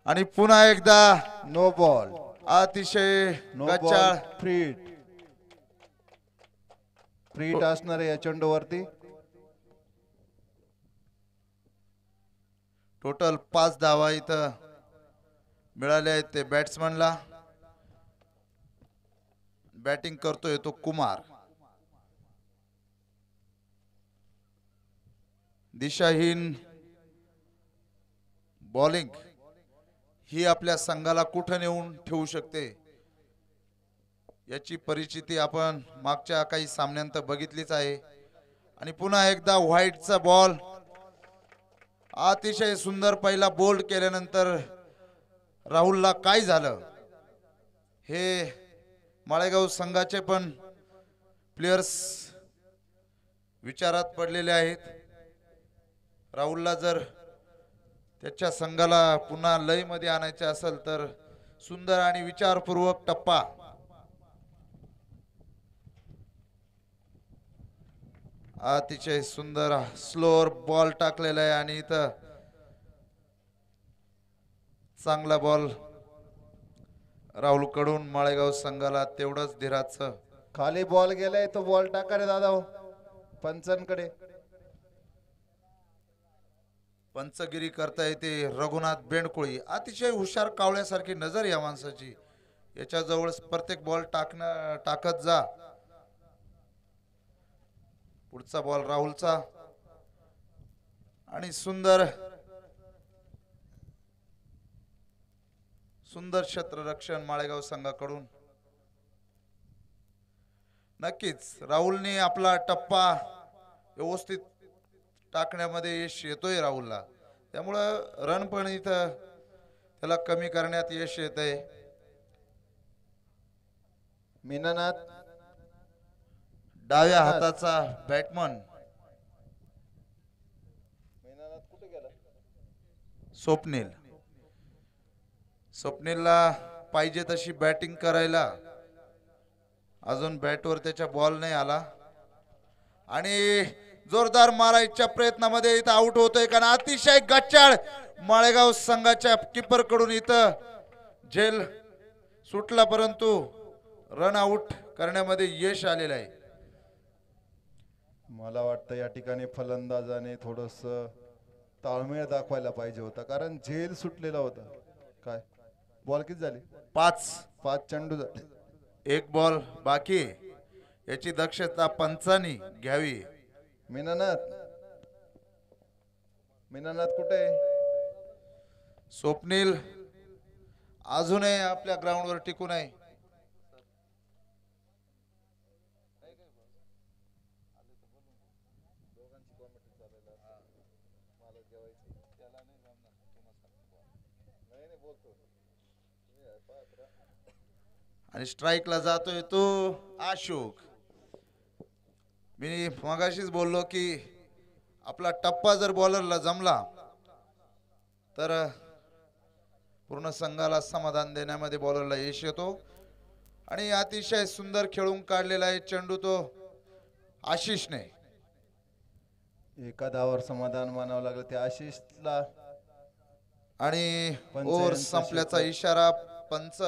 आणि पुन्हा एकदा नो बॉल अतिशय ball free hit free hit असणार आहे या चेंडूवरती. टोटल पाच धावा इथं मिळाल्या आहेत ते बॅट्समनला बॅटिंग करतोय तो कुमार. दिशाहीन बॉलिंग ही आपल्या संघाला कुठं नेऊन ठेवू शकते? याची परिस्थिती आपण मागच्या काही सामन्यांत बघितलीच आहे. आणि पुन्हा एकदा व्हाईटचा बॉल. अतिशय सुंदर पहिला बोल्ड केल्यानंतर राहुलला काय झालं? हे माळेगाव संघाचे पण प्लेयर्स विचारात पडलेले आहेत. राहुलला जर त्याच्या संघाला पुन्हा लयमध्ये आणायचे असेल तर सुंदर आणि विचारपूर्वक टप्पा. अतिशय सुंदर स्लोअर बॉल टाकलेला आहे आणि इथं चांगला बॉल राहुलकडून माळेगाव संघाला तेवढंच धीराचं. खाली बॉल गेलाय तो बॉल टाका रे दादा हो. पंचांकडे. पंचगिरी करता येते रघुनाथ बेंडकुळी. अतिशय हुशार कावळ्यासारखी नजर या माणसाची. याच्या जवळ प्रत्येक बॉल टाकणं टाकत जा. पुढचा बॉल राहुलचा. आणि सुंदर सुंदर क्षेत्ररक्षण माळेगाव संघाकडून. नक्कीच राहुलने आपला टप्पा व्यवस्थित टाकण्यामध्ये यश येतोय राहुलला. त्यामुळं रन पण इथं त्याला कमी करण्यात यश येत आहे मीनानाथ डाव्या हाताचा बॅटमन स्वप्नील. स्वप्नीलला पाहिजे तशी बॅटिंग करायला. अजून बॅटवर त्याच्या बॉल नाही आला. आणि जोरदार मारायच्या प्रयत्नामध्ये इथं आउट होतोय कारण अतिशय गच्चाळ माळेगाव संघाच्या किपरकडून इथं झेल सुटला परंतु रन आउट करण्यामध्ये यश आलेलं आहे. मला वाटतं या ठिकाणी फलंदाजाने थोडस ताळमेळ दाखवायला पाहिजे होता कारण झेल सुटलेला होता. काय? बॉल किती झाले? पाच. पाच चेंडू झाले. एक बॉल बाकी. याची दक्षता पंचानी घ्यावी. मीनानाथ. मीनानाथ कुठे? आहे स्वप्नील अजूनही आपल्या ग्राउंडवर टिकून आहे आणि स्ट्राईकला जातोय तो अशोक. मी मगाशीच बोललो की आपला टप्पा जर बॉलरला जमला तर पूर्ण संघाला समाधान देण्यामध्ये बॉलरला यश येतो. आणि अतिशय सुंदर खेळून काढलेला आहे चेंडू तो आशिषने. एका धावावर समाधान मानावं लागलं ते आशिषला. आणि ओव्हर यांचा संपल्याचा. इशारा पंच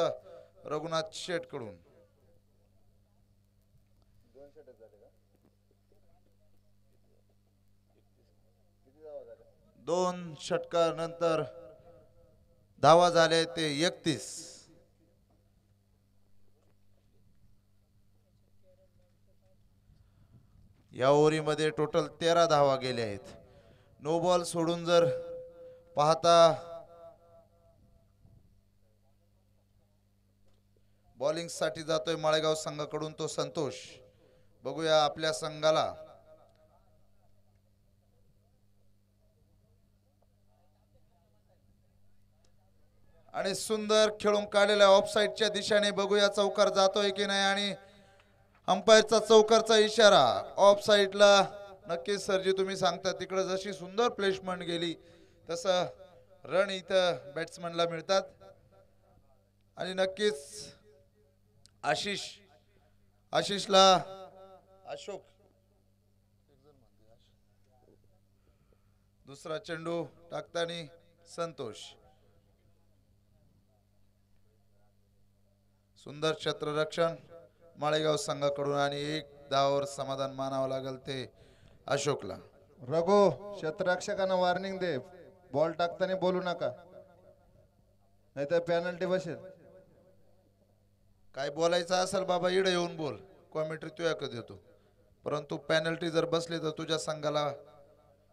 रघुनाथ शेठकडून दोन षटकानंतर धावा झाले ते एकतीस. या ओव्हरीमध्ये टोटल तेरा धावा गेल्या आहेत. नो बॉल सोडून जर पाहता बॉलिंगसाठी जातोय माळेगाव संघाकडून तो संतोष. बघूया आपल्या संघाला. आणि सुंदर खेळून काढलेल्या ऑफसाईडच्या दिशेने बघूया चौकार जातोय की नाही आणि अंपायरचा चौकारचा इशारा. ऑफ साईडला नक्कीच सरजी तुम्ही सांगता तिकडे जशी सुंदर प्लेसमेंट गेली तसं रन इथं बॅट्समनला मिळतात. आणि नक्कीच आशिष आशिषला अशोक. दुसरा चेंडू टाकताना संतोष. सुंदर क्षेत्ररक्षण माळेगाव संघाकडून आणि एक धावावर समाधान मानावं लागेल ते अशोकला. रघु क्षेत्ररक्षकांना वॉर्निंग दे. बॉल टाकताना बोलू नका. नाहीतर पॅनल्टी बसेल. काय बोलायचं असेल बाबा इडे येऊन बोल. कॉमेंट्री तुझ्याकडे देतो परंतु पॅनल्टी जर बसली तर तुझ्या संघाला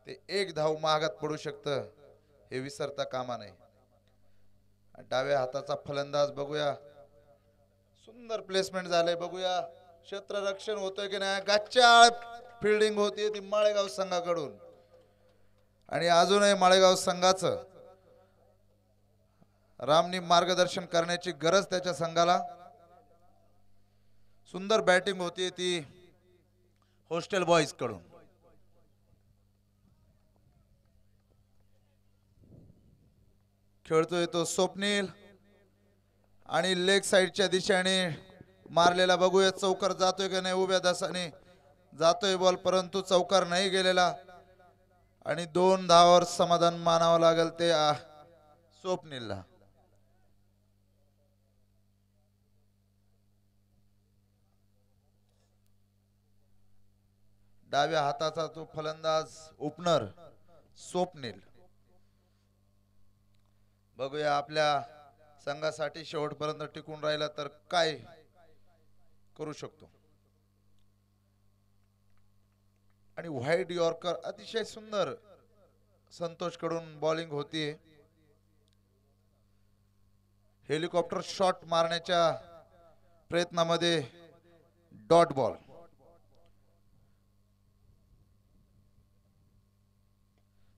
ते एक धाव महागात पडू शकतं हे विसरता कामा नये. डाव्या हाताचा फलंदाज बघूया. सुंदर प्लेसमेंट झालंय. बघूया क्षेत्ररक्षण होतंय की नाही? गाच्या फिल्डिंग होती ती माळेगाव संघाकडून. आणि अजूनही माळेगाव संघाचं रामनी मार्गदर्शन करण्याची गरज त्याच्या संघाला. सुंदर बॅटिंग होती ती हॉस्टेल बॉईजकडून. खेळतोय तो स्वप्नील. आणि लेग साईडच्या दिशेने मारलेला बघूया चौकर जातोय का नाही उभ्या दासाने? जातोय बॉल परंतु चौकार नाही गेलेला. आणि दोन धावावर समाधान मानावं लागेल ते आ, स्वप्नीलला. डाव्या हाताचा तो फलंदाज ओपनर स्वप्नील. बघूया आपल्या संघासाठी शेवटपर्यंत टिकून राहिला तर काय करू शकतो? आणि व्हाईट यॉर्कर अतिशय सुंदर संतोषकडून बॉलिंग होतीये हेलिकॉप्टर शॉट मारण्याच्या प्रयत्नामध्ये डॉट बॉल.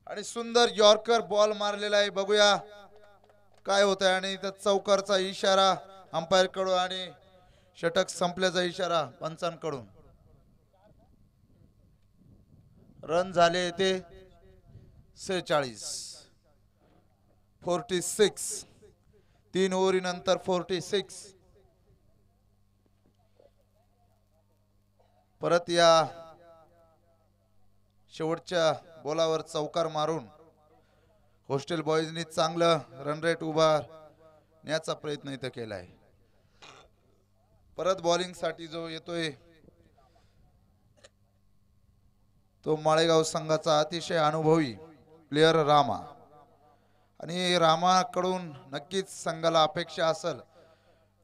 आणि सुंदर यॉर्कर बॉल मारलेला आहे. बघूया. काय होत आहे आणि इथं चौकारचा इशारा अंपायरकडून आणि षटक संपल्याचा इशारा पंचांकडून. रन झाले ते सेहेचाळीस. Forty six. तीन ओव्हरीनंतर फोर्टी सिक्स. परत या शेवटच्या बोलावर चौकार मारून हॉस्टेल बॉईजनी चांगलं रन रेट उभारण्याचा प्रयत्न इथं केलाय. परत बॉलिंगसाठी जो येतोय तो माळेगाव संघाचा अतिशय अनुभवी प्लेयर रामा. आणि रामाकडून नक्कीच संघाला अपेक्षा असेल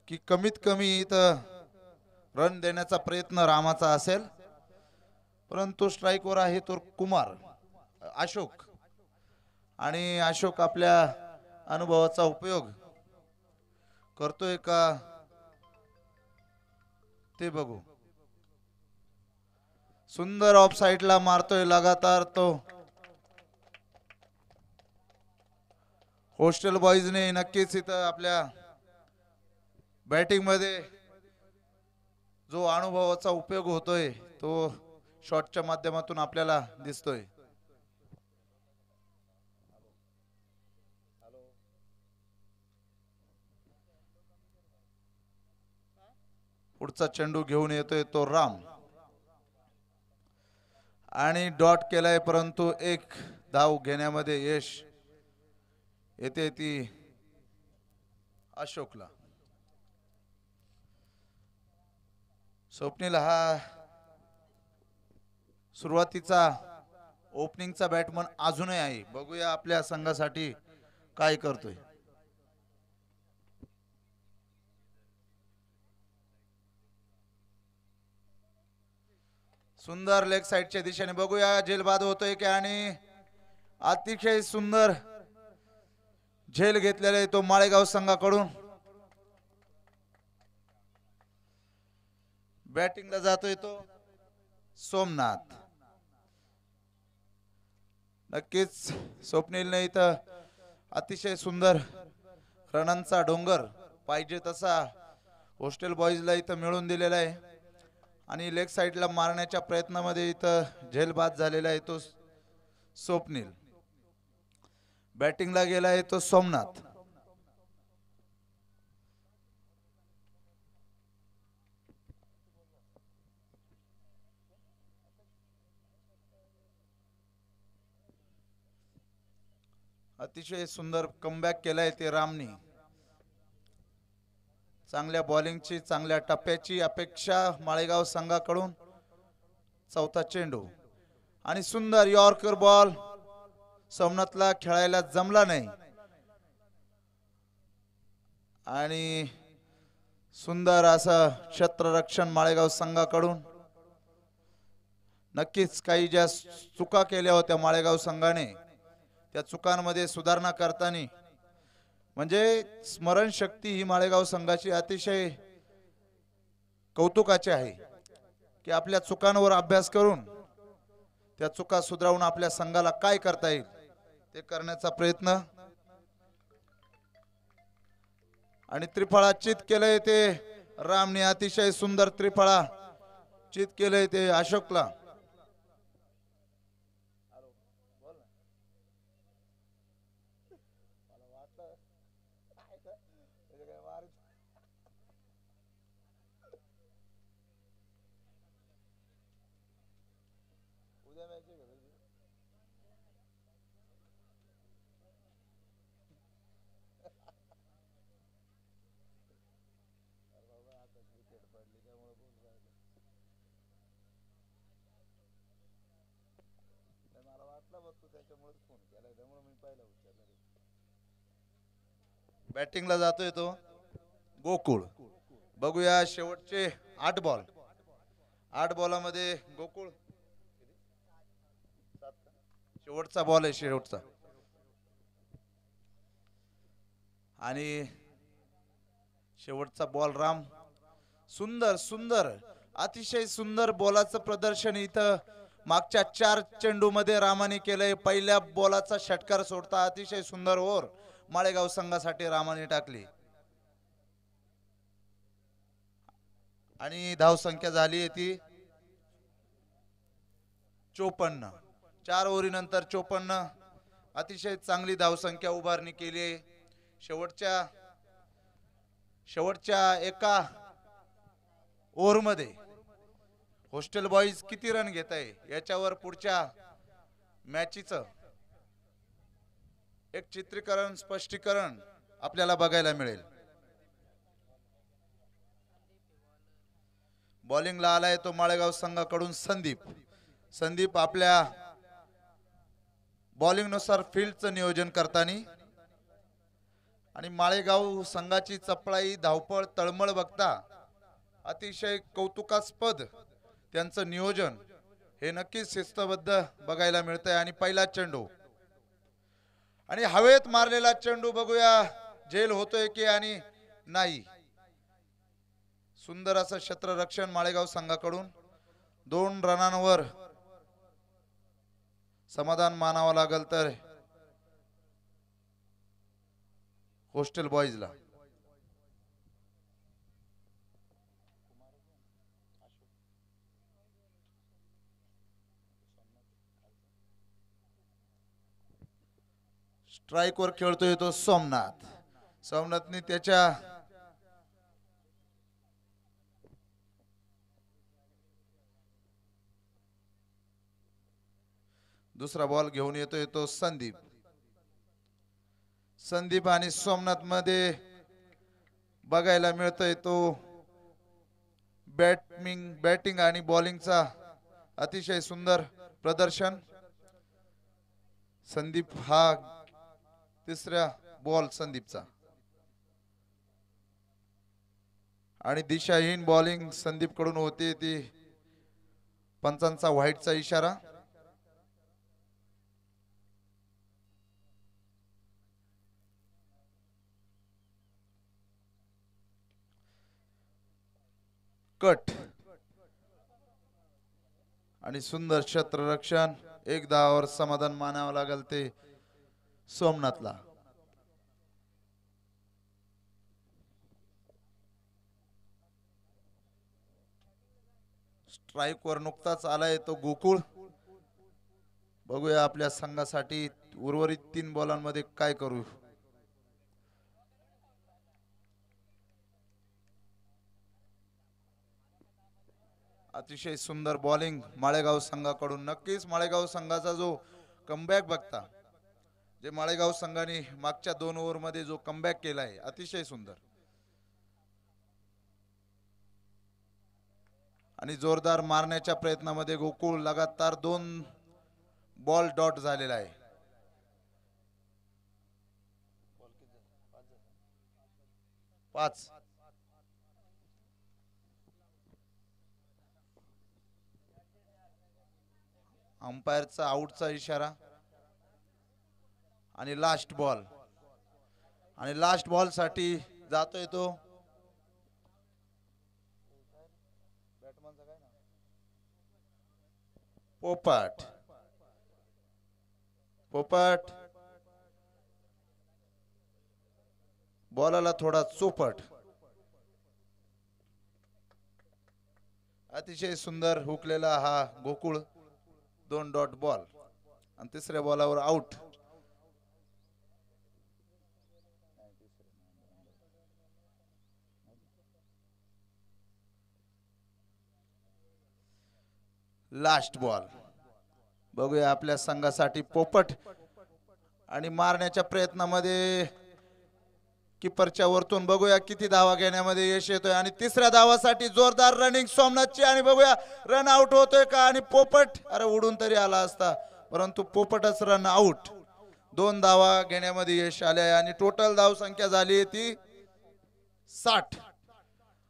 की कमीत कमी इथं रन देण्याचा प्रयत्न रामाचा असेल. परंतु स्ट्राईकवर आहे तो कुमार अशोक. आणि अशोक आपल्या अनुभवाचा उपयोग करतोय का? ते बघू. सुंदर ऑफ साईडला मारतोय लगातार तो. होस्टेल बॉईजने नक्कीच इथं आपल्या बॅटिंगमध्ये जो अनुभवाचा उपयोग होतोय तो शॉटच्या माध्यमातून आपल्याला दिसतोय. पुढचा चेंडू घेऊन येतोय तो राम. आणि डॉट केलाय परंतु एक धाव घेण्यामध्ये यश येते ती अशोकला. स्वप्नील हा सुरुवातीचा ओपनिंगचा बॅटमन अजूनही आहे. बघूया आपल्या संघासाठी काय करतोय. सुंदर लेग साईडच्या दिशेने बघूया. झेलबाद होतोय की आणि अतिशय सुंदर झेल घेतलेला आहे तो माळेगाव संघाकडून. बॅटिंगला जातोय तो सोमनाथ. नक्कीच स्वप्नीलने इथं अतिशय सुंदर रणांचा डोंगर पाहिजे तसा हॉस्टेल बॉईजला इथं मिळून दिलेला आहे. आणि लेग साईडला मारण्याच्या प्रयत्नामध्ये इथं झेलबाद झालेला आहे तो स्वप्नील. बॅटिंगला गेला आहे तो सोमनाथ. अतिशय सुंदर कमबॅक केलाय ते रामनी. चांगल्या बॉलिंगची चांगल्या टप्प्याची अपेक्षा माळेगाव संघाकडून. चौथा चेंडू. आणि सुंदर यॉर्कर बॉल. सोमनाथला खेळायला जमला नाही. आणि सुंदर असं क्षेत्ररक्षण माळेगाव संघाकडून. नक्कीच काही ज्या चुका केल्या होत्या माळेगाव संघाने त्या चुकांमध्ये सुधारणा करताना म्हणजे स्मरणशक्ती ही माळेगाव संघाची अतिशय कौतुकाची आहे. की आपल्या चुकांवर अभ्यास करून त्या चुका सुधारून आपल्या संघाला काय करता येईल ते करण्याचा प्रयत्न. आणि त्रिफळा चित केलंय ते. रामने अतिशय सुंदर त्रिफळा चित केलंय ते अशोकला. बॅटिंगला जातोय तो गोकुळ. बघूया शेवटचे आठ बॉल आठ बॉलामध्ये गोकुळ. शेवटचा बॉल आहे शेवटचा. आणि शेवटचा बॉल राम. सुंदर सुंदर अतिशय सुंदर बॉलाचं प्रदर्शन इथं मागच्या चार चेंडूमध्ये रामाने केलंय. पहिल्या बॉलाचा षटकार सोडता अतिशय सुंदर ओर माळेगाव संघासाठी रामाने टाकली. आणि धावसंख्या झाली आहे ती चोपन्न. चार ओव्हरीनंतर चोपन्न. अतिशय चांगली धावसंख्या उभारणी केली आहे. शेवटच्या शेवटच्या एका ओव्हरमध्ये हॉस्टेल बॉईज किती रन घेत आहे याच्यावर पुढच्या मॅचीचं एक चित्रीकरण स्पष्टीकरण आपल्याला बघायला मिळेल. बॉलिंगला आलाय तो माळेगाव संघाकडून संदीप. संदीप आपल्या बॉलिंगनुसार फील्डचं नियोजन करताना आणि माळेगाव संघाची चपळाई धावपळ तळमळ बघता अतिशय कौतुकास्पद त्यांचं नियोजन हे नक्कीच शिस्तबद्ध बघायला मिळतंय. आणि पहिला चेंडू. आणि हवेत मारलेला चेंडू बघूया. जेल होतोय की आणि नाही? सुंदर असं क्षेत्ररक्षण माळेगाव संघाकडून. दोन रनांवर समाधान मानावं लागल तर हॉस्टेल बॉईजला स्ट्राईकवर खेळतोय तो सोमनाथ. सोमनाथने त्याच्या दुसरा बॉल घेऊन येतोय तो संदीप. संदीप आणि सोमनाथमध्ये बघायला मिळतोय तो बॅटिंग बॅटिंग आणि बॉलिंगचा अतिशय सुंदर प्रदर्शन. संदीप हा तिसऱ्या बॉल संदीपचा. आणि दिशाहीन बॉलिंग संदीपकडून होते ती पंचांचा व्हाईटचा इशारा. कट. आणि सुंदर क्षेत्ररक्षण एक दहावर समाधान मानावं लागेल ते सोमनाथला. स्ट्राईक वर नुकताच आलाय तो गोकुळ. बघूया आपल्या संघासाठी उर्वरित तीन बॉलांमध्ये काय करू. अतिशय सुंदर बॉलिंग माळेगाव संघाकडून. नक्कीच माळेगाव संघाचा जो कमबॅक बघता. जे माळेगाव संघाने मागच्या दोन ओव्हरमध्ये जो कमबॅक केला आहे अतिशय सुंदर. आणि जोरदार मारण्याच्या प्रयत्नामध्ये गोकुळ लगातार दोन बॉल डॉट झालेला आहे. पाच. अंपायरचा आउटचा इशारा. आणि लास्ट बॉल आणि लास्ट बॉलसाठी जातोय तो. पोपट. पोपट. बॉलाला थोडा चोपट. अतिशय सुंदर हुकलेला हा गोकुळ दोन डॉट बॉल आणि तिसऱ्या बॉलावर आउट लास्ट बॉल बघूया आपल्या संघासाठी पोपट आणि मारण्याच्या प्रयत्नामध्ये किपरच्या वरतून बघूया किती धावा घेण्यामध्ये यश येतोय. आणि तिसऱ्या धावासाठी जोरदार रनिंग सोमनाथची आणि बघूया रन आउट होतोय का? आणि पोपट अरे उडून तरी आला असता. परंतु पोपटच रन आउट दोन धावा घेण्यामध्ये यश आले आहे आणि टोटल धाव संख्या झाली आहे ती साठ.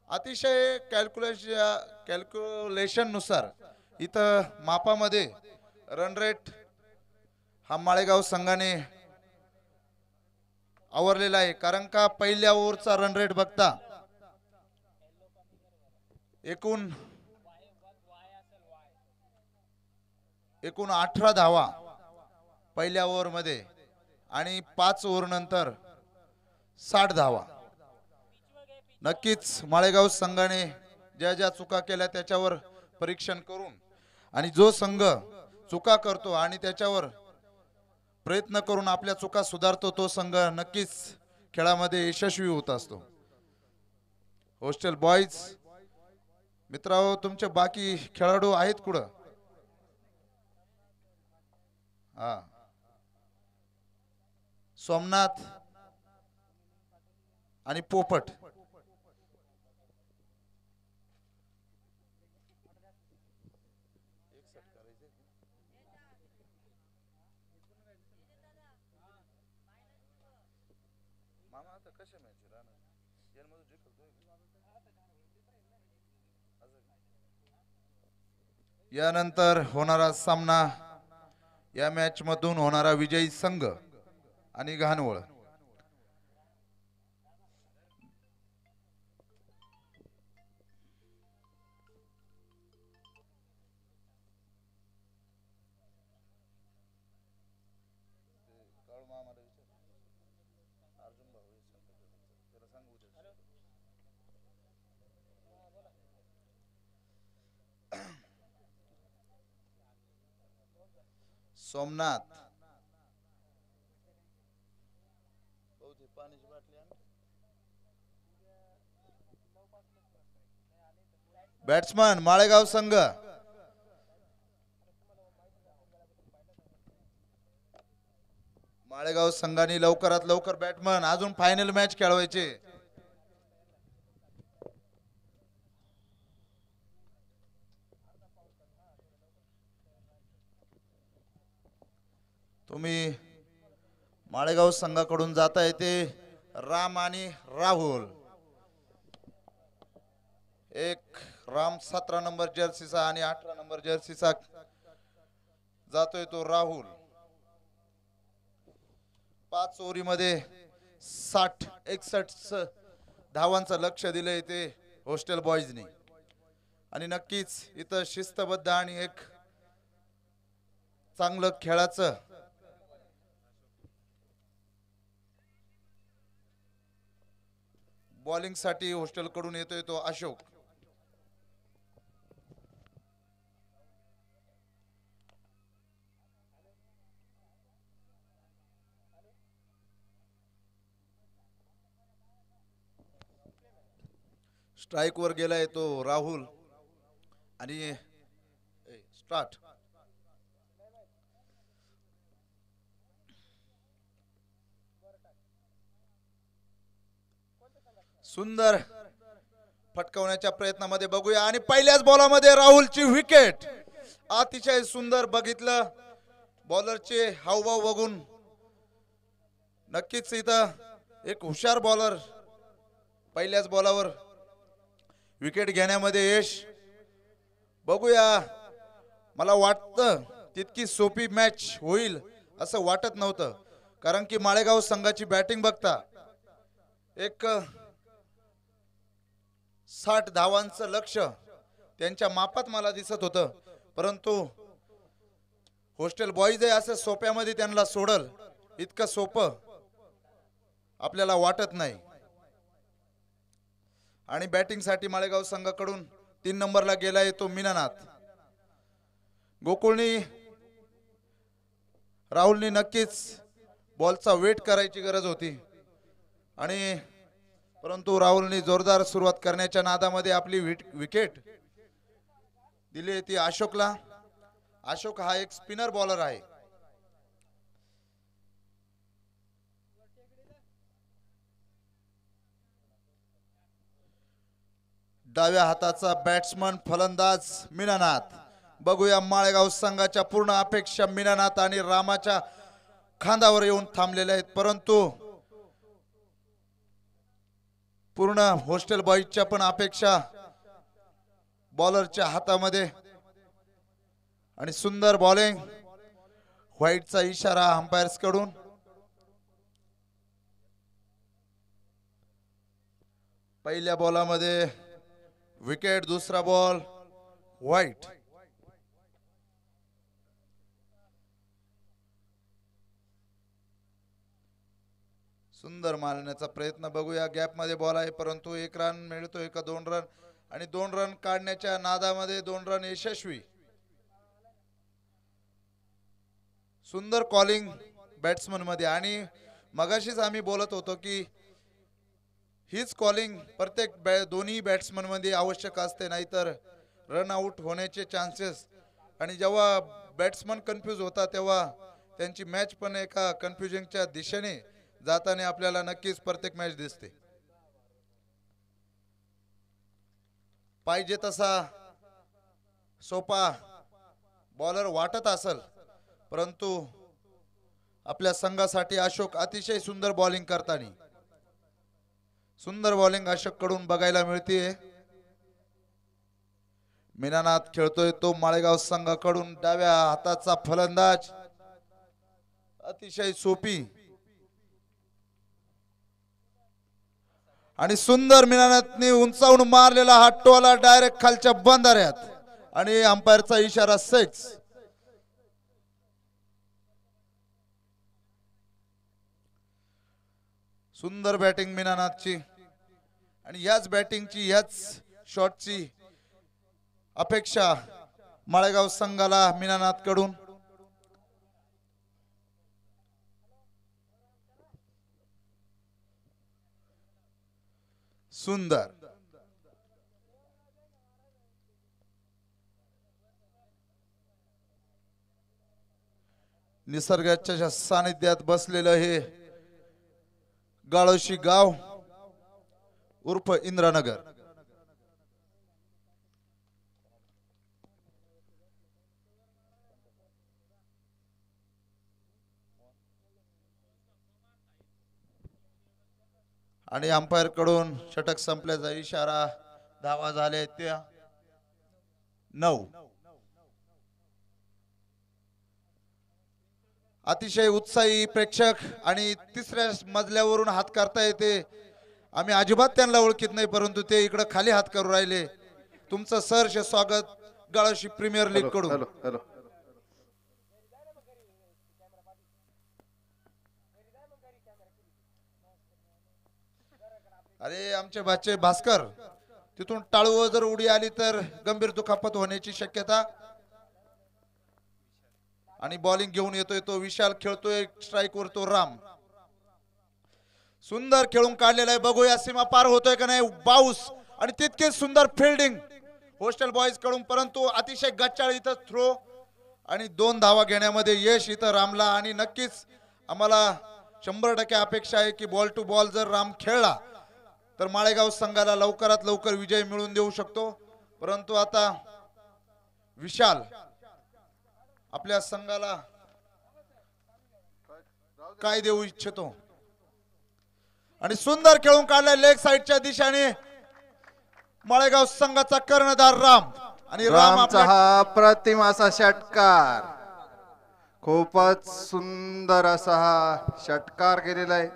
अतिशय कॅल्क्युलेशन कॅल्क्युलेशननुसार इथं मापामध्ये रनरेट हा माळेगाव संघाने आवरलेला आहे. कारण का पहिल्या ओव्हरचा रन रेट बघता एकूण एकूण अठरा धावा पहिल्या ओव्हरमध्ये आणि पाच ओव्हर नंतर साठ धावा. नक्कीच माळेगाव संघाने ज्या ज्या चुका केल्या त्याच्यावर परीक्षण करून आणि जो संघ चुका करतो आणि त्याच्यावर प्रयत्न करून आपल्या चुका सुधारतो तो संघ नक्कीच खेळामध्ये यशस्वी होत असतो. हॉस्टेल बॉईज मित्रांनो तुमचे बाकी खेळाडू आहेत कुठं? हा. सोमनाथ आणि पोपट. यानंतर होणारा सामना या मॅचमधून होणारा विजयी संघ आणि घाणवळ सोमनाथ. बॅट्समन माळेगाव संघ. माळेगाव संघाने लवकरात लवकर बॅटमन अजून फायनल मॅच खेळवायचे. तुम्ही माळेगाव संघाकडून जाता येते राम आणि राहुल. एक राम सतरा नंबर जर्सीचा आणि अठरा नंबर जर्सीचा जातोय तो राहुल. पाच ओव्हरीमध्ये साठ एकसष्ट धावांचं लक्ष दिलं ते हॉस्टेल बॉईजनी. आणि नक्कीच इथं शिस्तबद्ध आणि एक चांगलं खेळाचं बॉलिंगसाठी हॉस्टेल कडून येतोय तो अशोक. स्ट्राईक वर गेलाय तो राहुल. आणि स्टार्ट. सुंदर फटकवण्याच्या प्रयत्नामध्ये बघूया. आणि पहिल्याच बॉलामध्ये राहुलची विकेट अतिशय सुंदर बघितलं. बॉलरचे हावभाव बघून नक्कीच इथं एक हुशार बॉलर पहिल्याच बॉलावर विकेट घेण्यामध्ये यश. बघूया. मला वाटतं तितकी सोपी मॅच होईल असं वाटत नव्हतं. कारण की माळेगाव संघाची बॅटिंग बघता एक साठ धावांचं लक्ष त्यांच्या मापात मला दिसत होतं. परंतु हॉस्टेल बॉईज आहे असं सोप्यामध्ये त्यांना सोडल इतकं सोपं आपल्याला वाटत नाही. आणि बॅटिंगसाठी माळेगाव संघाकडून तीन नंबरला गेलाय तो मीनानाथ. गोकुळनी राहुलनी नक्कीच बॉलचा वेट करायची गरज होती. आणि परंतु राहुलने जोरदार सुरुवात करण्याच्या नादामध्ये आपली विकेट दिली ती अशोकला. अशोक हा एक स्पिनर बॉलर आहे. डाव्या हाताचा बॅट्समन फलंदाज मीनानाथ. बघूया माळेगाव संघाच्या पूर्ण अपेक्षा मीनानाथ आणि रामाच्या खांदावर येऊन थांबलेल्या आहेत. परंतु पूर्ण हॉस्टेल बॉईजच्या पण अपेक्षा बॉलरच्या हातामध्ये. आणि सुंदर बॉलिंग. व्हाईटचा इशारा अंपायर्सकडून पहिल्या बॉलामध्ये विकेट दुसरा बॉल व्हाईट. सुंदर मारण्याचा प्रयत्न बघूया. गॅपमध्ये बॉल आहे परंतु एक रन मिळतोय का? दोन रन आणि दोन रन काढण्याच्या नादामध्ये दोन रन यशस्वी. सुंदर कॉलिंग बॅट्समनमध्ये. आणि मगाशीच आम्ही बोलत होतो की हीच कॉलिंग प्रत्येक बॅ दोन्ही बॅट्समनमध्ये आवश्यक असते नाहीतर रन आउट होण्याचे चान्सेस आणि जेव्हा बॅट्समन कन्फ्यूज होता तेव्हा त्यांची मॅच पण एका कन्फ्युजनच्या दिशेने जाताना आपल्याला नक्कीच प्रत्येक मॅच दिसते. पाहिजे तसा सोपा बॉलर वाटत असल परंतु आपल्या संघासाठी अशोक अतिशय सुंदर बॉलिंग करताना. सुंदर बॉलिंग अशोककडून बघायला मिळते मीनानाथ खेळतोय तो माळेगाव संघाकडून डाव्या हाताचा फलंदाज. अतिशय सोपी आणि सुंदर मीनानाथने उंचावून मारलेला हा टोला डायरेक्ट खालच्या बंधाऱ्यात. आणि अंपायरचा इशारा सिक्स सुंदर बॅटिंग मिनानाथची आणि याच बॅटिंगची याच शॉटची अपेक्षा माळेगाव संघाला मीनानाथकडून सुंदर. निसर्गाच्या सानिध्यात बसलेलं हे गाळोशी गाव उर्फ इंद्रानगर. आणि अंपायरकडून षटक संपल्याचा इशारा धावा झाले त्या. नऊ. अतिशय उत्साही प्रेक्षक आणि तिसऱ्या मजल्यावरून हात करता येते. आम्ही अजिबात त्यांना ओळखीत नाही परंतु ते इकडे खाली हात करू राहिले. तुमचं सहर्ष स्वागत गळाशी प्रीमियर लीगकडून अरे आमचे बाचे भास्कर तिथून टाळू जर उडी आली तर गंभीर दुखापत होण्याची शक्यता. आणि बॉलिंग घेऊन येतोय तो विशाल खेळतोय स्ट्राईक वर तो राम. सुंदर खेळून काढलेला आहे. बघूया सीमा पार होतोय का नाही? बाऊस आणि तितके सुंदर फिल्डिंग होस्टेल बॉईजकडून परंतु अतिशय गच्चाळ इथं थ्रो आणि दोन धावा घेण्यामध्ये यश इथं रामला. आणि नक्कीच आम्हाला शंभर टक्के अपेक्षा आहे की बॉल टू बॉल जर राम खेळला तर माळेगाव संघाला लवकरात लवकर विजय मिळवून देऊ शकतो. परंतु आता विशाल आपल्या संघाला काय देऊ इच्छितो? आणि सुंदर खेळून काढलाय लेग साईडच्या दिशेने. माळेगाव संघाचा कर्णधार राम. आणि राम हा अप्रतिम असा षटकार. खूपच सुंदर असा हा षटकार केलेला आहे.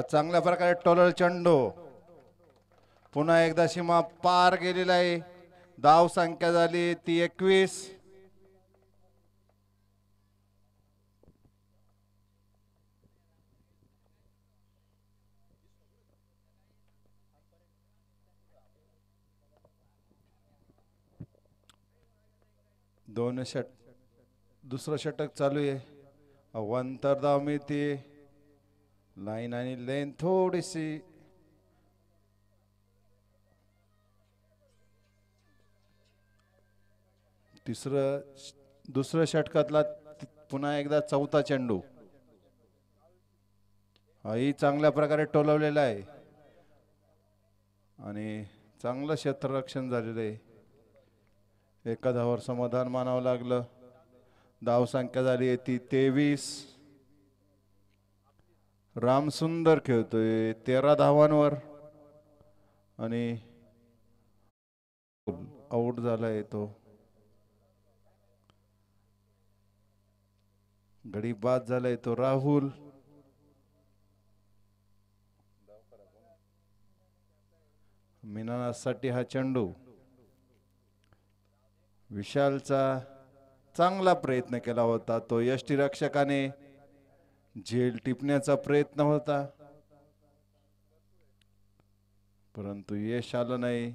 चांगल्या प्रकारे टोलर चंडू. पुन्हा एकदा सीमा पार गेलेला आहे. धाव संख्या झाली ती एकवीस. दोन षट दुसरं षटक चालू आहे. अवंतर धाव मिळते. लाईन आणि लेन थोडीशी तिसरं दुसरं षटकातला पुन्हा एकदा चौथा चेंडू. हाही चांगल्या प्रकारे टोलवलेला आहे. आणि चांगलं क्षेत्ररक्षण झालेलं आहे. एका धावावर समाधान मानावं लागलं. धाव संख्या झाली आहे ती तेवीस. राम सुंदर खेळतोय तेरा धावांवर. आणि आऊट झालाय तो. घडी बाद झालाय तो राहुल. मिनानासाठी हा चेंडू. विशालचा चांगला प्रयत्न केला होता तो यष्टी रक्षकाने झेल टिपण्याचा प्रयत्न होता. परंतु यश आलं नाही.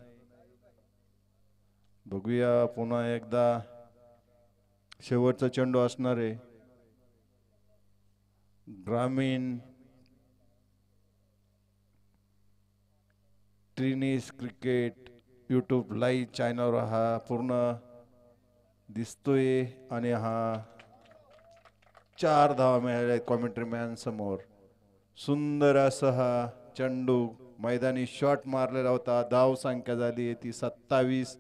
बघूया पुन्हा एकदा शेवटचा चेंडू असणार आहे ग्रामीण ट्रिनिस क्रिकेट यूट्यूब लाईव्ह चॅनलवर हा पूर्ण दिसतोय आणि हा चार धावा मिळाल्या कॉमेंट्री मॅनसमोर सुंदर असा हा चंडू मैदानी शॉट मारलेला होता. धाव संख्या झाली आहे ती सत्तावीस.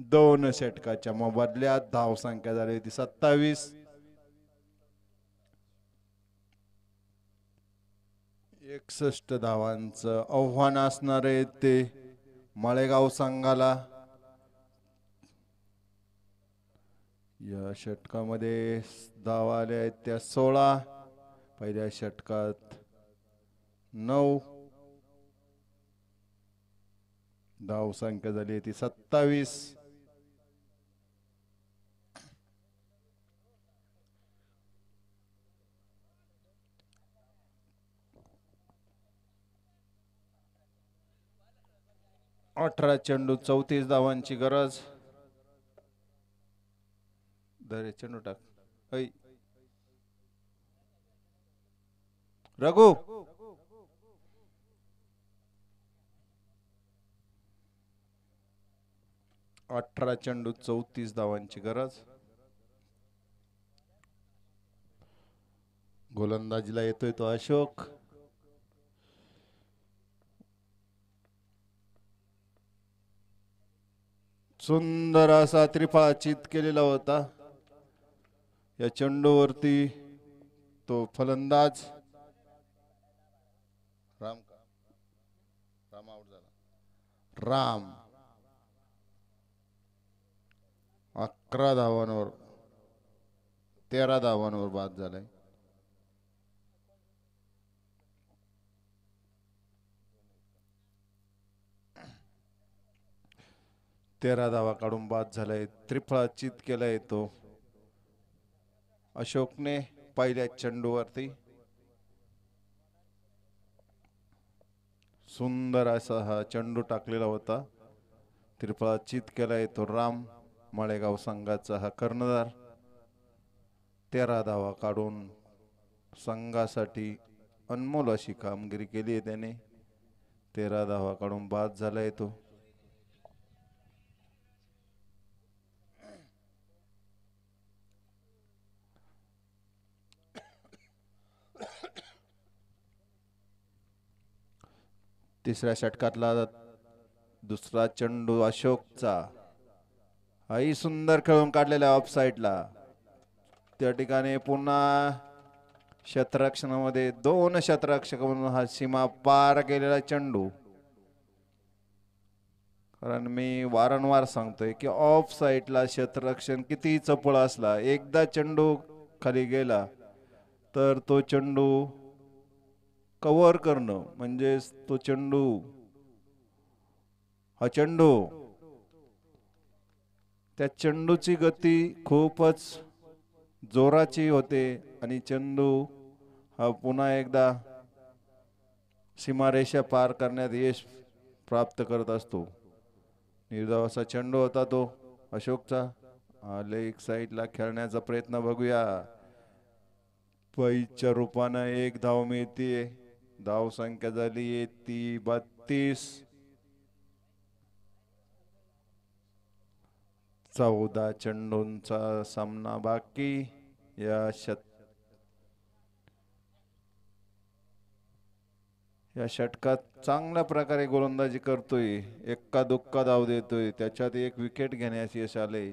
दोन षटकाच्या मोबदल्यात धाव संख्या झाली ती सत्तावीस. एकसष्ट धावांचं आव्हान असणार आहे ते माळेगाव संघाला. या षटकामध्ये धावा आल्या आहेत त्या सोळा पहिल्या षटकात नऊ. धाव संख्या झाली आहे ती सत्तावीस. अठरा चेंडू चौतीस धावांची गरज. दरे चेंडू टाक ऐ. रघु. अठरा चेंडू चौतीस धावांची गरज. गोलंदाजीला येतोय तो अशोक. सुंदर असा त्रिफळाचित केलेला होता. या चेंडूवरती तो फलंदाज. राम का? राम आउट झाला. राम. अकरा धावांवर तेरा धावांवर बाद झालाय. तेरा धावा काढून बाद झालाय. त्रिफळा चित केलाय तो. अशोकने पहिल्या चेंडूवरती सुंदर असा हा चेंडू टाकलेला होता. त्रिफळाचित केला येतो. राम माळेगाव संघाचा हा कर्णधार. तेरा धावा काढून संघासाठी अनमोल अशी कामगिरी केली आहे त्याने. तेरा धावा काढून बाद झाला येतो. तिसऱ्या षटकातला दुसरा चेंडू अशोकचा. हाही सुंदर खेळून काढलेला ऑफ साईडला त्या ठिकाणी पुन्हा क्षेत्ररक्षणामध्ये दोन क्षेत्ररक्षक म्हणून हा सीमा पार केलेला चेंडू. कारण मी वारंवार सांगतोय की ऑफ साईडला क्षेत्ररक्षण किती चपळ असला एकदा चेंडू खाली गेला तर तो चेंडू कव्हर करणं म्हणजेच तो चेंडू हा चेंडू त्या चेंडूची गती खूपच जोराची होते आणि चेंडू हा पुन्हा एकदा सीमारेषा पार करण्यात यश प्राप्त करत असतो. निर्धाव असा चेंडू होता तो अशोकचा. आले एक साईडला खेळण्याचा प्रयत्न बघूया. पैच्या रूपानं एक धाव मिळते धाव संख्या झाली ती बत्तीस. चौदा चेंडूंचा सामना बाकी या शत या षटकात चांगल्या प्रकारे गोलंदाजी करतोय. एक्का दुक्का धाव देतोय. त्याच्यात एक विकेट घेण्यास यश आले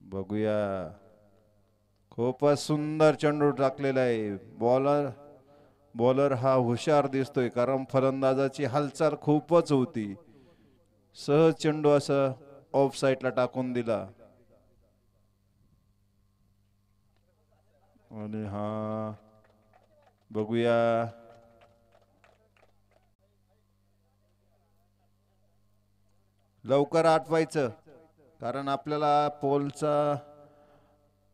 बघूया. खूपच सुंदर चेंडू टाकलेला आहे. बॉलर बॉलर हा हुशार दिसतोय कारण फलंदाजाची हालचाल खूपच होती. सहज चेंडू असं ऑफ साईडला टाकून दिला. आणि हा बघूया. लवकर आठवायचं कारण आपल्याला पोलचा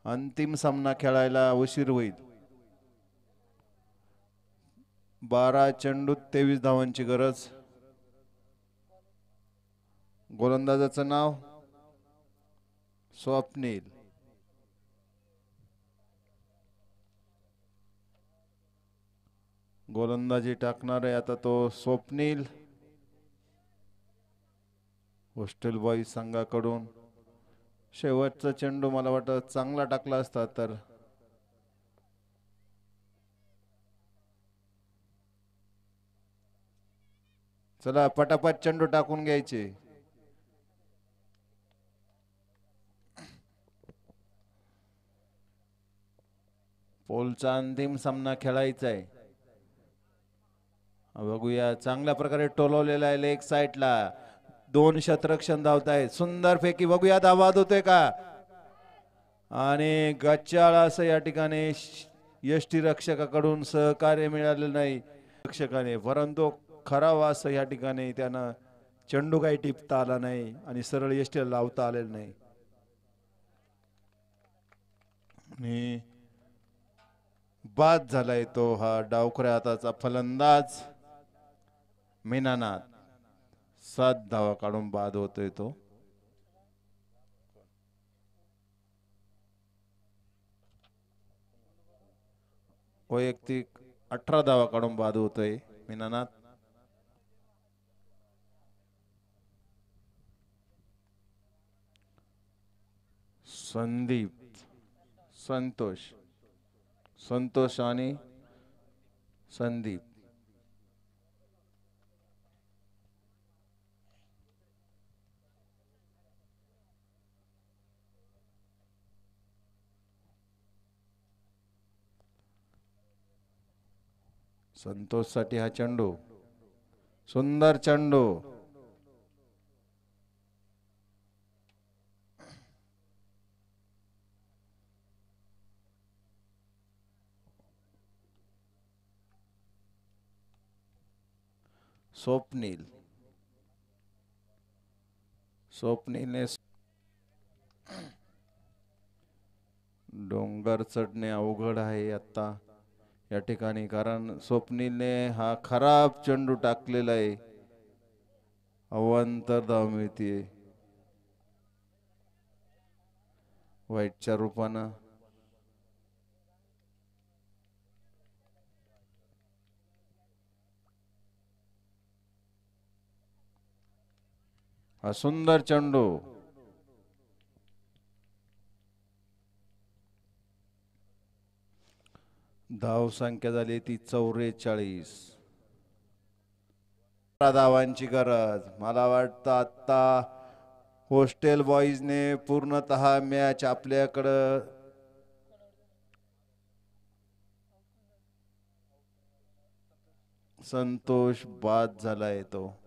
अंतिम सामना खेळायला उशीर होईल. बारा चेंडूत तेवीस धावांची गरज. गोलंदाजाचं नाव स्वप्नील. गोलंदाजी टाकणार आहे आता तो स्वप्नील. हॉस्टेल बॉईज संघाकडून शेवटचा चेंडू मला वाटतं चांगला टाकला असता तर चला पटापट चेंडू टाकून घ्यायचे. पोलचा अंतिम सामना खेळायचा आहे. बघूया चांगल्या प्रकारे टोलवलेला आहे लेग साईडला. दोन शतरक्षण धावत आहेत सुंदर फेकी बघूया धावाद होतोय का? आणि गच्चाळ असं या ठिकाणी यष्टी रक्षकाकडून सहकार्य मिळालेलं नाही. रक्षकाने परंतु खरावा असं या ठिकाणी त्यानं चेंडू काही टिपता आला नाही आणि सरळ यष्टीला लावता आलेलं नाही. आणि बाद झालाय तो हा डावखऱ्या हाताचा फलंदाज मीनानाथ. सात धावा काढून बाद होतोय तो. वैयक्तिक अठरा धावा काढून बाद होतोय मीनानाथ. संदीप संतोष संतोष आणि संदीप. संतोषसाठी हा चेंडू. सुंदर चेंडू. स्वप्नील. स्वप्नीलने डोंगर चढणे अवघड आहे आता या ठिकाणी कारण स्वप्नीलने हा खराब चेंडू टाकलेला आहे. अवांतर धाव मिळते वाईटच्या रूपानं हा सुंदर चेंडू. धाव संख्या झाली ती चौवेचाळीस धावांची गरज. मला वाटतं आता होस्टेल बॉईजने पूर्णतः मॅच आपल्याकडं संतोष बाद झालाय तो.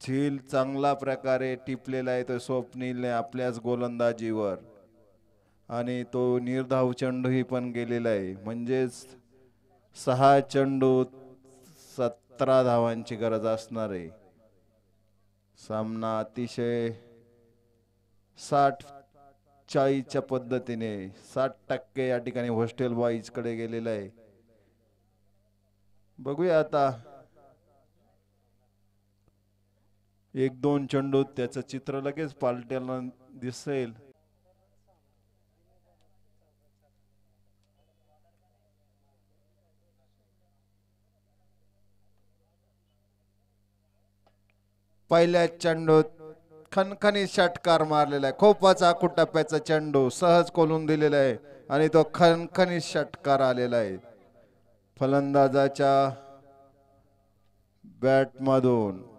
झील चांगला प्रकारे टिपलेला आहे तो स्वप्नीलने आपल्याच गोलंदाजीवर. आणि तो निर्धाव चेंडूही पण गेलेला आहे. म्हणजेच सहा चेंडू सतरा धावांची गरज असणार आहे. सामना अतिशय साठ चाळीसच्या पद्धतीने साठ टक्के या ठिकाणी हॉस्टेल बॉईजकडे गेलेला आहे. बघूया आता एक दोन चेंडू त्याचं चित्र लगेच पालट्याला दिसेल. पहिल्या चेंडूत खनखनी षटकार मारलेला आहे. खूपच आखूट टप्प्याचा चेंडू सहज कोलून दिलेला आहे आणि तो खनखनी षटकार आलेला आहे. फलंदाजाच्या बॅटमधून.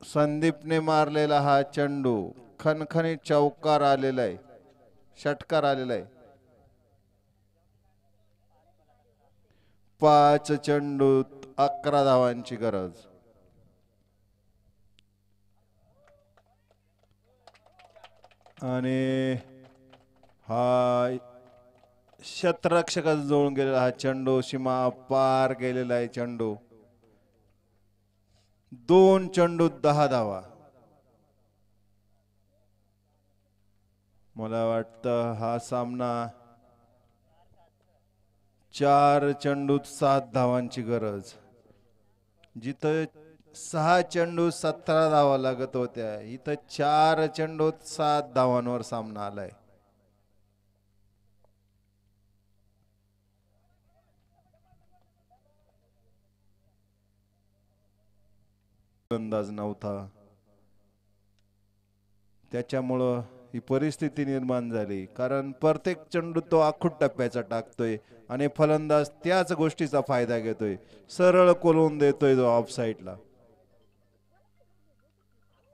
संदीपने मारलेला हा चेंडू खणखणीत चौकार आलेला आहे. षटकार आलेला आहे. पाच चेंडूत अकरा धावांची गरज. आणि हा शतरक्षकाचा जोडून गेलेला हा चेंडू सीमा पार गेलेला आहे चेंडू. दोन चेंडू दहा धावा मला वाटतं हा सामना चार चेंडूत सात धावांची गरज. जिथं सहा चेंडू सतरा धावा लागत होत्या इथं चार चेंडूत सात धावांवर सामना आलाय. अंदाज नव्हता. त्याच्यामुळं ही परिस्थिती निर्माण झाली. कारण प्रत्येक चेंडू तो आखूट टप्प्याचा टाकतोय आणि फलंदाज त्याच गोष्टीचा फायदा घेतोय. सरळ कोलवून देतोय तो ऑफ साईडला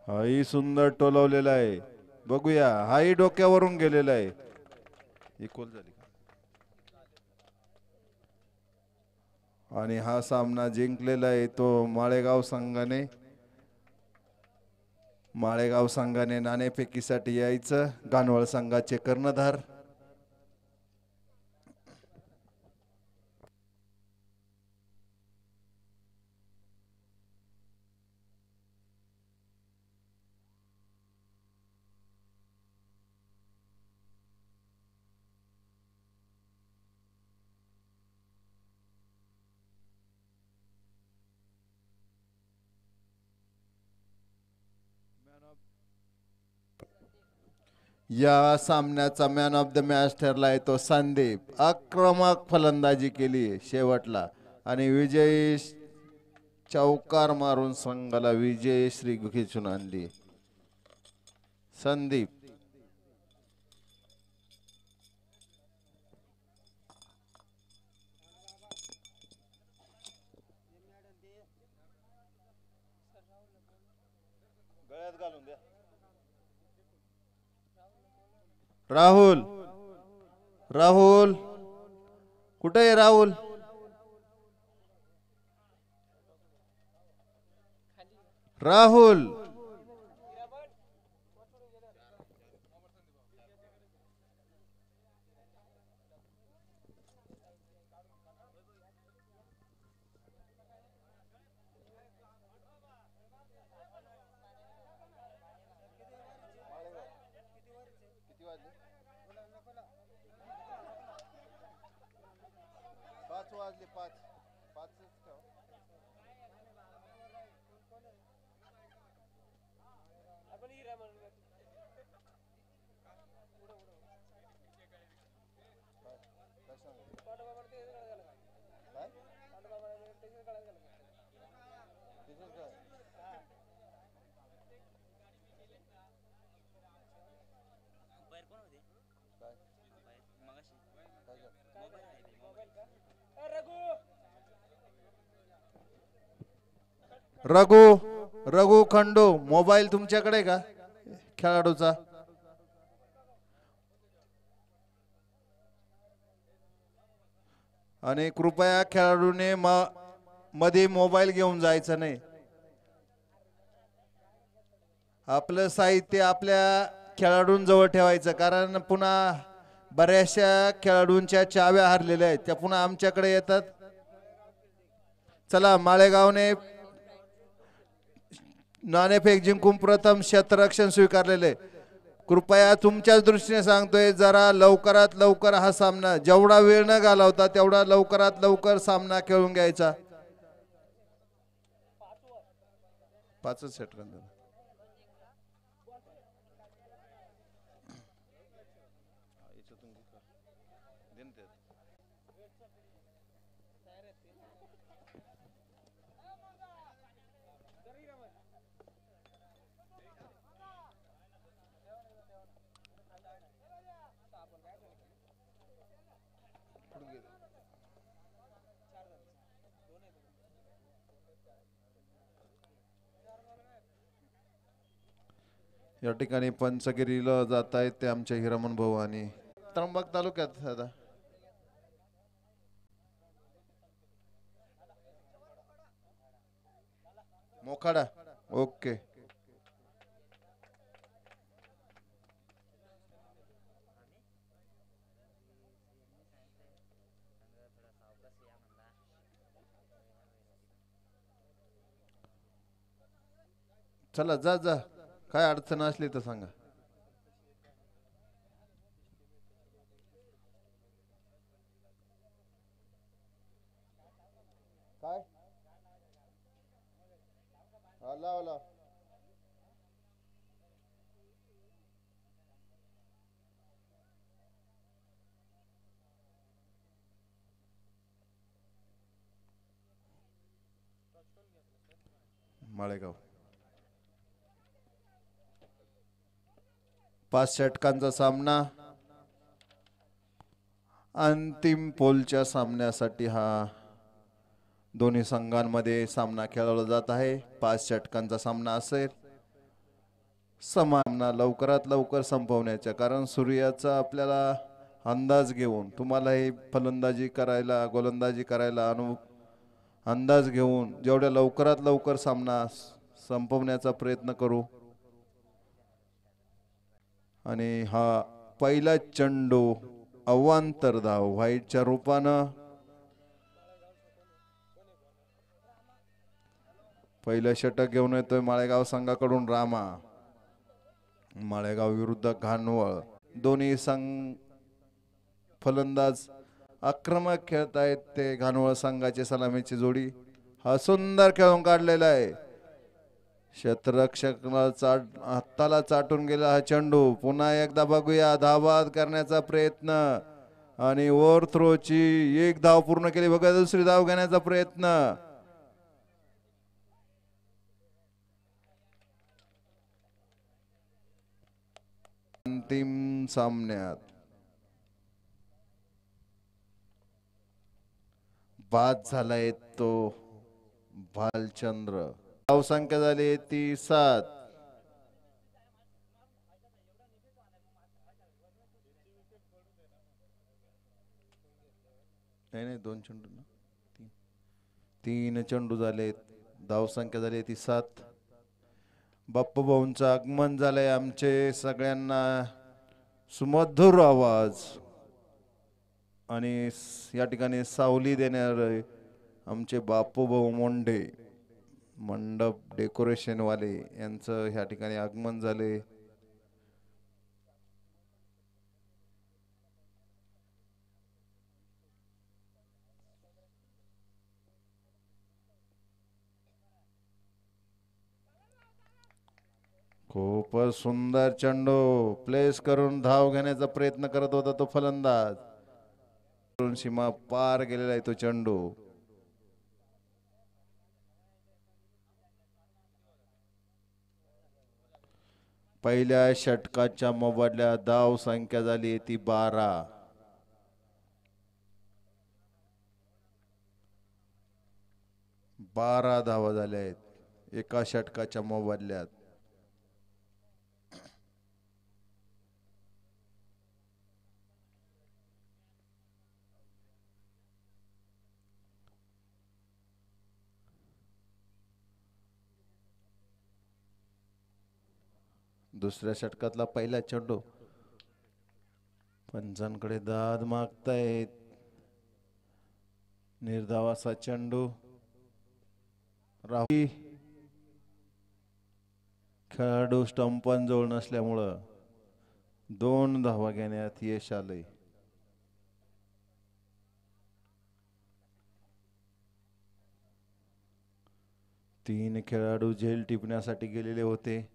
हाही सुंदर टोलवलेला आहे. बघूया हाही डोक्यावरून गेलेला आहे. इक्वल झाली. आणि हा सामना जिंकलेला आहे तो माळेगाव संघाने. माळेगाव संघाने नाणेफेकीसाठी यायचं. गानवळ संघाचे कर्णधार. या सामन्याचा मॅन ऑफ द मॅच ठरला आहे तो संदीप. आक्रमक फलंदाजी केली शेवटला. आणि विजयी चौकार मारून संघाला विजय श्री आणली. संदीप. राहुल राहुल कुठे आहे राहुल? राहुल पाच वाजले पाच पाच आपण हिरा म्हणून पांडुबाबाला ते कळायला झालं का पांडुबाबाला ते कळायला झालं का ए, रघु रघु रघु खंडू मोबाईल तुमच्याकडे का? खेळाडूचा. आणि कृपया खेळाडूने म मध्ये मोबाईल घेऊन जायचं नाही. आपलं साहित्य आपल्या खेळाडूंजवळ ठेवायचं कारण पुन्हा बऱ्याचशा खेळाडूंच्या चाव्या हरलेल्या आहेत त्या पुन्हा आमच्याकडे येतात. चला माळेगावने नाणेफेक जिंकून प्रथम क्षेत्ररक्षण स्वीकारलेले. कृपया तुमच्याच दृष्टीने सांगतोय जरा लवकरात लवकर हा सामना जेवढा वेळ न घालवता तेवढा लवकरात लवकर सामना खेळून घ्यायचा. पाचच षटकांचा या ठिकाणी पंचगिरीला जात आहेत ते आमच्या हिरामन भाऊ आणि त्र्यंबक तालुक्यात दादा. मोखाडा. ओके. चला जा जा. काय अडचण असली तर सांगा. काय? हा, लाव लाव. माळेगाव. पाच षटकांचा सामना. अंतिम पोलच्या सामन्यासाठी हा दोन्ही संघांमध्ये सामना खेळवला जात आहे. पाच षटकांचा सामना असेल. सामना लवकरात लवकर संपवण्याचा कारण सूर्याचा आपल्याला अंदाज घेऊन तुम्हालाही फलंदाजी करायला गोलंदाजी करायला अनु अंदाज घेऊन जेवढ्या लवकरात लवकर सामना संपवण्याचा प्रयत्न करू. आणि हा पहिला चेंडू अवांतर धाव व्हाईटच्या रूपानं. पहिलं षटक घेऊन येतोय माळेगाव संघाकडून रामा. माळेगाव विरुद्ध घानवळ. दोन्ही संघ फलंदाज आक्रमक खेळतायत ते घानवळ संघाचे सलामीची जोडी. हा सुंदर खेळून काढलेला आहे. क्षेत्ररक्षकाला चाट हाताला चाटून गेला हा चेंडू. पुन्हा एकदा बघूया धाबाद करण्याचा प्रयत्न. आणि ओव्हर थ्रोची एक धाव पूर्ण केली बघा दुसरी धाव घेण्याचा प्रयत्न. अंतिम सामन्यात. बाद झालाय तो भालचंद्र. धाव संख्या झाली ती सात. नाही नाही दोन चेंडू ना. तीन. तीन चेंडू झालेत. धाव संख्या झाली ती सात. बाप्पू भाऊंचं आगमन झालंय आमचे सगळ्यांना. सुमधुर आवाज. आणि या ठिकाणी सावली देणार आमचे बाप्पू भाऊ मोंडे मंडप डेकोरेशन वाले यांचं ह्या ठिकाणी आगमन झाले. खूपच सुंदर चेंडू प्लेस करून धाव घेण्याचा प्रयत्न करत होता तो फलंदाज. सीमा पार गेलेला आहे तो चेंडू. पहिल्या षटकाच्या मोबदल्या धाव संख्या झाली ती बारा. बारा धावा झाल्या आहेत एका षटकाच्या मोबदल्यात. दुसऱ्या षटकातला पहिला चेंडू. पंचांकडे दाद मागतायत. निर्धावाचा चेंडू. राहुल. खेळाडू स्टंपांजवळ नसल्यामुळं दोन धावा घेण्यात यश आलंय. तीन खेळाडू झेल टिपण्यासाठी गेलेले होते.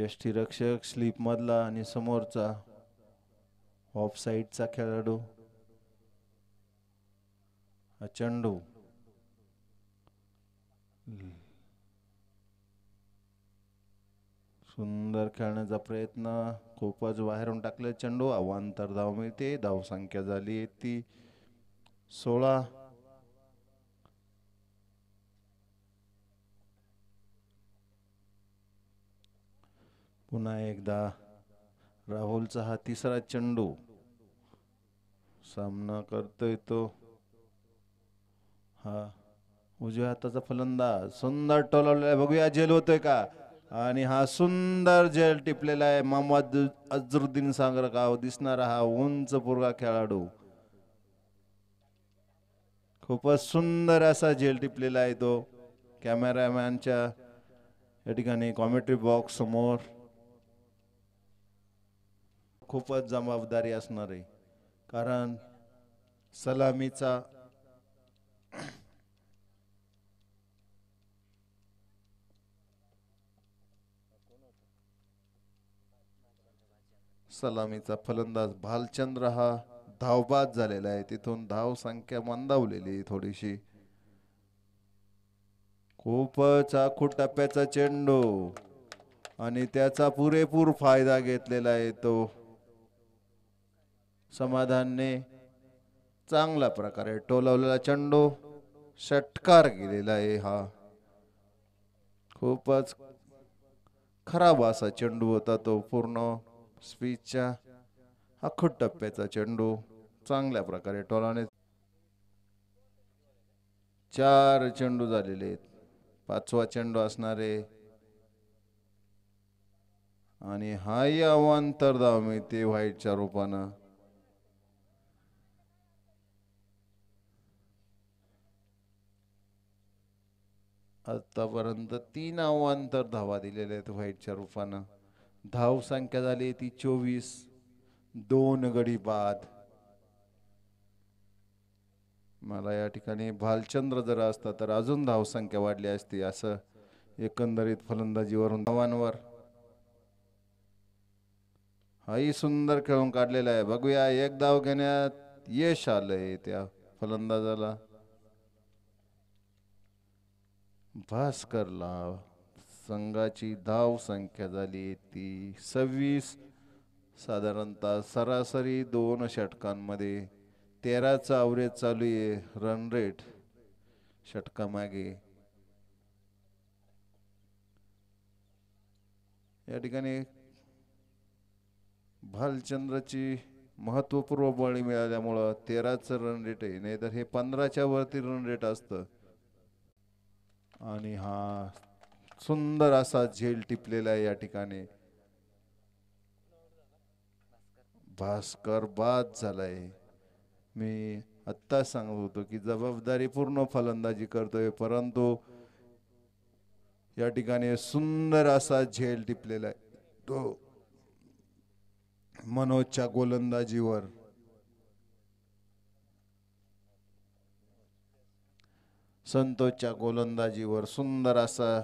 यष्टीरक्षक स्लीपमधला आणि समोरचा. ऑफ साईडचा खेळाडू. हा चेंडू सुंदर खेळण्याचा प्रयत्न. खूपच बाहेरून टाकले चेंडू अवांतर धाव मिळते. धाव संख्या झाली आहे ती. सोळा. पुन्हा एकदा राहुलचा हा तिसरा चेंडू सामना करतोय तो. हा उजव्या हाताचा फलंदाज सुंदर टोलवलेला आहे. बघूया जेल होतोय का? आणि हा सुंदर जेल टिपलेला आहे. मोहम्मद अजरुद्दीन सांगरकाव हो? दिसणारा हा उंच पोरगा खेळाडू. खूपच सुंदर असा जेल टिपलेला आहे तो. कॅमेरामॅनच्या या ठिकाणी कॉमेंट्री बॉक्स समोर. खूपच जबाबदारी असणार आहे. कारण सलामीचा सलामीचा फलंदाज भालचंद्र हा धावबाद झालेला आहे. तिथून धाव संख्या मंदावलेली आहे थोडीशी. खूपच आखूट टप्प्याचा चेंडू. आणि त्याचा पुरेपूर फायदा घेतलेला आहे तो. समाधानने चांगल्या प्रकारे टोलवलेला चेंडू षटकार गेलेला आहे हा. खूपच खराब असा चेंडू होता तो पूर्ण स्पीचच्या आखूट टप्प्याचा चेंडू चांगल्या प्रकारे टोलाने चार चेंडू झालेले आहेत. पाचवा चेंडू असणारे आणि हाही तर धाव मिळते व्हाईटच्या रूपानं. आतापर्यंत तीन अवांतर धावा दिलेल्या आहेत व्हाईटच्या रूपानं. धाव संख्या झाली ती चोवीस दोन गडी बाद. मला या ठिकाणी भालचंद्र जर असता तर अजून धाव संख्या वाढली असती असं एकंदरीत फलंदाजीवरून धावांवर हाही सुंदर खेळून काढलेला आहे. बघूया एक धाव घेण्यात यश आलंय त्या फलंदाजाला. भास्करला संघाची धाव संख्या झाली. ती सव्वीस साधारणतः सरासरी दोन षटकांमध्ये तेराचा अवरेज चालू आहे. रन रेट षटकामागे. या ठिकाणी भालचंद्रची महत्त्वपूर्ण बळी मिळाल्यामुळं तेराचं रन रेट आहे. नाहीतर हे पंधराच्या वरती रन रेट असतं. आणि हा सुंदर असा झेल टिपलेला आहे या ठिकाणी. भास्कर बाद झालाय. मी आत्ता सांगत होतो की जबाबदारी पूर्ण फलंदाजी करतोय परंतु या ठिकाणी सुंदर असा झेल टिपलेला आहे. तो मनोजच्या गोलंदाजीवर. संतोषच्या गोलंदाजीवर सुंदर असा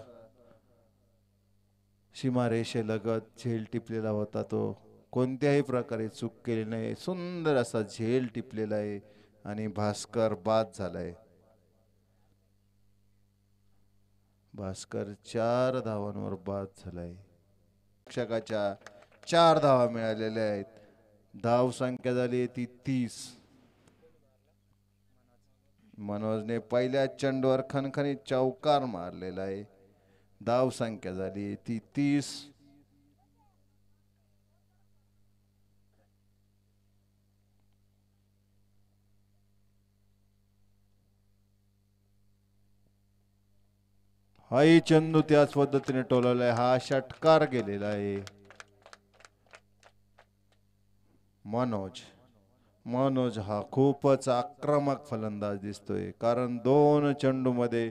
सीमारेषेलगत झेल टिपलेला होता तो. कोणत्याही प्रकारे चूक केली नाही. सुंदर असा झेल टिपलेला आहे आणि भास्कर बाद झालाय. भास्कर चार धावांवर बाद झालाय. रक्षकाच्या चार धावा मिळालेल्या आहेत. धाव संख्या झाली आहे ती तीस. मनोजने पहिल्या चेंडूवर खणखणीत चौकार मारलेला आहे. धाव संख्या झाली ती तीस. हाही चंदू त्याच पद्धतीने टोलवलाय हा षटकार गेलेला आहे. मनोज. मनोज हा खूपच आक्रमक फलंदाज दिसतोय. कारण दोन चेंडूमध्ये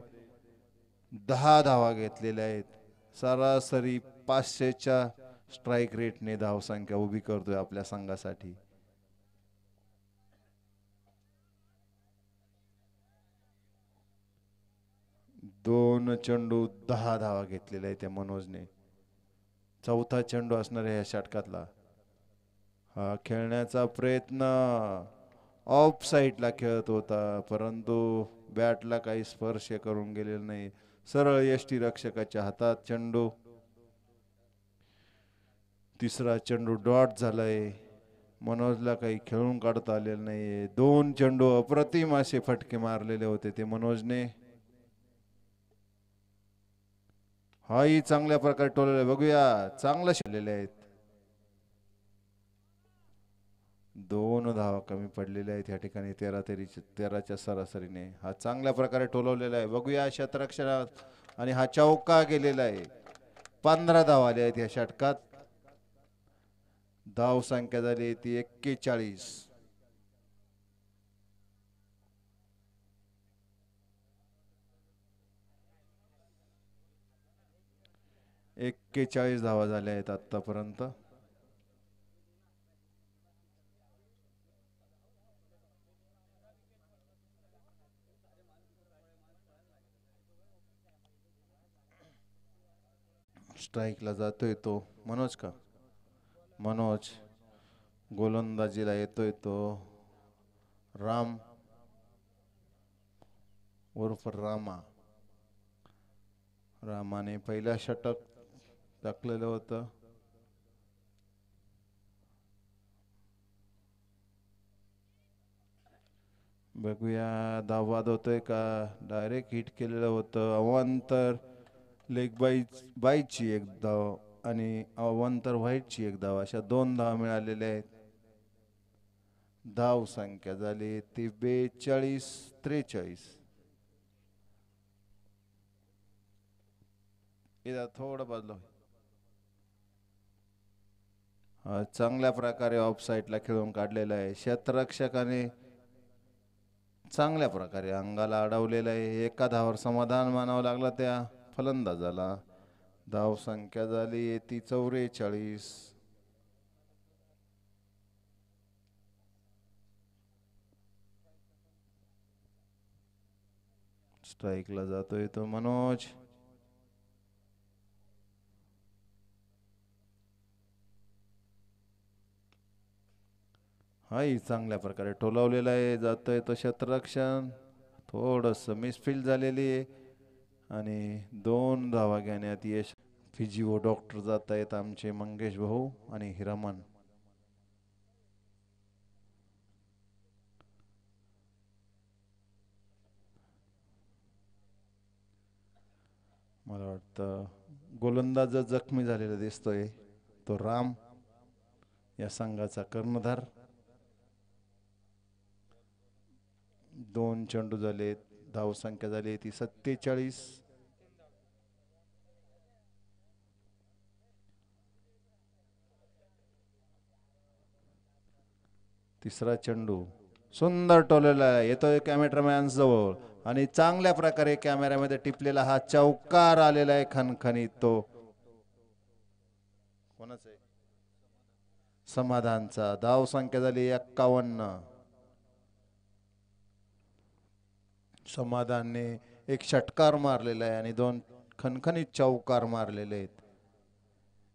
दहा धावा घेतलेल्या आहेत. सरासरी पाचशेच्या स्ट्राईक रेटने धावसंख्या उभी करतोय आपल्या संघासाठी. दोन चेंडू दहा धावा घेतलेल्या आहे त्या मनोजने. चौथा चेंडू असणार आहे या षटकातला. खेळण्याचा प्रयत्न. ऑफ साईडला खेळत होता परंतु बॅटला काही स्पर्श करून गेलेला नाही. सरळ यष्टी रक्षकाच्या हातात चेंडू. तिसरा चेंडू डॉट झालाय. मनोजला काही खेळून काढता आलेलं नाहीये. दोन चेंडू अप्रतिम असे फटके मारलेले होते ते मनोजने. हाही चांगल्या प्रकारे टोलले. बघूया चांगलं शिरलेले आहेत. दोन धावा कमी पडलेल्या आहेत या ठिकाणी तेरा तेरी तेराच्या सरासरीने. हा चांगल्या प्रकारे टोलवलेला आहे. बघूया क्षेत्रक्षरात आणि हा चौका गेलेला आहे. पंधरा धावा आल्या आहेत या षटकात. धाव संख्या झाली ती एक्केचाळीस. एक्केचाळीस धावा झाल्या आहेत आतापर्यंत स्ट्राईकला जातोय तो. मनोज का? मनोज. गोलंदाजीला येतोय तो. राम. उर्फ रामा. रामाने पहिल्या षटक टाकलेलं होतं. बघूया धाववाद होतोय का? डायरेक्ट हिट केलेलं होतं. अवांतर. लेग बाई बाईची एक धाव आणि अवांतर व्हाईटची एक धाव अशा दोन धाव मिळालेल्या आहेत. धाव संख्या झाली ती बेचाळीस त्रेचाळीस. इथं थोडं बदलो चांगल्या प्रकारे ऑफ साईडला खेळून काढलेला आहे. क्षेत्ररक्षकाने चांगल्या प्रकारे अंगाला अडवलेलं आहे. एका धावावर समाधान मानावं लागलं त्या. फलंदाजाला धाव संख्या झाली ती चौवेचाळीस स्ट्राईकला जातोय तो मनोज. हाही चांगल्या प्रकारे टोलावलेला आहे जातोय तो क्षेत्ररक्षण थोडस मिसफिल्ड झालेली आहे. आणि दोन धावा घेण्यात यश. फिजिओ डॉक्टर जात आहेत आमचे मंगेश भाऊ आणि हिरामन. मला वाटतं गोलंदाज जखमी झालेला दिसतोय तो राम. या संघाचा कर्णधार. दोन चेंडू झालेत. धाव संख्या झाली ती सत्तेचाळीस. तिसरा चेंडू. सुंदर टोलेला आहे. येतोय कॅमेरामॅन जवळ. आणि चांगल्या प्रकारे कॅमेऱ्यामध्ये टिपलेला हा चौकार आलेला आहे खणखणीत तो. कोणाच आहे? समाधानचा. धाव संख्या झाली एक्कावन्न. समाधानने एक षटकार मारलेला आहे आणि दोन खणखणीत चौकार मारलेले आहेत.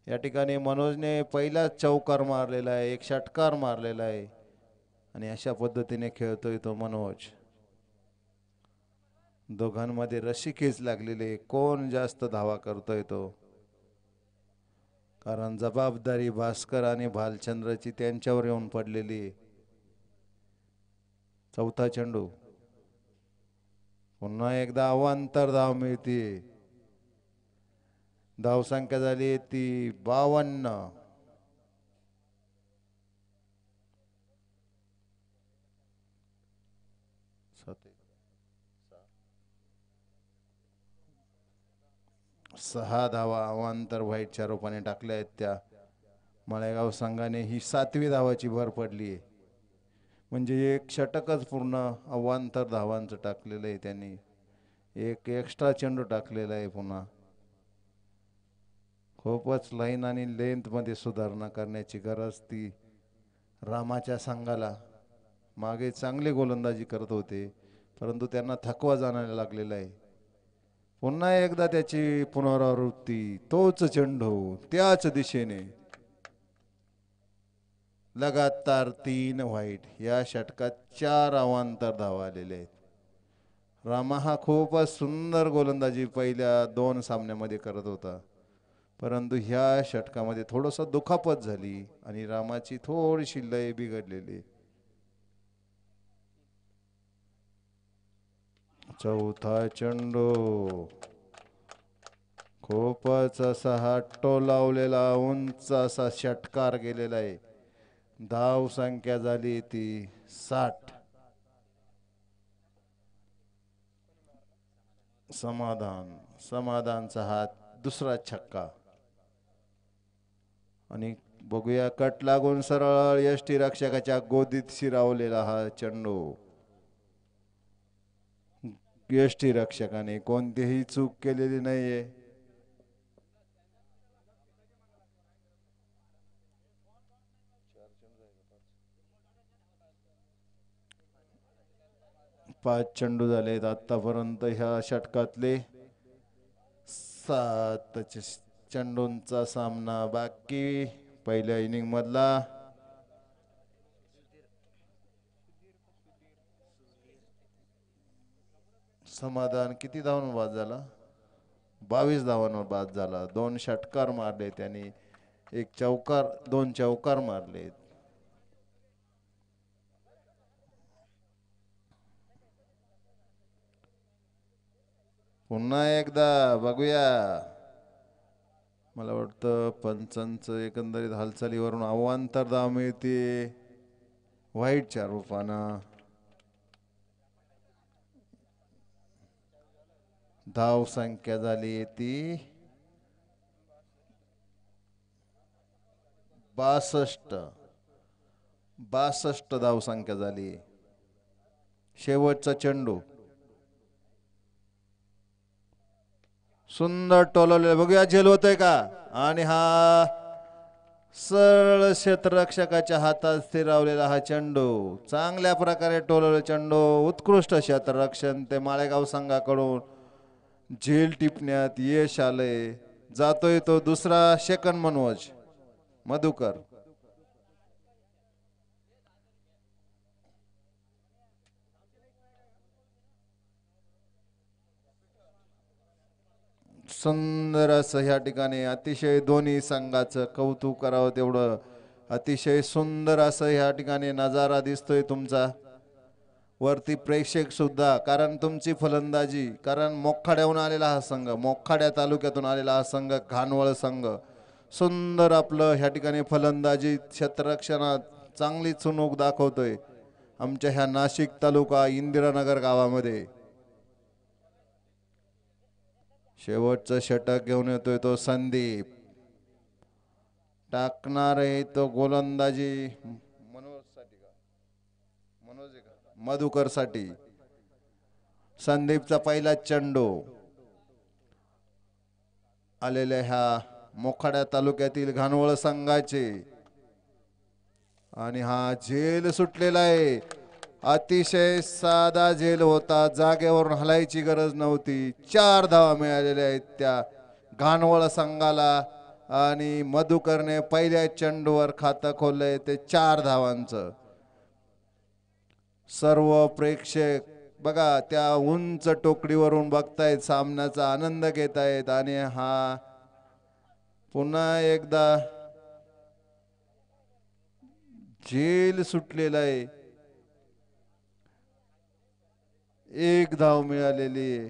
या ठिकाणी मनोजने पहिला चौकार मारलेला आहे एक षटकार मारलेला आहे आणि अशा पद्धतीने खेळतोय तो मनोज. दोघांमध्ये रसिकेच लागलेले कोण जास्त धावा करतोय तो? कारण जबाबदारी भास्कर आणि भालचंद्रची त्यांच्यावर येऊन पडलेली आहे. चौथा चेंडू. पुन्हा एकदा अवांतर धाव मिळते. धाव संख्या झाली ती बावन्न. सहा धावा अवांतर व्हाईटच्या रूपाने टाकल्या आहेत त्या. मळेगाव संघाने ही सातवी धावाची भर पडली आहे म्हणजे एक षटकच पूर्ण अवांतर धावांचं टाकलेलं आहे त्यांनी. एक एक्स्ट्रा चेंडू टाकलेला आहे पुन्हा. खूपच लाईन आणि लेंथमध्ये सुधारणा करण्याची गरज ती रामाच्या संघाला. मागे चांगली गोलंदाजी करत होते परंतु त्यांना थकवा जाणायला लागलेला आहे. पुन्हा एकदा त्याची पुनरावृत्ती तोच चेंडू त्याच दिशेने. लगातार तीन व्हाईट. या षटकात चार अवांतर धावा आलेले आहेत. रामा हा खूपच सुंदर गोलंदाजी पहिल्या दोन सामन्यामध्ये करत होता. परंतु ह्या षटकामध्ये थोडंसं दुखापत झाली आणि रामाची थोडीशी लय बिघडलेली. चौथा चेंडू. खूपच असा हा टोलावलेला उंच असा षटकार गेलेला आहे. धाव संख्या झाली ती साठ. समाधान. समाधानचा हा दुसरा छक्का. आणि बघूया कट लागून सरळ यष्टी रक्षकाच्या गोदीत शिरावलेला हा चेंडू. यष्टी रक्षकाने कोणतीही चूक केलेली नाहीये. पाच चेंडू झालेत आतापर्यंत ह्या षटकातले. सात चेंडूंचा सामना बाकी. पहिल्या इनिंग मधला समाधान किती धावांवर बाद झाला? बावीस धावांवर बाद झाला. दोन षटकार मारले त्यांनी. एक चौकार दोन चौकार मारले पुन्हा एकदा बघूया. मला वाटतं पंचांचं एकंदरीत हालचालीवरून अवांतर धाव मिळते. व्हाईटच्या रूपानं. धाव संख्या झाली ती बासष्ट. बासष्ट धाव संख्या झाली. शेवटचा चेंडू. सुंदर टोलवलेलं बघूया झेल होतोय का? आणि हा सरळ क्षेत्ररक्षकाच्या हातात स्थिरावलेला हा चेंडू. चांगल्या प्रकारे टोलवले चेंडू. उत्कृष्ट क्षेत्ररक्षण ते माळेगाव संघाकडून. झेल टिपण्यात यश आलंय. जातोय तो दुसरा शेकंद मनोज. मधुकर. सुंदर असं ह्या ठिकाणी अतिशय दोन्ही संघाचं कौतुक करावं तेवढं. अतिशय सुंदर असं ह्या ठिकाणी नजारा दिसतोय तुमचा. वरती प्रेक्षक सुद्धा कारण तुमची फलंदाजी कारण मोखाड्याहून आलेला हा संघ मोखाड्या तालुक्यातून आलेला हा संघ घाणवळ संघ. सुंदर आपलं ह्या ठिकाणी फलंदाजी क्षेत्ररक्षणात चांगली चुणूक दाखवतोय. आमच्या ह्या नाशिक तालुका इंदिरानगर गावामध्ये. शेवटचं षटक घेऊन येतोय तो संदीप. टाकणार आहे तो गोलंदाजी. मनोजसाठी का? मनोज आहे का? मधुकरसाठी संदीपचा पहिला चेंडू. आलेल्या ह्या मोखाड्या तालुक्यातील घाणवळ संघाचे. आणि हा झेल सुटलेला आहे. अतिशय साधा झेल होता. जागेवरून हलायची गरज नव्हती. चार धावा मिळालेल्या आहेत त्या. घाणवळ संघाला आणि मधुकरने पहिल्या चेंडूवर खातं खोललंय ते चार धावांचं. सर्व प्रेक्षक बघा त्या उंच टोकडीवरून बघतायत सामन्याचा आनंद घेत आहेत आणि हा पुन्हा एकदा झेल सुटलेला आहे. एक धाव मिळालेली आहे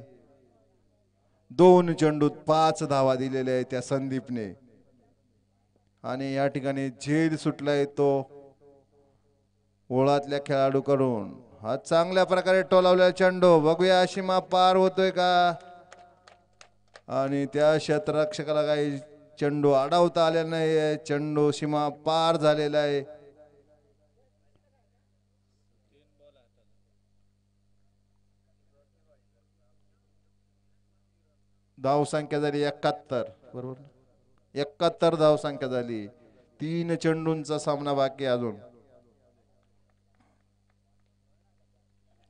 दोन चेंडूत पाच धावा दिलेल्या आहेत त्या संदीपने. आणि या ठिकाणी झेल सुटलाय तो ओळातल्या खेळाडूकडून. हा चांगल्या प्रकारे टोलावलेला चेंडू. बघूया सीमा पार होतोय का? आणि त्या क्षेत्ररक्षकाला काही चेंडू अडवता आलेला नाही चेंडू सीमा पार झालेला आहे. धाव संख्या झाली एकाहत्तर. बरोबर? एकाहत्तर धाव संख्या झाली. तीन चेंडूंचा सामना बाकी अजून.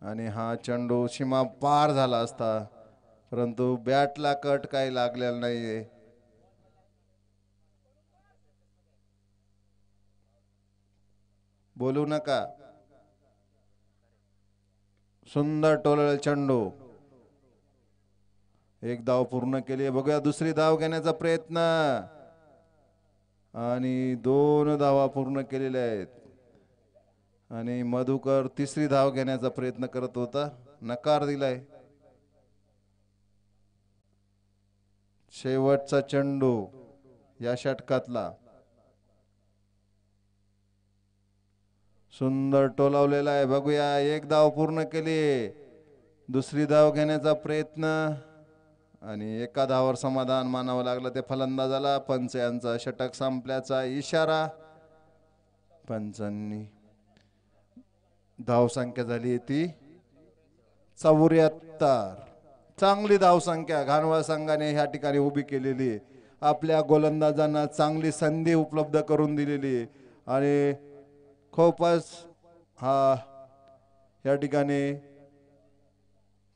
आणि हा चेंडू सीमा पार झाला असता. परंतु बॅटला कट काही लागलेला नाहीये. बोलू नका. सुंदर टोलळ चेंडू. एक धाव पूर्ण केली. बघूया दुसरी धाव घेण्याचा प्रयत्न. आणि दोन धावा पूर्ण केलेल्या आहेत. आणि मधुकर तिसरी धाव घेण्याचा प्रयत्न करत होता. नकार दिलाय. शेवटचा चेंडू या षटकातला. सुंदर टोलावलेला आहे. बघूया एक धाव पूर्ण केली. दुसरी धाव घेण्याचा प्रयत्न. आणि एका धावावर समाधान मानावं लागलं ते फलंदाजाला पंच यांचा षटक संपल्याचा इशारा. पंचांनी धावसंख्या झाली ती चौऱ्याहत्तर. चांगली धावसंख्या घाणवळ संघाने ह्या ठिकाणी उभी केलेली. आहे आपल्या गोलंदाजांना चांगली संधी उपलब्ध करून दिलेली. आहे आणि खूपच हा या ठिकाणी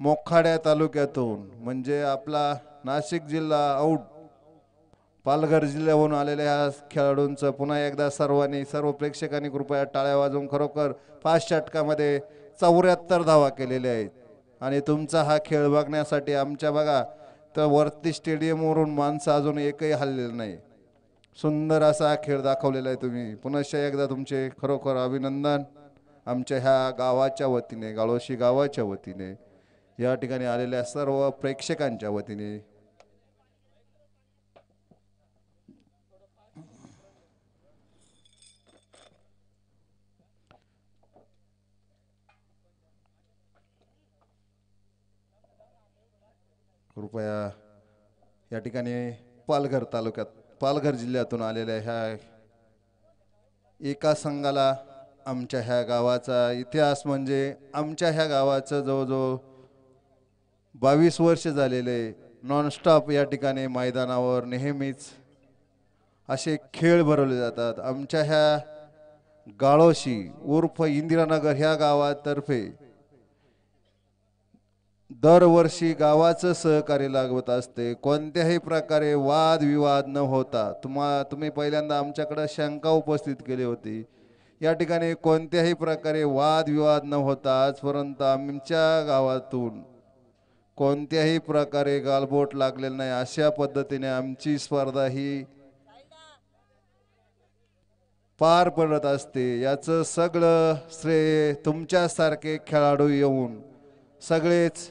मोखाड्या तालुक्यातून म्हणजे आपला नाशिक जिल्हा आऊट पालघर जिल्ह्याहून आलेल्या ह्या खेळाडूंचं पुन्हा एकदा सर्वांनी सर्व प्रेक्षकांनी कृपया टाळ्या वाजवून खरोखर पाच षटकामध्ये चौऱ्याहत्तर धावा केलेल्या आहेत. आणि तुमचा हा खेळ बघण्यासाठी आमच्या बघा तर वरती स्टेडियमवरून माणसं अजून एकही हल्लेलं नाही. सुंदर असा हा खेळ दाखवलेला आहे तुम्ही. पुनश्च एकदा तुमचे खरोखर अभिनंदन आमच्या ह्या गावाच्या वतीने गाळोशी गावाच्या वतीने. या ठिकाणी आलेल्या सर्व प्रेक्षकांच्या वतीने. कृपया या ठिकाणी पालघर तालुक्यात पालघर जिल्ह्यातून आलेल्या ह्या एका संघाला आमच्या ह्या गावाचा इतिहास म्हणजे आमच्या ह्या गावाचं जवळजवळ बावीस वर्ष झालेले नॉनस्टॉप या ठिकाणी मैदानावर नेहमीच असे खेळ भरवले जातात. आमच्या ह्या गाळोशी उर्फ इंदिरानगर ह्या गावातर्फे दरवर्षी गावाचं सहकार्य लागवत असते. कोणत्याही प्रकारे वादविवाद न होता तुम्हा तुम्ही पहिल्यांदा आमच्याकडं शंका उपस्थित केली होती. या ठिकाणी कोणत्याही प्रकारे वादविवाद न होता आजपर्यंत आमच्या गावातून कोणत्याही प्रकारे गालबोट लागलेलं नाही. अशा पद्धतीने आमची स्पर्धा ही पार पडत असते. याचं सगळं श्रेय तुमच्यासारखे खेळाडू येऊन सगळेच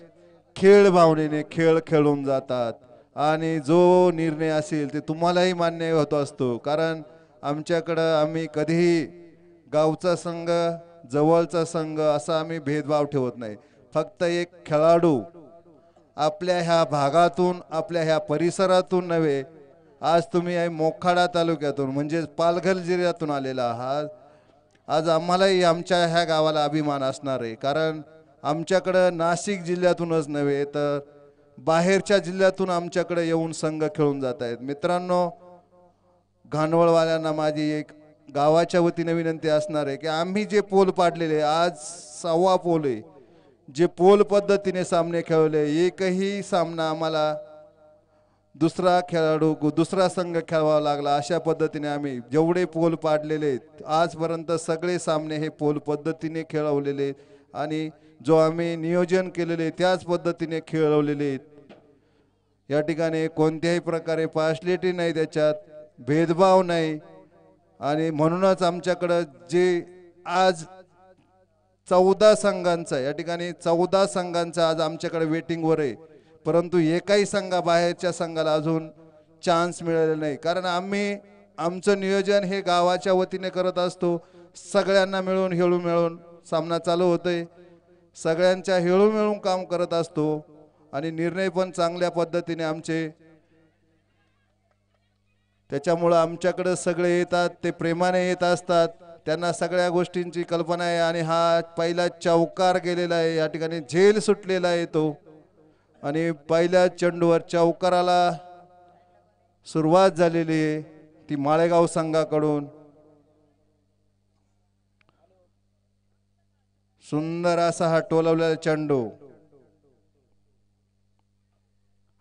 खेळ भावनेने खेळ खेळून जातात. आणि जो निर्णय असेल ते तुम्हालाही मान्य होत असतो. कारण आमच्याकडं आम्ही कधीही गावचा संघ जवळचा संघ असा आम्ही भेदभाव ठेवत नाही. फक्त एक खेळाडू आपल्या ह्या भागातून आपल्या ह्या परिसरातून नव्हे आज तुम्ही आहे मोखाडा तालुक्यातून म्हणजेच पालघर जिल्ह्यातून आलेला आहात. आज आम्हालाही आमच्या ह्या गावाला अभिमान असणार आहे. कारण आमच्याकडं नाशिक जिल्ह्यातूनच नव्हे तर बाहेरच्या जिल्ह्यातून आमच्याकडे येऊन संघ खेळून जात आहेत. मित्रांनो घाणवळवाल्यांना माझी एक गावाच्या वतीने विनंती असणार आहे की आम्ही जे पोल पाडलेले आज सव्वा पोल आहे. जे पोल पद्धतीने सामने खेळवले एकही सामना आम्हाला दुसरा खेळाडू दुसरा संघ खेळवावा लागला. अशा पद्धतीने आम्ही जेवढे पोल पाडलेले आहेत आजपर्यंत सगळे सामने हे पोल पद्धतीने खेळवलेले आणि जो आम्ही नियोजन केलेले त्याच पद्धतीने खेळवलेले आहेत. या ठिकाणी कोणत्याही प्रकारे पार्शलिटी नाही त्याच्यात भेदभाव नाही. आणि म्हणूनच आमच्याकडं जे आज चौदा संघांचा या ठिकाणी चौदा संघांचा आज आमच्याकडे वेटिंगवर आहे. परंतु एकाही संघा बाहेरच्या संघाला अजून चान्स मिळालेला नाही. कारण आम्ही आमचं नियोजन हे गावाच्या वतीने करत असतो. सगळ्यांना मिळून हेळू मिळून सामना चालू होतोय. सगळ्यांच्या हेळू मिळून काम करत असतो. आणि निर्णय पण चांगल्या पद्धतीने आमचे त्याच्यामुळं आमच्याकडे सगळे येतात ते प्रेमाने येत असतात. त्यांना सगळ्या गोष्टींची कल्पना आहे आणि हा पहिला चौकार गेलेला आहे. या ठिकाणी झेल सुटलेला आहे तो. आणि पहिल्या चेंडूवर चौकाराला सुरुवात झालेली आहे ती माळेगाव संघाकडून. सुंदर असा हा टोलवलेला चेंडू.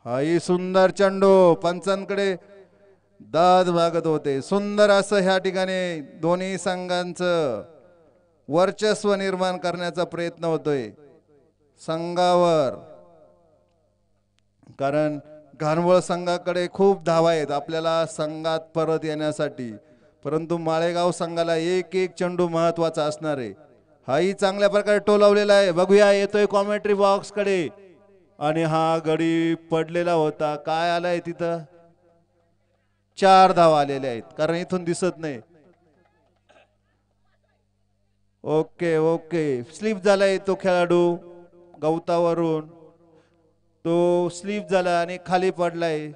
हाही सुंदर चेंडू. पंचांकडे दाद मागत होते. सुंदर असं ह्या ठिकाणी दोन्ही संघांचं वर्चस्व निर्माण करण्याचा प्रयत्न होतोय. संघावर. कारण घानवळ संघाकडे खूप धावा आहेत आपल्याला संघात परत येण्यासाठी. परंतु माळेगाव संघाला एक एक चेंडू महत्त्वाचा असणार आहे. हाही चांगल्या प्रकारे टोलावलेला आहे. बघूया येतोय कॉमेंट्री बॉक्सकडे. आणि हा गडी पडलेला होता. काय आलाय तिथं? चार धावा आलेल्या आहेत कारण इथून दिसत नाही. Okay okay. स्लिप झालाय तो खेळाडू गवतावरून. तो स्लिप झाला आणि खाली पडलाय.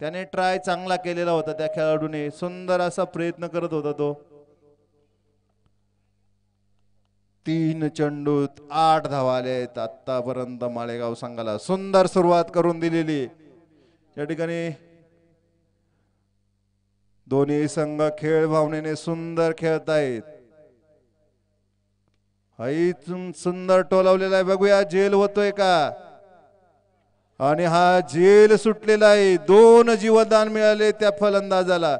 त्याने ट्राय चांगला केलेला होता त्या खेळाडूने. सुंदर असा प्रयत्न करत होता तो. तीन चेंडूत आठ धावा आले आहेत आतापर्यंत माळेगाव संघाला. सुंदर सुरुवात करून दिलेली. या ठिकाणी दोन्ही संघ खेळ भावनेने सुंदर खेळत आहेत. हाही सुंदर टोलावलेला आहे. बघूया जेल होतोय का? आणि हा जेल सुटलेला आहे. दोन जीवदान मिळाले त्या फलंदाजाला.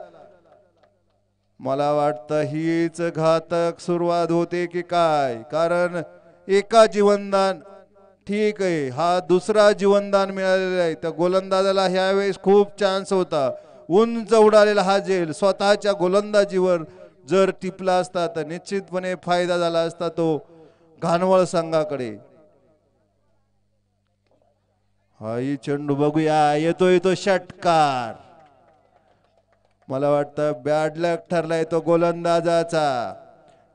मला वाटतं हीच घातक सुरुवात होते की काय? कारण एका जीवनदान ठीक आहे. हा दुसरा जीवनदान मिळालेला आहे. त्या गोलंदाजाला ह्यावेळेस खूप चान्स होता. उंच उडालेला हा जेल स्वतःच्या गोलंदाजीवर जर टिपला असता तर निश्चितपणे फायदा झाला असता तो घानवळ संघाकडे. हाई चेंडू बघूया येतोय तो षटकार. मला वाटतं बॅड लक ठरलाय तो गोलंदाजाचा.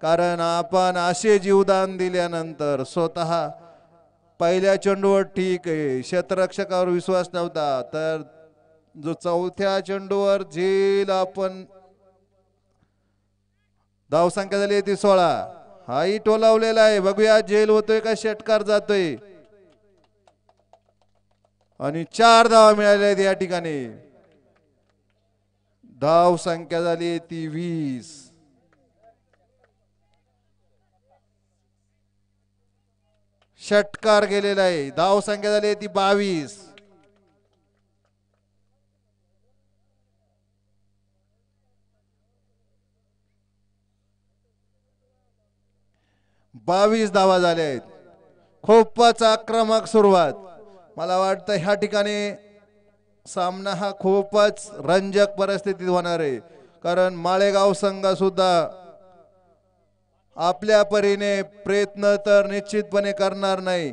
कारण आपण असे जीवदान दिल्यानंतर स्वतः पहिल्या चेंडूवर ठीक आहे क्षेत्ररक्षकावर विश्वास नव्हता तर जो चौथ्या चेंडूवर झेल आपण धाव संख्या झाली ती सोळा. हाही टोलावलेला आहे. बघूया जेल होतोय का षटकार जातोय? आणि चार धावा मिळाल्या आहेत या ठिकाणी. धाव संख्या झाली ती वीस. षटकार गेलेला आहे. धाव संख्या झाली आहे ती बावीस. बावीस धावा झाल्या आहेत खूपच आक्रमक सुरुवात. मला वाटतं ह्या ठिकाणी सामना हा खूपच रंजक परिस्थितीत होणार आहे. कारण माळेगाव संघ सुद्धा आपल्या परीने प्रयत्न तर निश्चितपणे करणार नाही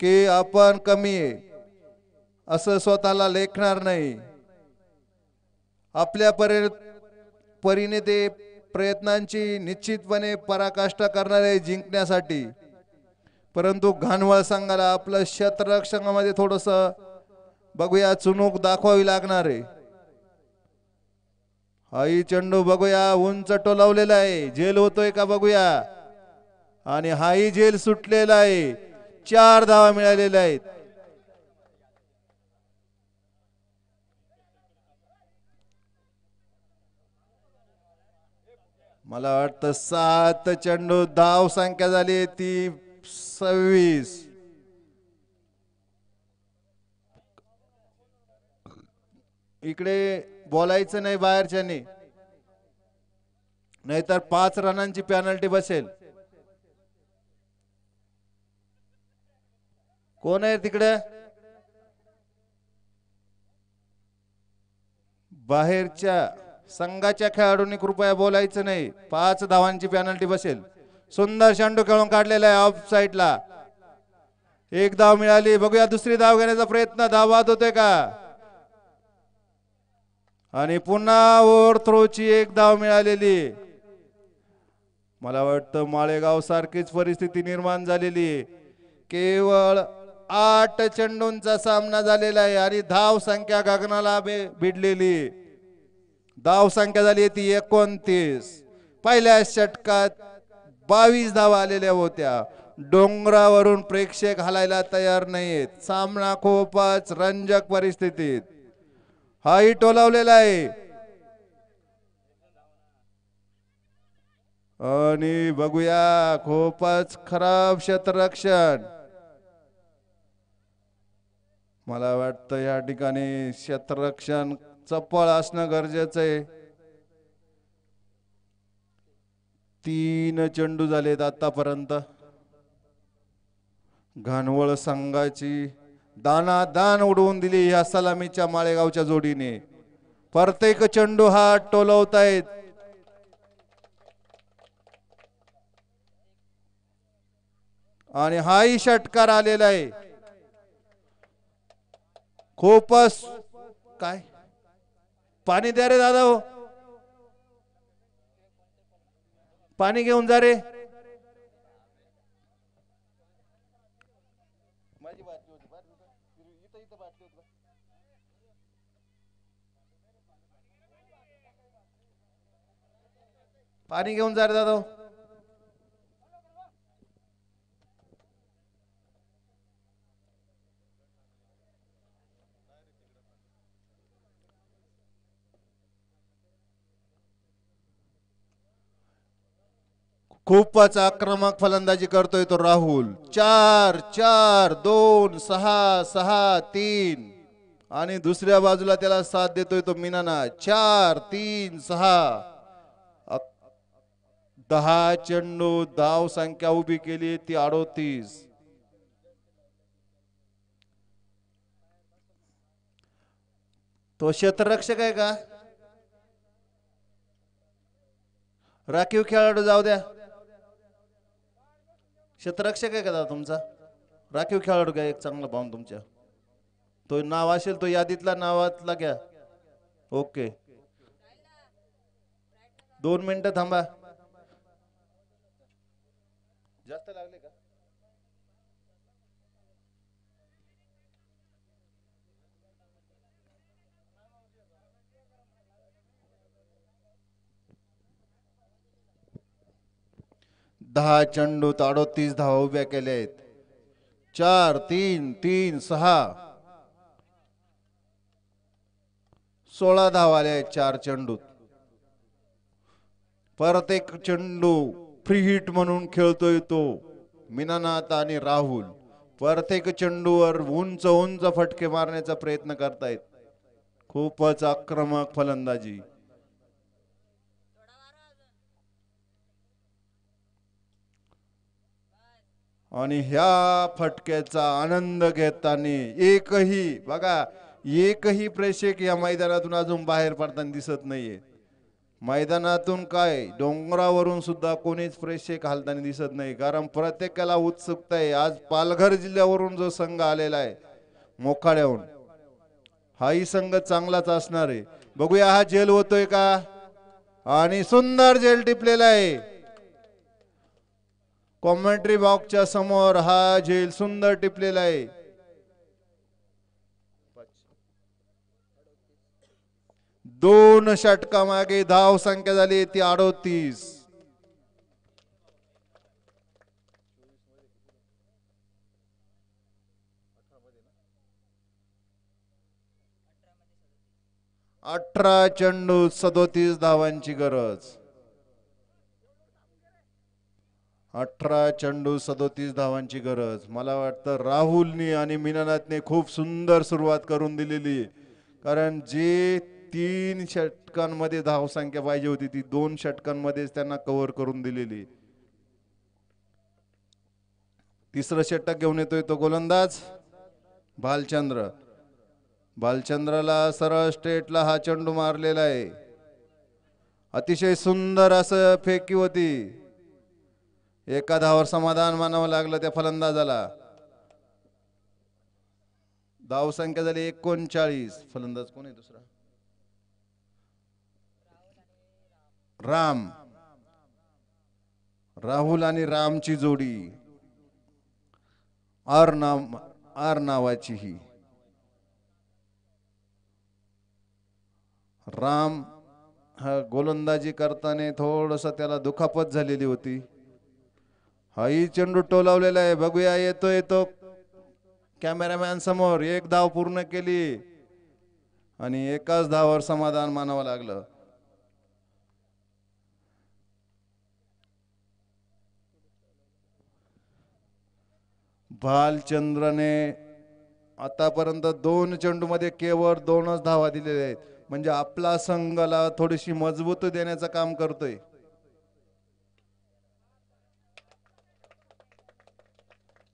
की आपण कमी आहे असं स्वतःला लेखणार नाही. आपल्या परी परीने ते प्रयत्नांची निश्चितपणे पराकाष्ठा करणारे जिंकण्यासाठी. परंतु घाणवळ संघाला आपलं क्षेत्ररक्षणामध्ये थोडस बघूया चुनूक दाखवावी लागणार. आहे हाई चेंडू बघूया उंच टोलावलेला आहे. जेल होतोय का बघूया. आणि हाही जेल सुटलेला आहे. चार धावा मिळालेल्या आहेत. मला वाटतं सात चेंडू धाव संख्या झाली ती सव्वीस. इकडे बोलायचं नाही बाहेरच्यानी. नाहीतर पाच रनांची पॅनल्टी बसेल. कोण आहे तिकडे? बाहेरच्या. संघाच्या खेळाडूंनी कृपया बोलायचं नाही. पाच धावांची पॅनल्टी बसेल. सुंदर चेंडू खेळून काढलेला आहे ऑफ साईडला एक धाव मिळाली. बघूया दुसरी धाव घेण्याचा प्रयत्न. धावात होते का? आणि पुन्हा ओव्हर थ्रोची एक धाव मिळालेली. मला वाटतं माळेगाव सारखीच परिस्थिती निर्माण झालेली. केवळ आठ चेंडूंचा सामना झालेला आहे आणि धाव संख्या गगनाला बे- भिडलेली. धाव संख्या झाली ती एकोणतीस. पहिल्या षटकात बावीस धावा आलेल्या होत्या. डोंगरावरून प्रेक्षक हलायला तयार नाहीत. सामना खूपच रंजक परिस्थितीत. हाही टोलावलेला आहे. आणि बघूया खूपच खराब क्षेत्ररक्षण. मला वाटतं या ठिकाणी क्षेत्ररक्षण चपळ असणं गरजेचं आहे. तीन चेंडू झालेत आतापर्यंत. घाणवळ संघाची दाना दान उडवून दिली ह्या सलामीच्या माळेगावच्या जोडीने. प्रत्येक चेंडू हा टोलवतायत. आणि हाही षटकार आलेला आहे. खूपच काय? पाणी द्या रे दादा हो. पाणी घेऊन जा रे. पाणी घेऊन जा रे दादा खूपच आक्रमक फलंदाजी करतोय तो राहुल. चार चार दोन सहा सहा तीन. आणि दुसऱ्या बाजूला त्याला साथ देतोय तो मीनाना. चार तीन सहा. दहा चेंडू धाव संख्या उभी केली ती अडोतीस. तो क्षेत्ररक्षक आहे का? राखीव खेळाडू जाऊ द्या. क्षेत्ररक्षक आहे का दादा तुमचा? राखीव खेळाडू घ्या एक चांगला पाहून तुमच्या? तो नाव असेल तो यादीतला नावातला घ्या. ओके. दोन मिनिटं थांबा जास्त लागले का दहा चेंडूत अडोतीस धावा उभ्या केल्या आहेत चार तीन तीन सहा. सोळा धावा आल्या आहेत चार चेंडूत. परत एक चेंडू फ्री हिट म्हणून खेळतोय तो मीनानाथ आणि राहुल. प्रत्येक एक चेंडूवर उंच उंच फटके मारण्याचा प्रयत्न करतायत. खूपच आक्रमक फलंदाजी. आणि ह्या फटक्याचा आनंद घेताना एकही बघा एकही प्रेक्षक या मैदानातून अजून बाहेर पडताना दिसत नाहीये. मैदानातून काय डोंगरावरून सुद्धा कोणीच प्रेक्षक हालताना दिसत नाही. कारण प्रत्येकाला उत्सुकता आहे. आज पालघर जिल्ह्यावरून जो संघ आलेला आहे मोखाड्याहून हाही संघ चांगलाच असणार आहे. बघूया हा जेल होतोय का? आणि सुंदर जेल टिपलेला आहे. कॉमेंट्री बॉक्सच्या समोर हा झेल सुंदर टिपलेला आहे. दोन षटका मागे धाव संख्या झाली ती अडोतीस. अठरा चेंडू सदोतीस धावांची गरज. अठरा चेंडू सदोतीस धावांची गरज. मला वाटतं राहुलनी आणि मीनानाथने खूप सुंदर सुरुवात करून दिलेली. कारण जे तीन षटकांमध्ये धावसंख्या पाहिजे होती ती दोन षटकांमध्येच त्यांना कव्हर करून दिलेली. तिसरं षटक घेऊन येतोय तो गोलंदाज भालचंद्र. भालचंद्रला सरळ स्ट्रेटला हा चेंडू मारलेला आहे. अतिशय सुंदर असं फेकी होती. एका धावर समाधान मानावं लागलं त्या फलंदाजाला. धाव संख्या झाली एकोणचाळीस. फलंदाज कोण आहे दुसरा? राम. राहुल आणि रामची जोडी. आर नाव आर नावाची ही राम हा गोलंदाजी करताना थोडस त्याला दुखापत झालेली होती. हाही चेंडू टोलावलेला आहे. बघूया येतो येतो कॅमेरामॅन समोर एक धाव पूर्ण केली. आणि एकाच धावावर समाधान मानावं लागलं. भालचंद्रने आतापर्यंत दोन चेंडूमध्ये केवळ दोनच धावा दिलेल्या आहेत. म्हणजे आपला संघाला थोडीशी मजबूत देण्याचं काम करतोय.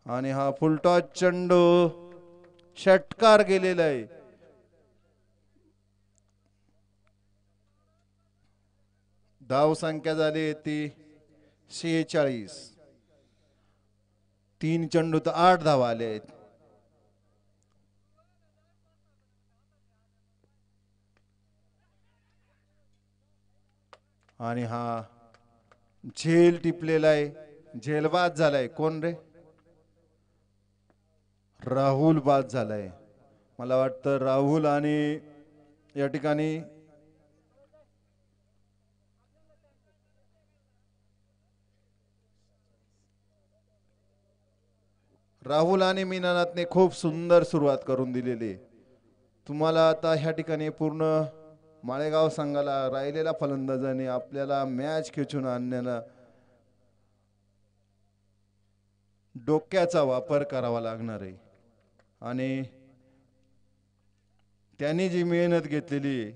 आणि हा फुलटॉस चेंडू षटकार गेलेला आहे धाव संख्या झाली ती शेहेचाळीस. तीन चेंडू तर आठ धावा आले आहेत. आणि हा झेल टिपलेला आहे झेलबाद झालाय. कोण रे? राहुल बाद झालाय मला वाटतं राहुल आणि या ठिकाणी राहुल आणि मीनानाथने खूप सुंदर सुरुवात करून दिलेली आहे. तुम्हाला आता ह्या ठिकाणी पूर्ण माळेगाव संघाला राहिलेल्या फलंदाजांनी आपल्याला मॅच खेचून आणण्याला डोक्याचा वापर करावा लागणार आहे आणि त्यांनी जी मेहनत घेतलेली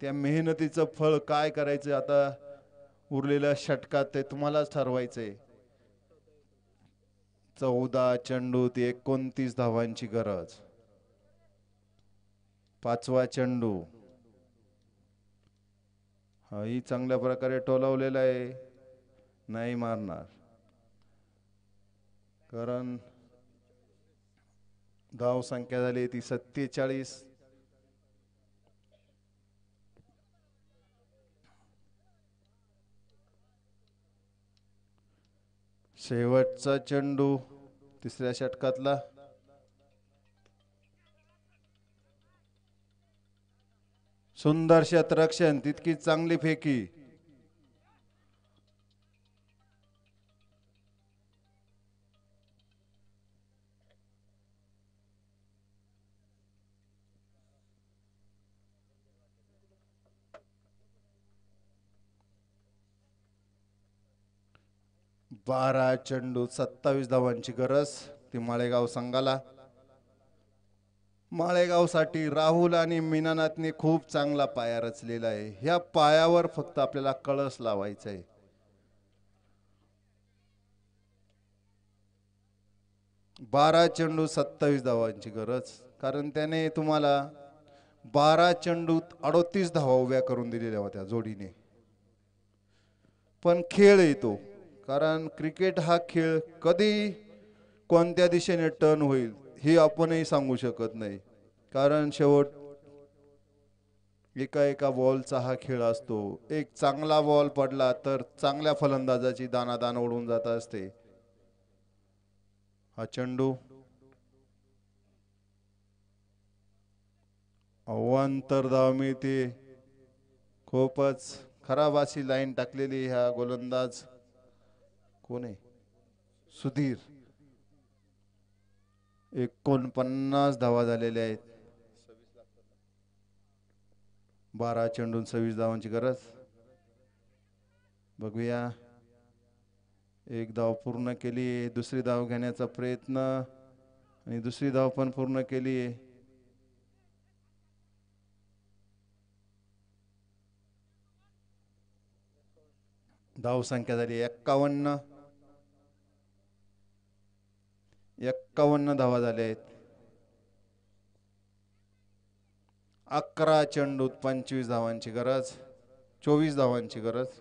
त्या मेहनतीचं फळ काय करायचं आता उरलेल्या षटकात ते तुम्हालाच ठरवायचंय. चौदा चेंडू ते एकोणतीस धावांची गरज. पाचवा चेंडू. हाही चांगल्या प्रकारे टोलावलेला आहे. नाही मारणार. कारण धाव संख्या झाली ती सत्तेचाळीस शेवटचा चेंडू तिसऱ्या षटकातला सुंदर क्षेत्ररक्षण तितकी चांगली फेकी बारा चेंडू सत्तावीस धावांची गरज. ती माळेगाव संघाला. माळेगावसाठी राहुल आणि मीनानाथने खूप चांगला पाया रचलेला आहे. ह्या पायावर फक्त आपल्याला कळस लावायचा आहे. बारा चेंडू सत्तावीस धावांची गरज. कारण त्याने तुम्हाला बारा चेंडूत अडोतीस धावा उभ्या करून दिलेल्या होत्या जोडीने. पण खेळ येतो कारण क्रिकेट हा खेळ कधी कोणत्या दिशेने टर्न होईल हे आपणही सांगू शकत नाही. कारण शेवट एका एका बॉलचा हा खेळ असतो. एक चांगला बॉल पडला तर चांगल्या फलंदाजाची दानादान ओढून जात असते. हा चेंडू. अवांतर धाव मिळते खूपच खराब अशी लाईन टाकलेली ह्या गोलंदाज. कोण आहे? सुधीर. एकोणपन्नास धावा झालेल्या आहेत. बारा चेंडून सव्वीस धावांची गरज. बघूया. एक धाव पूर्ण केली दुसरी धाव घेण्याचा प्रयत्न. आणि दुसरी धाव पण पूर्ण केली. धाव संख्या झाली एक्कावन्न एक्कावन्न धावा झाल्या आहेत अकरा चेंडूत पंचवीस धावांची गरज चोवीस धावांची गरज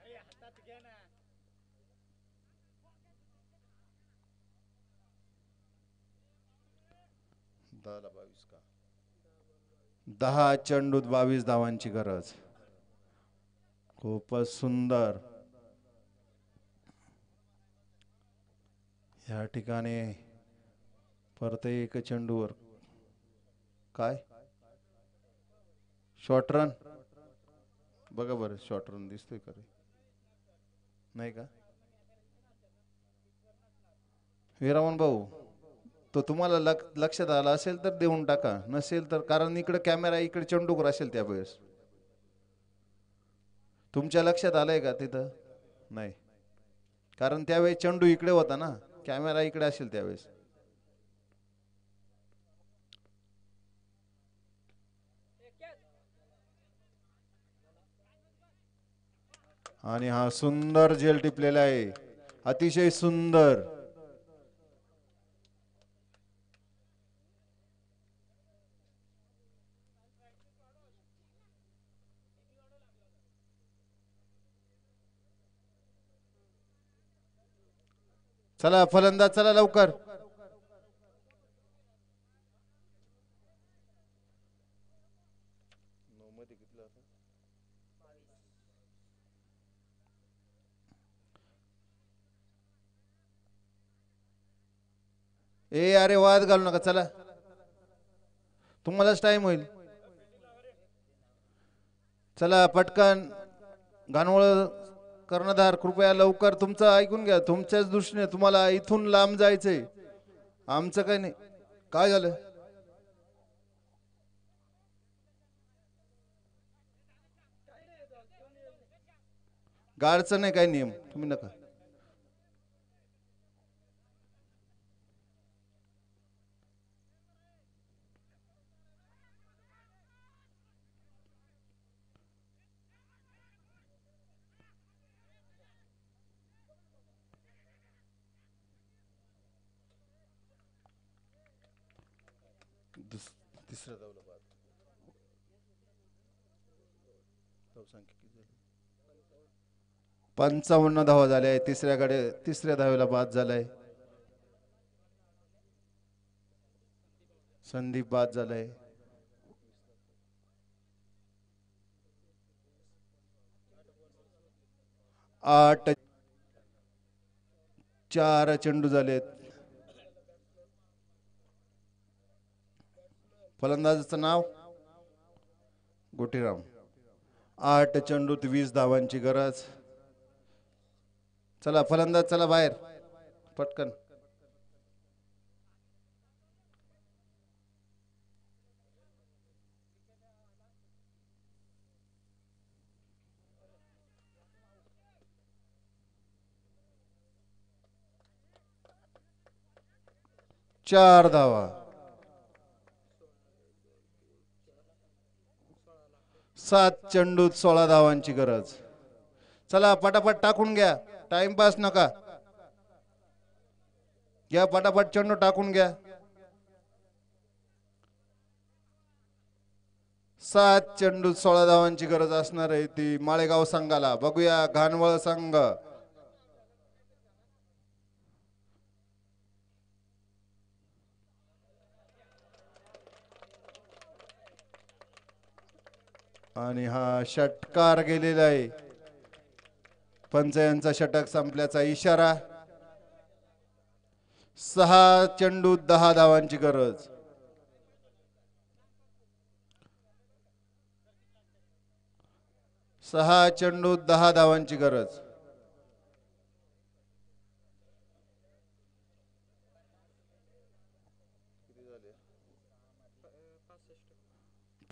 अरे हातात घ्या ना दहाला बावीस का दहा चेंडूत बावीस धावांची गरज. खूपच सुंदर. या ठिकाणी परत एक चेंडूवर. काय? शॉर्ट रन बघा बरं शॉर्ट रन दिसतोय का रे? नाही का? विरामन भाऊ. तो तुम्हाला लक लक्षात आला असेल तर देऊन टाका. नसेल तर कारण इकडे कॅमेरा इकडे चंडूकर असेल त्यावेळेस. तुमच्या लक्षात आलंय का तिथं? नाही. कारण त्यावेळेस चंडू इकडे होता ना. कॅमेरा इकडे असेल त्यावेळेस. आणि हा सुंदर जेल टिपलेला आहे. अतिशय सुंदर. चला फलंदाज चला लवकर. ए अरे वाद घालू नका चला. तुम्हालाच टाइम होईल. चला पटकन. घाणवळ कर्णधार कृपया लवकर तुमचं ऐकून घ्या. तुमच्याच दृष्टीने तुम्हाला इथून लांब जायचंय. आमचं काही नाही. काय झालं? गाडचं नाही काय नियम. तुम्ही नका. तिसरा तिसऱ्या पंचावन्न धावा झाल्या तिसऱ्याकडे तिसऱ्या धावेला बाद झालाय. संदीप बाद झालाय. आठ चार चेंडू झालेत. फलंदाजाचं नाव? गोटीराम. आठ चेंडूत वीस धावांची गरज. चला फलंदाज चला बाहेर. पटकन. चार धावा. सात चेंडूत सोळा धावांची गरज. चला पटापट टाकून घ्या. टाइमपास नका. घ्या पटापट चेंडू टाकून घ्या. सात चेंडूत सोळा धावांची गरज असणार आहे ती माळेगाव संघाला. बघूया घानवळ संघ. आणि हा षटकार गेलेला आहे. पंच यांचा षटक संपल्याचा इशारा. सहा चेंडू दहा धावांची गरज. सहा चेंडू दहा धावांची गरज.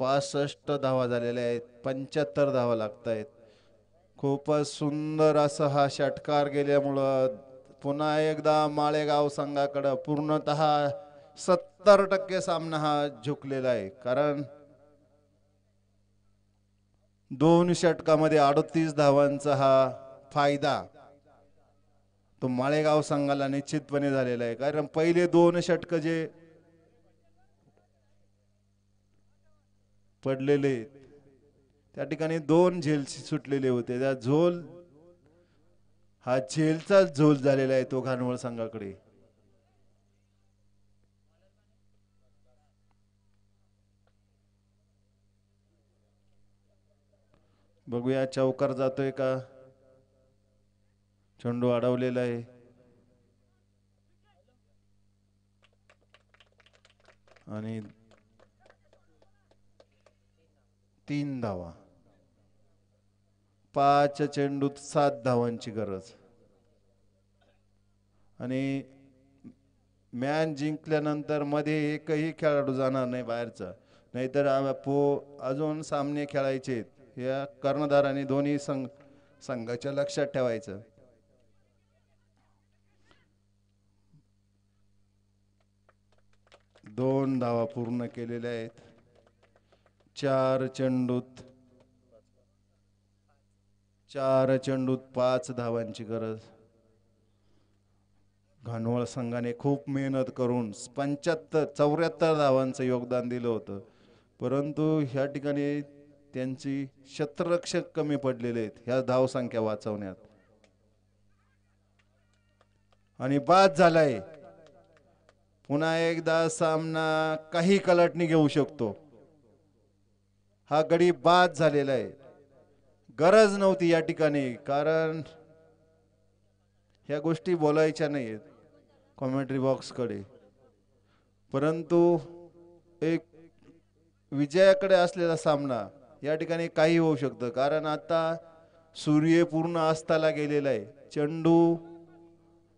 पासष्ट धावा झालेल्या आहेत पंच्याहत्तर धावा लागत आहेत खूपच सुंदर असा हा षटकार गेल्यामुळं पुन्हा एकदा माळेगाव संघाकडं पूर्णतः सत्तर टक्के सामना हा झुकलेला आहे. कारण दोन षटकामध्ये अडतीस धावांचा हा फायदा तो माळेगाव संघाला निश्चितपणे झालेला आहे. कारण पहिले दोन षटक जे पडलेले. त्या ठिकाणी दोन झेल सुटलेले होते. त्या झोल हा झेलचा झोल झालेला आहे तो घानवळ संघाकडे. बघूया चौकार जातोय का? चेंडू अडवलेला आहे. आणि तीन धावा. पाच चेंडूत सात धावांची गरज. आणि मॅन जिंकल्यानंतरमध्ये एकही खेळाडू जाणार नाही बाहेरचा. नाहीतर पो अजून सामने खेळायचे या कर्णधारांनी दोन्ही संघ संघाच्या लक्षात ठेवायचं. दोन धावा पूर्ण केलेल्या आहेत. चार चेंडूत. चार चेंडूत पाच धावांची गरज. घानवळ संघाने खूप मेहनत करून पंच्याहत्तर चौऱ्याहत्तर धावांचं योगदान दिलं होतं. परंतु ह्या ठिकाणी त्यांची शत्ररक्षक कमी पडलेले आहेत ह्या धावसंख्या वाचवण्यात. आणि बाद झालाय. पुन्हा एकदा सामना काही कलाटणी घेऊ शकतो. हा गडी बाद झालेला आहे. गरज नव्हती या ठिकाणी कारण ह्या गोष्टी बोलायच्या नाहीत कॉमेंट्री बॉक्सकडे परंतु एक विजयाकडे असलेला सामना या ठिकाणी काही होऊ शकतं कारण आता सूर्य पूर्ण अस्ताला गेलेला आहे. चेंडू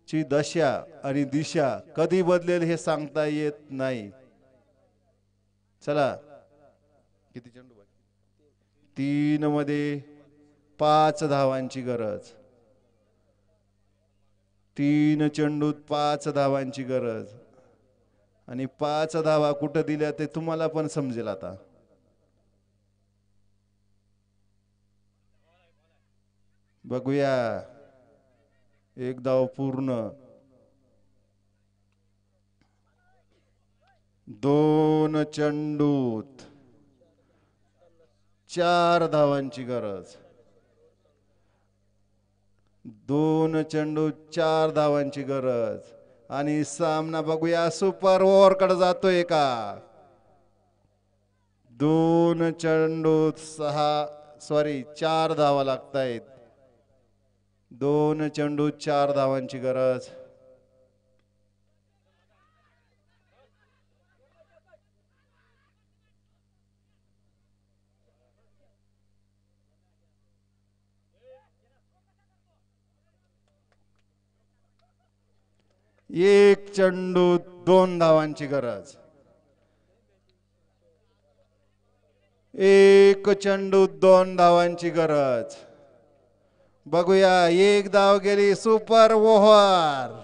ची दशा आणि दिशा कधी बदलेल हे सांगता येत नाही. चला किती चेंडू तीन मध्ये पाच धावांची गरज. तीन चेंडूत पाच धावांची गरज. आणि पाच धावा कुठं दिल्या ते तुम्हाला पण समजेल आता. बघूया. एक धाव पूर्ण. दोन चेंडूत. चार धावांची गरज. दोन चेंडू चार धावांची गरज. आणि सामना बघूया सुपर ओव्हरकडे जातोय का? दोन चेंडू सहा सॉरी चार धावा लागतायत. दोन चेंडू चार धावांची गरज. एक चेंडू दोन धावांची गरज. एक चेंडू दोन धावांची गरज. बघूया एक धाव गेली सुपर ओव्हर.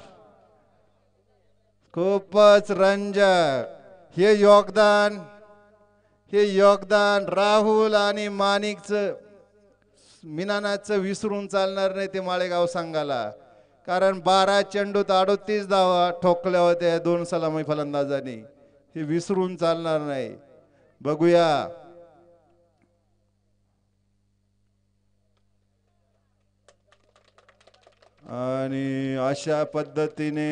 खूपच रंजक. हे योगदान हे योगदान राहुल आणि माणिकचं मिनानाचं विसरून चालणार नाही ते माळेगाव संघाला. कारण बारा चेंडूत अडोतीस धावा ठोकल्या होत्या दोन सलामी फलंदाजांनी. हे विसरून चालणार नाही. बघूया. आणि अशा पद्धतीने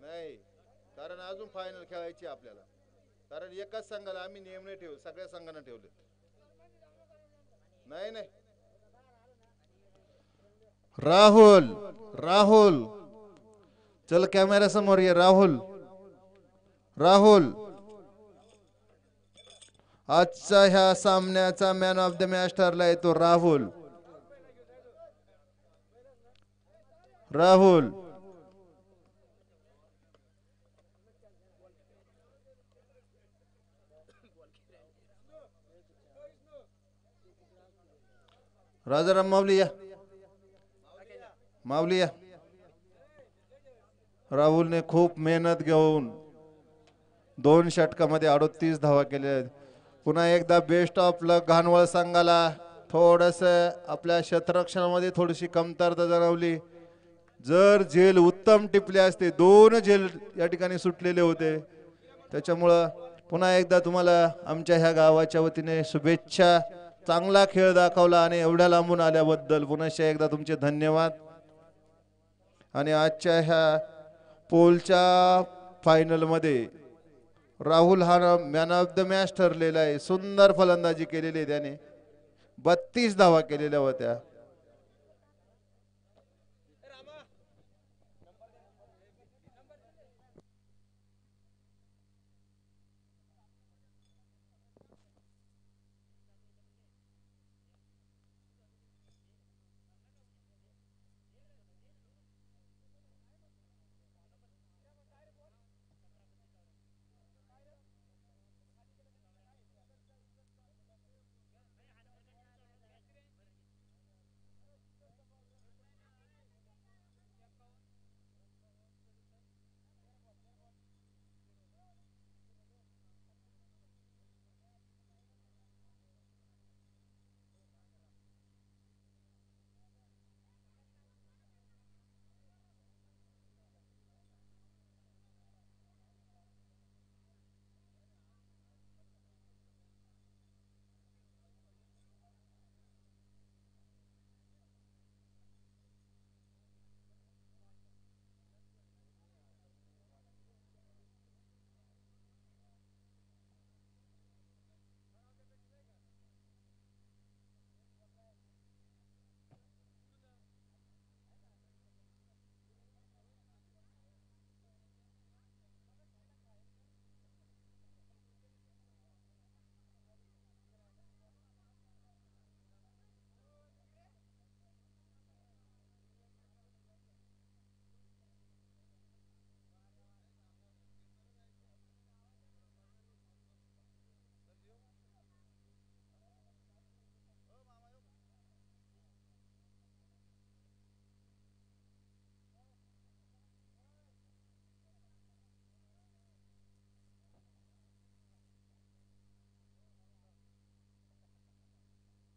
नाही कारण अजून फायनल खेळायची आपल्याला. कारण एकाच संघाला आम्ही नियम नाही ठेवू सगळ्या संघांना ठेवले. नाही नाही. राहुल राहुल. चल कॅमेरा समोर ये राहुल. राहुल. आजचा ह्या सामन्याचा मॅन ऑफ द मॅच ठरलाय तो राहुल. राहुल. राजाराम माऊली या. माऊली या. राहुलने खूप मेहनत घेऊन दोन षटकामध्ये अडोतीस धावा केल्या. आहेत पुन्हा एकदा बेस्ट ऑफ लक घाणवळ संघाला. थोडस आपल्या क्षेत्ररक्षणामध्ये थोडीशी कमतरता जाणवली. जर झेल उत्तम टिपले असते दोन झेल या ठिकाणी सुटलेले होते. त्याच्यामुळं पुन्हा एकदा तुम्हाला आमच्या ह्या गावाच्या वतीने शुभेच्छा. चांगला खेळ दाखवला आणि एवढ्या लांबून आल्याबद्दल पुन्हा एकदा तुमचे धन्यवाद. आणि आजच्या ह्या पोलच्या फायनलमध्ये राहुल हा मॅन ऑफ द मॅच ठरलेला आहे. सुंदर फलंदाजी केलेली आहे त्याने. बत्तीस धावा केलेल्या होत्या.